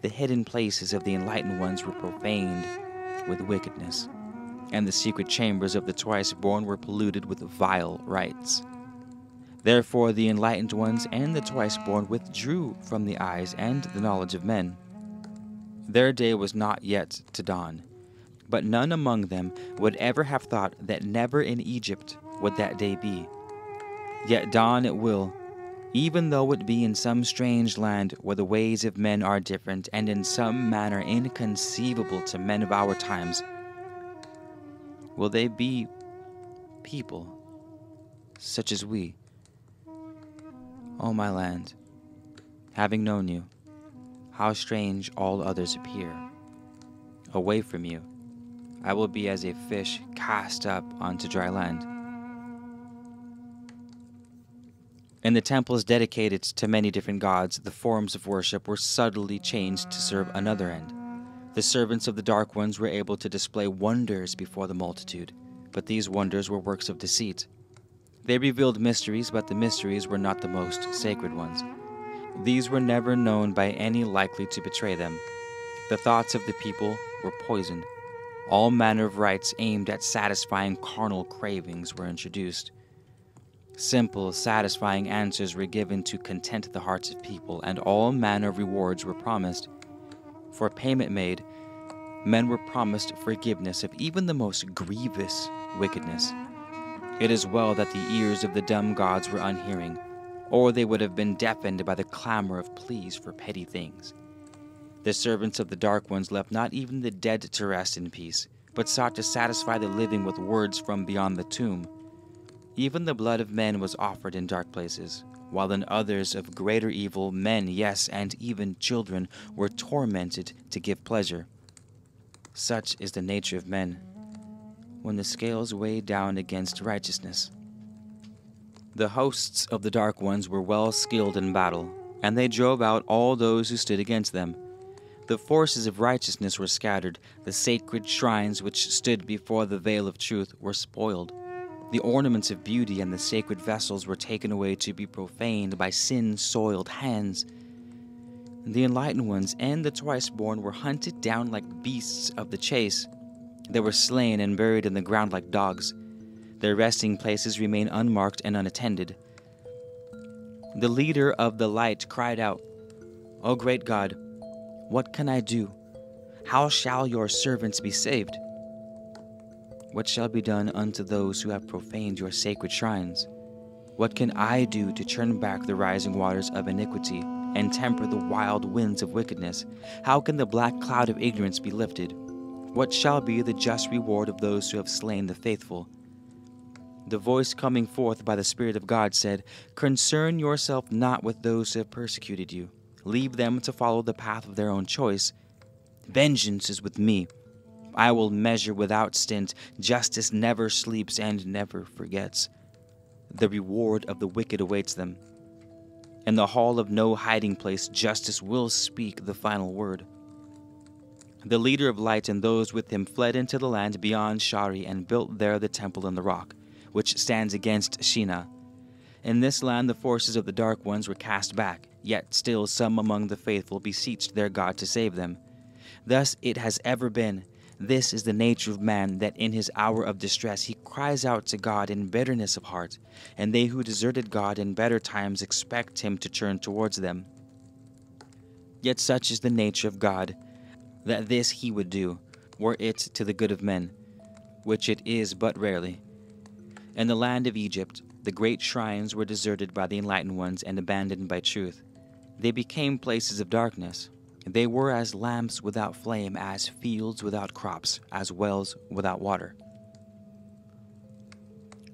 The hidden places of the enlightened ones were profaned with wickedness, and the secret chambers of the twice born were polluted with vile rites. Therefore, the enlightened ones and the twice born withdrew from the eyes and the knowledge of men. Their day was not yet to dawn, but none among them would ever have thought that never in Egypt would that day be. Yet dawn it will, even though it be in some strange land where the ways of men are different and in some manner inconceivable to men of our times. Will they be people such as we? O my land, having known you, how strange all others appear. Away from you, I will be as a fish cast up onto dry land. In the temples dedicated to many different gods, the forms of worship were subtly changed to serve another end. The servants of the Dark Ones were able to display wonders before the multitude, but these wonders were works of deceit. They revealed mysteries, but the mysteries were not the most sacred ones. These were never known by any likely to betray them. The thoughts of the people were poisoned. All manner of rites aimed at satisfying carnal cravings were introduced. Simple, satisfying answers were given to content the hearts of people, and all manner of rewards were promised. For payment made, men were promised forgiveness of even the most grievous wickedness. It is well that the ears of the dumb gods were unhearing, or they would have been deafened by the clamor of pleas for petty things. The servants of the Dark Ones left not even the dead to rest in peace, but sought to satisfy the living with words from beyond the tomb. Even the blood of men was offered in dark places, while in others of greater evil, men, yes, and even children, were tormented to give pleasure. Such is the nature of men when the scales weighed down against righteousness. The hosts of the Dark Ones were well skilled in battle, and they drove out all those who stood against them. The forces of righteousness were scattered, the sacred shrines which stood before the veil of truth were spoiled. The ornaments of beauty and the sacred vessels were taken away to be profaned by sin soiled hands. The enlightened ones and the twice born were hunted down like beasts of the chase. They were slain and buried in the ground like dogs. Their resting places remain unmarked and unattended. The leader of the light cried out, O great God, what can I do? How shall your servants be saved? What shall be done unto those who have profaned your sacred shrines? What can I do to turn back the rising waters of iniquity and temper the wild winds of wickedness? How can the black cloud of ignorance be lifted? What shall be the just reward of those who have slain the faithful? The voice coming forth by the Spirit of God said, Concern yourself not with those who have persecuted you. Leave them to follow the path of their own choice. Vengeance is with me I will measure without stint. Justice never sleeps and never forgets. The reward of the wicked awaits them. In the hall of no hiding place, justice will speak the final word. The leader of light and those with him fled into the land beyond Shari and built there the temple in the rock, which stands against Shina. In this land, the forces of the Dark Ones were cast back, yet still some among the faithful beseeched their God to save them. Thus it has ever been, this is the nature of man, that in his hour of distress he cries out to God in bitterness of heart, and they who deserted God in better times expect him to turn towards them. Yet such is the nature of God, that this he would do, were it to the good of men, which it is but rarely. In the land of Egypt, the great shrines were deserted by the enlightened ones and abandoned by truth. They became places of darkness. They were as lamps without flame, as fields without crops, as wells without water.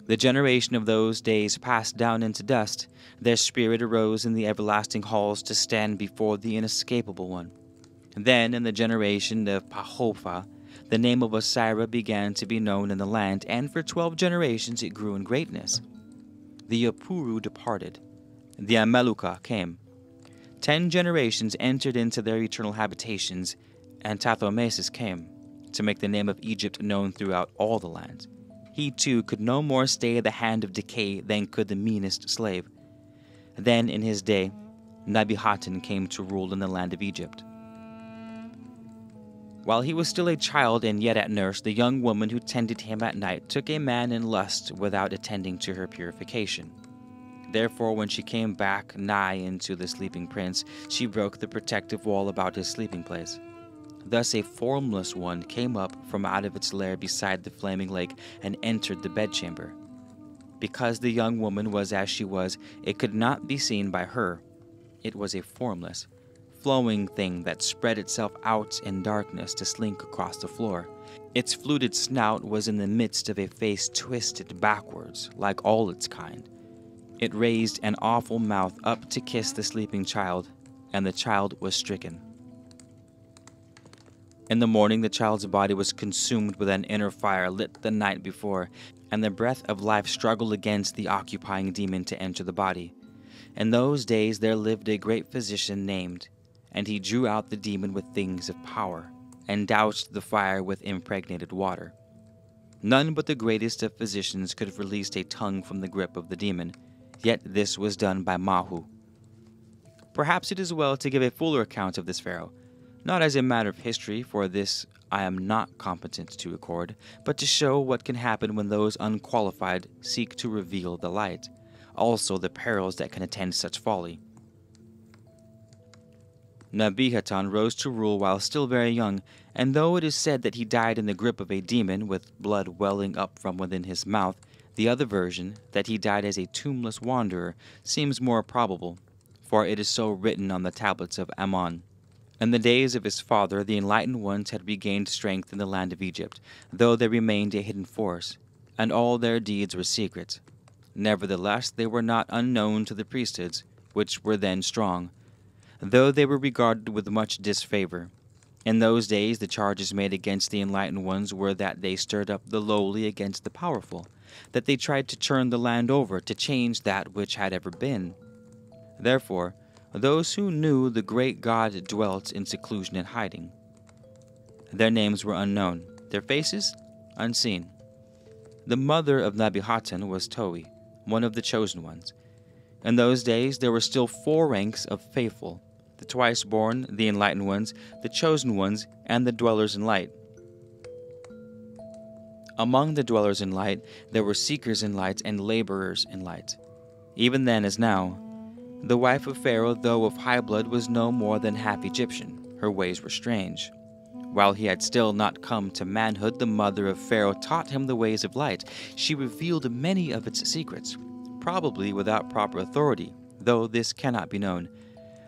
The generation of those days passed down into dust. Their spirit arose in the everlasting halls to stand before the inescapable one. Then, in the generation of Pahopha, the name of Osira began to be known in the land, and for twelve generations it grew in greatness. The Apuru departed. the Ameluka came. Ten generations entered into their eternal habitations, and Tathomeses came, to make the name of Egypt known throughout all the land. He too could no more stay the hand of decay than could the meanest slave. Then, in his day, Nabihaten came to rule in the land of Egypt. While he was still a child and yet at nurse, the young woman who tended him at night took a man in lust without attending to her purification. Therefore, when she came back nigh into the sleeping prince, she broke the protective wall about his sleeping place. Thus, a formless one came up from out of its lair beside the flaming lake and entered the bedchamber. Because the young woman was as she was, it could not be seen by her. It was a formless, flowing thing that spread itself out in darkness to slink across the floor. Its fluted snout was in the midst of a face twisted backwards, like all its kind. It raised an awful mouth up to kiss the sleeping child, and the child was stricken. In the morning, the child's body was consumed with an inner fire lit the night before, and the breath of life struggled against the occupying demon to enter the body. In those days there lived a great physician named and he drew out the demon with things of power, and doused the fire with impregnated water. None but the greatest of physicians could have released a tongue from the grip of the demon, yet this was done by Mahu. Perhaps it is well to give a fuller account of this pharaoh, not as a matter of history, for this I am not competent to record, but to show what can happen when those unqualified seek to reveal the light, also the perils that can attend such folly. Nabihatan rose to rule while still very young, and though it is said that he died in the grip of a demon with blood welling up from within his mouth, the other version, that he died as a tombless wanderer, seems more probable, for it is so written on the tablets of Ammon. In the days of his father, the enlightened ones had regained strength in the land of Egypt, though they remained a hidden force, and all their deeds were secret. Nevertheless, they were not unknown to the priesthoods, which were then strong though they were regarded with much disfavor. In those days, the charges made against the enlightened ones were that they stirred up the lowly against the powerful, that they tried to turn the land over to change that which had ever been. Therefore, those who knew the great God dwelt in seclusion and hiding. Their names were unknown, their faces unseen. The mother of Nabihaten was Towi, one of the chosen ones. In those days, there were still four ranks of faithful the twice born, the enlightened ones, the chosen ones, and the dwellers in light. Among the dwellers in light, there were seekers in light and laborers in light. Even then, as now, the wife of Pharaoh, though of high blood, was no more than half Egyptian. Her ways were strange. While he had still not come to manhood, the mother of Pharaoh taught him the ways of light. She revealed many of its secrets, probably without proper authority, though this cannot be known.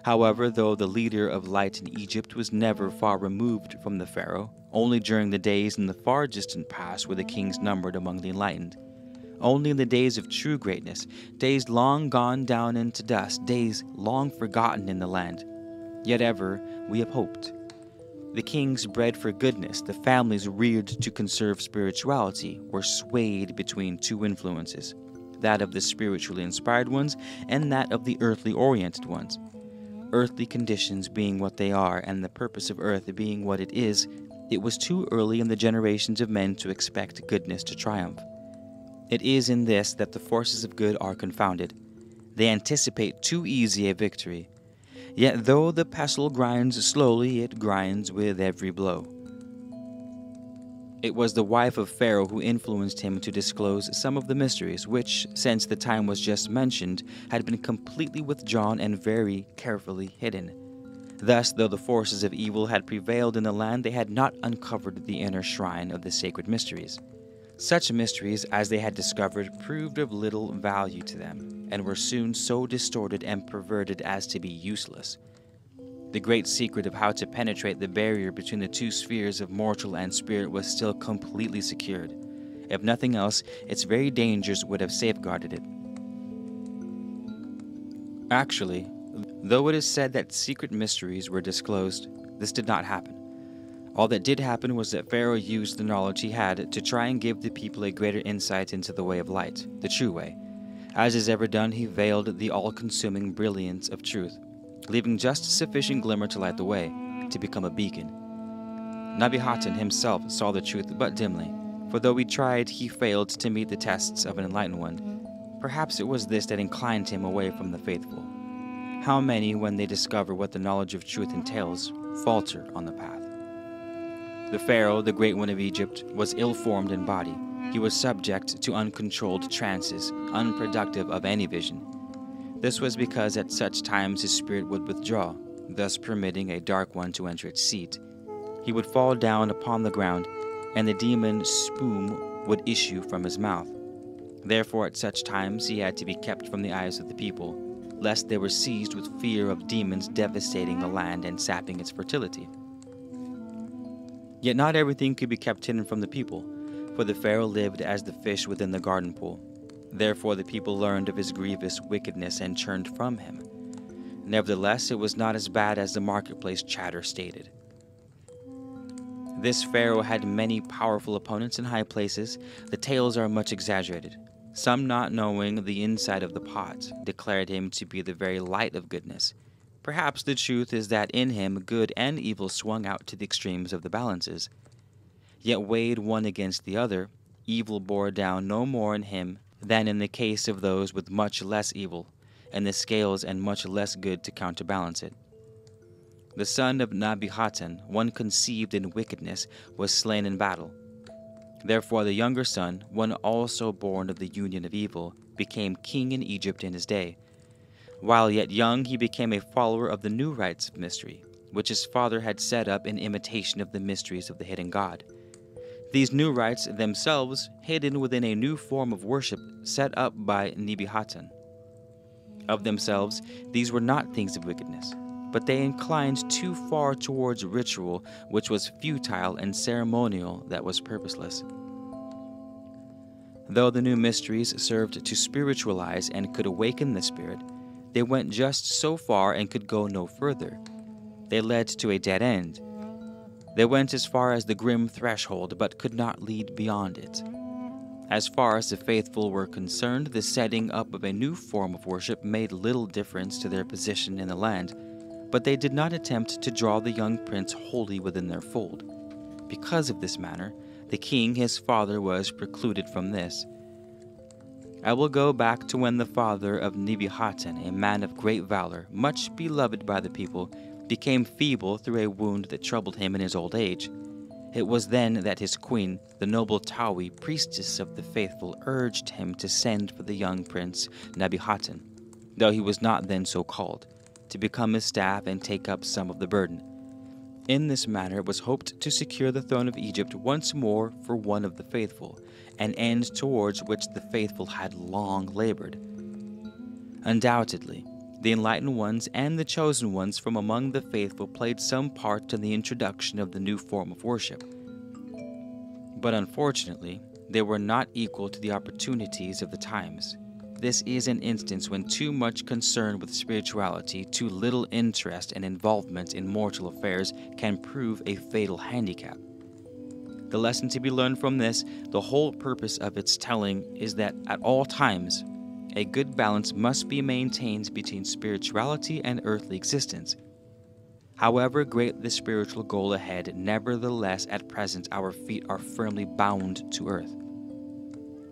However, though the leader of light in Egypt was never far removed from the Pharaoh, only during the days in the far distant past were the kings numbered among the enlightened. Only in the days of true greatness, days long gone down into dust, days long forgotten in the land. Yet ever we have hoped. The kings bred for goodness, the families reared to conserve spirituality, were swayed between two influences that of the spiritually inspired ones and that of the earthly oriented ones earthly conditions being what they are and the purpose of earth being what it is, it was too early in the generations of men to expect goodness to triumph. It is in this that the forces of good are confounded. They anticipate too easy a victory. Yet though the pestle grinds slowly, it grinds with every blow. It was the wife of Pharaoh who influenced him to disclose some of the mysteries, which, since the time was just mentioned, had been completely withdrawn and very carefully hidden. Thus, though the forces of evil had prevailed in the land, they had not uncovered the inner shrine of the sacred mysteries. Such mysteries as they had discovered proved of little value to them, and were soon so distorted and perverted as to be useless. The great secret of how to penetrate the barrier between the two spheres of mortal and spirit was still completely secured. If nothing else, its very dangers would have safeguarded it. Actually, though it is said that secret mysteries were disclosed, this did not happen. All that did happen was that Pharaoh used the knowledge he had to try and give the people a greater insight into the way of light, the true way, As is ever done, he veiled the all consuming brilliance of truth, leaving just sufficient glimmer to light the way, to become a beacon. Nabihaten himself saw the truth but dimly, for though he tried, he failed to meet the tests of an enlightened one. Perhaps it was this that inclined him away from the faithful. How many, when they discover what the knowledge of truth entails, falter on the path? The Pharaoh, the great one of Egypt, was ill formed in body. He was subject to uncontrolled trances, unproductive of any vision. This was because at such times his spirit would withdraw, thus permitting a dark one to enter its seat. He would fall down upon the ground, and the demon spume would issue from his mouth. Therefore, at such times he had to be kept from the eyes of the people, lest they were seized with fear of demons devastating the land and sapping its fertility. Yet not everything could be kept hidden from the people, for the Pharaoh lived as the fish within the garden pool. Therefore the people learned of his grievous wickedness and turned from him. Nevertheless, it was not as bad as the marketplace chatter stated. This Pharaoh had many powerful opponents in high places. The tales are much exaggerated. Some, not knowing the inside of the pot, declared him to be the very light of goodness. Perhaps the truth is that in him good and evil swung out to the extremes of the balances. Yet weighed one against the other, evil bore down no more in him than in the case of those with much less evil, and the scales and much less good to counterbalance it. The son of Nabihaten, one conceived in wickedness, was slain in battle. Therefore, the younger son, one also born of the union of evil, became king in Egypt in his day. While yet young, he became a follower of the new rites of mystery, which his father had set up in imitation of the mysteries of the hidden God. These new rites themselves hidden within a new form of worship set up by Nibihaten. Of themselves, these were not things of wickedness, but they inclined too far towards ritual, which was futile, and ceremonial, that was purposeless. Though the new mysteries served to spiritualize and could awaken the spirit, they went just so far and could go no further. They led to a dead end. They went as far as the grim threshold, but could not lead beyond it. As far as the faithful were concerned, the setting up of a new form of worship made little difference to their position in the land but they did not attempt to draw the young prince wholly within their fold. Because of this manner, the king his father was precluded from this. I will go back to when the father of Nibihaten, a man of great valor, much beloved by the people, became feeble through a wound that troubled him in his old age. It was then that his queen, the noble Tawi, priestess of the faithful, urged him to send for the young prince Nabihaten, though he was not then so called to become his staff and take up some of the burden. In this manner it was hoped to secure the throne of Egypt once more for one of the faithful, an end towards which the faithful had long labored. Undoubtedly, the enlightened ones and the chosen ones from among the faithful played some part in the introduction of the new form of worship. But unfortunately, they were not equal to the opportunities of the times. This is an instance when too much concern with spirituality, too little interest and involvement in mortal affairs can prove a fatal handicap. The lesson to be learned from this, the whole purpose of its telling, is that at all times, a good balance must be maintained between spirituality and earthly existence. However great the spiritual goal ahead, nevertheless, at present, our feet are firmly bound to earth.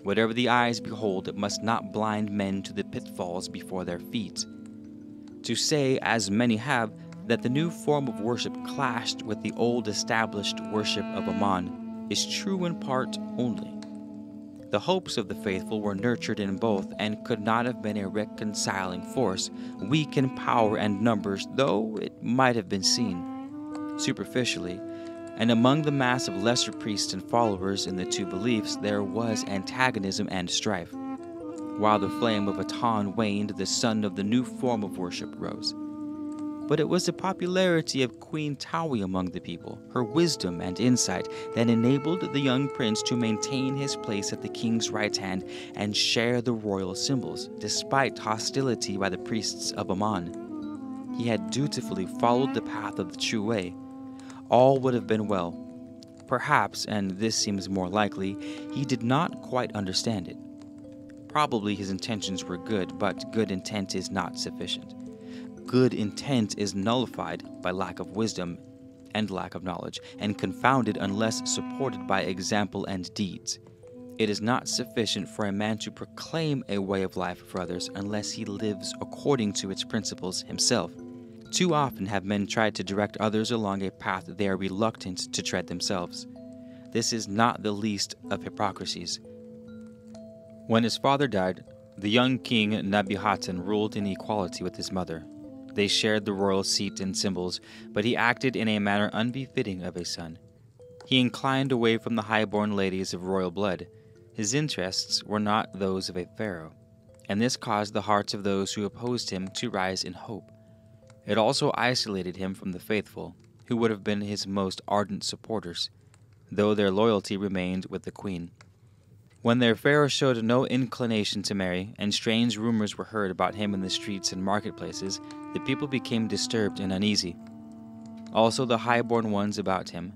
Whatever the eyes behold, it must not blind men to the pitfalls before their feet. To say, as many have, that the new form of worship clashed with the old established worship of Ammon is true in part only. The hopes of the faithful were nurtured in both and could not have been a reconciling force, weak in power and numbers, though it might have been seen. Superficially, and among the mass of lesser priests and followers in the two beliefs, there was antagonism and strife. While the flame of Aton waned, the sun of the new form of worship rose. But it was the popularity of Queen Tawi among the people, her wisdom and insight, that enabled the young prince to maintain his place at the king's right hand and share the royal symbols, despite hostility by the priests of Ammon. He had dutifully followed the path of the true way, all would have been well. Perhaps, and this seems more likely, he did not quite understand it. Probably his intentions were good, but good intent is not sufficient. Good intent is nullified by lack of wisdom and lack of knowledge, and confounded unless supported by example and deeds. It is not sufficient for a man to proclaim a way of life for others unless he lives according to its principles himself. Too often have men tried to direct others along a path they are reluctant to tread themselves. This is not the least of hypocrisies. When his father died, the young king Nabihaten ruled in equality with his mother. They shared the royal seat and symbols, but he acted in a manner unbefitting of a son. He inclined away from the high-born ladies of royal blood his interests were not those of a pharaoh, and this caused the hearts of those who opposed him to rise in hope. It also isolated him from the faithful, who would have been his most ardent supporters, though their loyalty remained with the queen. When their pharaoh showed no inclination to marry, and strange rumors were heard about him in the streets and marketplaces, the people became disturbed and uneasy. Also, the high-born ones about him,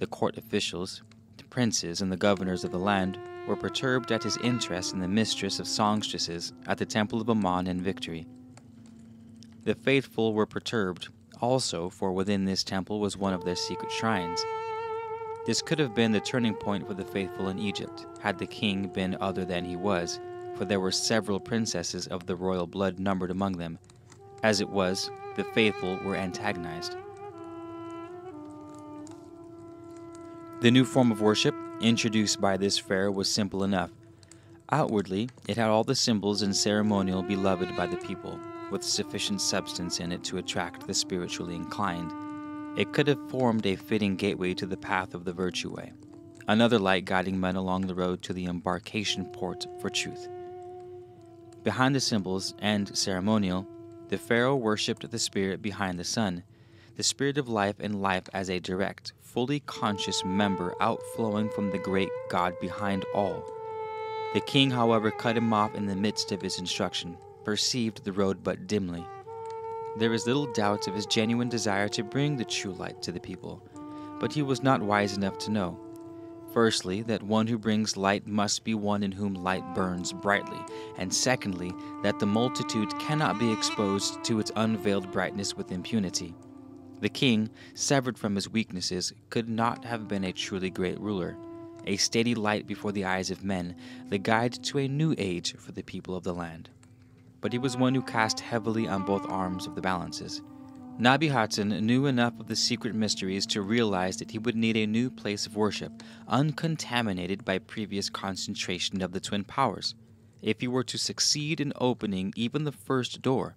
the court officials, the princes, and the governors of the land, were perturbed at his interest in the mistress of songstresses at the temple of Ammon in victory. The faithful were perturbed also, for within this temple was one of their secret shrines. This could have been the turning point for the faithful in Egypt, had the king been other than he was, for there were several princesses of the royal blood numbered among them. As it was, the faithful were antagonized. The new form of worship introduced by this fair was simple enough. Outwardly, it had all the symbols and ceremonial beloved by the people, with sufficient substance in it to attract the spiritually inclined. It could have formed a fitting gateway to the path of the virtue way, another light guiding men along the road to the embarkation port for truth. Behind the symbols and ceremonial, the pharaoh worshipped the spirit behind the sun, the spirit of life and life as a direct, fully conscious member outflowing from the great God behind all. The king, however, cut him off in the midst of his instruction, perceived the road but dimly. There is little doubt of his genuine desire to bring the true light to the people, but he was not wise enough to know. Firstly, that one who brings light must be one in whom light burns brightly, and secondly, that the multitude cannot be exposed to its unveiled brightness with impunity. The king, severed from his weaknesses, could not have been a truly great ruler, a steady light before the eyes of men, the guide to a new age for the people of the land. But he was one who cast heavily on both arms of the balances. Nabihaten knew enough of the secret mysteries to realize that he would need a new place of worship, uncontaminated by previous concentration of the twin powers, if he were to succeed in opening even the first door.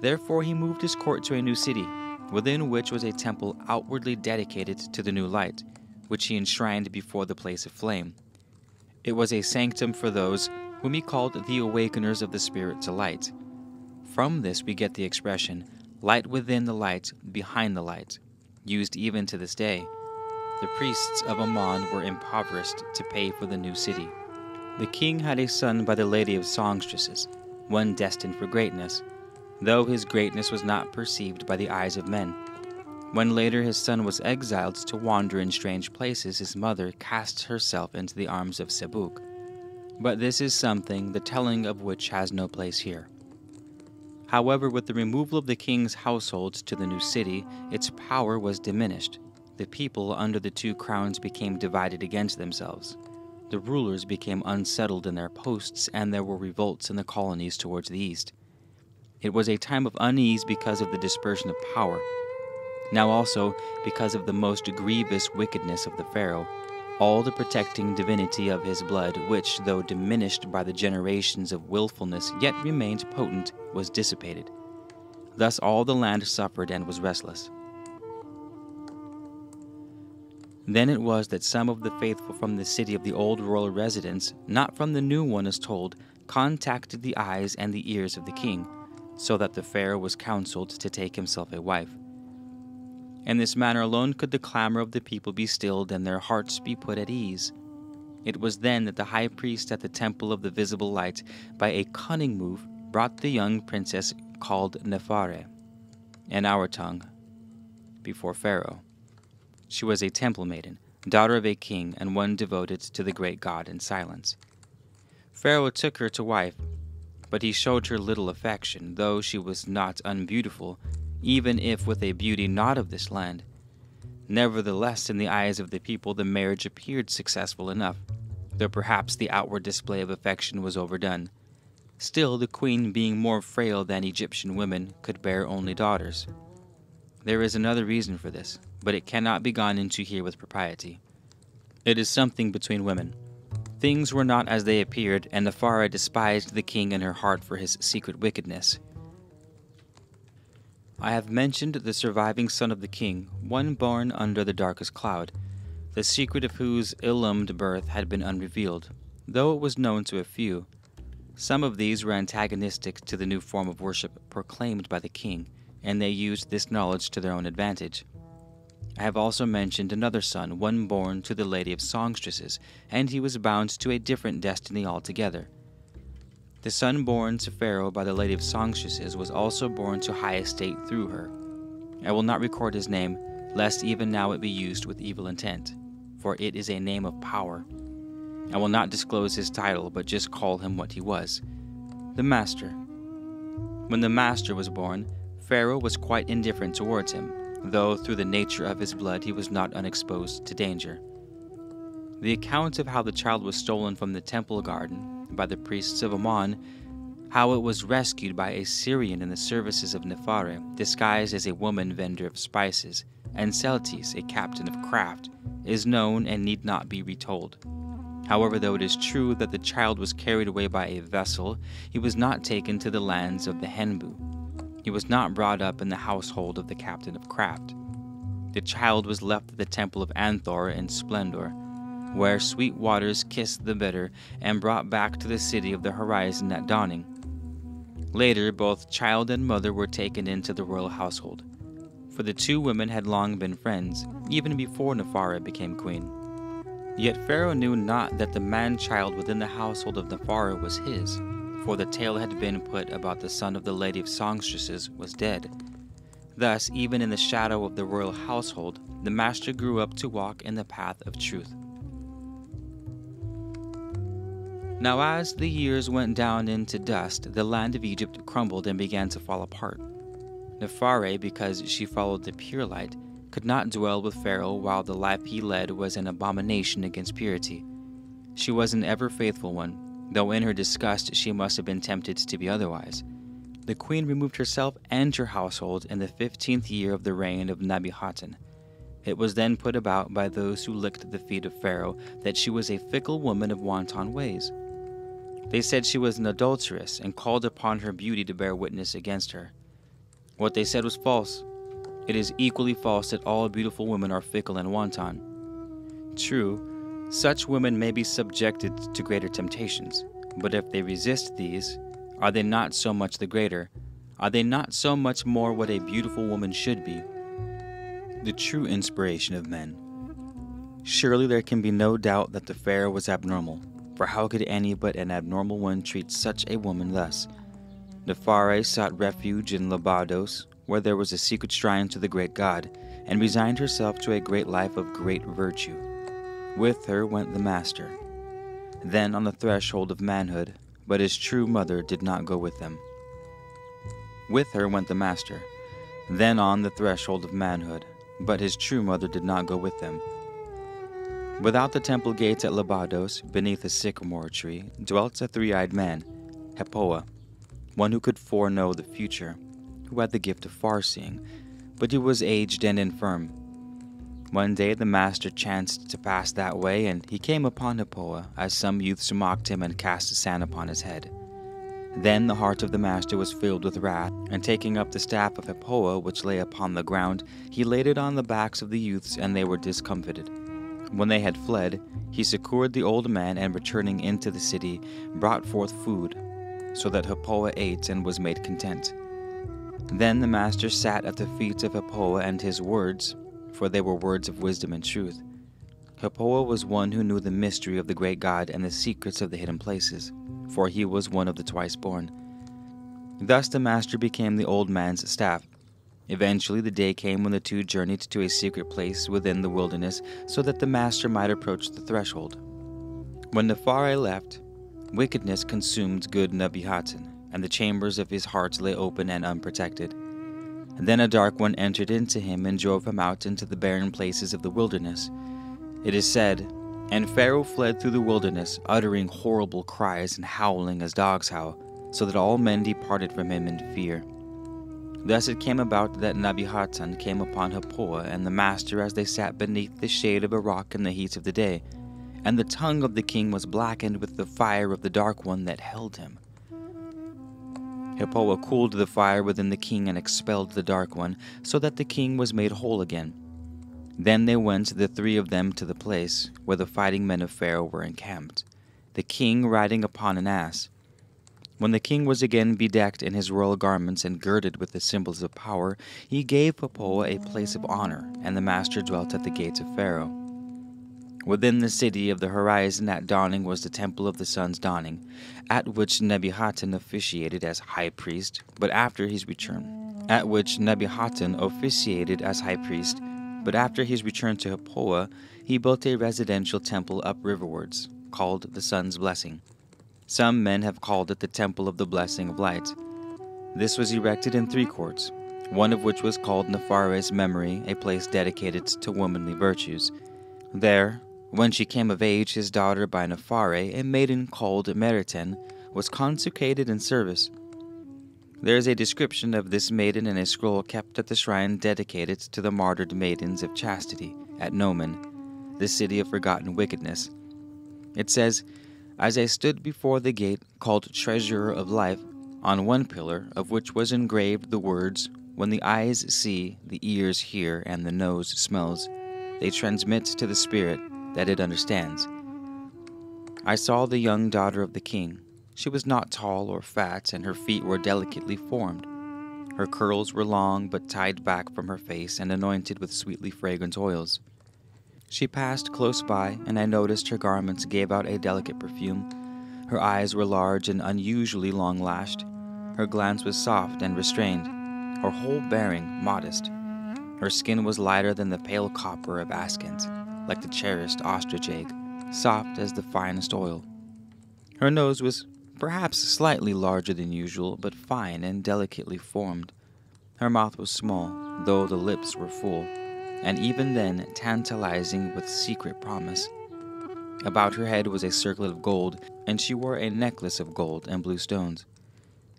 Therefore, he moved his court to a new city, within which was a temple outwardly dedicated to the new light, which he enshrined before the place of flame. It was a sanctum for those whom he called the awakeners of the Spirit to light. From this we get the expression, light within the light, behind the light, used even to this day. The priests of Ammon were impoverished to pay for the new city. The king had a son by the lady of songstresses, one destined for greatness though his greatness was not perceived by the eyes of men. When later his son was exiled to wander in strange places, his mother cast herself into the arms of Sebuk. But this is something the telling of which has no place here. However, with the removal of the king's households to the new city, its power was diminished. The people under the two crowns became divided against themselves. The rulers became unsettled in their posts, and there were revolts in the colonies towards the east. It was a time of unease because of the dispersion of power. Now also, because of the most grievous wickedness of the Pharaoh, all the protecting divinity of his blood, which, though diminished by the generations of wilfulness, yet remained potent, was dissipated. Thus all the land suffered and was restless. Then it was that some of the faithful from the city of the old royal residence, not from the new one as told, contacted the eyes and the ears of the king so that the Pharaoh was counseled to take himself a wife. In this manner alone could the clamor of the people be stilled and their hearts be put at ease. It was then that the high priest at the temple of the visible light, by a cunning move, brought the young princess called Nefare, in our tongue, before Pharaoh. She was a temple maiden, daughter of a king, and one devoted to the great God in silence. Pharaoh took her to wife, but he showed her little affection, though she was not unbeautiful, even if with a beauty not of this land. Nevertheless, in the eyes of the people, the marriage appeared successful enough, though perhaps the outward display of affection was overdone. Still, the queen, being more frail than Egyptian women, could bear only daughters. There is another reason for this, but it cannot be gone into here with propriety. It is something between women. Things were not as they appeared, and Nephara despised the king in her heart for his secret wickedness. I have mentioned the surviving son of the king, one born under the darkest cloud, the secret of whose illumined birth had been unrevealed, though it was known to a few. Some of these were antagonistic to the new form of worship proclaimed by the king, and they used this knowledge to their own advantage. I have also mentioned another son, one born to the lady of songstresses, and he was bound to a different destiny altogether. The son born to Pharaoh by the lady of songstresses was also born to high estate through her. I will not record his name, lest even now it be used with evil intent, for it is a name of power. I will not disclose his title, but just call him what he was the Master. When the Master was born, Pharaoh was quite indifferent towards him, though through the nature of his blood he was not unexposed to danger. The account of how the child was stolen from the temple garden by the priests of Ammon, how it was rescued by a Syrian in the services of Nephare, disguised as a woman vendor of spices, and Celtis, a captain of craft, is known and need not be retold. However, though it is true that the child was carried away by a vessel, he was not taken to the lands of the Henbu. He was not brought up in the household of the captain of craft. The child was left at the temple of Anthor in splendor, where sweet waters kissed the bitter, and brought back to the city of the horizon at dawning. Later, both child and mother were taken into the royal household, for the two women had long been friends, even before Nephara became queen. Yet Pharaoh knew not that the man child within the household of Nephara was his, for the tale had been put about the son of the lady of songstresses was dead. Thus, even in the shadow of the royal household, the master grew up to walk in the path of truth. Now, as the years went down into dust, the land of Egypt crumbled and began to fall apart. Nephare, because she followed the pure light, could not dwell with Pharaoh while the life he led was an abomination against purity. She was an ever faithful one, though in her disgust she must have been tempted to be otherwise. The queen removed herself and her household in the fifteenth year of the reign of Nabi-Haatan. It was then put about by those who licked the feet of Pharaoh that she was a fickle woman of wanton ways. They said she was an adulteress and called upon her beauty to bear witness against her. What they said was false, it is equally false that all beautiful women are fickle and wanton. True, such women may be subjected to greater temptations, but if they resist these, are they not so much the greater? Are they not so much more what a beautiful woman should be? The true inspiration of men. Surely there can be no doubt that the Pharaoh was abnormal, for how could any but an abnormal one treat such a woman thus? Nephare sought refuge in Labados, where there was a secret shrine to the great god, and resigned herself to a great life of great virtue. With her went the master. Then on the threshold of manhood, but his true mother did not go with them. With her went the master, then on the threshold of manhood, but his true mother did not go with them. Without the temple gates at Labados, beneath a sycamore tree, dwelt a three eyed man, Hepoa, one who could foreknow the future who had the gift of far seeing, but he was aged and infirm. One day the master chanced to pass that way, and he came upon Hippoa, as some youths mocked him and cast sand upon his head. Then the heart of the master was filled with wrath, and taking up the staff of Hippoa, which lay upon the ground, he laid it on the backs of the youths, and they were discomfited. When they had fled, he succored the old man, and returning into the city, brought forth food, so that Hippoa ate and was made content. Then the Master sat at the feet of Hippoa, and his words, for they were words of wisdom and truth. Hippoa was one who knew the mystery of the great God and the secrets of the hidden places, for he was one of the twice born. Thus the Master became the old man's staff. Eventually, the day came when the two journeyed to a secret place within the wilderness so that the Master might approach the threshold. When Nephare left, wickedness consumed good Nabihaten, and the chambers of his heart lay open and unprotected. And then a dark one entered into him and drove him out into the barren places of the wilderness. It is said, And Pharaoh fled through the wilderness, uttering horrible cries and howling as dogs howl, so that all men departed from him in fear. Thus it came about that Nabi Nabihaten came upon Hippoah and the master as they sat beneath the shade of a rock in the heat of the day, and the tongue of the king was blackened with the fire of the dark one that held him. Hippoah cooled the fire within the king and expelled the dark one, so that the king was made whole again. Then they went, the three of them, to the place where the fighting men of Pharaoh were encamped, the king riding upon an ass. When the king was again bedecked in his royal garments and girded with the symbols of power, he gave Hippoah a place of honor, and the master dwelt at the gates of Pharaoh. Within the city of the horizon at dawning was the temple of the sun's dawning, at which Nabihaten officiated as high priest, but after his return. At which Nabihaten officiated as high priest, but after his return to Hippoah, he built a residential temple up riverwards, called the Sun's Blessing. Some men have called it the Temple of the Blessing of Light. This was erected in three courts, one of which was called Nefare's Memory, a place dedicated to womanly virtues. There, when she came of age, his daughter by Nefare, a maiden called Meriten, was consecrated in service. There is a description of this maiden in a scroll kept at the shrine dedicated to the martyred maidens of chastity at Nomen, the city of forgotten wickedness. It says, as I stood before the gate called Treasurer of Life, on one pillar of which was engraved the words, When the eyes see, the ears hear, and the nose smells, they transmit to the spirit that it understands. I saw the young daughter of the king. She was not tall or fat, and her feet were delicately formed. Her curls were long but tied back from her face and anointed with sweetly fragrant oils. She passed close by, and I noticed her garments gave out a delicate perfume. Her eyes were large and unusually long lashed. Her glance was soft and restrained, her whole bearing modest. Her skin was lighter than the pale copper of askins, like the cherished ostrich egg, soft as the finest oil. Her nose was perhaps slightly larger than usual, but fine and delicately formed. Her mouth was small, though the lips were full and even then tantalizing with secret promise. About her head was a circlet of gold, and she wore a necklace of gold and blue stones.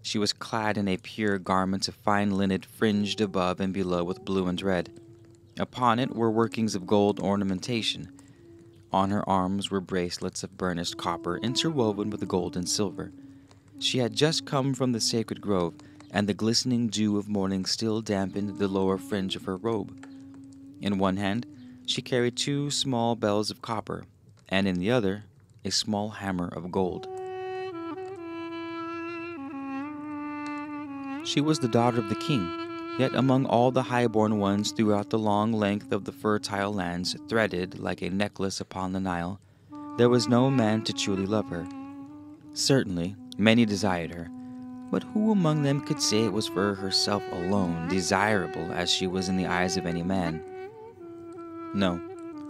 She was clad in a pure garment of fine linen fringed above and below with blue and red. Upon it were workings of gold ornamentation. On her arms were bracelets of burnished copper interwoven with gold and silver. She had just come from the sacred grove, and the glistening dew of morning still dampened the lower fringe of her robe. In one hand, she carried two small bells of copper, and in the other, a small hammer of gold. She was the daughter of the king, yet among all the high-born ones throughout the long length of the fertile lands threaded like a necklace upon the Nile, there was no man to truly love her. Certainly, many desired her, but who among them could say it was for herself alone, desirable as she was in the eyes of any man? No,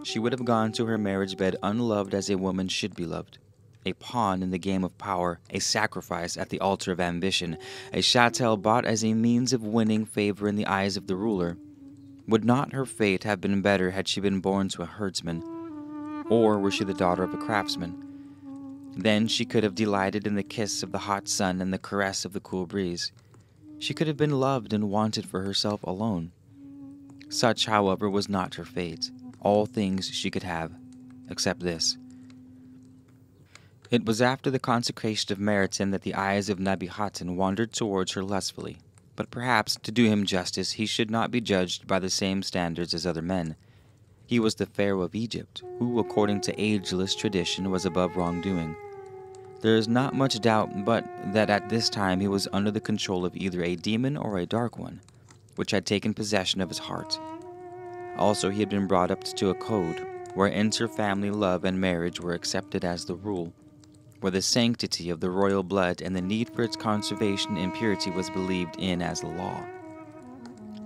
she would have gone to her marriage bed unloved as a woman should be loved. A pawn in the game of power, a sacrifice at the altar of ambition, a chattel bought as a means of winning favor in the eyes of the ruler. Would not her fate have been better had she been born to a herdsman? Or were she the daughter of a craftsman? Then she could have delighted in the kiss of the hot sun and the caress of the cool breeze. She could have been loved and wanted for herself alone. Such, however, was not her fate. All things she could have, except this. It was after the consecration of Meriton that the eyes of Nebuchadnezzar wandered towards her lustfully. But perhaps, to do him justice, he should not be judged by the same standards as other men. He was the Pharaoh of Egypt, who, according to ageless tradition, was above wrongdoing. There is not much doubt but that at this time he was under the control of either a demon or a dark one which had taken possession of his heart. Also, he had been brought up to a code where inter-family love and marriage were accepted as the rule, where the sanctity of the royal blood and the need for its conservation and purity was believed in as the law.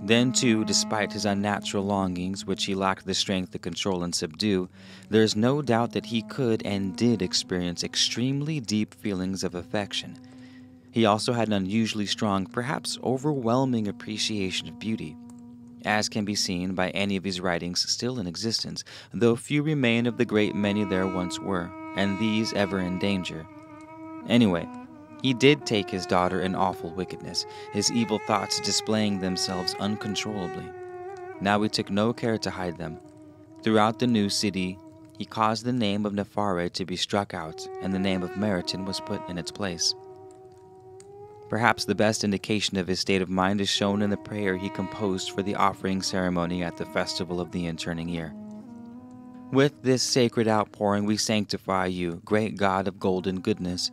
Then, too, despite his unnatural longings, which he lacked the strength to control and subdue, there is no doubt that he could and did experience extremely deep feelings of affection. He also had an unusually strong, perhaps overwhelming appreciation of beauty, as can be seen by any of his writings still in existence, though few remain of the great many there once were, and these ever in danger. Anyway, he did take his daughter in awful wickedness, his evil thoughts displaying themselves uncontrollably. Now he took no care to hide them. Throughout the new city, he caused the name of Nefare to be struck out, and the name of Meriton was put in its place. Perhaps the best indication of his state of mind is shown in the prayer he composed for the offering ceremony at the festival of the interning year. With this sacred outpouring, we sanctify you, great God of golden goodness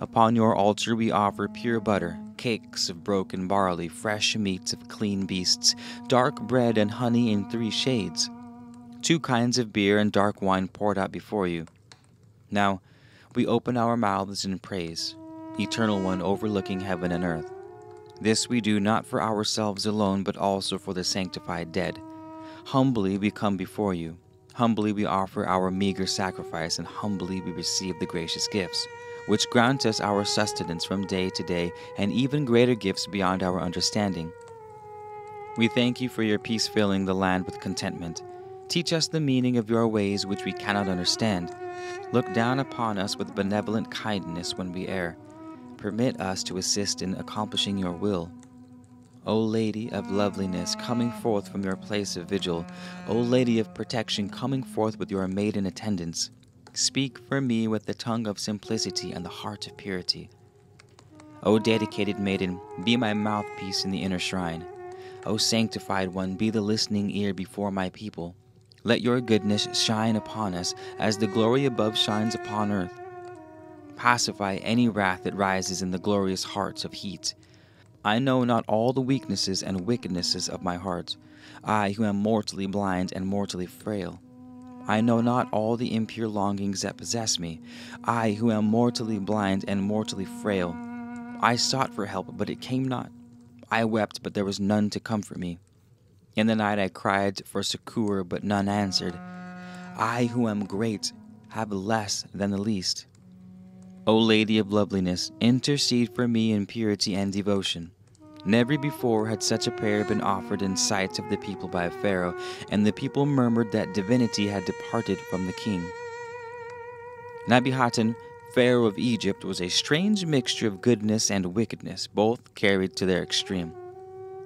Upon your altar we offer pure butter, cakes of broken barley, fresh meats of clean beasts, dark bread and honey in three shades, two kinds of beer and dark wine poured out before you. Now we open our mouths in praise, Eternal One overlooking heaven and earth. This we do not for ourselves alone, but also for the sanctified dead. Humbly we come before you. Humbly we offer our meager sacrifice, and humbly we receive the gracious gifts which grant us our sustenance from day to day and even greater gifts beyond our understanding. We thank you for your peace filling the land with contentment. Teach us the meaning of your ways which we cannot understand. Look down upon us with benevolent kindness when we err. Permit us to assist in accomplishing your will. O Lady of loveliness, coming forth from your place of vigil, O Lady of protection, coming forth with your maiden attendants, Speak for me with the tongue of simplicity and the heart of purity. O dedicated maiden, be my mouthpiece in the inner shrine. O sanctified one, be the listening ear before my people. Let your goodness shine upon us as the glory above shines upon earth. Pacify any wrath that rises in the glorious hearts of heat. I know not all the weaknesses and wickednesses of my heart, I who am mortally blind and mortally frail. I know not all the impure longings that possess me, I who am mortally blind and mortally frail. I sought for help, but it came not. I wept, but there was none to comfort me. In the night I cried for succor, but none answered. I who am great have less than the least. O Lady of Loveliness, intercede for me in purity and devotion. Never before had such a prayer been offered in sight of the people by a Pharaoh, and the people murmured that divinity had departed from the king. Nabihaten, Pharaoh of Egypt, was a strange mixture of goodness and wickedness, both carried to their extreme.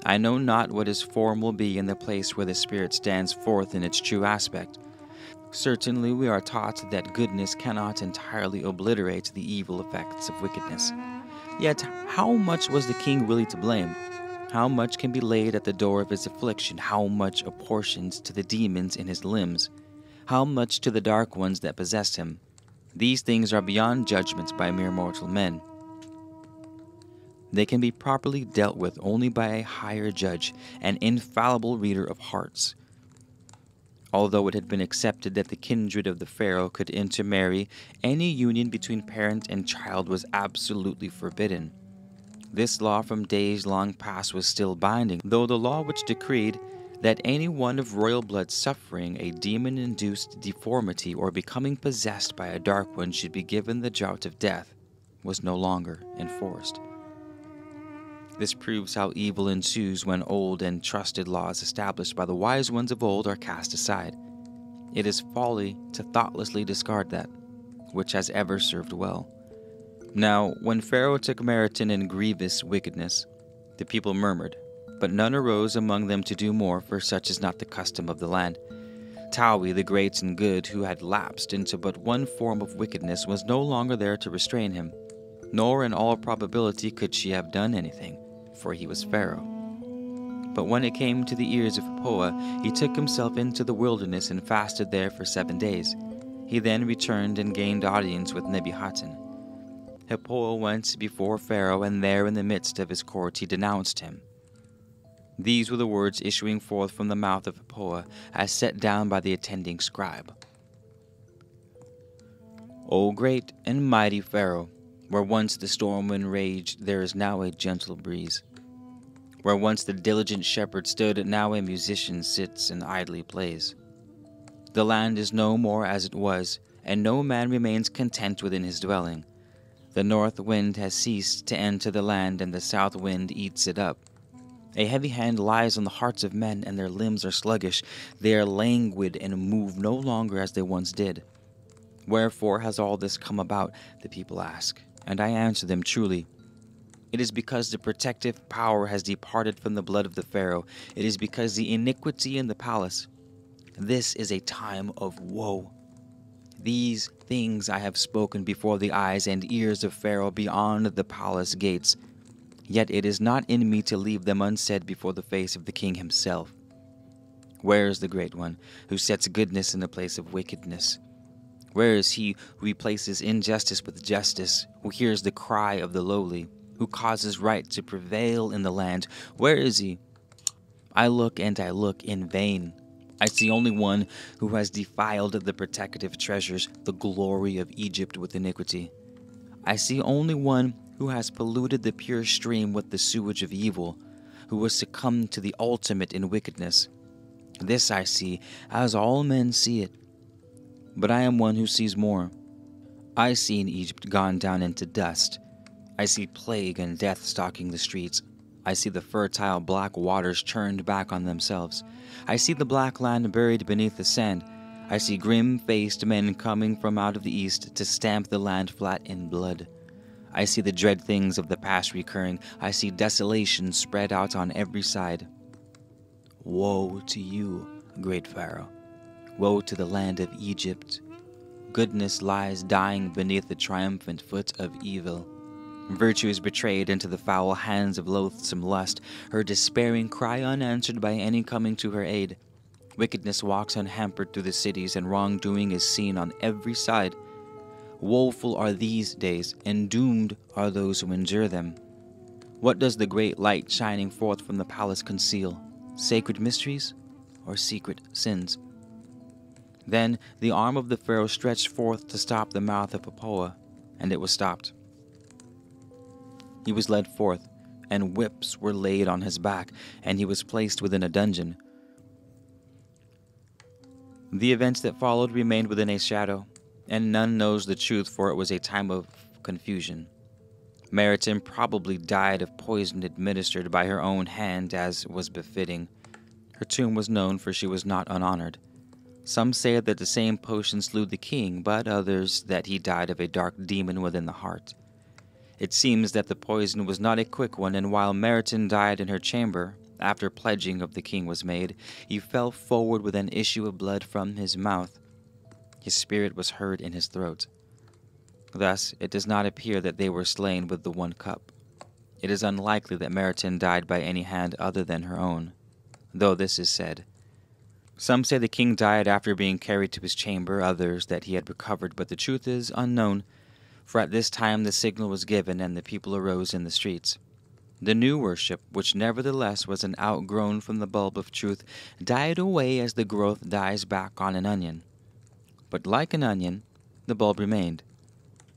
I know not what his form will be in the place where the Spirit stands forth in its true aspect. Certainly, we are taught that goodness cannot entirely obliterate the evil effects of wickedness. Yet, how much was the king really to blame? How much can be laid at the door of his affliction? How much apportioned to the demons in his limbs? How much to the dark ones that possessed him? These things are beyond judgment by mere mortal men. They can be properly dealt with only by a higher judge, an infallible reader of hearts, Although it had been accepted that the kindred of the Pharaoh could intermarry, any union between parent and child was absolutely forbidden. This law from days long past was still binding, though the law which decreed that any one of royal blood suffering a demon induced deformity or becoming possessed by a dark one should be given the draught of death was no longer enforced. This proves how evil ensues when old and trusted laws established by the wise ones of old are cast aside. It is folly to thoughtlessly discard that, which has ever served well. Now, when Pharaoh took Meriton in grievous wickedness, the people murmured, but none arose among them to do more, for such is not the custom of the land. Tawi, the great and good, who had lapsed into but one form of wickedness, was no longer there to restrain him, nor in all probability could she have done anything for he was Pharaoh. But when it came to the ears of Hippoah, he took himself into the wilderness and fasted there for seven days. He then returned and gained audience with Nabihaten. Hippoah went before Pharaoh, and there in the midst of his court he denounced him. These were the words issuing forth from the mouth of Hippoah, as set down by the attending scribe. O great and mighty Pharaoh, where once the storm wind raged, there is now a gentle breeze. Where once the diligent shepherd stood, now a musician sits and idly plays. The land is no more as it was, and no man remains content within his dwelling. The north wind has ceased to enter the land, and the south wind eats it up. A heavy hand lies on the hearts of men, and their limbs are sluggish. They are languid and move no longer as they once did. Wherefore has all this come about? The people ask. And I answer them truly. It is because the protective power has departed from the blood of the Pharaoh. It is because the iniquity in the palace. This is a time of woe. These things I have spoken before the eyes and ears of Pharaoh beyond the palace gates. Yet it is not in me to leave them unsaid before the face of the king himself. Where is the great one who sets goodness in the place of wickedness? Where is he who replaces injustice with justice, who hears the cry of the lowly, who causes right to prevail in the land? Where is he? I look and I look in vain. I see only one who has defiled the protective treasures, the glory of Egypt with iniquity. I see only one who has polluted the pure stream with the sewage of evil, who has succumbed to the ultimate in wickedness. This I see, as all men see it. But I am one who sees more. I see Egypt gone down into dust. I see plague and death stalking the streets. I see the fertile black waters churned back on themselves. I see the black land buried beneath the sand. I see grim faced men coming from out of the east to stamp the land flat in blood. I see the dread things of the past recurring. I see desolation spread out on every side. Woe to you, great Pharaoh. Woe to the land of Egypt. Goodness lies dying beneath the triumphant foot of evil. Virtue is betrayed into the foul hands of loathsome lust, her despairing cry unanswered by any coming to her aid. Wickedness walks unhampered through the cities, and wrongdoing is seen on every side. Woeful are these days, and doomed are those who endure them. What does the great light shining forth from the palace conceal? Sacred mysteries or secret sins? Then the arm of the Pharaoh stretched forth to stop the mouth of Papoa, and it was stopped. He was led forth, and whips were laid on his back, and he was placed within a dungeon. The events that followed remained within a shadow, and none knows the truth, for it was a time of confusion. Meriton probably died of poison administered by her own hand, as was befitting. Her tomb was known, for she was not unhonored. Some say that the same potion slew the king, but others that he died of a dark demon within the heart. It seems that the poison was not a quick one, and while Meriton died in her chamber, after pledging of the king was made, he fell forward with an issue of blood from his mouth. His spirit was heard in his throat. Thus, it does not appear that they were slain with the one cup. It is unlikely that Meriton died by any hand other than her own, though this is said. Some say the king died after being carried to his chamber, others that he had recovered, but the truth is unknown for at this time the signal was given, and the people arose in the streets. The new worship, which nevertheless was an outgrown from the bulb of truth, died away as the growth dies back on an onion. But like an onion, the bulb remained.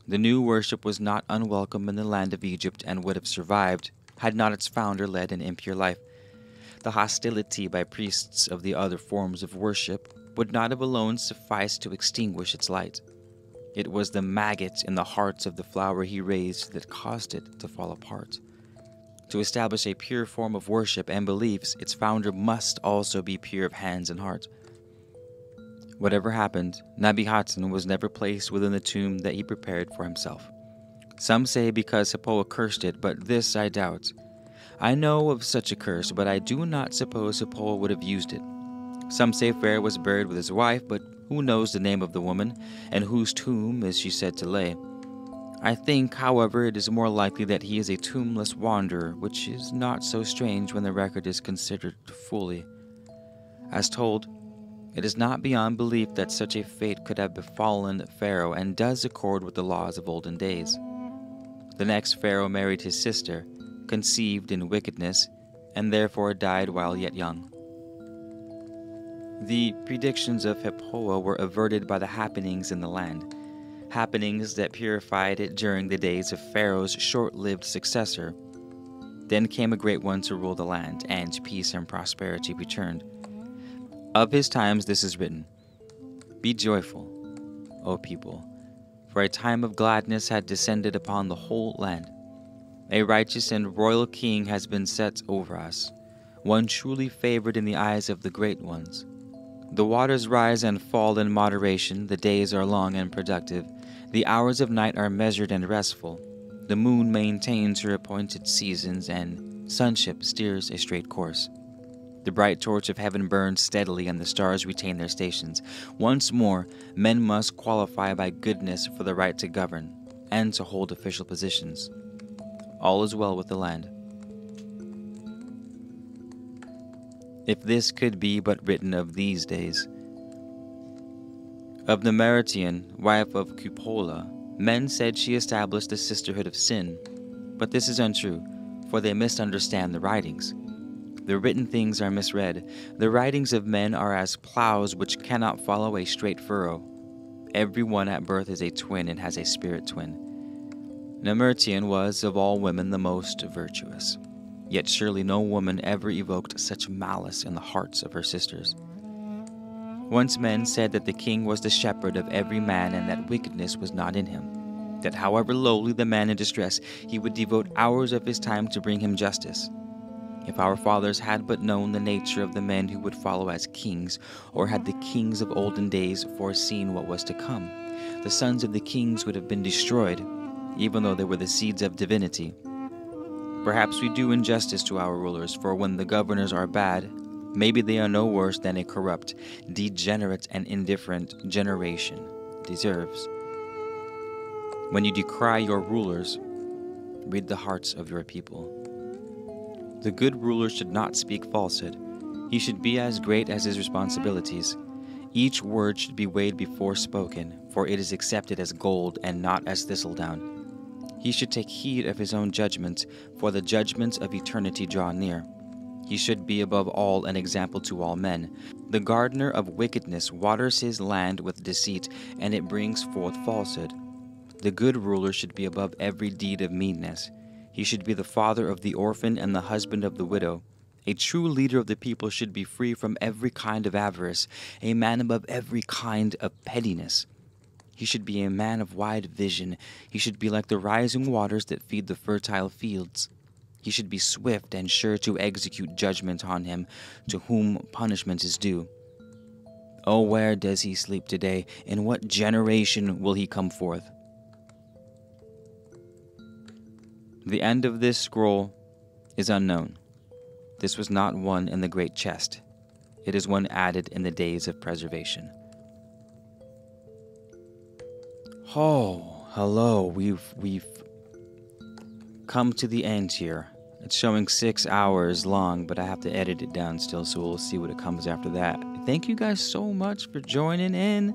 The new worship was not unwelcome in the land of Egypt and would have survived had not its founder led an impure life. The hostility by priests of the other forms of worship would not have alone sufficed to extinguish its light. It was the maggot in the hearts of the flower he raised that caused it to fall apart. To establish a pure form of worship and beliefs, its founder must also be pure of hands and heart. Whatever happened, Nabi was never placed within the tomb that he prepared for himself. Some say because Hippoa cursed it, but this I doubt. I know of such a curse, but I do not suppose Hippoa would have used it. Some say Pharaoh was buried with his wife, but who knows the name of the woman, and whose tomb is she said to lay? I think, however, it is more likely that he is a tombless wanderer, which is not so strange when the record is considered fully. As told, it is not beyond belief that such a fate could have befallen Pharaoh and does accord with the laws of olden days. The next Pharaoh married his sister, conceived in wickedness, and therefore died while yet young. The predictions of Hippoa were averted by the happenings in the land, happenings that purified it during the days of Pharaoh's short lived successor. Then came a great one to rule the land, and peace and prosperity returned. Of his times this is written Be joyful, O people, for a time of gladness had descended upon the whole land. A righteous and royal king has been set over us, one truly favored in the eyes of the great ones. The waters rise and fall in moderation, the days are long and productive, the hours of night are measured and restful. The moon maintains her appointed seasons, and sunship steers a straight course. The bright torch of heaven burns steadily, and the stars retain their stations. Once more, men must qualify by goodness for the right to govern and to hold official positions. All is well with the land. If this could be but written of these days. Of the Maratian, wife of Cupola, Men said she established the sisterhood of sin, but this is untrue, for they misunderstand the writings. The written things are misread. The writings of men are as plows which cannot follow a straight furrow. Every one at birth is a twin and has a spirit twin. Nemertian was of all women the most virtuous. Yet surely no woman ever evoked such malice in the hearts of her sisters. Once men said that the king was the shepherd of every man and that wickedness was not in him. That however lowly the man in distress, he would devote hours of his time to bring him justice. If our fathers had but known the nature of the men who would follow as kings, or had the kings of olden days foreseen what was to come, the sons of the kings would have been destroyed, even though they were the seeds of divinity. Perhaps we do injustice to our rulers, for when the governors are bad, Maybe they are no worse than a corrupt, degenerate, and indifferent generation deserves. When you decry your rulers, read the hearts of your people. The good ruler should not speak falsehood. He should be as great as his responsibilities. Each word should be weighed before spoken, for it is accepted as gold and not as thistledown. He should take heed of his own judgments, for the judgments of eternity draw near. He should be above all an example to all men. The gardener of wickedness waters his land with deceit, and it brings forth falsehood. The good ruler should be above every deed of meanness. He should be the father of the orphan and the husband of the widow. A true leader of the people should be free from every kind of avarice, a man above every kind of pettiness. He should be a man of wide vision. He should be like the rising waters that feed the fertile fields. He should be swift and sure to execute judgment on him to whom punishment is due. Oh, where does he sleep today? In what generation will he come forth? The end of this scroll is unknown. This was not one in the great chest. It is one added in the days of preservation. Oh, hello. We've we've come to the end here. It's showing six hours long, but I have to edit it down still, so we'll see what it comes after that. Thank you guys so much for joining in.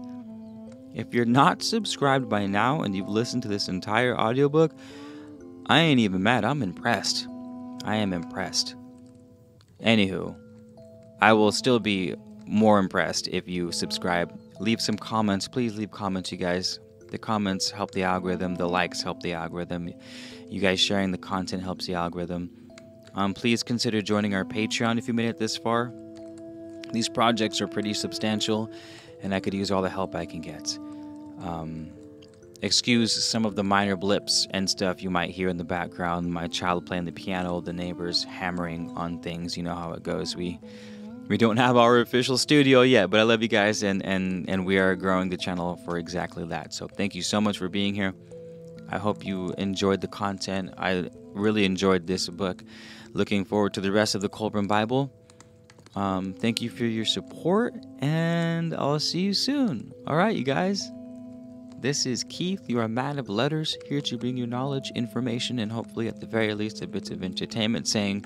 If you're not subscribed by now and you've listened to this entire audiobook, I ain't even mad. I'm impressed. I am impressed. Anywho, I will still be more impressed if you subscribe. Leave some comments. Please leave comments, you guys. The comments help the algorithm, the likes help the algorithm. You guys sharing the content helps the algorithm. Um, please consider joining our Patreon if you made it this far. These projects are pretty substantial, and I could use all the help I can get. Um, excuse some of the minor blips and stuff you might hear in the background my child playing the piano the neighbors hammering on things you know how it goes we we don't have our official studio yet but i love you guys and and and we are growing the channel for exactly that so thank you so much for being here i hope you enjoyed the content i really enjoyed this book looking forward to the rest of the Kolbrin Bible. Um, thank you for your support, and I'll see you soon. All right, you guys. This is Keith, your man of letters, here to bring you knowledge, information, and hopefully, at the very least, a bit of entertainment. Saying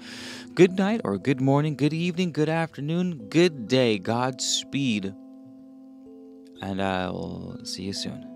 good night, or good morning, good evening, good afternoon, good day, Godspeed, and I'll see you soon.